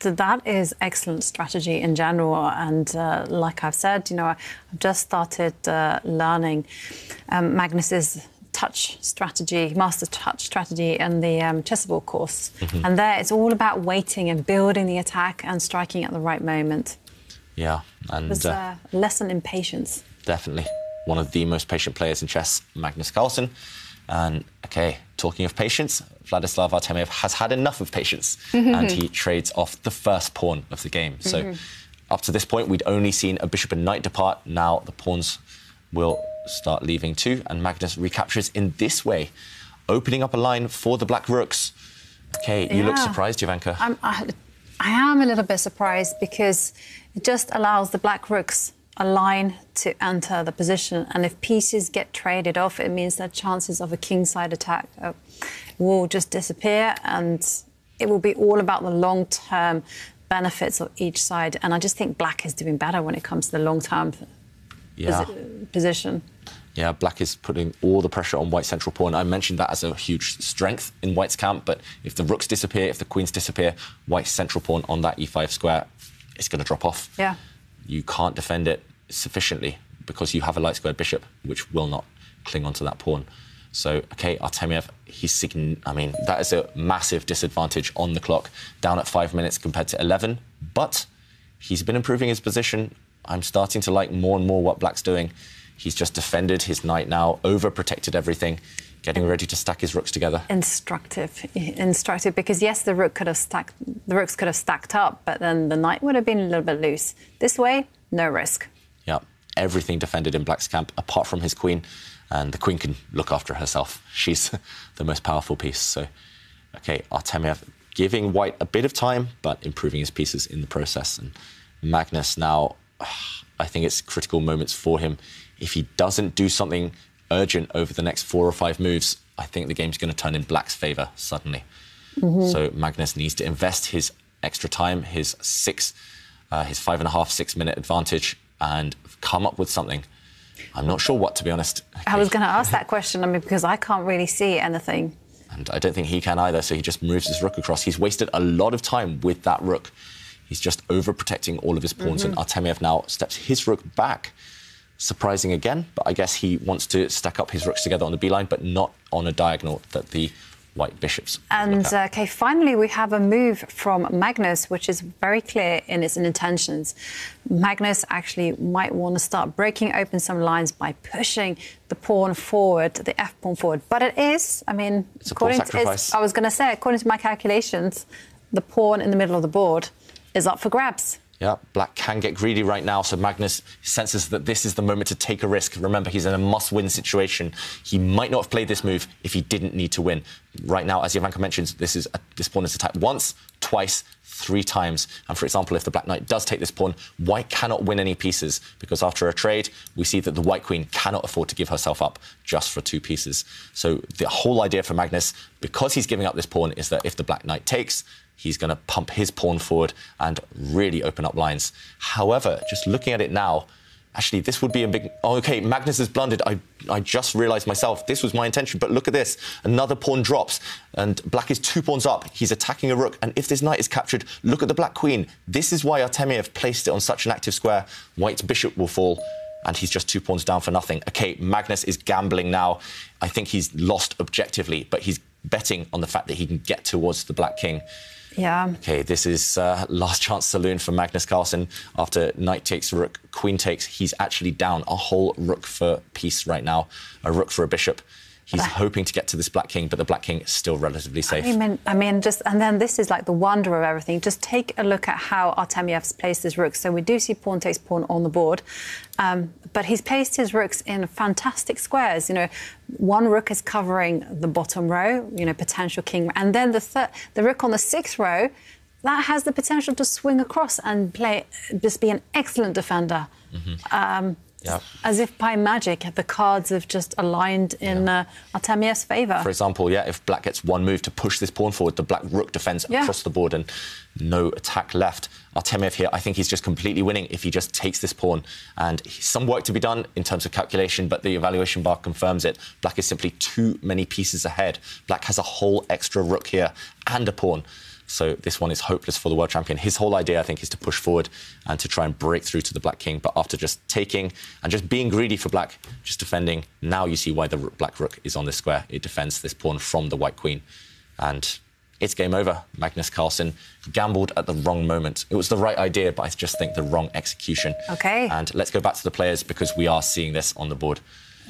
So that is excellent strategy in general, and uh, like I've said, you know, I've just started uh, learning um, Magnus's touch strategy, master touch strategy, in the um, chessable course. Mhm. And there, it's all about waiting and building the attack and striking at the right moment. Yeah, and There's uh, a lesson in patience. definitely one of the most patient players in chess, Magnus Carlsen. And okay, talking of patience, Vladislav Artemiev has had enough of patience, and he trades off the first pawn of the game. So, Mhm. up to this point, we'd only seen a bishop and knight depart. Now the pawns will start leaving too, and Magnus recaptures in this way, opening up a line for the black rooks. Okay, you look surprised, Jovanka. I'm, I, I am a little bit surprised because it just allows the black rooks a line to enter the position, and if pieces get traded off, it means that chances of a kingside attack uh, will just disappear, and it will be all about the long-term benefits of each side. And I just think black is doing better when it comes to the long-term Yeah. position. Yeah, Black is putting all the pressure on White's central pawn. I mentioned that as a huge strength in White's camp, but if the rooks disappear, if the queens disappear, White's central pawn on that e5 square is going to drop off. Yeah. You can't defend it sufficiently because you have a light squared bishop, which will not cling onto that pawn. So, okay, Artemiev, he's seeking, I mean, that is a massive disadvantage on the clock, down at five minutes compared to 11. But he's been improving his position. I'm starting to like more and more what Black's doing. He's just defended his knight now, overprotected everything, getting ready to stack his rooks together. Instructive, instructive. Because yes, the rook could have stacked, the rooks could have stacked up, but then the knight would have been a little bit loose. This way, no risk. Yeah, everything defended in Black's camp apart from his queen, and the queen can look after herself. She's the most powerful piece. So, okay, Artemiev giving White a bit of time, but improving his pieces in the process. And Magnus now, I think it's critical moments for him. If he doesn't do something urgent over the next four or five moves, I think the game's going to turn in Black's favour suddenly. Mhm. So Magnus needs to invest his extra time, his six, uh, his five and a half, six minute advantage, and come up with something. I'm not sure what, to be honest, I was going to ask that question, I mean, because I can't really see anything. and I don't think he can either. So he just moves his rook across. He's wasted a lot of time with that rook. He's just overprotecting all of his pawns, and Mhm. Artemiev now steps his rook back. Surprising again, but I guess he wants to stack up his rooks together on the B line, but not on a diagonal that the white bishops. And uh, okay, finally we have a move from Magnus, which is very clear in its intentions. Magnus actually might want to start breaking open some lines by pushing the pawn forward, the f pawn forward. But it is, I mean, it's according to, I was going to say, according to my calculations, the pawn in the middle of the board is up for grabs. Yeah, Black can get greedy right now, so Magnus senses that this is the moment to take a risk. Remember, he's in a must-win situation. He might not have played this move if he didn't need to win. Right now, as Jovanka mentions, this is a, this pawn is attacked once, twice, three times. And for example, if the Black Knight does take this pawn, White cannot win any pieces because after a trade, we see that the White Queen cannot afford to give herself up just for two pieces. So the whole idea for Magnus, because he's giving up this pawn, is that if the Black Knight takes, he's going to pump his pawn forward and really open up lines. However, just looking at it now, actually, this would be a big. Oh, okay, Magnus has blundered. I, I just realised myself this was my intention. But look at this. Another pawn drops, and black is two pawns up. He's attacking a rook. And if this knight is captured, look at the black queen. This is why Artemiev placed it on such an active square. White's bishop will fall. And he's just two pawns down for nothing. Okay, Magnus is gambling now. I think he's lost objectively, but he's betting on the fact that he can get towards the black king. Yeah. Okay, this is uh, last chance saloon for Magnus Carlsen. After knight takes rook, queen takes, he's actually down a whole rook for piece right now, a rook for a bishop. He's hoping to get to this Black King, but the Black King is still relatively safe. I mean, I mean, just and then this is like the wonder of everything. Just take a look at how Artemiev's placed his rooks. So we do see pawn takes pawn on the board, um, but he's placed his rooks in fantastic squares. You know, one rook is covering the bottom row. You know, potential king, and then the third, the rook on the sixth row, that has the potential to swing across and play, just be an excellent defender. Mm-hmm. Um, yeah. As if by magic, the cards have just aligned in yeah. uh, Artemiev's favour. For example, yeah, if black gets one move to push this pawn forward, the black rook defends yeah. across the board and no attack left. Artemiev here, I think he's just completely winning if he just takes this pawn. And some work to be done in terms of calculation, but the evaluation bar confirms it. Black is simply too many pieces ahead. Black has a whole extra rook here and a pawn. So this one is hopeless for the world champion. His whole idea, I think, is to push forward and to try and break through to the Black King. But after just taking and just being greedy for Black, just defending, now you see why the Black Rook is on this square. It defends this pawn from the White Queen. And it's game over. Magnus Carlsen gambled at the wrong moment. It was the right idea, but I just think the wrong execution. Okay. And let's go back to the players because we are seeing this on the board.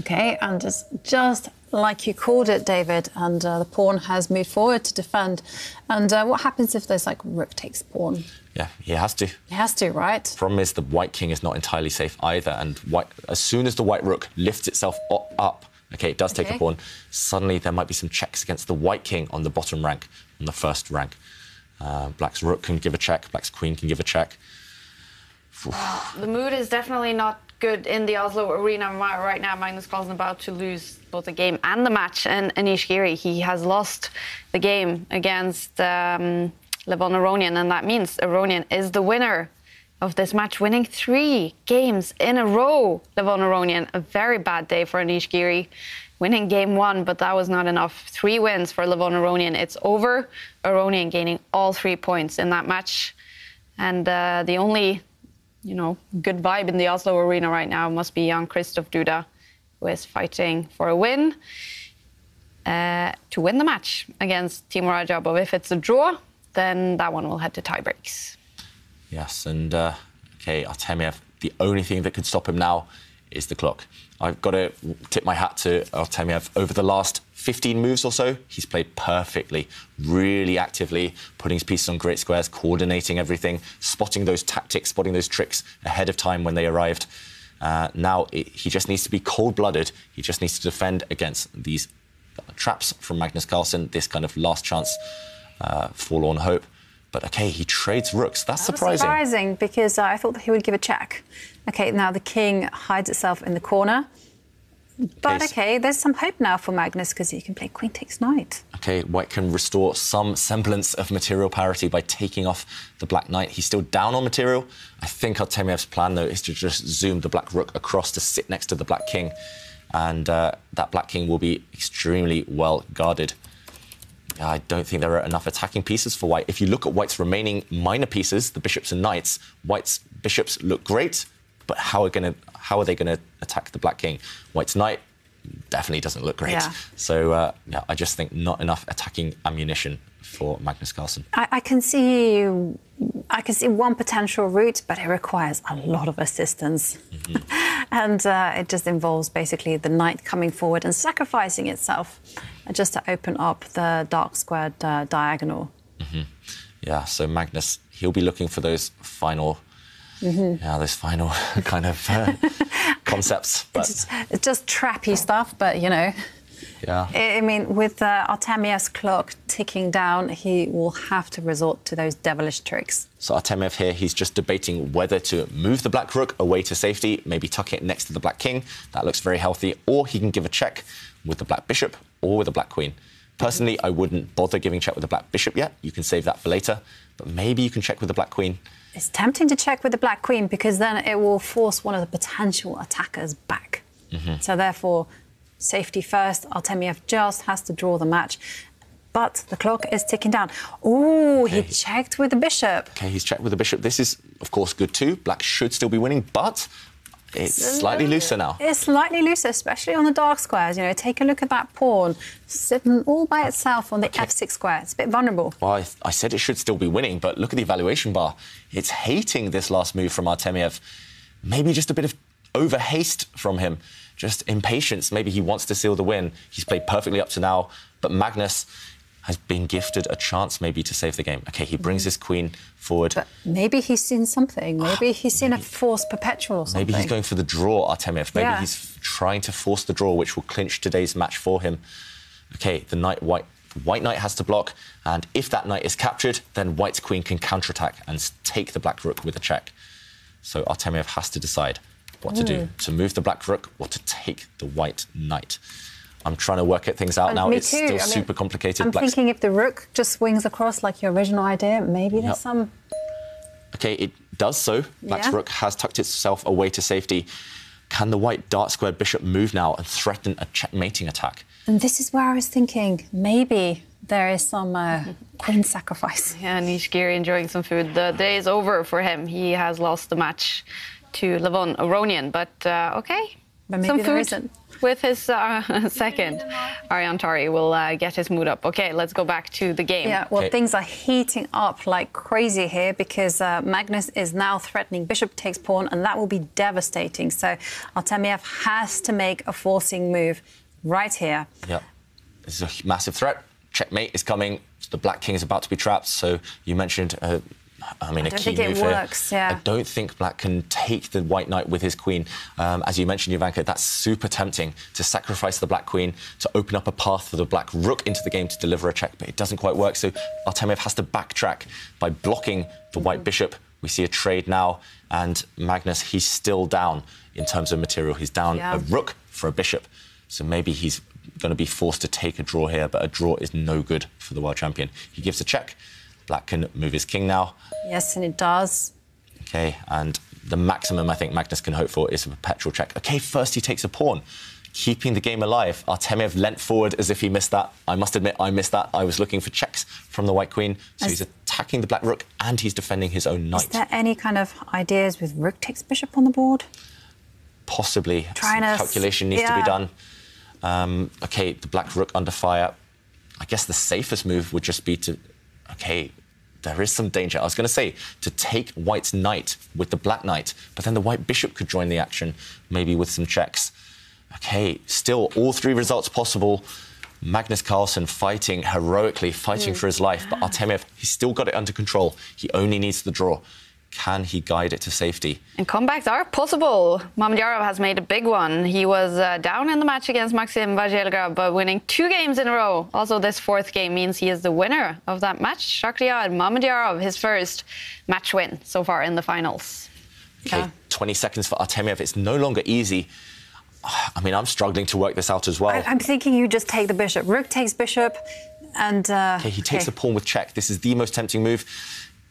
Okay, and just, just like you called it, David, and uh, the pawn has moved forward to defend. And uh, what happens if there's like rook takes pawn? Yeah, he has to. He has to, right? Problem is the white king is not entirely safe either, and white, as soon as the white rook lifts itself up, okay, it does take Okay. a pawn. Suddenly there might be some checks against the white king on the bottom rank, on the first rank. Uh, black's rook can give a check, black's queen can give a check. The mood is definitely not good in the Oslo arena right now. Magnus Carlsen about to lose both the game and the match. And Anish Giri, he has lost the game against um, Levon Aronian, and that means Aronian is the winner of this match, winning three games in a row. Levon Aronian, a very bad day for Anish Giri. Winning game one, but that was not enough. Three wins for Levon Aronian. It's over. Aronian gaining all three points in that match. And uh, the only you know, good vibe in the Oslo arena right now must be Jan-Krzysztof Duda, who is fighting for a win uh, to win the match against Teimour Radjabov. If it's a draw, then that one will head to tie breaks. Yes, and uh, okay, Artemiev, the only thing that could stop him now is the clock. I've got to tip my hat to Artemiev. Over the last 15 moves or so, he's played perfectly, really actively, putting his pieces on great squares, coordinating everything, spotting those tactics, spotting those tricks ahead of time when they arrived. Uh, now it, he just needs to be cold-blooded. He just needs to defend against these traps from Magnus Carlsen, this kind of last chance, uh, forlorn hope. But okay, he trades rooks. That's That surprising. surprising because uh, I thought that he would give a check. Okay, now the king hides itself in the corner. But Yes. okay, there's some hope now for Magnus because he can play queen takes knight. Okay, White can restore some semblance of material parity by taking off the Black Knight. He's still down on material. I think Artemiev's plan, though, is to just zoom the Black Rook across to sit next to the Black King. And uh, that Black King will be extremely well guarded. I don't think there are enough attacking pieces for White. If you look at White's remaining minor pieces, the bishops and knights, White's bishops look great, but how are, gonna, how are they going to attack the Black King? White's knight definitely doesn't look great. Yeah. So uh, yeah, I just think not enough attacking ammunition for Magnus Carlsen. I, I can see I can see one potential route, but it requires a lot of assistance. and uh, it just involves basically the knight coming forward and sacrificing itself just to open up the dark squared uh, diagonal. Yeah, so Magnus, he'll be looking for those final, Mhm. yeah, those final kind of uh, concepts. But It's, it's just trappy stuff, but you know. yeah, I I mean, with uh, Artemiev's clock ticking down, he will have to resort to those devilish tricks. So Artemiev here, he's just debating whether to move the black rook away to safety, maybe tuck it next to the black king. That looks very healthy. Or he can give a check with the black bishop or with the black queen. Personally, I wouldn't bother giving check with the black bishop yet. You can save that for later. But maybe you can check with the black queen. It's tempting to check with the black queen because then it will force one of the potential attackers back. Mhm. So therefore, safety first. Artemiev just has to draw the match. But the clock is ticking down. Oh, he checked with the bishop. Okay, he's checked with the bishop. This is, of course, good too. Black should still be winning, but it's slightly looser now. It's slightly looser, especially on the dark squares. You know, take a look at that pawn sitting all by itself on the f6 square. It's a bit vulnerable. Well, I, I said it should still be winning, but look at the evaluation bar. It's hating this last move from Artemiev. Maybe just a bit of over haste from him, just impatience. Maybe he wants to seal the win. He's played perfectly up to now, but Magnus has been gifted a chance maybe to save the game. Okay, he brings mm-hmm. his queen forward. But Maybe he's seen something. Ah, maybe he's seen a forced perpetual or something. Maybe he's going for the draw, Artemiev. Maybe Yeah. he's trying to force the draw, which will clinch today's match for him. Okay, the knight white white knight has to block, and if that knight is captured, then white's queen can counterattack and take the black rook with a check. So Artemiev has to decide what to do: to move the black rook or to take the white knight. I'm trying to work it things out And now. me it's too. still I mean, super complicated. I'm Black's- thinking if the rook just swings across like your original idea, maybe there's Yep. some. Okay, it does so. Black's Yeah. rook has tucked itself away to safety. Can the white dark squared bishop move now and threaten a checkmating attack? And this is where I was thinking maybe there is some uh, queen sacrifice. Yeah, Anish Giri enjoying some food. The day is over for him. He has lost the match to Levon Aronian, but uh, okay. But maybe some there food isn't. With his uh, second. Aryan Tari will uh, get his mood up. Okay, let's go back to the game. Yeah, well, things are heating up like crazy here because uh, Magnus is now threatening bishop takes pawn, and that will be devastating. So Artemiev has to make a forcing move right here. Yep. This is a massive threat. Checkmate is coming. The black king is about to be trapped. So you mentioned, uh, I mean, I a don't key think it move here. yeah. I don't think black can take the white knight with his queen. Um, as you mentioned, Jovanka, that's super tempting to sacrifice the black queen to open up a path for the black rook into the game to deliver a check, but it doesn't quite work. So Artemiev has to backtrack by blocking the white Mm-hmm. bishop. We see a trade now, and Magnus, he's still down in terms of material. He's down Yeah. a rook for a bishop. So maybe he's going to be forced to take a draw here, but a draw is no good for the world champion. He gives a check. Black can move his king now. Yes, and it does. Okay, and the maximum I think Magnus can hope for is a perpetual check. Okay, first he takes a pawn, keeping the game alive. Artemiev leant forward as if he missed that. I must admit, I missed that. I was looking for checks from the white queen. So As- he's attacking the black rook and he's defending his own knight. Is there any kind of ideas with rook takes bishop on the board? Possibly. Trying Some to calculation needs to be done. Um, okay, the black rook under fire. I guess the safest move would just be to. Okay, there is some danger. I was going to say to take white's knight with the black knight, but then the white bishop could join the action, maybe with some checks. Okay, still all three results possible. Magnus Carlsen fighting heroically, fighting Mm. for his life, but Artemiev, he's still got it under control. He only needs the draw. Can he guide it to safety? And comebacks are possible. Mamedyarov has made a big one. He was uh, down in the match against Maxime Vachier-Lagrave, but winning two games in a row. Also, this fourth game means he is the winner of that match. Shakhriyar Mamedyarov, his first match win so far in the finals. Okay, 20 seconds for Artemiev. It's no longer easy. I mean, I'm struggling to work this out as well. I, I'm thinking you just take the bishop. Rook takes bishop, and uh, okay, he takes okay. the pawn with check. This is the most tempting move.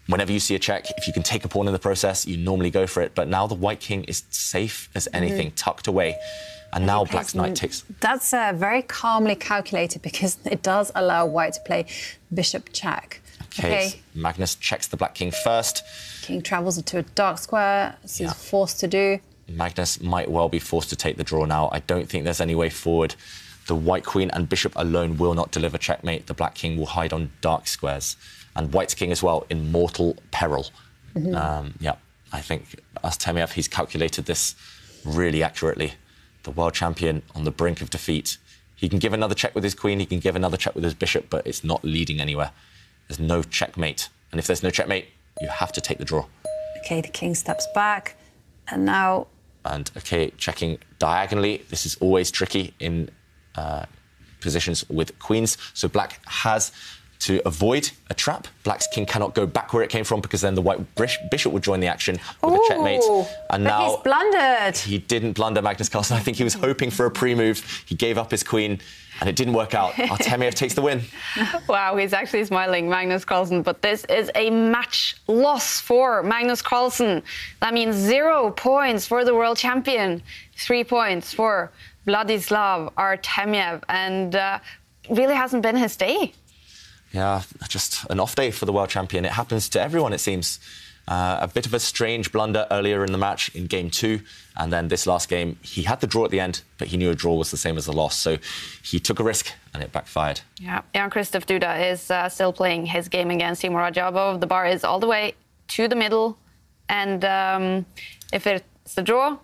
Whenever you see a check, if you can take a pawn in the process, you normally go for it. But now the white king is safe as anything, Mhm. tucked away. And now black's knight takes. That's uh, very calmly calculated because it does allow white to play bishop check. Okay, Magnus checks the black king first. King travels into a dark square, as he's forced to do. Magnus might well be forced to take the draw now. I don't think there's any way forward. The white queen and bishop alone will not deliver checkmate. The black king will hide on dark squares. And white's king as well, in mortal peril. Mhm. Um, yeah, I think As Artemiev, he's calculated this really accurately. The world champion on the brink of defeat. He can give another check with his queen, he can give another check with his bishop, but it's not leading anywhere. There's no checkmate. And if there's no checkmate, you have to take the draw. Okay, the king steps back, and now And okay, checking diagonally. This is always tricky in uh, positions with queens. So black has to avoid a trap. Black's king cannot go back where it came from because then the white bishop would join the action with a checkmate. Ooh, And but now he's blundered. he didn't blunder Magnus Carlsen. I think he was hoping for a pre-move. He gave up his queen, and it didn't work out. Artemiev takes the win. Wow, he's actually smiling, Magnus Carlsen. But this is a match loss for Magnus Carlsen. That means zero points for the world champion, three points for Vladislav Artemiev, and uh, really hasn't been his day. Yeah, just an off day for the world champion. It happens to everyone, it seems. Uh, a bit of a strange blunder earlier in the match in game two. And then this last game, he had the draw at the end, but he knew a draw was the same as a loss. So he took a risk and it backfired. Yeah, Jan-Krzysztof Duda is uh, still playing his game against Teimour Radjabov. The bar is all the way to the middle, and um, if it's the draw,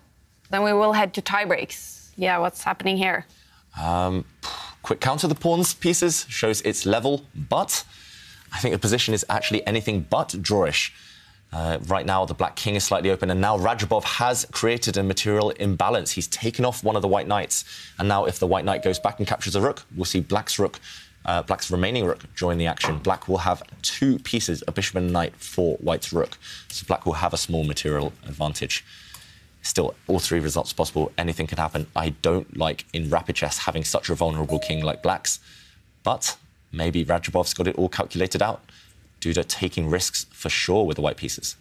then we will head to tiebreaks. Yeah, what's happening here? Um, quick count of the pawns pieces shows it's level, but I think the position is actually anything but drawish. Uh, right now, the black king is slightly open, and now Radjabov has created a material imbalance. He's taken off one of the white knights, and now if the white knight goes back and captures a rook, we'll see black's rook, uh, black's remaining rook, join the action. Black will have two pieces, a bishop and a knight, for white's rook, so black will have a small material advantage. Still, all three results possible. Anything can happen. I don't like in rapid chess having such a vulnerable king like black's, but maybe Radjabov's got it all calculated out. Duda taking risks for sure with the white pieces.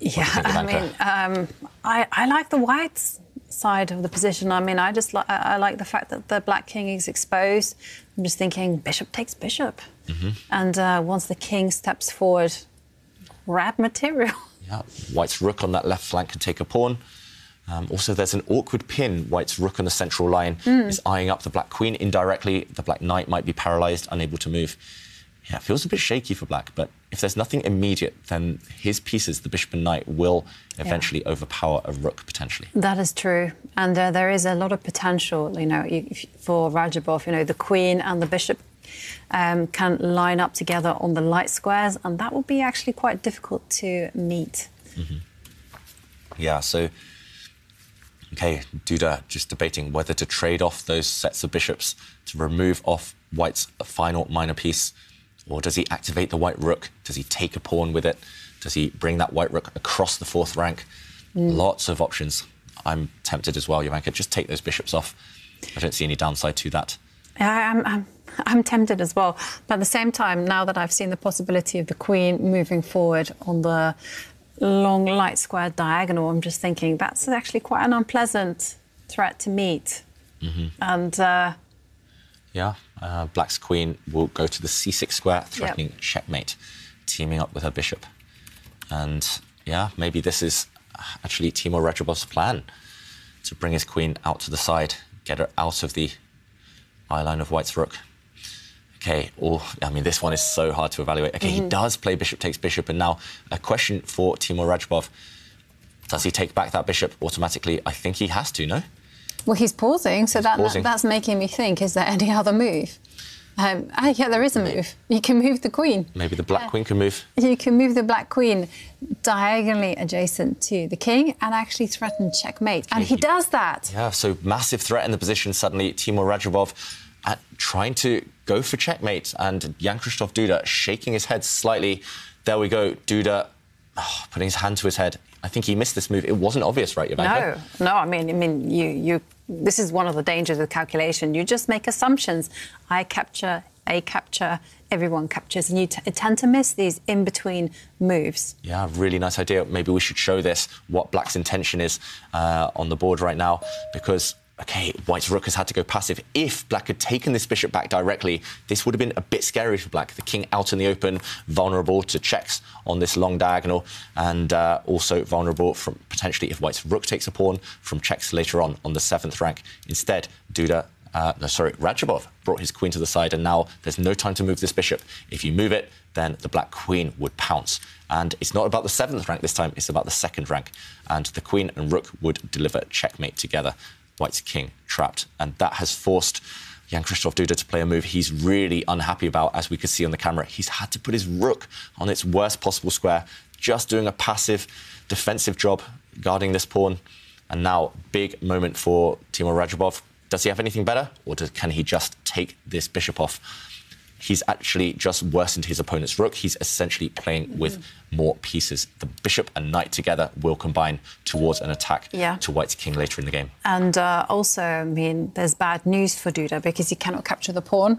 Yeah, I mean, um, I, I like the whites side of the position. I mean, I just li- I I like the fact that the black king is exposed. I'm just thinking bishop takes bishop, Mm-hmm. and uh, once the king steps forward, grab material. Yeah, White's rook on that left flank can take a pawn. Um, also, there's an awkward pin. White's rook on the central line Mm. is eyeing up the black queen indirectly. The black knight might be paralyzed, unable to move. Yeah, it feels a bit shaky for black, but if there's nothing immediate, then his pieces, the bishop and knight, will eventually overpower a rook potentially. That is true, and uh, there is a lot of potential. You know, for Radjabov, you know, the queen and the bishop um, can line up together on the light squares, and that will be actually quite difficult to meet. Yeah, so okay, Duda just debating whether to trade off those sets of bishops to remove off White's final minor piece, or does he activate the white rook? Does he take a pawn with it? Does he bring that white rook across the fourth rank? Mm. Lots of options. I'm tempted as well, Jovanka. Just take those bishops off. I don't see any downside to that. Yeah, I'm, I'm, I'm tempted as well. But at the same time, now that I've seen the possibility of the queen moving forward on the long light square diagonal, I'm just thinking that's actually quite an unpleasant threat to meet. hmm And uh, Yeah, uh, Black's queen will go to the c6 square, threatening checkmate, teaming up with her bishop. And yeah, maybe this is actually Teimour Radjabov's plan to bring his queen out to the side, get her out of the eye line of White's rook. Okay, or I mean, this one is so hard to evaluate. Okay, he Mhm. does play bishop takes bishop, and now a question for Teimour Radjabov: Does he take back that bishop automatically? I think he has to. No. well, he's pausing, so that, pausing. that's making me think: is there any other move? Um, ah, yeah, there is a move. You can move the queen. Maybe the black queen can move. You can move the black queen diagonally adjacent to the king and actually threaten checkmate. And he does that. Yeah, so massive threat in the position suddenly. Teimour Radjabov at trying to go for checkmate, and Jan Krzysztof Duda shaking his head slightly. There we go, Duda oh, putting his hand to his head. I think he missed this move. It wasn't obvious, right, Jovanka? No, no. I mean, I mean, you, you. This is one of the dangers of calculation. You just make assumptions. I capture, A capture, everyone captures, and you tend to miss these in between moves. Yeah, really nice idea. Maybe we should show this, what Black's intention is uh, on the board right now, because, okay, White's rook has had to go passive. If Black had taken this bishop back directly, this would have been a bit scary for Black. The king out in the open, vulnerable to checks on this long diagonal, and uh, also vulnerable from potentially if white's rook takes a pawn from checks later on on the seventh rank. Instead, Duda uh, no, sorry, Radjabov brought his queen to the side, and now there's no time to move this bishop. If you move it, then the black queen would pounce. And it's not about the seventh rank this time, it's about the second rank. And the queen and rook would deliver checkmate together. White's king trapped. And that has forced Jan-Krzysztof Duda to play a move he's really unhappy about, as we could see on the camera. He's had to put his rook on its worst possible square, just doing a passive defensive job guarding this pawn. And now, big moment for Teimour Radjabov. Does he have anything better, or does, can he just take this bishop off? He's actually just worsened his opponent's rook. He's essentially playing mm -hmm. with more pieces. The bishop and knight together will combine towards an attack yeah. to White's king later in the game. And uh, also, I mean, there's bad news for Duda because he cannot capture the pawn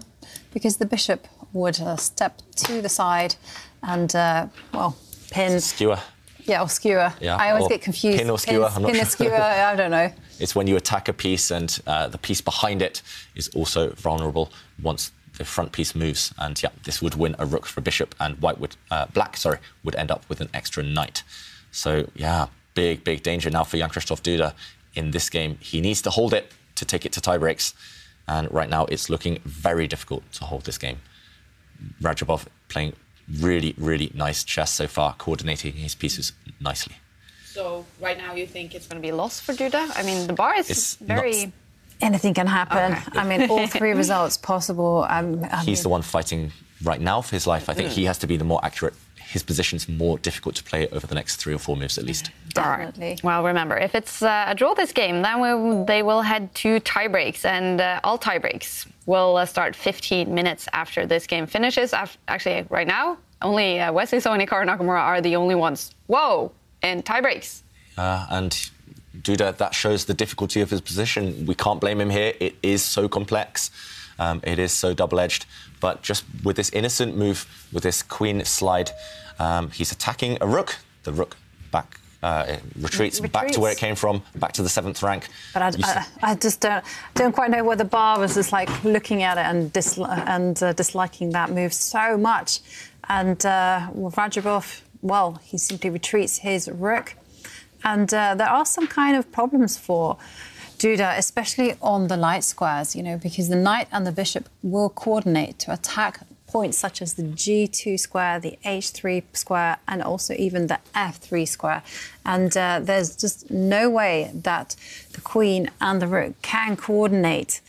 because the bishop would uh, step to the side and, uh, well, pin. Skewer. Yeah, or skewer. Yeah. I always get confused. Pin or skewer. Pin, pin sure. or skewer. I don't know. It's when you attack a piece and uh, the piece behind it is also vulnerable once the front piece moves. And yeah, this would win a rook for bishop, and white would uh, black, sorry, would end up with an extra knight. So yeah, big big danger now for Jan-Krzysztof Duda in this game. He needs to hold it to take it to tie breaks, and right now it's looking very difficult to hold this game. Radjabov playing really really nice chess so far, coordinating his pieces nicely. So right now you think it's going to be a loss for Duda? I mean, the bar is it's very. Not... Anything can happen. Okay. I mean, all three results possible. Um, He's mean... the one fighting right now for his life. I think mm. he has to be the more accurate. His position's more difficult to play over the next three or four moves at least. Definitely. Well, remember, if it's uh, a draw this game, then we, they will head to tie breaks, and uh, all tie breaks will uh, start 15 minutes after this game finishes. Actually, right now, only uh, Wesley So and Hikaru Nakamura are the only ones. Whoa! in tie breaks. Uh, and Duda, that shows the difficulty of his position. We can't blame him here. It is so complex. Um, it is so double-edged. But just with this innocent move, with this queen slide, um, he's attacking a rook. The rook back uh, retreats, retreats, back to where it came from, back to the seventh rank. But I, I, I just don't, don't, quite know whether Bar was just like looking at it and, disli and uh, disliking that move so much. And uh, well, he simply retreats his rook. And uh, there are some kind of problems for Duda, especially on the light squares, you know, because the knight and the bishop will coordinate to attack points such as the g2 square, the h3 square, and also even the f3 square. And uh, there's just no way that the queen and the rook can coordinate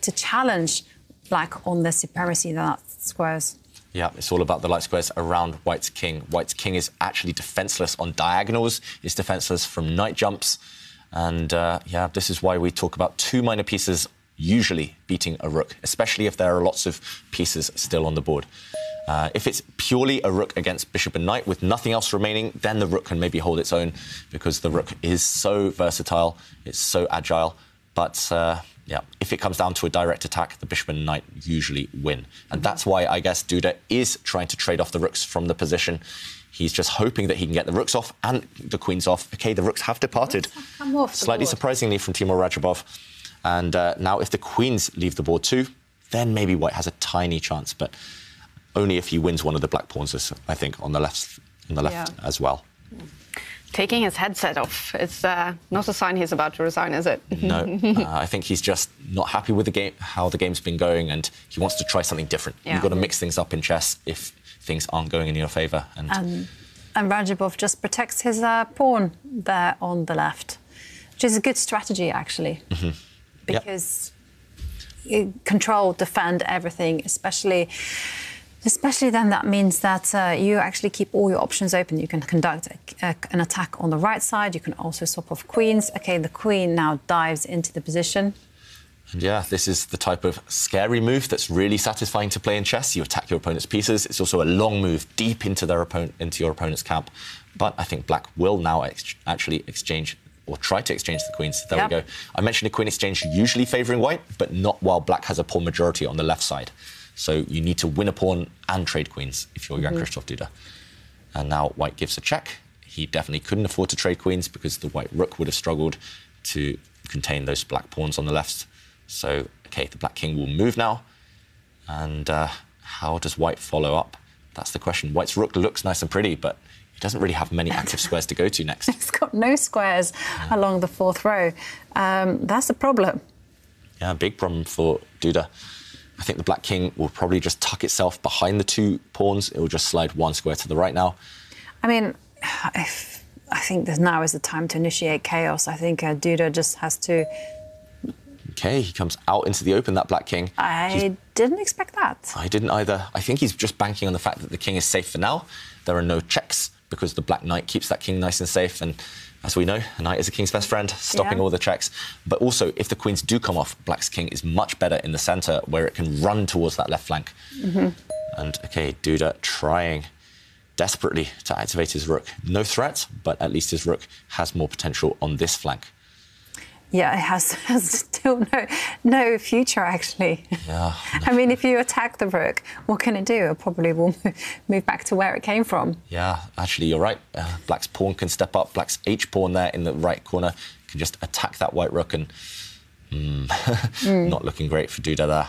to challenge black on the supremacy that squares. Yeah, it's all about the light squares around White's king. White's king is actually defenseless on diagonals. It's defenseless from knight jumps. And uh, yeah, this is why we talk about two minor pieces usually beating a rook, especially if there are lots of pieces still on the board. Uh, if it's purely a rook against bishop and knight with nothing else remaining, then the rook can maybe hold its own because the rook is so versatile, it's so agile. But uh, yeah, if it comes down to a direct attack, the bishop and knight usually win. And that's why I guess Duda is trying to trade off the rooks from the position. He's just hoping that he can get the rooks off and the queens off. Okay, the rooks have departed. Off Slightly surprisingly from Teimour Radjabov. And uh, now if the queens leave the board too, then maybe white has a tiny chance, but only if he wins one of the black pawns, I think, on the left, on the left yeah. as well taking his headset off. It's uh, not a sign he's about to resign, is it? no, uh, I think he's just not happy with the game, how the game's been going, and he wants to try something different. Yeah. You've got to mix things up in chess if things aren't going in your favour. And, and, and Radjabov just protects his uh, pawn there on the left, which is a good strategy, actually, mm -hmm. because yep. control, defend everything, especially Especially then, that means that uh, you actually keep all your options open. You can conduct a, a, an attack on the right side. You can also swap off queens. Okay, the queen now dives into the position. And yeah, this is the type of scary move that's really satisfying to play in chess. You attack your opponent's pieces. It's also a long move deep into their opponent, into your opponent's camp. But I think Black will now ex actually exchange or try to exchange the queens. There yep. we go. I mentioned a queen exchange usually favouring white, but not while Black has a pawn majority on the left side. So you need to win a pawn and trade queens if you're Jan mm -hmm. Krzysztof Duda. And now white gives a check. He definitely couldn't afford to trade queens because the white rook would have struggled to contain those black pawns on the left. So, okay, the black king will move now. And uh, how does white follow up? That's the question. White's rook looks nice and pretty, but he doesn't really have many active squares to go to next. He's got no squares along the fourth row. Um, that's a problem. Yeah, big problem for Duda. I think the black king will probably just tuck itself behind the two pawns. It will just slide one square to the right now. I mean, if, I think that now is the time to initiate chaos. I think uh, Duda just has to. Okay, he comes out into the open, that black king. I He's- didn't expect that. I didn't either. I think he's just banking on the fact that the king is safe for now. There are no checks because the black knight keeps that king nice and safe. And as we know, a knight is a king's best friend, stopping Yeah. all the checks. But also, if the queens do come off, black's king is much better in the center where it can run towards that left flank. Mhm. And okay, Duda trying desperately to activate his rook. No threat, but at least his rook has more potential on this flank. Yeah, it has, has still no no future actually. Yeah. I mean, if you attack the rook, what can it do? It probably will move back to where it came from. Yeah, actually, you're right. Uh, black's pawn can step up. Black's H pawn there in the right corner can just attack that white rook, and mm, Mm. not looking great for Duda there.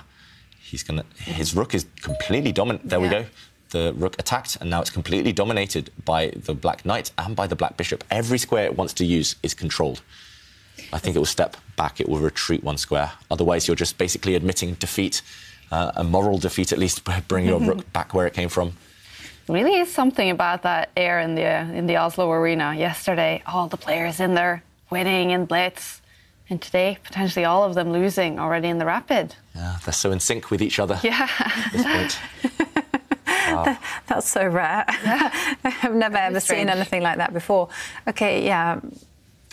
He's gonna. His rook is completely dominant. There we go. The rook attacked, and now it's completely dominated by the black knight and by the black bishop. Every square it wants to use is controlled. I think it will step back. It will retreat one square. Otherwise, you're just basically admitting defeat, uh, a moral defeat at least. Bring your rook back where it came from. Really is something about that air in the in the Oslo arena yesterday. All the players in there winning in blitz, and today potentially all of them losing already in the rapid. Yeah, they're so in sync with each other Yeah. at this point. Wow. That's so rare. I've never ever seen anything like that before. Okay, yeah.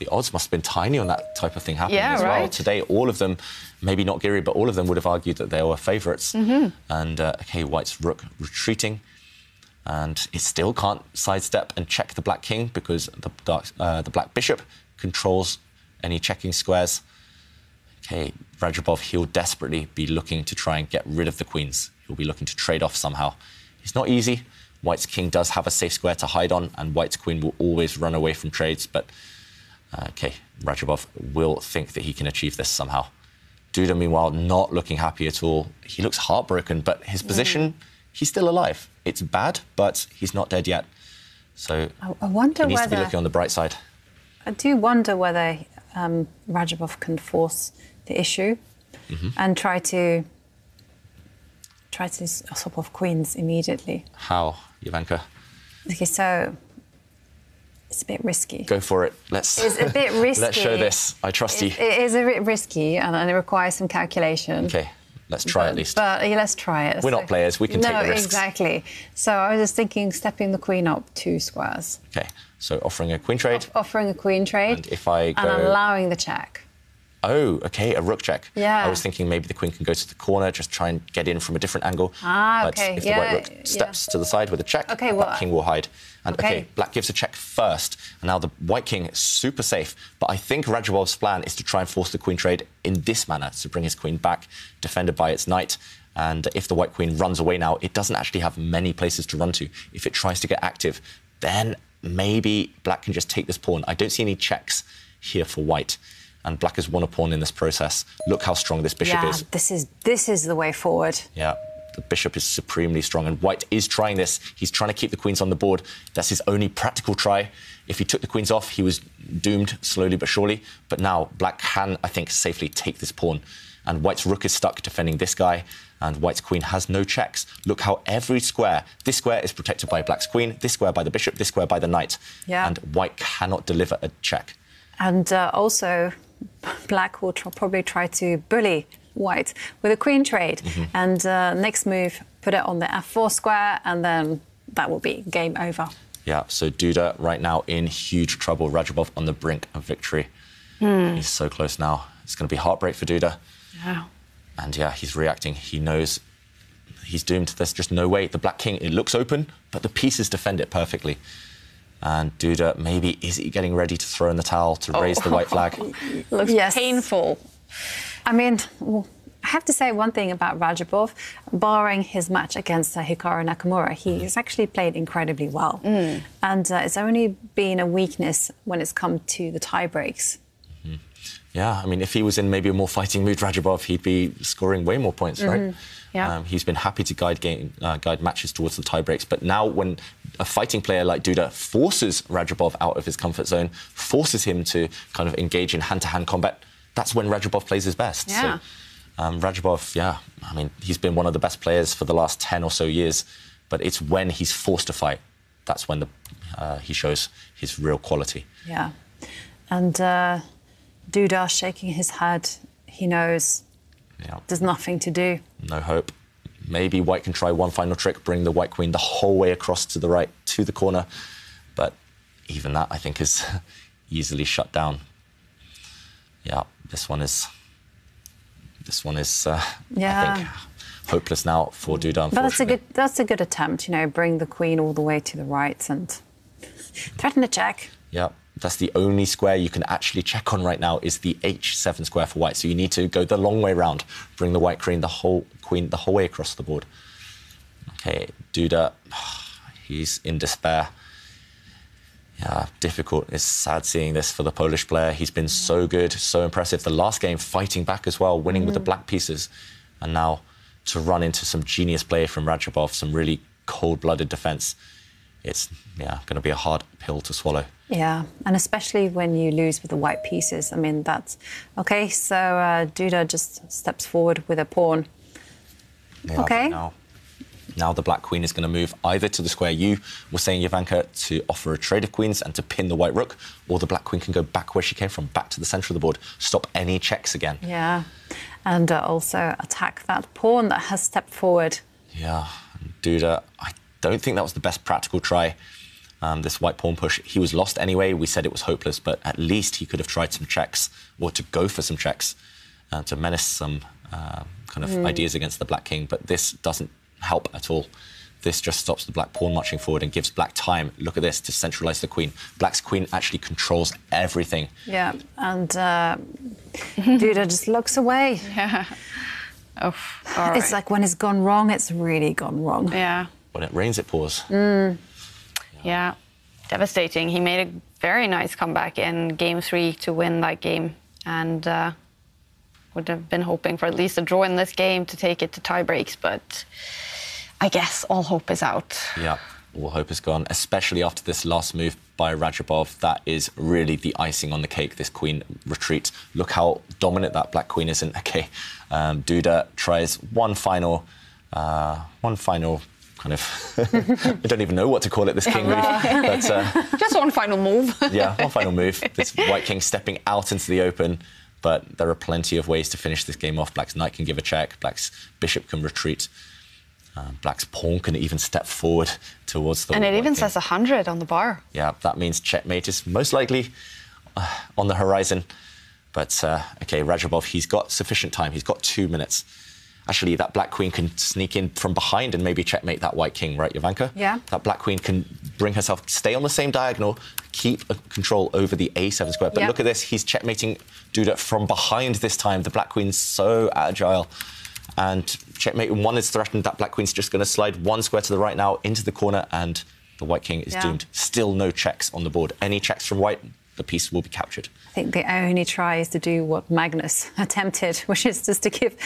The odds must have been tiny on that type of thing happening Yeah, as well. Today, all of them, maybe not Giri, but all of them would have argued that they were favorites Mhm. And uh, okay, White's rook retreating, and it still can't sidestep and check the black king because the dark, uh, the black bishop controls any checking squares. Okay, Radjabov, he'll desperately be looking to try and get rid of the queens. He'll be looking to trade off somehow. It's not easy. White's king does have a safe square to hide on, and White's queen will always run away from trades, but okay, Radjabov will think that he can achieve this somehow. Duda, meanwhile, not looking happy at all. He looks heartbroken, but his position, he's still alive. It's bad, but he's not dead yet. So I, wonder he needs to be looking on the bright side. I do wonder whether um, Radjabov can force the issue Mhm. and try to try to swap off queens immediately. How, Jovanka? Okay, so it's a bit risky. Go for it. Let's. It's a bit Let's show this. I trust It, you. it is a bit risky and, and it requires some calculation. Okay, let's try at least. But yeah, let's try it. We're not players, we can no, take the risks. exactly. So I was just thinking stepping the queen up two squares, Okay, so offering a queen trade. offering a queen trade, If I and allowing the check. Oh, okay, a rook check. Yeah. I was thinking maybe the queen can go to the corner, just try and get in from a different angle. Ah, but okay, if yeah, the white rook yeah. steps to the side with a check, Okay, black well, king will hide. And okay. okay. black gives a check first, and now the white king is super safe. But I think Radjabov's plan is to try and force the queen trade in this manner, to bring his queen back, defended by its knight. And if the white queen runs away now, it doesn't actually have many places to run to. If it tries to get active, then maybe black can just take this pawn. I don't see any checks here for white. And black has won a pawn in this process. Look how strong this bishop yeah, is. this is this is the way forward. Yeah, the bishop is supremely strong, and White is trying this. He's trying to keep the queens on the board. That's his only practical try. If he took the queens off, he was doomed slowly but surely. But now Black can, I think, safely take this pawn. And White's rook is stuck defending this guy, and White's queen has no checks. Look how every square, this square is protected by Black's queen, this square by the bishop, this square by the knight. Yeah. And White cannot deliver a check. And uh, also, black will tr- probably try to bully white with a queen trade. Mm-hmm. And uh, next move, put it on the f4 square, and then that will be game over. Yeah, so Duda right now in huge trouble. Radjabov on the brink of victory. Hmm. He's so close now. It's going to be heartbreak for Duda. Yeah. And yeah, he's reacting. He knows he's doomed. There's just no way. The Black King, it looks open, but the pieces defend it perfectly. And Duda, maybe, is he getting ready to throw in the towel to raise the white flag? Looks painful. I mean, I have to say one thing about Radjabov, barring his match against uh, Hikaru Nakamura, he has actually played incredibly well. And uh, it's only been a weakness when it's come to the tie breaks. Yeah, I mean, if he was in maybe a more fighting mood, Radjabov, he'd be scoring way more points, right? Mhm. Yeah. Um, he's been happy to guide game, uh, guide matches towards the tie breaks, but now when a fighting player like Duda forces Radjabov out of his comfort zone, forces him to kind of engage in hand-to-hand combat, that's when Radjabov plays his best. Yeah. So, um, Radjabov, yeah, I mean, he's been one of the best players for the last ten or so years, but it's when he's forced to fight that's when the, uh, he shows his real quality. Yeah. And uh, Duda shaking his head, he knows Yeah. there's nothing to do. No hope. Maybe White can try one final trick, bring the White Queen the whole way across to the right to the corner, but even that I think is easily shut down. Yeah, this one is. This one is. Uh, I think hopeless now for Duda. But that's a good that's a good attempt, you know, bring the queen all the way to the right and threaten a check. Yeah, that's the only square you can actually check on right now is the h7 square for white. So you need to go the long way round, bring the white queen the whole queen the whole way across the board. Okay, Duda, he's in despair. Yeah, difficult. It's sad seeing this for the Polish player. He's been so good, so impressive. The last game, fighting back as well, winning with the Mm. black pieces, and now to run into some genius play from Radjabov, some really cold-blooded defense. It's yeah, going to be a hard pill to swallow. Yeah, and especially when you lose with the white pieces. I mean, that's okay. So uh, Duda just steps forward with a pawn. Yeah, Okay. Now, now the black queen is going to move either to the square you were saying, Jovanka, to offer a trade of queens and to pin the white rook, or the black queen can go back where she came from, back to the centre of the board, stop any checks again. Yeah, and uh, also attack that pawn that has stepped forward. Yeah, Duda, I don't think that was the best practical try. Um, this white pawn push, he was lost anyway. We said it was hopeless, but at least he could have tried some checks or to go for some checks uh, to menace some uh, kind of Mm. ideas against the black king. But this doesn't help at all. This just stops the black pawn marching forward and gives black time. Look at this to centralize the queen. Black's queen actually controls everything. Yeah, and uh, Duda just looks away. Yeah. Oh, all It's like when it's gone wrong, it's really gone wrong. Yeah. When it rains, it pours. Mm. Yeah. Devastating. He made a very nice comeback in game three to win that game and uh, would have been hoping for at least a draw in this game to take it to tie breaks, but I guess all hope is out. Yeah, all hope is gone, especially after this last move by Radjabov. That is really the icing on the cake, this queen retreat. Look how dominant that black queen is. And okay, um, Duda tries one final, uh, one final kind of, I don't even know what to call it, this king move. But uh, Just one final move. yeah, one final move. This white king stepping out into the open. But there are plenty of ways to finish this game off. Black's knight can give a check. Black's bishop can retreat. Uh, Black's pawn can even step forward towards the and it even king. says 100 on the bar. Yeah, that means checkmate is most likely uh, on the horizon. But uh, okay, Radjabov, he's got sufficient time. He's got two minutes. Actually, that black queen can sneak in from behind and maybe checkmate that white king, right, Jovanka? Yeah. That black queen can bring herself, stay on the same diagonal, keep a control over the a7 square. But Yeah. look at this, he's checkmating Duda from behind this time. The black queen's so agile. And checkmate one is threatened. That black queen's just going to slide one square to the right now into the corner, and the white king is Yeah. doomed. Still no checks on the board. Any checks from white, the piece will be captured. I think the only try is to do what Magnus attempted, which is just to give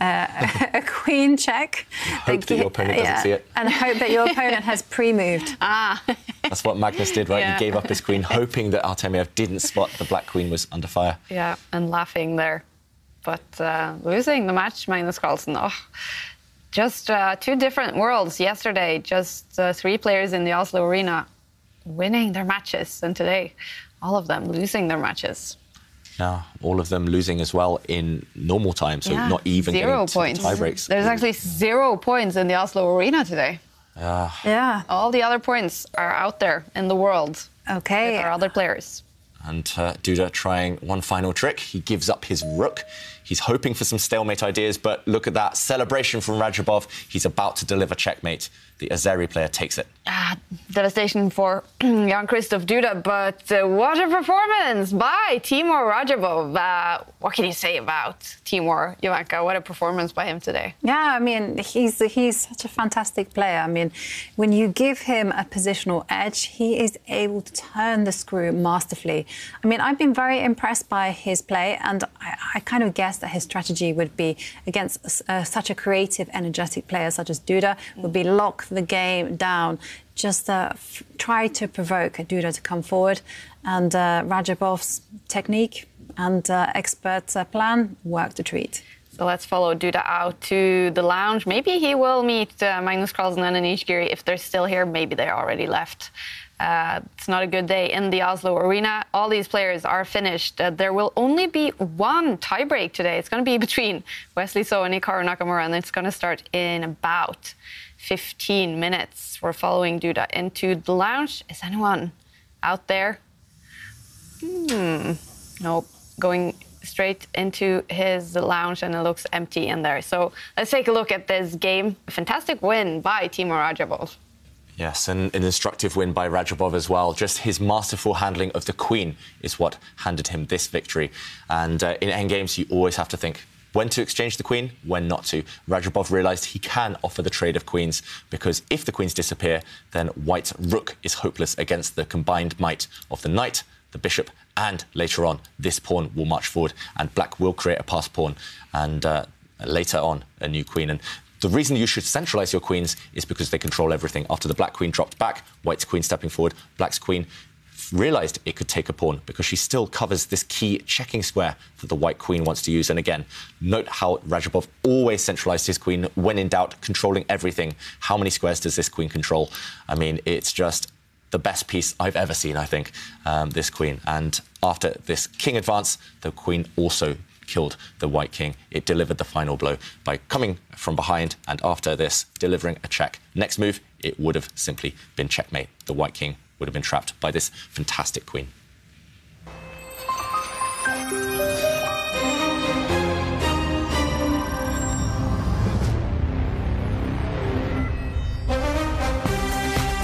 uh, a queen check. Hope that your opponent doesn't see it. And hope that your opponent has pre-moved. Ah. That's what Magnus did, right? Yeah. He gave up his queen, hoping that Artemiev didn't spot the black queen was under fire. Yeah, and laughing there. But uh, losing the match, Magnus Carlsen. Oh, just uh, two different worlds yesterday. Just uh, three players in the Oslo Arena winning their matches, and today, all of them losing their matches. Now, all of them losing as well in normal time, so Yeah, not even zero getting to points. tie breaks. There's actually zero points in the Oslo Arena today. Yeah. Yeah. All the other points are out there in the world. Okay. With our other players. And uh, Duda trying one final trick. He gives up his rook. He's hoping for some stalemate ideas, but look at that celebration from Radjabov. He's about to deliver checkmate. The Azeri player takes it. Ah, devastation for Jan Krzysztof Duda, but uh, what a performance by Teimour Radjabov. Uh, what can you say about Teimour, Jovanka? What a performance by him today. Yeah, I mean, he's he's such a fantastic player. I mean, when you give him a positional edge, he is able to turn the screw masterfully. I mean, I've been very impressed by his play, and I, I kind of guessed that his strategy would be against uh, such a creative, energetic player such as Duda, would be lock the game down just uh, try to provoke Duda to come forward. And uh, technique and uh, expert uh, plan worked a treat. So let's follow Duda out to the lounge. Maybe he will meet uh, Magnus Carlsen and Anish Giri if they're still here. Maybe they're already left. Uh, it's not a good day in the Oslo Arena. All these players are finished. Uh, there will only be one tiebreak today. It's going to be between Wesley So and Hikaru Nakamura, and it's going to start in about 15 minutes. We're following Duda into the lounge. Is anyone out there? Hmm. Nope. Going straight into his lounge and it looks empty in there. So let's take a look at this game. A fantastic win by Teimour Radjabov. Yes, and an instructive win by Radjabov as well. Just his masterful handling of the queen is what handed him this victory. And uh, in endgames, you always have to think when to exchange the queen, when not to. Radjabov realised he can offer the trade of queens because if the queens disappear, then white's rook is hopeless against the combined might of the knight, the bishop, and later on, this pawn will march forward, and black will create a pass pawn, and uh, later on, a new queen. And the reason you should centralize your queens is because they control everything. After the black queen dropped back, white's queen stepping forward, black's queen realized it could take a pawn because she still covers this key checking square that the white queen wants to use. And again, note how Radjabov always centralized his queen when in doubt, controlling everything. How many squares does this queen control? I mean, it's just the best piece I've ever seen, I think, um, this queen. And after this king advance, the queen also killed the white king. It delivered the final blow by coming from behind and after this, delivering a check. Next move, it would have simply been checkmate. The white king would have been trapped by this fantastic queen.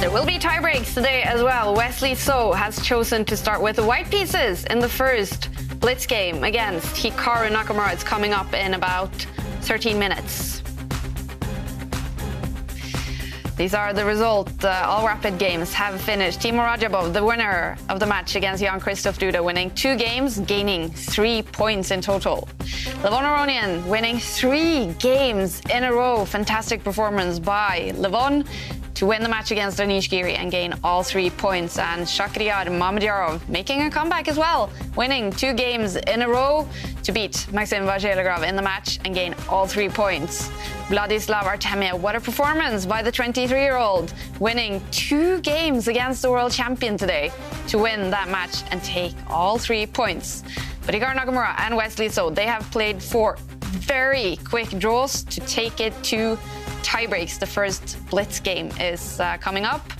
There will be tie breaks today as well. Wesley So has chosen to start with the white pieces in the first blitz game against Hikaru Nakamura. It's coming up in about 13 minutes. These are the results. Uh, all rapid games have finished. Teimour Radjabov, the winner of the match against Jan Krzysztof Duda, winning two games, gaining three points in total. Levon Aronian winning three games in a row. Fantastic performance by Levon to win the match against Anish Giri and gain all three points. And Shakhriyar Mamedyarov making a comeback as well, winning two games in a row to beat Maxime Vachier-Lagrave in the match and gain all three points. Vladislav Artemiev, what a performance by the 23-year-old, winning two games against the world champion today to win that match and take all three points. But Hikaru Nakamura and Wesley So, they have played four very quick draws to take it to tie breaks. The first blitz game is uh, coming up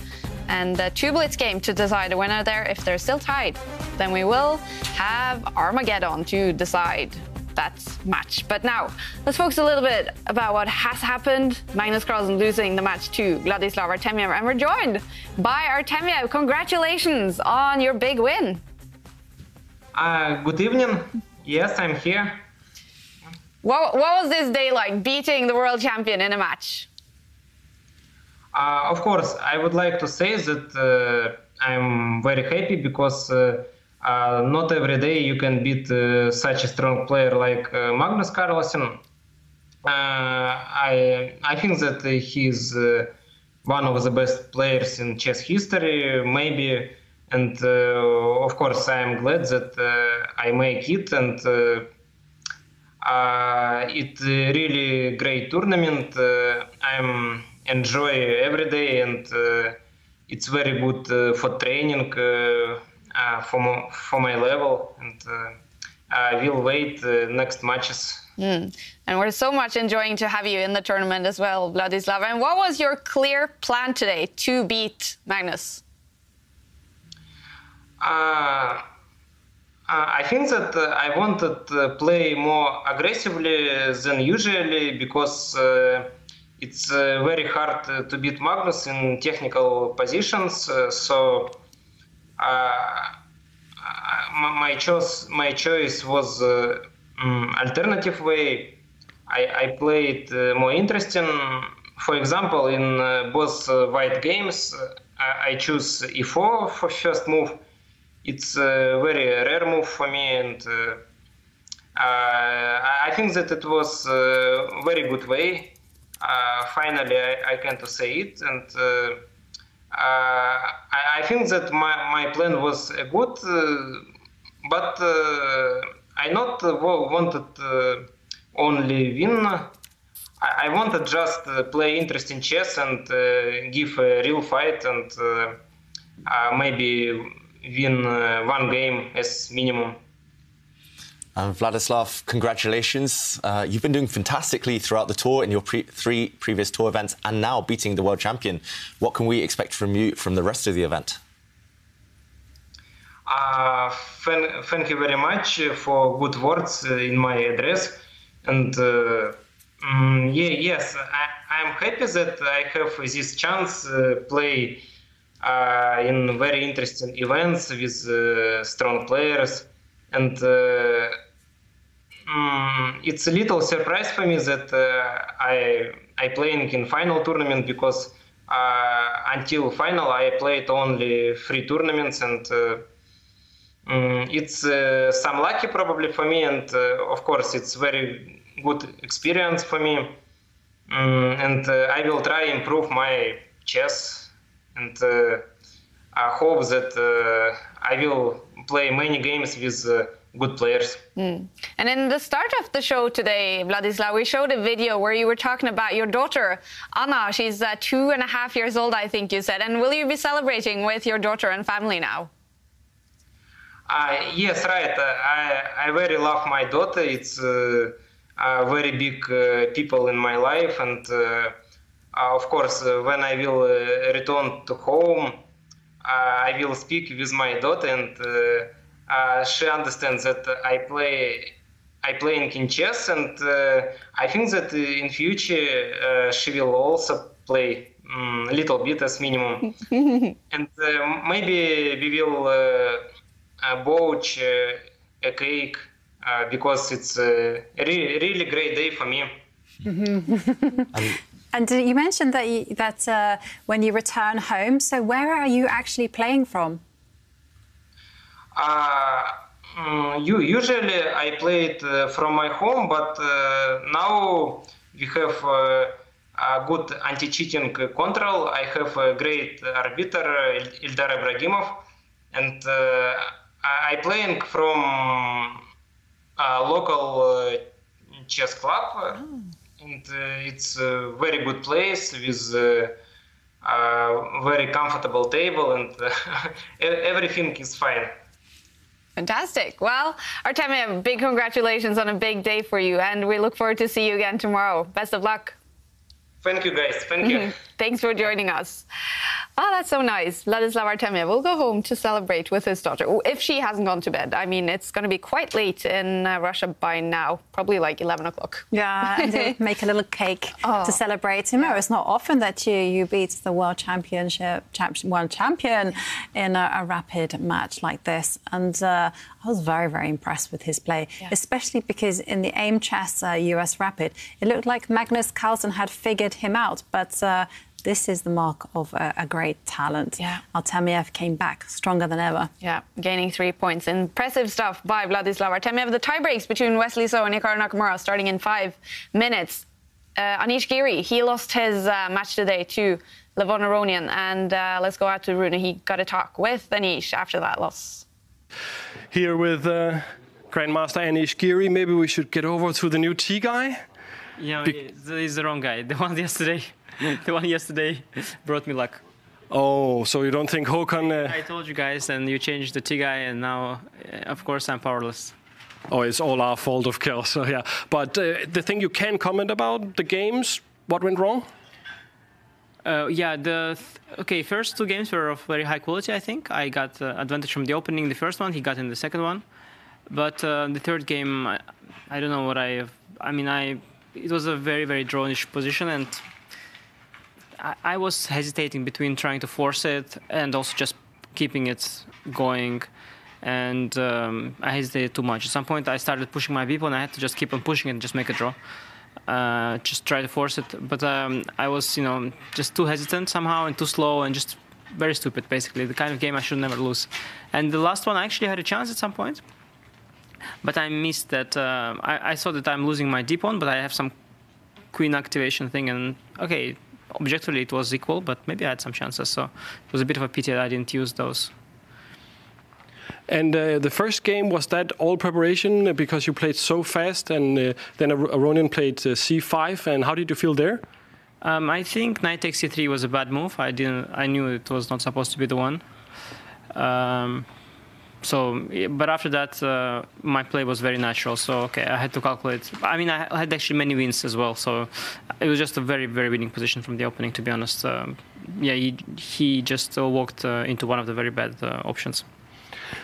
and uh, two blitz game to decide a winner there. If they're still tied, then we will have Armageddon to decide that match. But now, let's focus a little bit about what has happened. Magnus Carlsen losing the match to Vladislav Artemiev, and we're joined by Artemiev. Congratulations on your big win. Uh, good evening. Yes, I'm here. What, what was this day like, beating the world champion in a match? Uh, of course, I would like to say that uh, I'm very happy because uh, uh not every day you can beat uh, such a strong player like uh, Magnus Carlsen. I I think that he's one of the best players in chess history, maybe, and of course I am glad that I make it and. It's really great tournament. I'm enjoy every day and uh, it's very good uh, for training uh, for, my, for my level and I will wait next matches. Mm. And we're so much enjoying to have you in the tournament as well, Vladislav. And what was your clear plan today to beat Magnus? Uh, I think that uh, I wanted to play more aggressively than usually because uh, it's uh, very hard uh, to beat Magnus in technical positions. Uh, so my choice my choice was um, alternative way. I, I played more interesting. For example, in both white games, I choose e4 for first move. It's a very rare move for me, and uh, uh I think that it was a very good way. Uh, finally, I, I can to say it, and uh, I, I, think that my, my plan was good, but I not wanted only win. I, wanted just play interesting chess and give a real fight and maybe win one game as minimum. Um, Vladislav, congratulations. Uh, you've been doing fantastically throughout the tour in your pre three previous tour events and now beating the world champion. What can we expect from you from the rest of the event? Uh, thank, thank you very much for good words in my address. And uh, um, yeah, yes, I, am happy that I have this chance uh, play uh, in very interesting events with uh, strong players. And uh, mm, it's a little surprise for me that uh, I I playing in final tournament because uh, until final I played only three tournaments and mm, it's some lucky probably for me and of course it's very good experience for me. Mm, and I will try improve my chess and I hope that I will play many games with uh, good players. Mm. And in the start of the show today, Vladislav, we showed a video where you were talking about your daughter, Anna. She's uh, two and a half years old, I think you said. And will you be celebrating with your daughter and family now? Uh, yes, right. Uh, I, I very love my daughter. It's uh, a very big uh, people in my life. And of course, when I will return to home, I will speak with my daughter, and uh, uh, she understands that I play I play in chess, and uh, I think that in future she will also play um, a little bit as minimum, and maybe we will uh, bought a cake because it's a re- really great day for me. And you mentioned that you, that uh, when you return home, so where are you actually playing from? Uh, mm, you, usually I played uh, from my home, but uh, now we have uh, a good anti-cheating control. I have a great arbiter, Ildar Ibragimov, and uh, I playing from a local chess club. Oh and uh, it's a very good place with a very comfortable table and everything is fine. Fantastic. Well, Artemiev, big congratulations on a big day for you, and we look forward to see you again tomorrow. Best of luck. Thank you, guys. Thank you. Thanks for joining us. Oh, that's so nice. Vladislav Artemiev will go home to celebrate with his daughter. If she hasn't gone to bed. I mean, it's going to be quite late in uh, Russia by now, probably like 11 o'clock. Yeah, and make a little cake oh. to celebrate. You know, it's not often that you, you beat the world championship, champ, world champion in a, a, rapid match like this. And uh, I was very, very impressed with his play, yeah. especially because in the Aimchess uh, US Rapid, it looked like Magnus Carlsen had figured him out, but uh, this is the mark of a, a great talent. Yeah. Artemiev came back stronger than ever. Yeah, gaining three points. Impressive stuff by Vladislav Artemiev. The tie breaks between Wesley So and Hikaru Nakamura starting in five minutes. Uh, Anish Giri, he lost his uh, match today to Levon Aronian. And uh, let's go out to Rune. He got a talk with Anish after that loss. Here with uh, Grandmaster Anish Giri. Maybe we should get over to the new T guy. Yeah, Be- he's the wrong guy. The one yesterday. the one yesterday brought me luck. Oh, so you don't think Håkan? Uh... I told you guys, and you changed the T guy, and now, uh, of course, I'm powerless. Oh, it's all our fault, of course. So, yeah, but uh, the thing you can comment about the games, what went wrong? Uh, yeah, the th okay first two games were of very high quality. I think I got uh, advantage from the opening. The first one, he got in the second one, but uh, the third game, I, I, don't know what I. I mean, I it was a very very drawnish position, and I, was hesitating between trying to force it and also just keeping it going and um, I hesitated too much. At some point, I started pushing my people, and I had to just keep on pushing and just make a draw. Uh, just try to force it, but um, I was, you know, just too hesitant somehow and too slow and just very stupid. Basically, the kind of game I should never lose. And the last one, I actually had a chance at some point, but I missed that. Uh, I, I saw that I'm losing my d pawn, but I have some queen activation thing, and okay, objectively it was equal, but maybe I had some chances. So it was a bit of a pity that I didn't use those. And uh, the first game was that all preparation because you played so fast, and uh, then Aronian played uh, c5. And how did you feel there? Um, I think knight takes c3 was a bad move. I didn't. I knew it was not supposed to be the one. Um, so, but after that, uh, my play was very natural. So, okay, I had to calculate. I mean, I had actually many wins as well. So, it was just a very, very winning position from the opening, to be honest. Um, yeah, he, he just uh, walked uh, into one of the very bad options.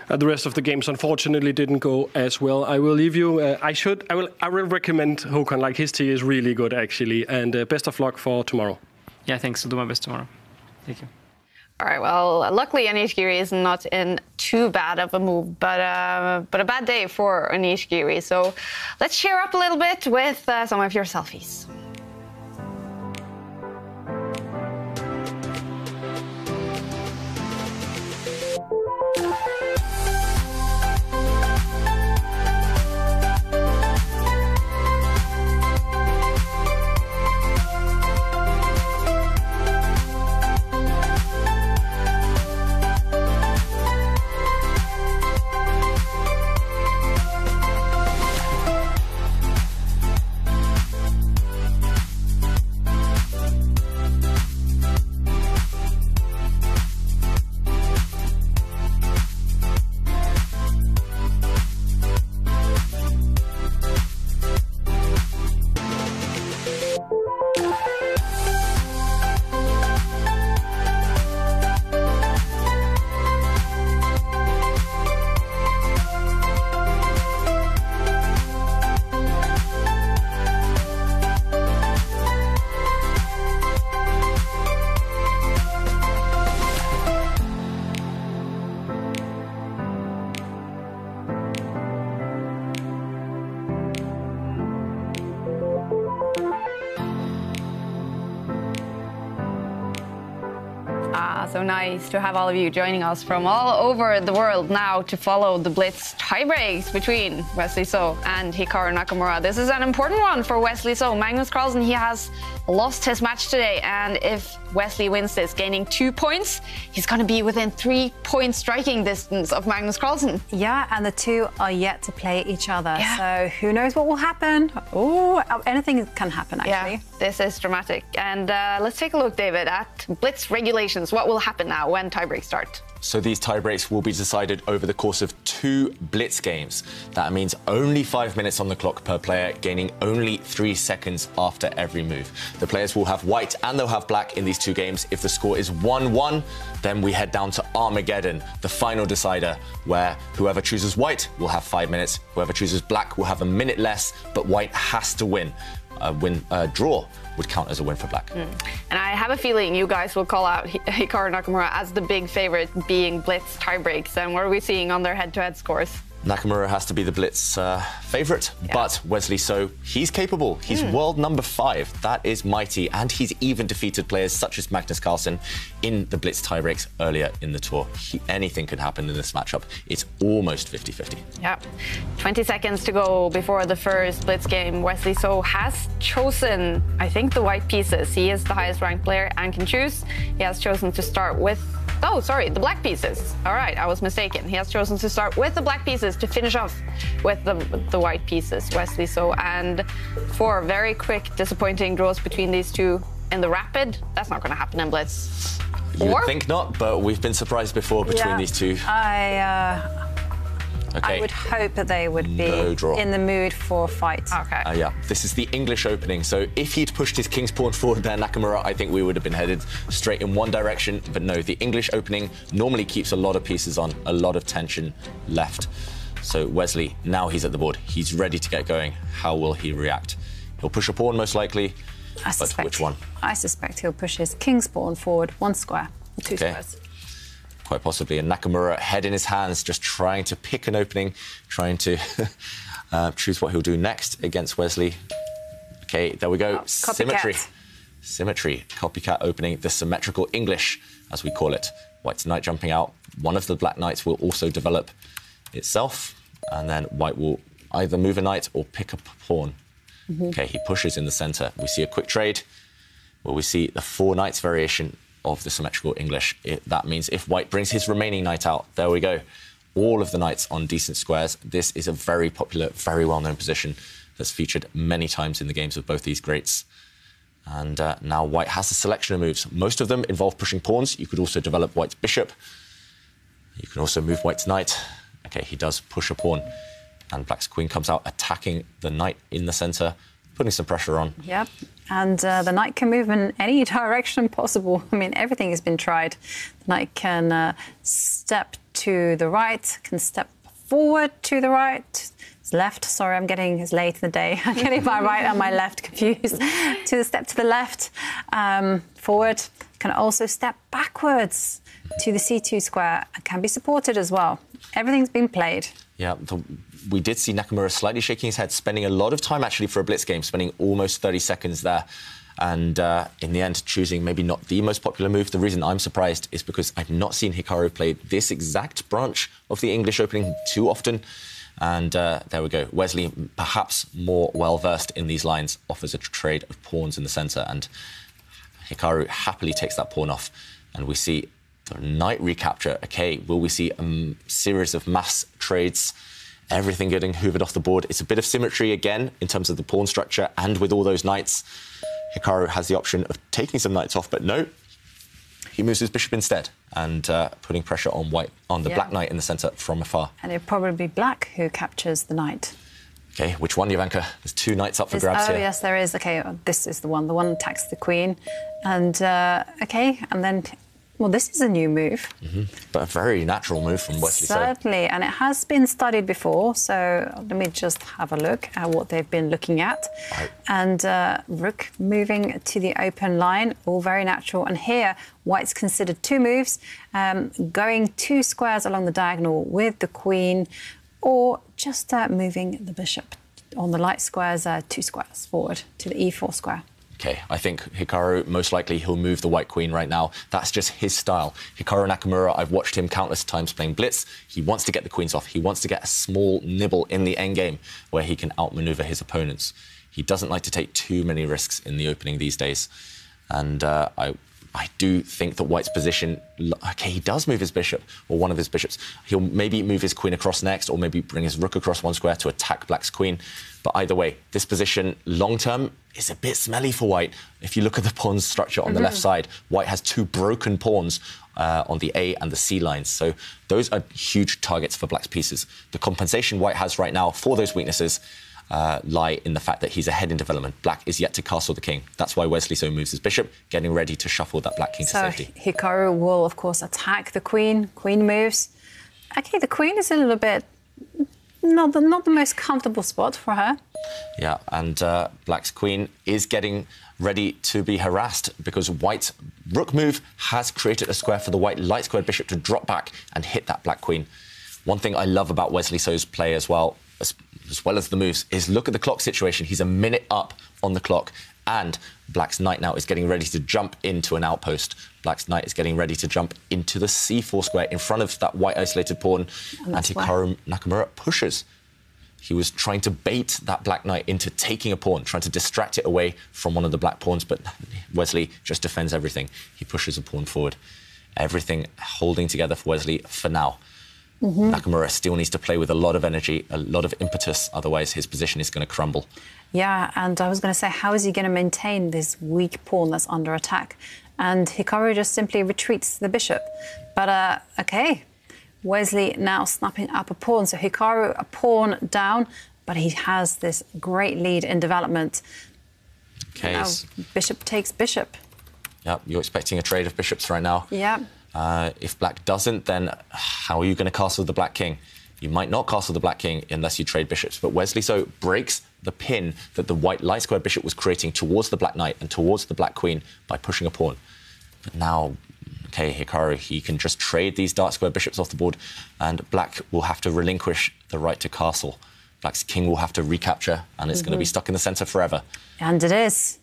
Uh, the rest of the games unfortunately didn't go as well. I will leave you. Uh, I should. I will. I will recommend Håkon. Like his tea is really good actually. And uh, best of luck for tomorrow. Yeah, thanks. I'll do my best tomorrow. Thank you. All right. Well, luckily Anish Giri is not in too bad of a move, but uh, but a bad day for Anish Giri. So let's cheer up a little bit with uh, some of your selfies. Nice to have all of you joining us from all over the world now to follow the Blitz tiebreaks between Wesley So and Hikaru Nakamura. This is an important one for Wesley So. Magnus Carlsen, he has lost his match today, and if Wesley wins this, gaining two points, he's going to be within three point striking distance of Magnus Carlsen. Yeah, and the two are yet to play each other. Yeah. So who knows what will happen? Oh, anything can happen, actually. Yeah, this is dramatic. And uh, let's take a look, David, at Blitz regulations. What will happen now when tiebreaks start? So these tiebreaks will be decided over the course of two blitz games. That means only five minutes on the clock per player, gaining only three seconds after every move. The players will have white and they'll have black in these two games. If the score is 1-1, then we head down to Armageddon, the final decider, where whoever chooses white will have five minutes, whoever chooses black will have a minute less, but white has to win. A win, a draw would count as a win for black. Mm. And I have a feeling you guys will call out Hikaru Nakamura as the big favorite being Blitz tiebreaks. And what are we seeing on their head-to-head scores? Nakamura has to be the Blitz uh, favourite, yeah. but Wesley So, he's capable. He's mm. world number five. That is mighty. And he's even defeated players such as Magnus Carlsen in the Blitz tiebreaks earlier in the tour. He, anything could happen in this matchup. It's almost 50 50. Yeah. 20 seconds to go before the first Blitz game. Wesley So has chosen, I think, the white pieces. He is the highest ranked player and can choose. He has chosen to start with Oh, sorry, the black pieces. All right, I was mistaken. He has chosen to start with the black pieces to finish off with the, the white pieces, Wesley. So, and four very quick, disappointing draws between these two in the rapid. That's not going to happen in Blitz. You would think not, but we've been surprised before between yeah, these two. I, uh, Okay. I would hope that they would be no in the mood for a fight. Okay. Uh, yeah, this is the English opening. So if he'd pushed his king's pawn forward there, Nakamura, I think we would have been headed straight in one direction. But no, the English opening normally keeps a lot of pieces on, a lot of tension left. So Wesley, now he's at the board. He's ready to get going. How will he react? He'll push a pawn most likely. I but suspect, which one? I suspect he'll push his king's pawn forward one square, two Okay. squares. Quite possibly. And Nakamura, head in his hands, just trying to pick an opening, trying to uh, choose what he'll do next against Wesley. Okay, there we go. Symmetry. Symmetry. Copycat opening, the symmetrical English, as we call it. White's knight jumping out. One of the black knights will also develop itself, and then white will either move a knight or pick up a pawn. Mhm. Okay, he pushes in the center. We see a quick trade where we see the four knights variation of the symmetrical English. It, that means if white brings his remaining knight out, there we go. All of the knights on decent squares. This is a very popular, very well known position that's featured many times in the games of both these greats. And uh, now white has a selection of moves. Most of them involve pushing pawns. You could also develop white's bishop. You can also move white's knight. Okay, he does push a pawn. And black's queen comes out attacking the knight in the center, putting some pressure on. Yep. And uh, the knight can move in any direction possible. I mean, everything has been tried. The knight can uh, step to the right, can step forward to the right, left. Sorry, I'm getting it's late in the day. I'm getting my right and my left confused. to the step to the left, um, forward. Can also step backwards to the C2 square and can be supported as well. Everything's been played. Yeah, the, we did see Nakamura slightly shaking his head, spending a lot of time actually for a blitz game, spending almost 30 seconds there. And uh, in the end, choosing maybe not the most popular move. The reason I'm surprised is because I've not seen Hikaru play this exact branch of the English opening too often. And uh, there we go. Wesley, perhaps more well versed in these lines, offers a trade of pawns in the centre. And Hikaru happily takes that pawn off. And we see the knight recapture. Okay, will we see a series of mass trades? Everything getting hoovered off the board. It's a bit of symmetry again in terms of the pawn structure and with all those knights. Hikaru has the option of taking some knights off, but no, he moves his bishop instead and uh, putting pressure on white on the Yeah. black knight in the centre from afar. And it'll probably be black who captures the knight. Okay, which one, Jovanka? There's two knights up for grabs oh, here. yes, there is. Okay, oh, this is the one. The one attacks the queen. And, uh, okay, and then, well, this is a new move. hmm But a very natural move from Wesley. Certainly, and it has been studied before. So let me just have a look at what they've been looking at. And uh, rook moving to the open line, all very natural. And here, white's considered two moves, um, going two squares along the diagonal with the queen, or just uh, moving the bishop on the light squares, uh, two squares forward to the e4 square. Okay, I think Hikaru, most likely he'll move the white queen right now. That's just his style. Hikaru Nakamura, I've watched him countless times playing blitz. He wants to get the queens off. He wants to get a small nibble in the endgame where he can outmaneuver his opponents. He doesn't like to take too many risks in the opening these days. And uh, I, I do think that White's position, okay, he does move his bishop, or one of his bishops. He'll maybe move his queen across next, or maybe bring his rook across one square to attack Black's queen. But either way, this position, long term, is a bit smelly for White. If you look at the pawn structure on the left Mhm. side, White has two broken pawns uh, on the A and the C lines. So those are huge targets for Black's pieces. The compensation White has right now for those weaknesses uh, lie in the fact that he's ahead in development. Black is yet to castle the king. That's why Wesley so moves his bishop, getting ready to shuffle that black king to So safety. Hikaru will, of course, attack the queen. Queen moves. Okay, the queen is a little bit not the, not the most comfortable spot for her. Yeah, and uh, Black's queen is getting ready to be harassed because White's rook move has created a square for the white light squared bishop to drop back and hit that Black queen. One thing I love about Wesley So's play as well, as, as well as the moves, is look at the clock situation. He's a minute up on the clock, and Black's knight now is getting ready to jump into an outpost. Black's knight is getting ready to jump into the c4 square in front of that white isolated pawn, And and Hikaru Nakamura pushes. He was trying to bait that black knight into taking a pawn, trying to distract it away from one of the black pawns, but Wesley just defends everything. He pushes a pawn forward. Everything holding together for Wesley for now. Mhm. Nakamura still needs to play with a lot of energy, a lot of impetus, otherwise his position is going to crumble. Yeah, and I was going to say, how is he going to maintain this weak pawn that's under attack? And Hikaru just simply retreats the bishop. But uh, okay, Wesley now snapping up a pawn. So Hikaru a pawn down, but he has this great lead in development. Okay, Now bishop takes bishop. yeah, you're expecting a trade of bishops right now. Yeah. Uh, if black doesn't, then how are you going to castle the black king? You might not castle the black king unless you trade bishops, but Wesley So breaks the pin that the white light square bishop was creating towards the black knight and towards the black queen by pushing a pawn. But now, okay, Hikaru, he can just trade these dark square bishops off the board, and black will have to relinquish the right to castle. Black's king will have to recapture, and it's mm -hmm. going to be stuck in the center forever. And it is.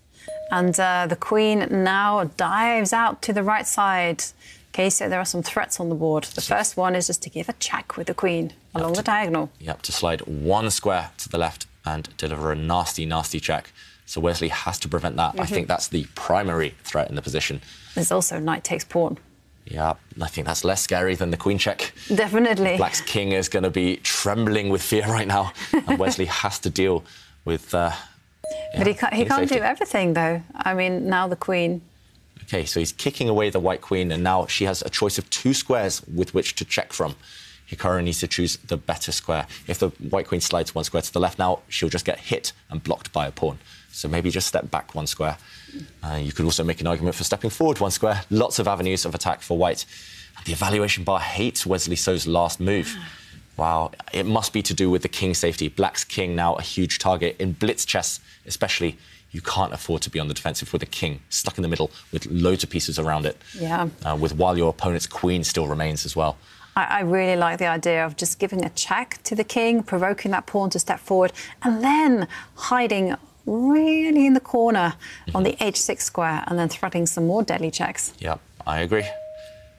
And uh, the queen now dives out to the right side. Okay, so there are some threats on the board. The first one is just to give a check with the queen along to, the diagonal. Yep, to slide one square to the left and deliver a nasty, nasty check. So Wesley has to prevent that. Mm -hmm. I think mm-hmm. that's the primary threat in the position. There's also knight takes pawn. Yeah, I think that's less scary than the queen check. Definitely. Black's king is going to be trembling with fear right now, and Wesley has to deal with. Uh, yeah, but he can't, he can't do everything, though. I mean, now the queen. OK, so he's kicking away the white queen, and now she has a choice of two squares with which to check from. Hikaru needs to choose the better square. If the white queen slides one square to the left now, she'll just get hit and blocked by a pawn. So maybe just step back one square. Uh, you could also make an argument for stepping forward one square. Lots of avenues of attack for white. The evaluation bar hates Wesley So's last move. Wow, it must be to do with the king safety. Black's king now a huge target. In blitz chess, especially, you can't afford to be on the defensive with a king stuck in the middle with loads of pieces around it. Yeah. Uh, with while your opponent's queen still remains as well. I, I really like the idea of just giving a check to the king, provoking that pawn to step forward, and then hiding really in the corner on the mm-hmm. h6 square and then threatening some more deadly checks. Yeah, I agree.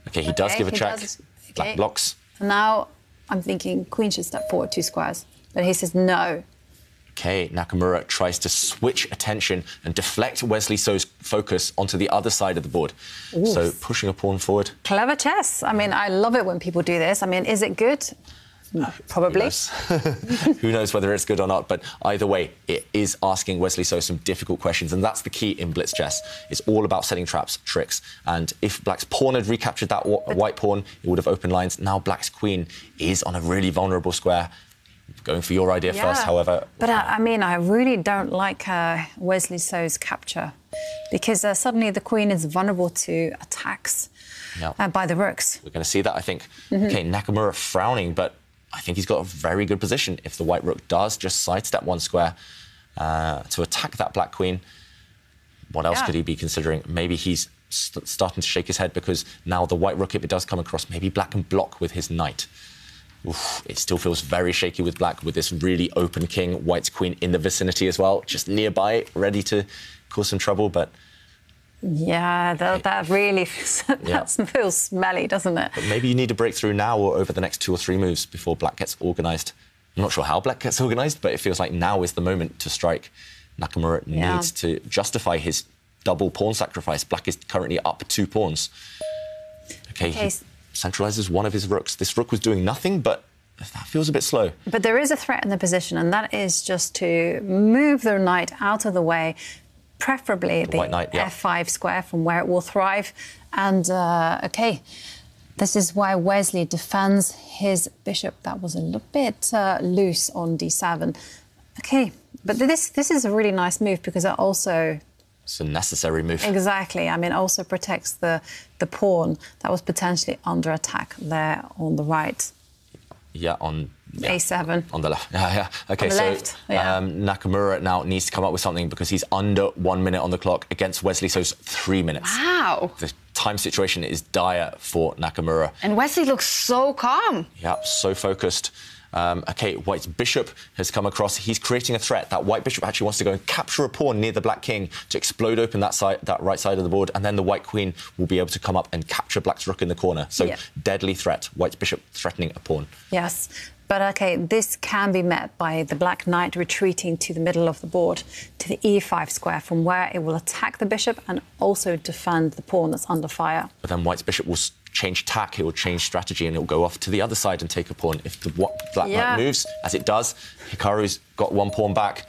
Okay, he does give a check. Does, okay. Black blocks. Now I'm thinking queen should step forward two squares, but he says no. Okay, Nakamura tries to switch attention and deflect Wesley So's focus onto the other side of the board. Oof. So pushing a pawn forward. Clever chess. I mean, I love it when people do this. I mean, is it good? Uh, Probably. Who knows? Who knows whether it's good or not? But either way, it is asking Wesley So some difficult questions, and that's the key in blitz chess. It's all about setting traps, tricks. And if Black's pawn had recaptured that white pawn, it would have opened lines. Now Black's queen is on a really vulnerable square. Going for your idea yeah. first, however. But I, I, mean, I really don't like uh, Wesley So's capture because uh, suddenly the queen is vulnerable to attacks uh, by the rooks. We're going to see that, I think. Mm -hmm. Okay, Nakamura frowning, but I think he's got a very good position. If the white rook does just sidestep one square uh, to attack that black queen, what else yeah. could he be considering? Maybe he's st starting to shake his head because now the white rook, if it does come across, maybe black can block with his knight. Oof, it still feels very shaky with black, with this really open king, white's queen in the vicinity as well, just nearby, ready to cause some trouble, but yeah, that, that really feels, yeah. that feels smelly, doesn't it? But maybe you need a breakthrough now or over the next two or three moves before Black gets organised. I'm not sure how Black gets organised, but it feels like now is the moment to strike. Nakamura yeah. needs to justify his double pawn sacrifice. Black is currently up two pawns. Okay, okay. he centralises one of his rooks. This rook was doing nothing, but that feels a bit slow. But there is a threat in the position, and that is just to move the knight out of the way, preferably the, the knight, yeah. f5 square from where it will thrive. And uh, okay, this is why Wesley defends his bishop. That was a little bit uh, loose on d7. Okay, but this this is a really nice move because it also it's a necessary move. Exactly. I mean, also protects the the pawn that was potentially under attack there on the right. Yeah, on yeah, A7. On the left. Yeah, yeah. Okay, so left, yeah. Um, Nakamura now needs to come up with something because he's under one minute on the clock against Wesley So's three minutes. Wow. The time situation is dire for Nakamura. And Wesley looks so calm. Yeah, so focused. Um, okay, White's bishop has come across. He's creating a threat. That white bishop actually wants to go and capture a pawn near the black king to explode open that side, that right side of the board, and then the white queen will be able to come up and capture black's rook in the corner. So deadly threat. White's bishop threatening a pawn. Yes. But okay, this can be met by the black knight retreating to the middle of the board, to the e5 square, from where it will attack the bishop and also defend the pawn that's under fire. But then white's bishop will change tack, it will change strategy, and it will go off to the other side and take a pawn. If the black yeah. knight moves, as it does, Hikaru's got one pawn back,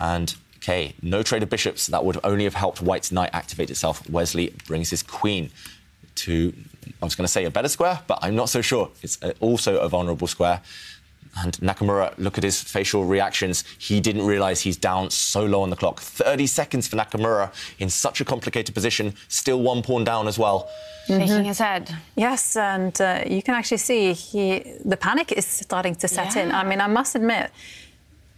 and okay, no trade of bishops. That would only have helped white's knight activate itself. Wesley brings his queen to, I was going to say a better square, but I'm not so sure. It's uh, also a vulnerable square. And Nakamura, look at his facial reactions. He didn't realize he's down so low on the clock. 30 seconds for Nakamura in such a complicated position, still one pawn down as well. Shaking mm-hmm. his head. Yes, and uh, you can actually see he, the panic is starting to set yeah. in. I mean, I must admit,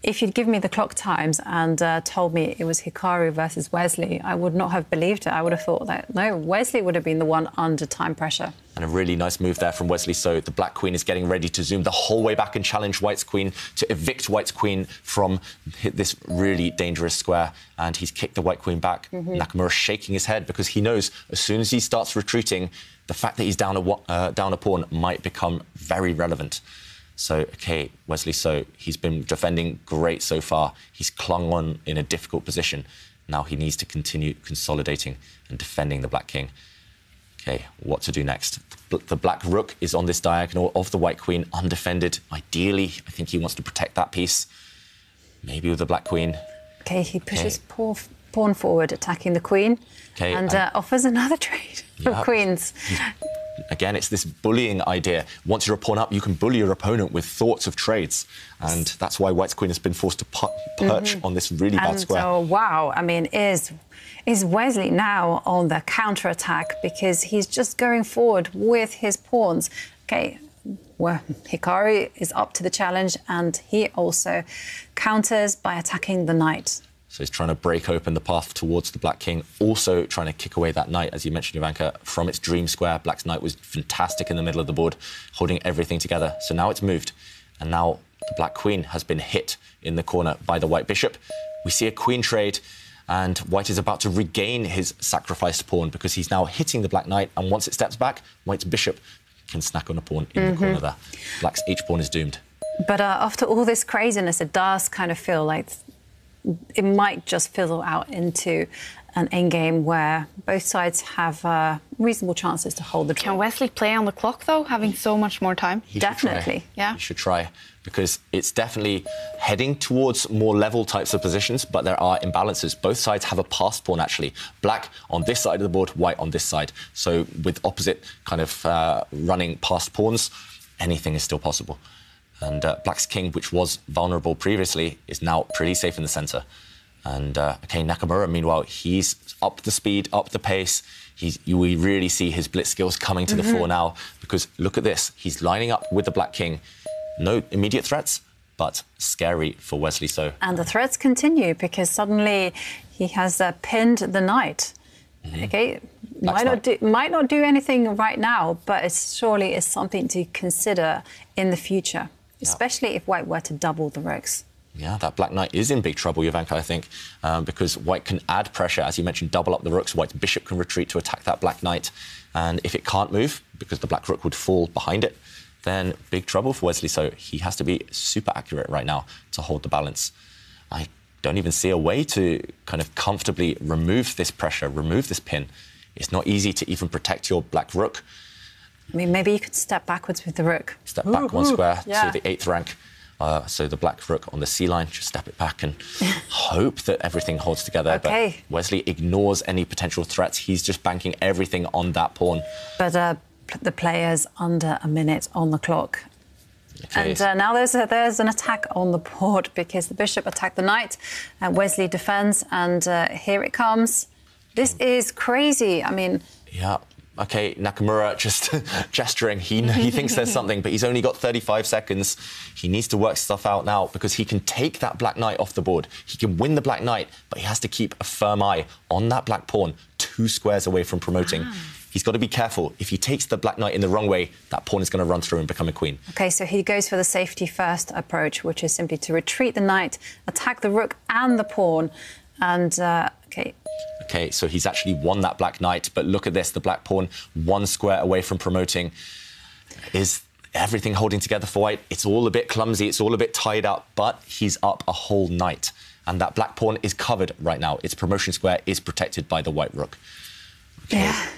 if you'd given me the clock times and uh, told me it was Hikaru versus Wesley, I would not have believed it. I would have thought that, no, Wesley would have been the one under time pressure. And a really nice move there from Wesley. So the Black Queen is getting ready to zoom the whole way back and challenge White's Queen to evict White's Queen from this really dangerous square. And he's kicked the White Queen back. Mm-hmm. Nakamura shaking his head because he knows as soon as he starts retreating, the fact that he's down a, uh, down a pawn might become very relevant. So, okay, Wesley So, he's been defending great so far. He's clung on in a difficult position. Now he needs to continue consolidating and defending the Black King. Okay, what to do next? The Black Rook is on this diagonal of the White Queen, undefended. Ideally, I think he wants to protect that piece. Maybe with the Black Queen. Okay, he pushes okay. Pawn forward, attacking the Queen, okay, and uh, offers another trade for queens again, it's this bullying idea. Once you're a pawn up, you can bully your opponent with thoughts of trades. And that's why White's queen has been forced to pu- perch mm-hmm. on this really bad and, square. Oh, wow, I mean, is is Wesley now on the counter attack because he's just going forward with his pawns? Okay, well, Hikaru is up to the challenge and he also counters by attacking the knight. So he's trying to break open the path towards the Black King, also trying to kick away that knight, as you mentioned, Jovanka, from its dream square. Black's knight was fantastic in the middle of the board, holding everything together. So now it's moved, and now the Black Queen has been hit in the corner by the White Bishop. We see a queen trade, and White is about to regain his sacrificed pawn because he's now hitting the Black Knight, and once it steps back, White's Bishop can snack on a pawn in mm-hmm. the corner there. Black's each pawn is doomed. But uh, after all this craziness, it does kind of feel like it might just fizzle out into an endgame where both sides have uh, reasonable chances to hold the draw. Can Wesley play on the clock though, having so much more time? He definitely, yeah. He should try because it's definitely heading towards more level types of positions, but there are imbalances. Both sides have a passed pawn actually. Black on this side of the board, white on this side. So with opposite kind of uh, running passed pawns, anything is still possible. And uh, Black's king, which was vulnerable previously, is now pretty safe in the centre. And uh, okay, Nakamura, meanwhile, he's up the speed, up the pace. He's, you, we really see his blitz skills coming to mm-hmm. the fore now because look at this. He's lining up with the Black King. No immediate threats, but scary for Wesley So. And the threats continue because suddenly he has uh, pinned the knight. Mm-hmm. Okay, might not do might not do anything right now, but it surely is something to consider in the future especially if White were to double the rooks. Yeah, that Black Knight is in big trouble, Jovanka, I think, um, because White can add pressure. As you mentioned, double up the rooks. White's bishop can retreat to attack that Black Knight. And if it can't move, because the Black Rook would fall behind it, then big trouble for Wesley. So he has to be super accurate right now to hold the balance. I don't even see a way to kind of comfortably remove this pressure, remove this pin. It's not easy to even protect your Black Rook. I mean, maybe you could step backwards with the rook. Step back ooh, one ooh. square yeah. to the eighth rank. Uh, so the black rook on the c line, just step it back and hope that everything holds together. Okay. But Wesley ignores any potential threats. He's just banking everything on that pawn. But uh, the player's under a minute on the clock. Okay. And uh, now there's a, there's an attack on the board because the bishop attacked the knight, and Wesley defends, and uh, here it comes. This is crazy. I mean, yeah okay, Nakamura just gesturing. He, he thinks there's something, but he's only got 35 seconds. He needs to work stuff out now because he can take that black knight off the board. He can win the black knight, but he has to keep a firm eye on that black pawn, two squares away from promoting. Ah. He's got to be careful. If he takes the black knight in the wrong way, that pawn is going to run through and become a queen. OK, so he goes for the safety first approach, which is simply to retreat the knight, attack the rook and the pawn, and uh, OK. OK, so he's actually won that black knight, but look at this, the black pawn one square away from promoting. Is everything holding together for white? It's all a bit clumsy, it's all a bit tied up, but he's up a whole knight. And that black pawn is covered right now. Its promotion square is protected by the white rook. Okay. Yeah.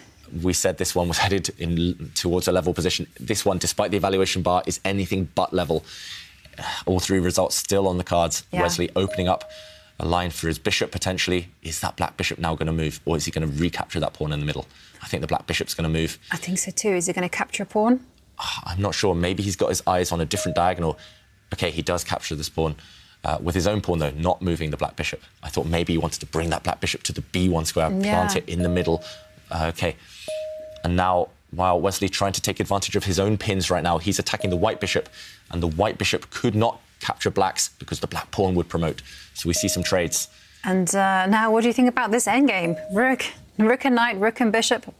We said this one was headed in towards a level position. This one, despite the evaluation bar, is anything but level. All three results still on the cards. Yeah. Wesley opening up a line for his bishop potentially. Is that black bishop now going to move, or is he going to recapture that pawn in the middle? I think the black bishop's going to move. I think so too. Is he going to capture a pawn? Ah, I'm not sure. Maybe he's got his eyes on a different diagonal. Okay, he does capture this pawn. Uh, with his own pawn, though, not moving the black bishop. I thought maybe he wanted to bring that black bishop to the b1 square, Yeah. plant it in the middle. Uh, okay. And now, while Wesley trying to take advantage of his own pins right now, he's attacking the white bishop, and the white bishop could not capture blacks because the black pawn would promote. So we see some trades. And uh, now, what do you think about this endgame? Rook, rook and knight, rook and bishop.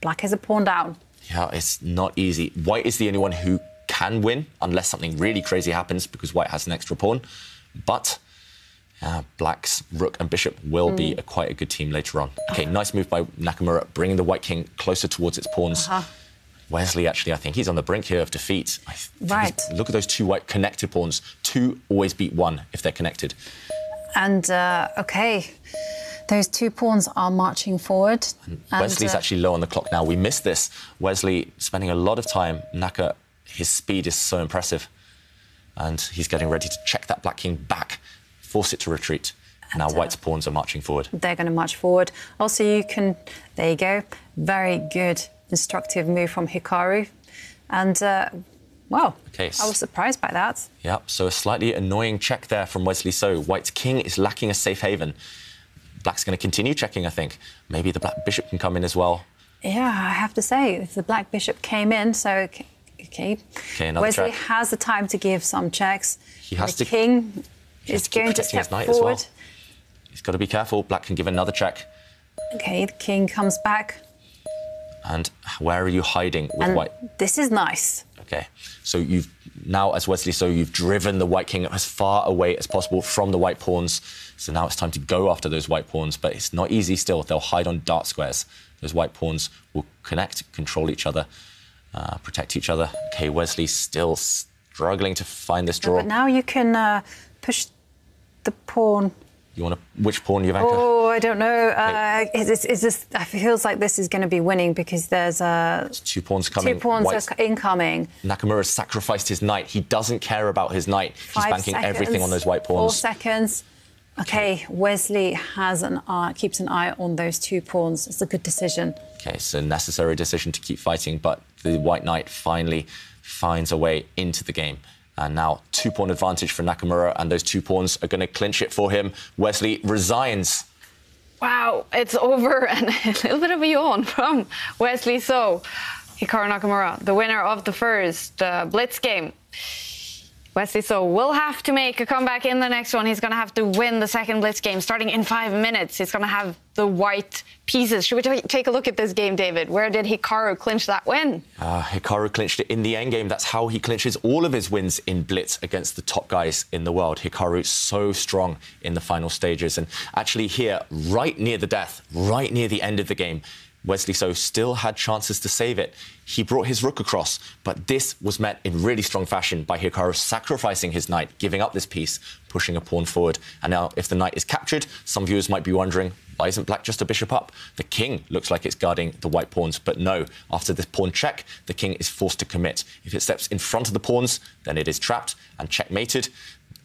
Black has a pawn down. Yeah, it's not easy. White is the only one who can win unless something really crazy happens because white has an extra pawn. But uh, black's rook and bishop will be Mm. a, quite a good team later on. Okay, nice move by Nakamura, bringing the white king closer towards its pawns. Uh-huh. Wesley, actually, I think he's on the brink here of defeat. Right. Look at those two white connected pawns. Two always beat one if they're connected. And uh, okay, those two pawns are marching forward. And, Wesley's uh, actually low on the clock now. We missed this. Wesley spending a lot of time. Naka, his speed is so impressive. And he's getting ready to check that Black King back, force it to retreat. And now uh, White's pawns are marching forward. they're going to march forward. Also, you can, there you go, very good instructive move from Hikaru. And, uh, wow, Okay, I was surprised by that. Yeah, so a slightly annoying check there from Wesley So. White's king is lacking a safe haven. Black's going to continue checking, I think. Maybe the black bishop can come in as well. Yeah, I have to say, if the black bishop came in, so okay, okay. Wesley check. has the time to give some checks. He has the to- king He is going to step forward. well. He's got to be careful. Black can give another check. Okay, the king comes back, And where are you hiding with and White? this is nice. Okay, so you've now, as Wesley, so you've driven the White King as far away as possible from the White pawns. So now it's time to go after those White pawns, but it's not easy still. They'll hide on dark squares. Those White pawns will connect, control each other, uh, protect each other. Okay, Wesley still struggling to find this draw. But now you can uh, push the pawn. You want to which pawn, Jovanka? Oh, I don't know. Uh, is, this, is this? It feels like this is going to be winning because there's uh, Two pawns coming. two pawns White's- incoming. Nakamura sacrificed his knight. He doesn't care about his knight. He's Five banking seconds, everything on those white pawns. Four seconds. Okay, Wesley has an eye, keeps an eye on those two pawns. It's a good decision. Okay, it's a necessary decision to keep fighting, but the White Knight finally finds a way into the game. And now two pawn advantage for Nakamura, and those two pawns are going to clinch it for him. Wesley resigns. Wow, it's over and a little bit of a yawn from Wesley So. Hikaru Nakamura, the winner of the first uh, Blitz game. Wesley So will have to make a comeback in the next one. He's going to have to win the second Blitz game starting in five minutes. He's going to have the white pieces. Should we ta- take a look at this game, David? Where did Hikaru clinch that win? Uh, Hikaru clinched it in the endgame. That's how he clinches all of his wins in Blitz against the top guys in the world. Hikaru is so strong in the final stages. And actually, here, right near the death, right near the end of the game, Wesley So still had chances to save it. He brought his rook across, but this was met in really strong fashion by Hikaru sacrificing his knight, giving up this piece, pushing a pawn forward. And now, if the knight is captured, some viewers might be wondering, why isn't black just a bishop up? The king looks like it's guarding the white pawns, but no. After this pawn check, the king is forced to commit. If it steps in front of the pawns, then it is trapped and checkmated.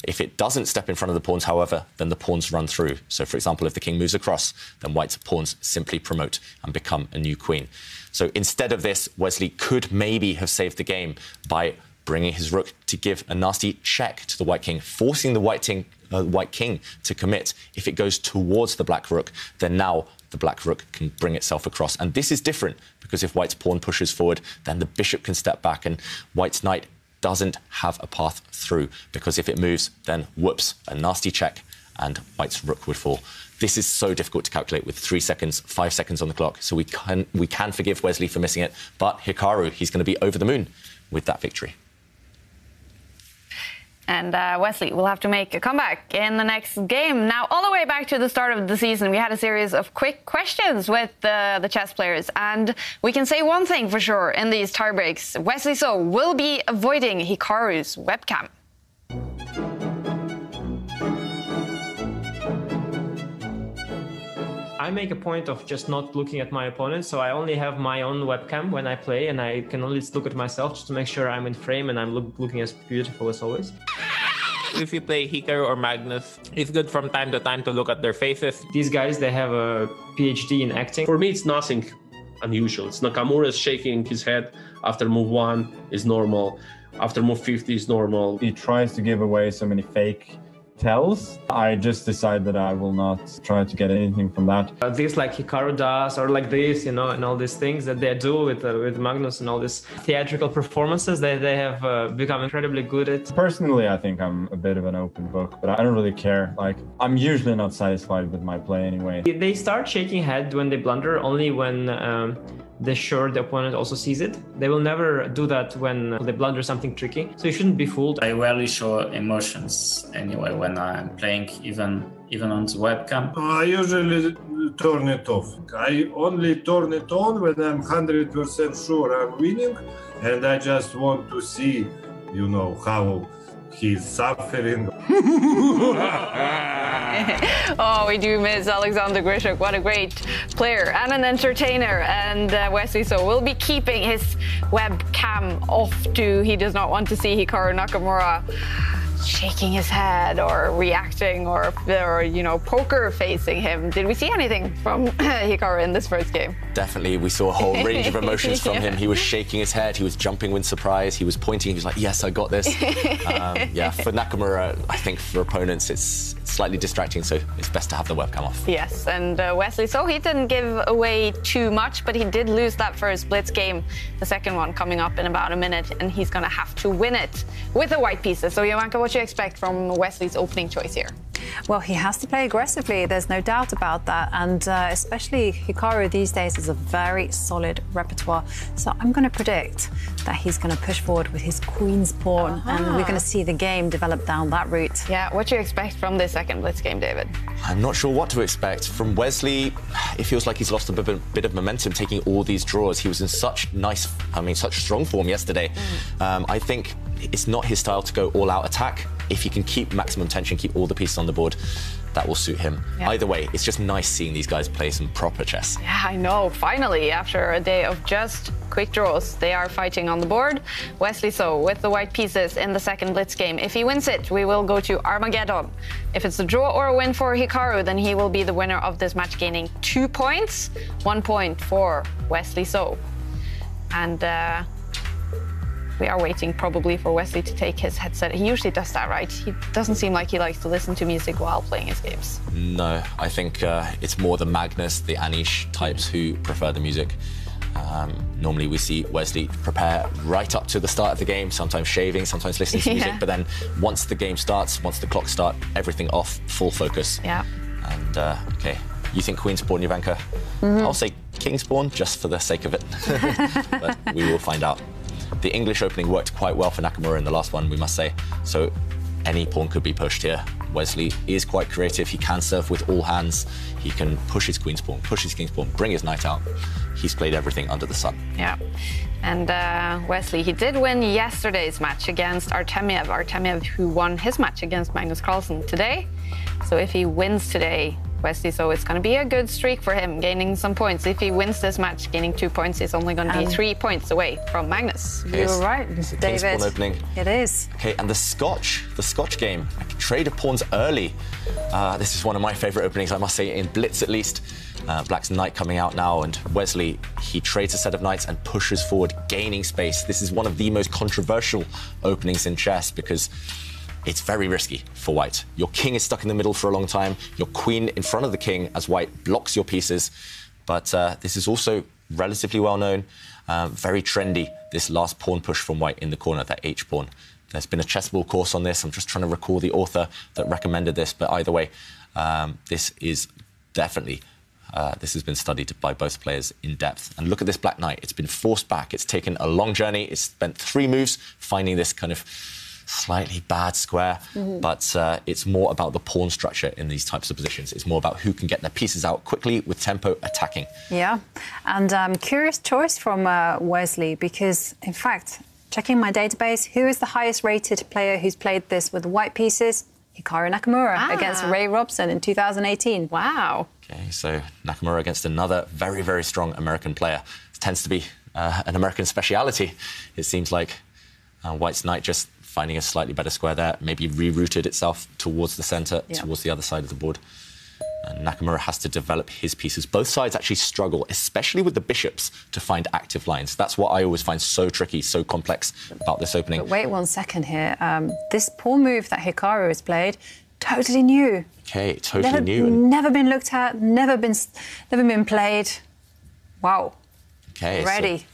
If it doesn't step in front of the pawns, however, then the pawns run through. So, for example, if the king moves across, then white's pawns simply promote and become a new queen. So, instead of this, Wesley could maybe have saved the game by bringing his rook to give a nasty check to the white king, forcing the white, ting, uh, white king to commit. If it goes towards the black rook, then now the black rook can bring itself across. And this is different because if white's pawn pushes forward, then the bishop can step back and white's knight doesn't have a path through because if it moves, then whoops, a nasty check and white's rook would fall. This is so difficult to calculate with three seconds, five seconds on the clock. So we can we can forgive Wesley for missing it, but Hikaru, he's going to be over the moon with that victory. And uh, Wesley will have to make a comeback in the next game. Now, all the way back to the start of the season, we had a series of quick questions with uh, the chess players. And we can say one thing for sure in these tiebreaks Wesley So will be avoiding Hikaru's webcam. I make a point of just not looking at my opponent, so I only have my own webcam when I play, and I can only look at myself just to make sure I'm in frame and I'm look, looking as beautiful as always. If you play Hikaru or Magnus, it's good from time to time to look at their faces. These guys, they have a PhD in acting. For me, it's nothing unusual. It's Nakamura is shaking his head after move one is normal. after move 50 is normal. He tries to give away so many fake tells. I just decide that I will not try to get anything from that. Uh, this like Hikaru does, or like this, you know, and all these things that they do with uh, with Magnus and all these theatrical performances that they have uh, become incredibly good at. Personally, I think I'm a bit of an open book, but I don't really care. Like, I'm usually not satisfied with my play anyway. They start shaking head when they blunder only when. Um, they're sure the opponent also sees it. They will never do that when they blunder something tricky. So you shouldn't be fooled. I rarely show emotions anyway when I'm playing, even even on the webcam. I usually turn it off. I only turn it on when I'm 100% sure I'm winning and I just want to see, you know, how he's suffering. oh, we do miss Alexander Grischuk. What a great player and an entertainer. And uh, Wesley So will be keeping his webcam off too. He does not want to see Hikaru Nakamura shaking his head or reacting or, or you know, poker facing him. Did we see anything from Hikaru in this first game? Definitely. We saw a whole range of emotions from yeah. him. He was shaking his head. He was jumping with surprise. He was pointing. He was like, yes, I got this. um, yeah, for Nakamura, I think for opponents, it's slightly distracting, so it's best to have the webcam off. Yes, and uh, Wesley, so he didn't give away too much, but he did lose that first Blitz game. The second one coming up in about a minute, and he's going to have to win it with the white pieces. So, Jovanka, what do you expect from Wesley's opening choice here? Well, he has to play aggressively. There's no doubt about that. And uh, especially Hikaru these days is a very solid repertoire. So I'm going to predict that he's going to push forward with his queen's pawn, uh-huh. and we're going to see the game develop down that route. Yeah. What do you expect from this second blitz game, David? I'm not sure what to expect from Wesley. It feels like he's lost a bit of momentum taking all these draws. He was in such nice, I mean, such strong form yesterday. Mm. Um, I think it's not his style to go all out attack. If he can keep maximum tension, keep all the pieces on the board, that will suit him. Yeah. Either way, it's just nice seeing these guys play some proper chess. Yeah, I know. Finally, after a day of just quick draws, they are fighting on the board. Wesley So with the white pieces in the second blitz game. If he wins it, we will go to Armageddon. If it's a draw or a win for Hikaru, then he will be the winner of this match, gaining two points, one point for Wesley So. And uh, we are waiting probably for Wesley to take his headset. He usually does that, right? He doesn't seem like he likes to listen to music while playing his games. No, I think uh, it's more the Magnus, the Anish types who prefer the music. Um, normally we see Wesley prepare right up to the start of the game, sometimes shaving, sometimes listening to music, but then once the game starts, once the clock starts, everything off, full focus. Yeah. And, uh, okay, you think Queen's Pawn, Jovanka? Mm -hmm. I'll say King's Pawn just for the sake of it. but we will find out. The English opening worked quite well for Nakamura in the last one, we must say. So any pawn could be pushed here. Wesley is quite creative. He can serve with all hands. He can push his queen's pawn, push his king's pawn, bring his knight out. He's played everything under the sun. Yeah. And uh, Wesley, he did win yesterday's match against Artemiev. Artemiev, who won his match against Magnus Carlsen today. So if he wins today, Wesley, so it's going to be a good streak for him, gaining some points. If he wins this match, gaining two points is only going to be three points away from Magnus. You're right, David. opening. It is. Okay, and the Scotch, the Scotch game. I can trade pawns early. Uh, this is one of my favourite openings, I must say, in Blitz at least. Uh, Black's knight coming out now, and Wesley, he trades a set of knights and pushes forward, gaining space. This is one of the most controversial openings in chess because it's very risky for white. Your king is stuck in the middle for a long time. Your queen in front of the king as white blocks your pieces. But uh, this is also relatively well known, um, very trendy, this last pawn push from white in the corner, that H pawn. There's been a chessable course on this. I'm just trying to recall the author that recommended this. But either way, um, this is definitely uh, this has been studied by both players in depth. And look at this Black Knight. It's been forced back. It's taken a long journey. It's spent three moves finding this kind of slightly bad square, mm-hmm. but uh, it's more about the pawn structure in these types of positions. It's more about who can get their pieces out quickly with tempo attacking. Yeah, and um, curious choice from uh, Wesley because, in fact, checking my database, who is the highest rated player who's played this with white pieces? Hikaru Nakamura ah. against Ray Robson in 2018. Wow. Okay, so Nakamura against another very, very strong American player. It tends to be uh, an American speciality, it seems like. Uh, White's knight just finding a slightly better square there, maybe rerouted itself towards the centre, yeah. towards the other side of the board. And Nakamura has to develop his pieces. Both sides actually struggle, especially with the bishops, to find active lines. That's what I always find so tricky, so complex about this opening. But wait one second here. Um, this poor move that Hikaru has played, totally new. Okay, totally never, new. Never been looked at, never been, never been played. Wow. Okay, Ready. So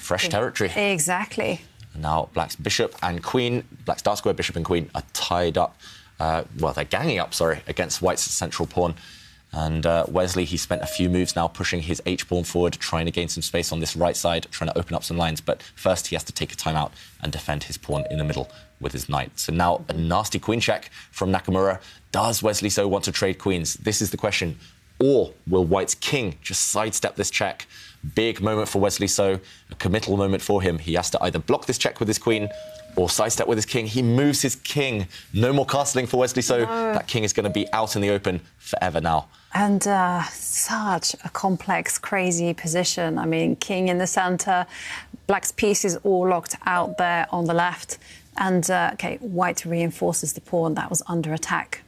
fresh territory. Exactly. Now, Black's bishop and queen, Black's dark square bishop and queen are tied up. Uh, well, they're ganging up, sorry, against White's central pawn. And uh, Wesley, he spent a few moves now pushing his H pawn forward, trying to gain some space on this right side, trying to open up some lines. But first, he has to take a timeout and defend his pawn in the middle with his knight. So now a nasty queen check from Nakamura. Does Wesley So want to trade queens? This is the question. Or will White's king just sidestep this check? Big moment for Wesley So, a committal moment for him. He has to either block this check with his queen or sidestep with his king. He moves his king. No more castling for Wesley So. No. That king is going to be out in the open forever now. And uh, such a complex, crazy position. I mean, king in the center, black's piece is all locked out there on the left. And, uh, okay, white reinforces the pawn that was under attack.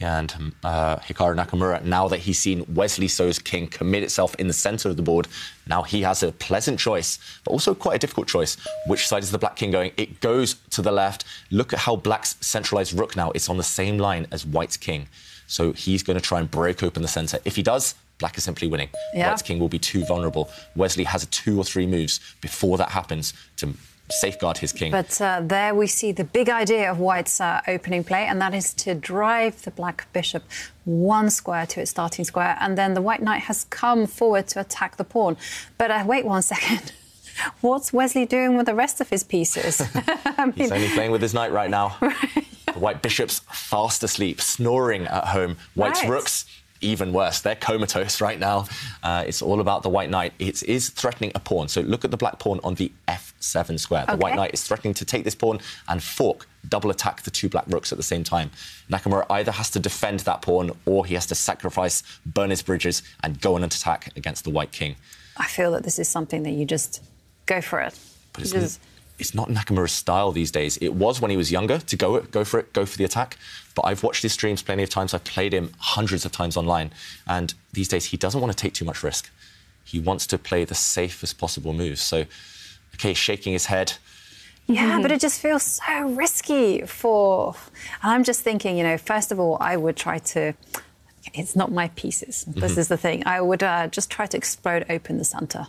And uh, Hikaru Nakamura, now that he's seen Wesley So's king commit itself in the center of the board, now he has a pleasant choice, but also quite a difficult choice. Which side is the black king going? It goes to the left. Look at how black's centralized rook now. It's on the same line as white's king. So he's going to try and break open the center. If he does, black is simply winning. Yeah. White's king will be too vulnerable. Wesley has two or three moves before that happens to safeguard his king. But uh, there we see the big idea of White's uh, opening play, and that is to drive the black bishop one square to its starting square, and then the white knight has come forward to attack the pawn. But uh, wait one second. What's Wesley doing with the rest of his pieces? I mean, He's only playing with his knight right now. The white bishop's fast asleep, snoring at home. White's Right. rooks, even worse. They're comatose right now. Uh, it's all about the white knight. It is threatening a pawn. So look at the black pawn on the f7 square. The white knight is threatening to take this pawn and fork, double attack the two black rooks at the same time. Nakamura either has to defend that pawn or he has to sacrifice, burn his bridges, and go on an attack against the white king. I feel that this is something that you just go for it. But it's, just- it's not Nakamura's style these days. It was when he was younger to go go for it, go for the attack. But I've watched his streams plenty of times. I've played him hundreds of times online, and these days he doesn't want to take too much risk. He wants to play the safest possible moves. So, okay, shaking his head. Yeah, but it just feels so risky for. And I'm just thinking, you know, first of all, I would try to. It's not my pieces. This Mhm. is the thing. I would uh, just try to explode open the center.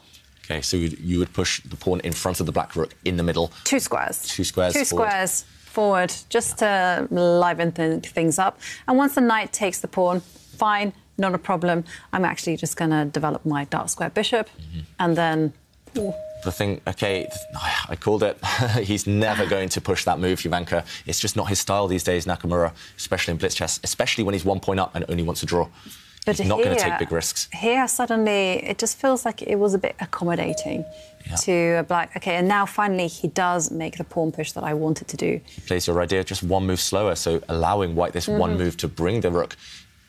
Okay, so you, would push the pawn in front of the black rook in the middle. Two squares. Two squares Two forward. squares forward, just to liven th- things up. And once the knight takes the pawn, fine, not a problem. I'm actually just going to develop my dark square bishop, Mm-hmm. and then. Ooh. The thing, okay, I called it. He's never going to push that move, Jovanka. It's just not his style these days, Nakamura, especially in blitz chess, especially when he's one point up and only wants to draw. But not going to take big risks. Here, suddenly, it just feels like it was a bit accommodating to a black. Okay, and now finally he does make the pawn push that I wanted to do. He plays your idea just one move slower, so allowing white this one Mhm. move to bring the rook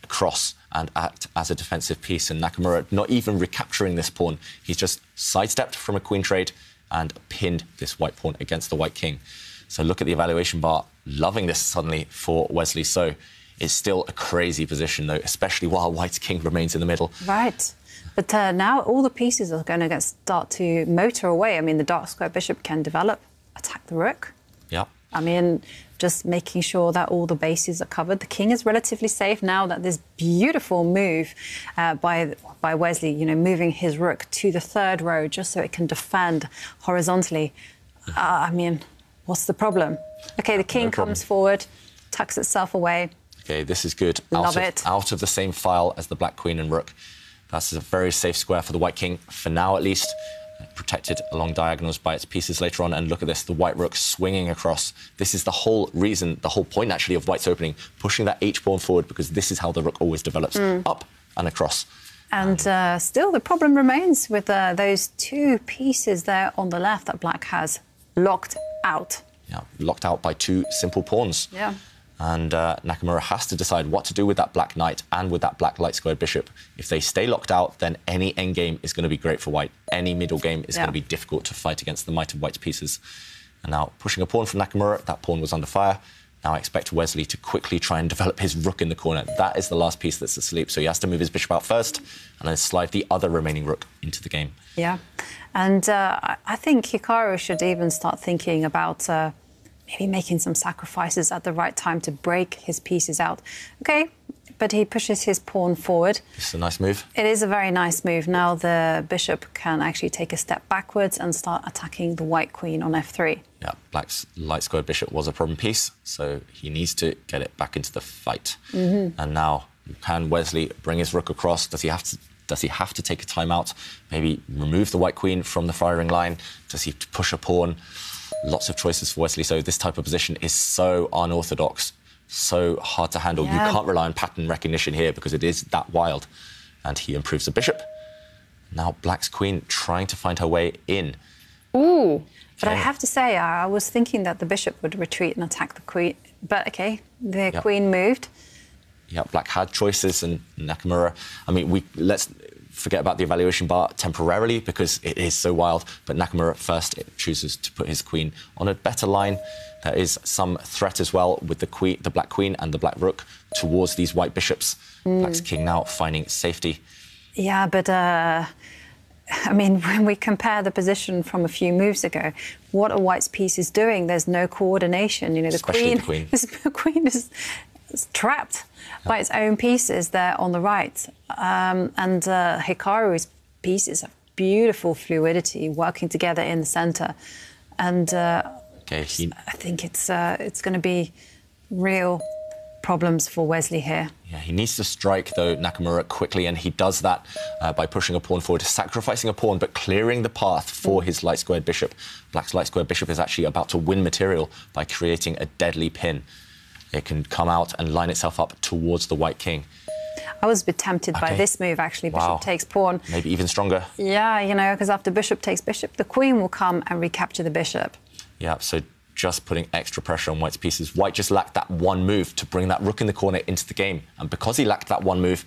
across and act as a defensive piece. And Nakamura not even recapturing this pawn. He's just sidestepped from a queen trade and pinned this white pawn against the white king. So look at the evaluation bar. Loving this suddenly for Wesley. So it's still a crazy position, though, especially while white's king remains in the middle. Right. But uh, now all the pieces are going to get start to motor away. I mean, the dark square bishop can develop, attack the rook. Yeah. I mean, just making sure that all the bases are covered. The king is relatively safe now that this beautiful move uh, by by Wesley, you know, moving his rook to the third row just so it can defend horizontally. Uh, I mean, what's the problem? Okay, the king problem. comes forward, tucks itself away. Okay, this is good. Love out of, it. Out of the same file as the black queen and rook. That's a very safe square for the white king, for now at least. Protected along diagonals by its pieces later on. And look at this, the white rook swinging across. This is the whole reason, the whole point actually of white's opening, pushing that h pawn forward because this is how the rook always develops, Mm. up and across. And uh, still, the problem remains with uh, those two pieces there on the left that black has locked out. Yeah, locked out by two simple pawns. Yeah. And uh, Nakamura has to decide what to do with that black knight and with that black light squared bishop. If they stay locked out, then any endgame is going to be great for white. Any middle game is Yeah. going to be difficult to fight against the might of white's pieces. And now pushing a pawn from Nakamura, that pawn was under fire. Now I expect Wesley to quickly try and develop his rook in the corner. That is the last piece that's asleep. So he has to move his bishop out first and then slide the other remaining rook into the game. Yeah. And uh, I think Hikaru should even start thinking about uh, maybe making some sacrifices at the right time to break his pieces out. Okay, but he pushes his pawn forward. It's a nice move. It is a very nice move. Now the bishop can actually take a step backwards and start attacking the white queen on f3. Yeah, black's light squared bishop was a problem piece, so he needs to get it back into the fight. Mhm. And now, can Wesley bring his rook across? Does he have to? Does he have to take a timeout? Maybe remove the white queen from the firing line? Does he push a pawn? Lots of choices for Wesley. So this type of position is so unorthodox, so hard to handle. Yeah. You can't rely on pattern recognition here because it is that wild. And he improves the bishop. Now black's queen trying to find her way in. Ooh. But I oh. have to say, I was thinking that the bishop would retreat and attack the queen. But okay, the Yep. queen moved. yeah, Black had choices, and Nakamura. I mean, we let's forget about the evaluation bar temporarily because it is so wild. But Nakamura first chooses to put his queen on a better line. There is some threat as well with the queen, the Black Queen, and the Black Rook towards these white bishops. Mm. Black's king now finding safety. Yeah, but uh, I mean, when we compare the position from a few moves ago, what a White's piece is doing? There's no coordination. You know, the Especially queen, the queen. the queen is, is trapped by its own pieces there on the right, um, and uh, Hikaru's pieces have beautiful fluidity working together in the center, and uh, Okay, I think it's uh, it's going to be real problems for Wesley here. yeah, he needs to strike though Nakamura quickly, and he does that uh, by pushing a pawn forward, sacrificing a pawn, but clearing the path for his light squared bishop. Black's light squared bishop is actually about to win material by creating a deadly pin. It can come out and line itself up towards the white king. I was a bit tempted by this move actually. Bishop Wow. takes pawn. Maybe even stronger. Yeah, you know, because after bishop takes bishop, the queen will come and recapture the bishop. Yeah, so just putting extra pressure on White's pieces. White just lacked that one move to bring that rook in the corner into the game. And because he lacked that one move,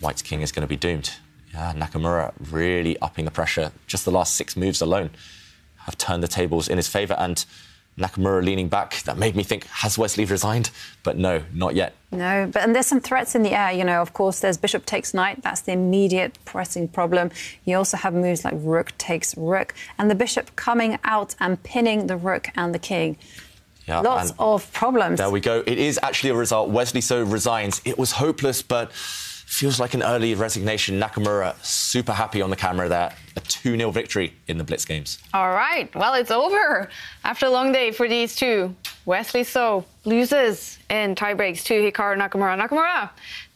White's king is going to be doomed. Yeah, Nakamura really upping the pressure. Just the last six moves alone have turned the tables in his favour. And Nakamura leaning back, that made me think, has Wesley resigned? But no, not yet. No, but and there's some threats in the air. You know, of course, there's bishop takes knight. That's the immediate pressing problem. You also have moves like rook takes rook, and the bishop coming out and pinning the rook and the king. Yeah, Lots of problems. There we go. It is actually a result. Wesley So resigns. It was hopeless, but feels like an early resignation. Nakamura super happy on the camera there. A 2 0 victory in the Blitz games. All right. Well, it's over after a long day for these two. Wesley So loses in tiebreaks to Hikaru Nakamura. Nakamura,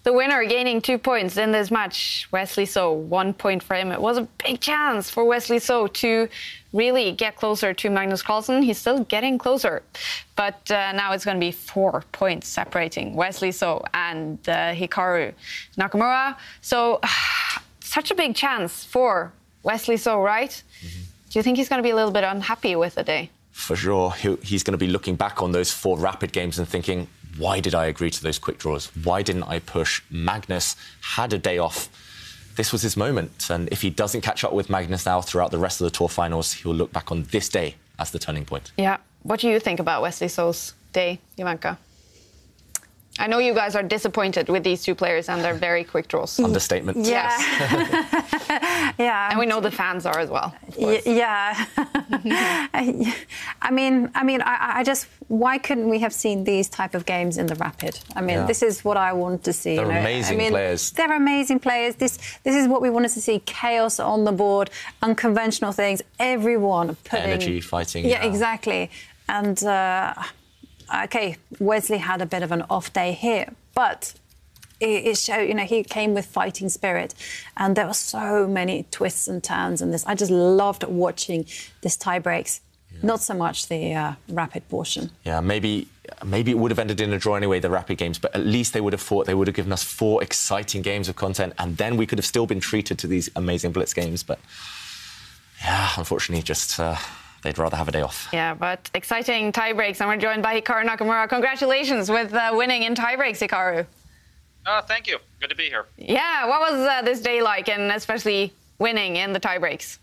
the winner, gaining two points in this match. Wesley So, one point for him. It was a big chance for Wesley So to really get closer to Magnus Carlsen. He's still getting closer. But uh, now it's going to be four points separating Wesley So and uh, Hikaru Nakamura. So, such a big chance for Wesley So, right? Do you think he's going to be a little bit unhappy with the day? For sure, he's going to be looking back on those four rapid games and thinking, why did I agree to those quick draws? Why didn't I push? Magnus had a day off. This was his moment. And if he doesn't catch up with Magnus now throughout the rest of the tour finals, he'll look back on this day as the turning point. Yeah. What do you think about Wesley So's day, Jovanka? I know you guys are disappointed with these two players and their very quick draws. Understatement. Yeah. yeah. And we know the fans are as well. Y- yeah. I I mean, I mean, I, I just why couldn't we have seen these type of games in the rapid? I mean, Yeah. this is what I want to see. They're you know? amazing I mean, players. They're amazing players. This this is what we wanted to see: chaos on the board, unconventional things. Everyone putting Energy, fighting. Yeah, exactly. And uh, okay, Wesley had a bit of an off day here, but it, showed, you know, he came with fighting spirit, and there were so many twists and turns in this. I just loved watching this tie breaks. Not so much the uh, rapid portion. Yeah, maybe maybe it would have ended in a draw anyway, the rapid games, but at least they would have fought. They would have given us four exciting games of content, and then we could have still been treated to these amazing blitz games. But yeah, unfortunately, just uh, they'd rather have a day off. Yeah, but exciting tie breaks, and we're joined by Hikaru Nakamura. Congratulations with uh, winning in tie breaks, Hikaru. Oh, thank you. Good to be here. Yeah, what was uh, this day like, and especially winning in the tie breaks?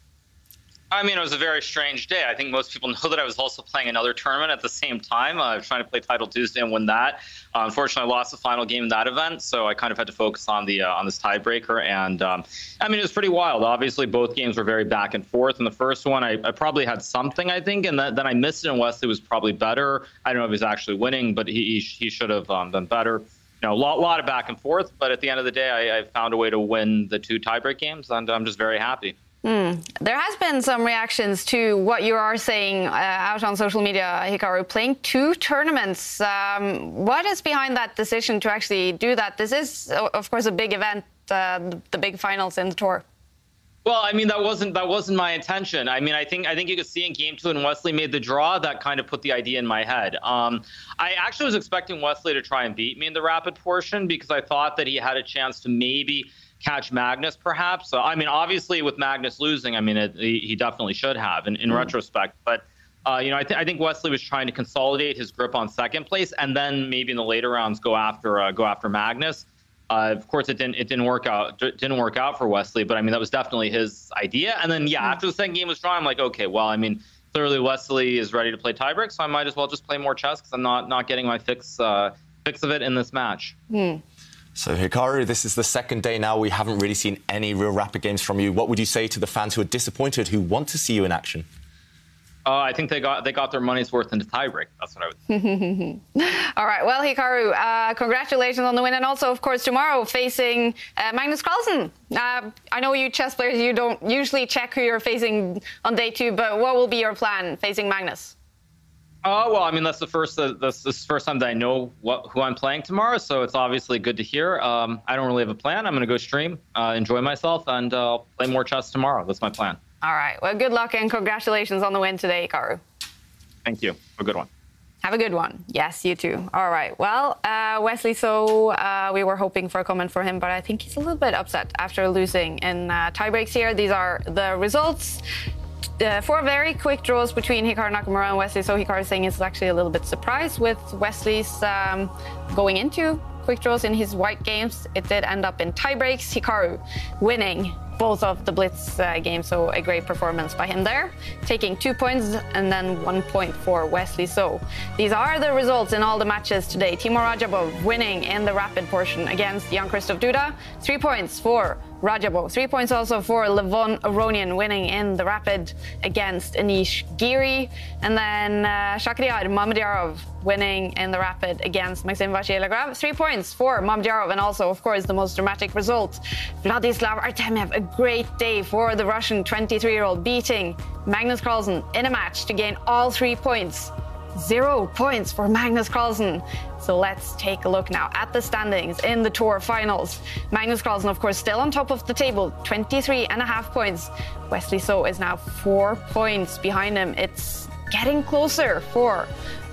I mean, it was a very strange day. I think most people know that I was also playing another tournament at the same time. Uh, I was trying to play Title Tuesday and win that. Uh, unfortunately, I lost the final game in that event, so I kind of had to focus on the uh, on this tiebreaker. And um, I mean, it was pretty wild. Obviously, both games were very back and forth. In the first one, I, I probably had something, I think, and then, then I missed it. And Wesley was probably better. I don't know if he's actually winning, but he he, he should have um, done better you know, a lot, lot of back and forth. But at the end of the day, I, I found a way to win the two tiebreak games, and I'm just very happy. Mm. There has been some reactions to what you are saying uh, out on social media, Hikaru, playing two tournaments. Um, what is behind that decision to actually do that? This is, of course, a big event, uh, the big finals in the tour. Well, I mean that wasn't that wasn't my intention. I mean, I think I think you could see in game two when Wesley made the draw that kind of put the idea in my head. Um, I actually was expecting Wesley to try and beat me in the rapid portion because I thought that he had a chance to maybe catch Magnus, perhaps. So, I mean, obviously with Magnus losing, I mean, it, he, he, definitely should have in, in mm. retrospect. But uh, you know, I, th- I, think Wesley was trying to consolidate his grip on second place, and then maybe in the later rounds go after uh, go after Magnus. Uh, of course, it didn't it didn't work out didn't work out for Wesley, but I mean that was definitely his idea. And then yeah, mm. after the second game was drawn, I'm like, okay, well, I mean, clearly Wesley is ready to play tiebreak, so I might as well just play more chess because I'm not not getting my fix uh, fix of it in this match. Mm. So Hikaru, this is the second day now. We haven't really seen any real rapid games from you. What would you say to the fans who are disappointed, who want to see you in action? Uh, I think they got they got their money's worth in the tiebreak. That's what I would. Say. All right. Well, Hikaru, uh, congratulations on the win, and also, of course, tomorrow facing uh, Magnus Carlsen. Uh, I know you chess players, you don't usually check who you're facing on day two, but what will be your plan facing Magnus? Oh well, I mean that's the first uh, that's the first time that I know what who I'm playing tomorrow, so it's obviously good to hear. Um, I don't really have a plan. I'm going to go stream, uh, enjoy myself, and uh, play more chess tomorrow. That's my plan. All right. Well, good luck and congratulations on the win today, Karu. Thank you. A good one. Have a good one. Yes, you too. All right. Well, uh, Wesley, so uh, we were hoping for a comment from him, but I think he's a little bit upset after losing in uh, tiebreaks here. These are the results uh, four very quick draws between Hikaru Nakamura and Wesley. So Hikaru saying he's actually a little bit surprised with Wesley's um, going into quick draws in his white games. It did end up in tiebreaks. Hikaru winning both of the Blitz uh, games, so a great performance by him there, taking two points and then one point for Wesley. So these are the results in all the matches today. Teimour Radjabov winning in the rapid portion against Jan-Krzysztof Duda, three points for Radjabov. Three points also for Levon Aronian winning in the rapid against Anish Giri. And then uh, Shakhriyar Mamedyarov winning in the rapid against Maxime Vachier-Lagrave. Three points for Mamedyarov. And also, of course, the most dramatic result. Vladislav Artemiev, a great day for the Russian 23-year-old, beating Magnus Carlsen in a match to gain all three points. Zero points for Magnus Carlsen. So let's take a look now at the standings in the Tour finals. Magnus Carlsen, of course, still on top of the table, 23 and a half points. Wesley So is now four points behind him. It's getting closer for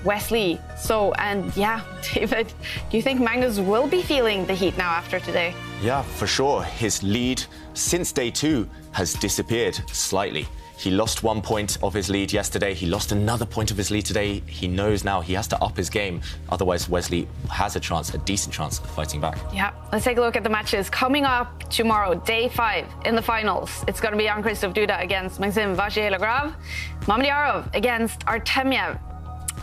Wesley. So, and yeah, David, do you think Magnus will be feeling the heat now after today? Yeah, for sure. His lead since day two has disappeared slightly. He lost one point of his lead yesterday. He lost another point of his lead today. He knows now he has to up his game. Otherwise, Wesley has a chance, a decent chance of fighting back. Yeah, let's take a look at the matches. Coming up tomorrow, day five in the finals. It's going to be Jan-Krzysztof Duda against Maxime Vachier-Lagrave. Against Artemiev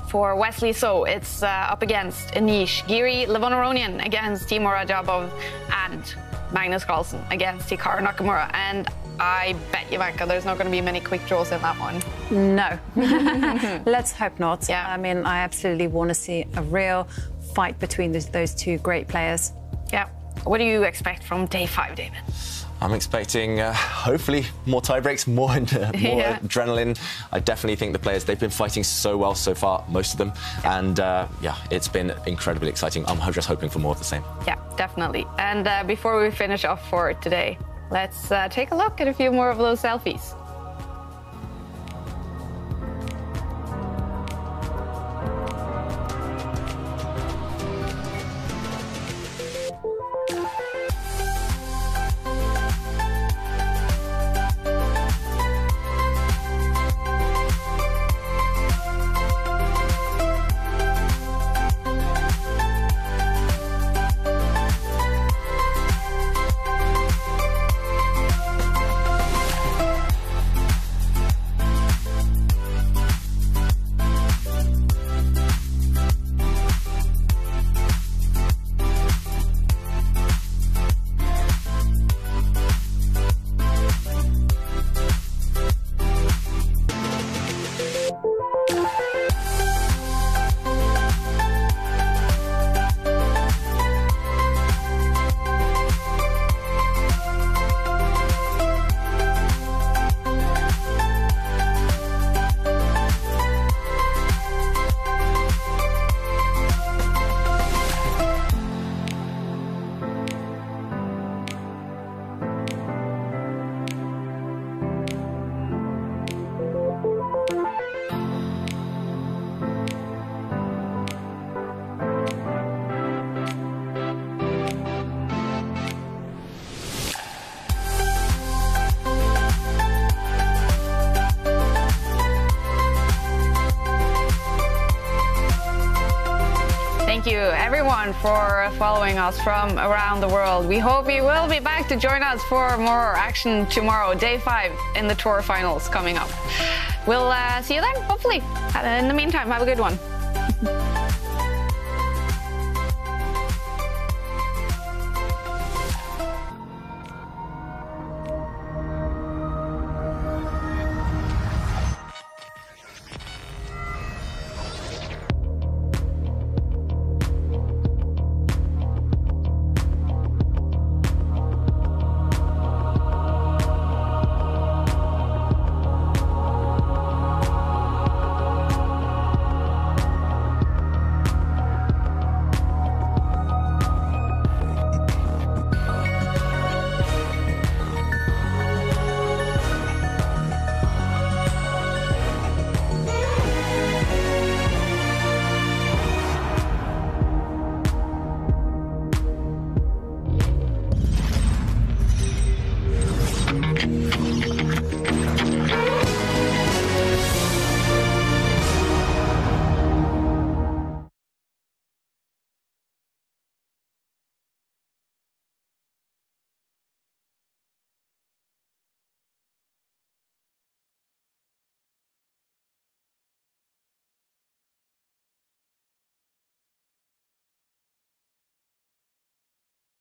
for Wesley So. It's uh, up against Anish Giri, Levon Aronian against Teimour Radjabov, and Magnus Carlsen against Hikaru Nakamura. And I bet you, Vanka, there's not going to be many quick draws in that one. No. Let's hope not. Yeah. I mean, I absolutely want to see a real fight between those, those two great players. Yeah. What do you expect from day five, David? I'm expecting, uh, hopefully, more tiebreaks, more, uh, more yeah. adrenaline. I definitely think the players, they've been fighting so well so far, most of them. Yeah. And uh, yeah, it's been incredibly exciting. I'm just hoping for more of the same. Yeah, definitely. And uh, before we finish off for today, Let's uh, take a look at a few more of those selfies. Following us from around the world. We hope you will be back to join us for more action tomorrow, day five in the tour finals coming up. We'll uh, see you then, hopefully. In the meantime, have a good one.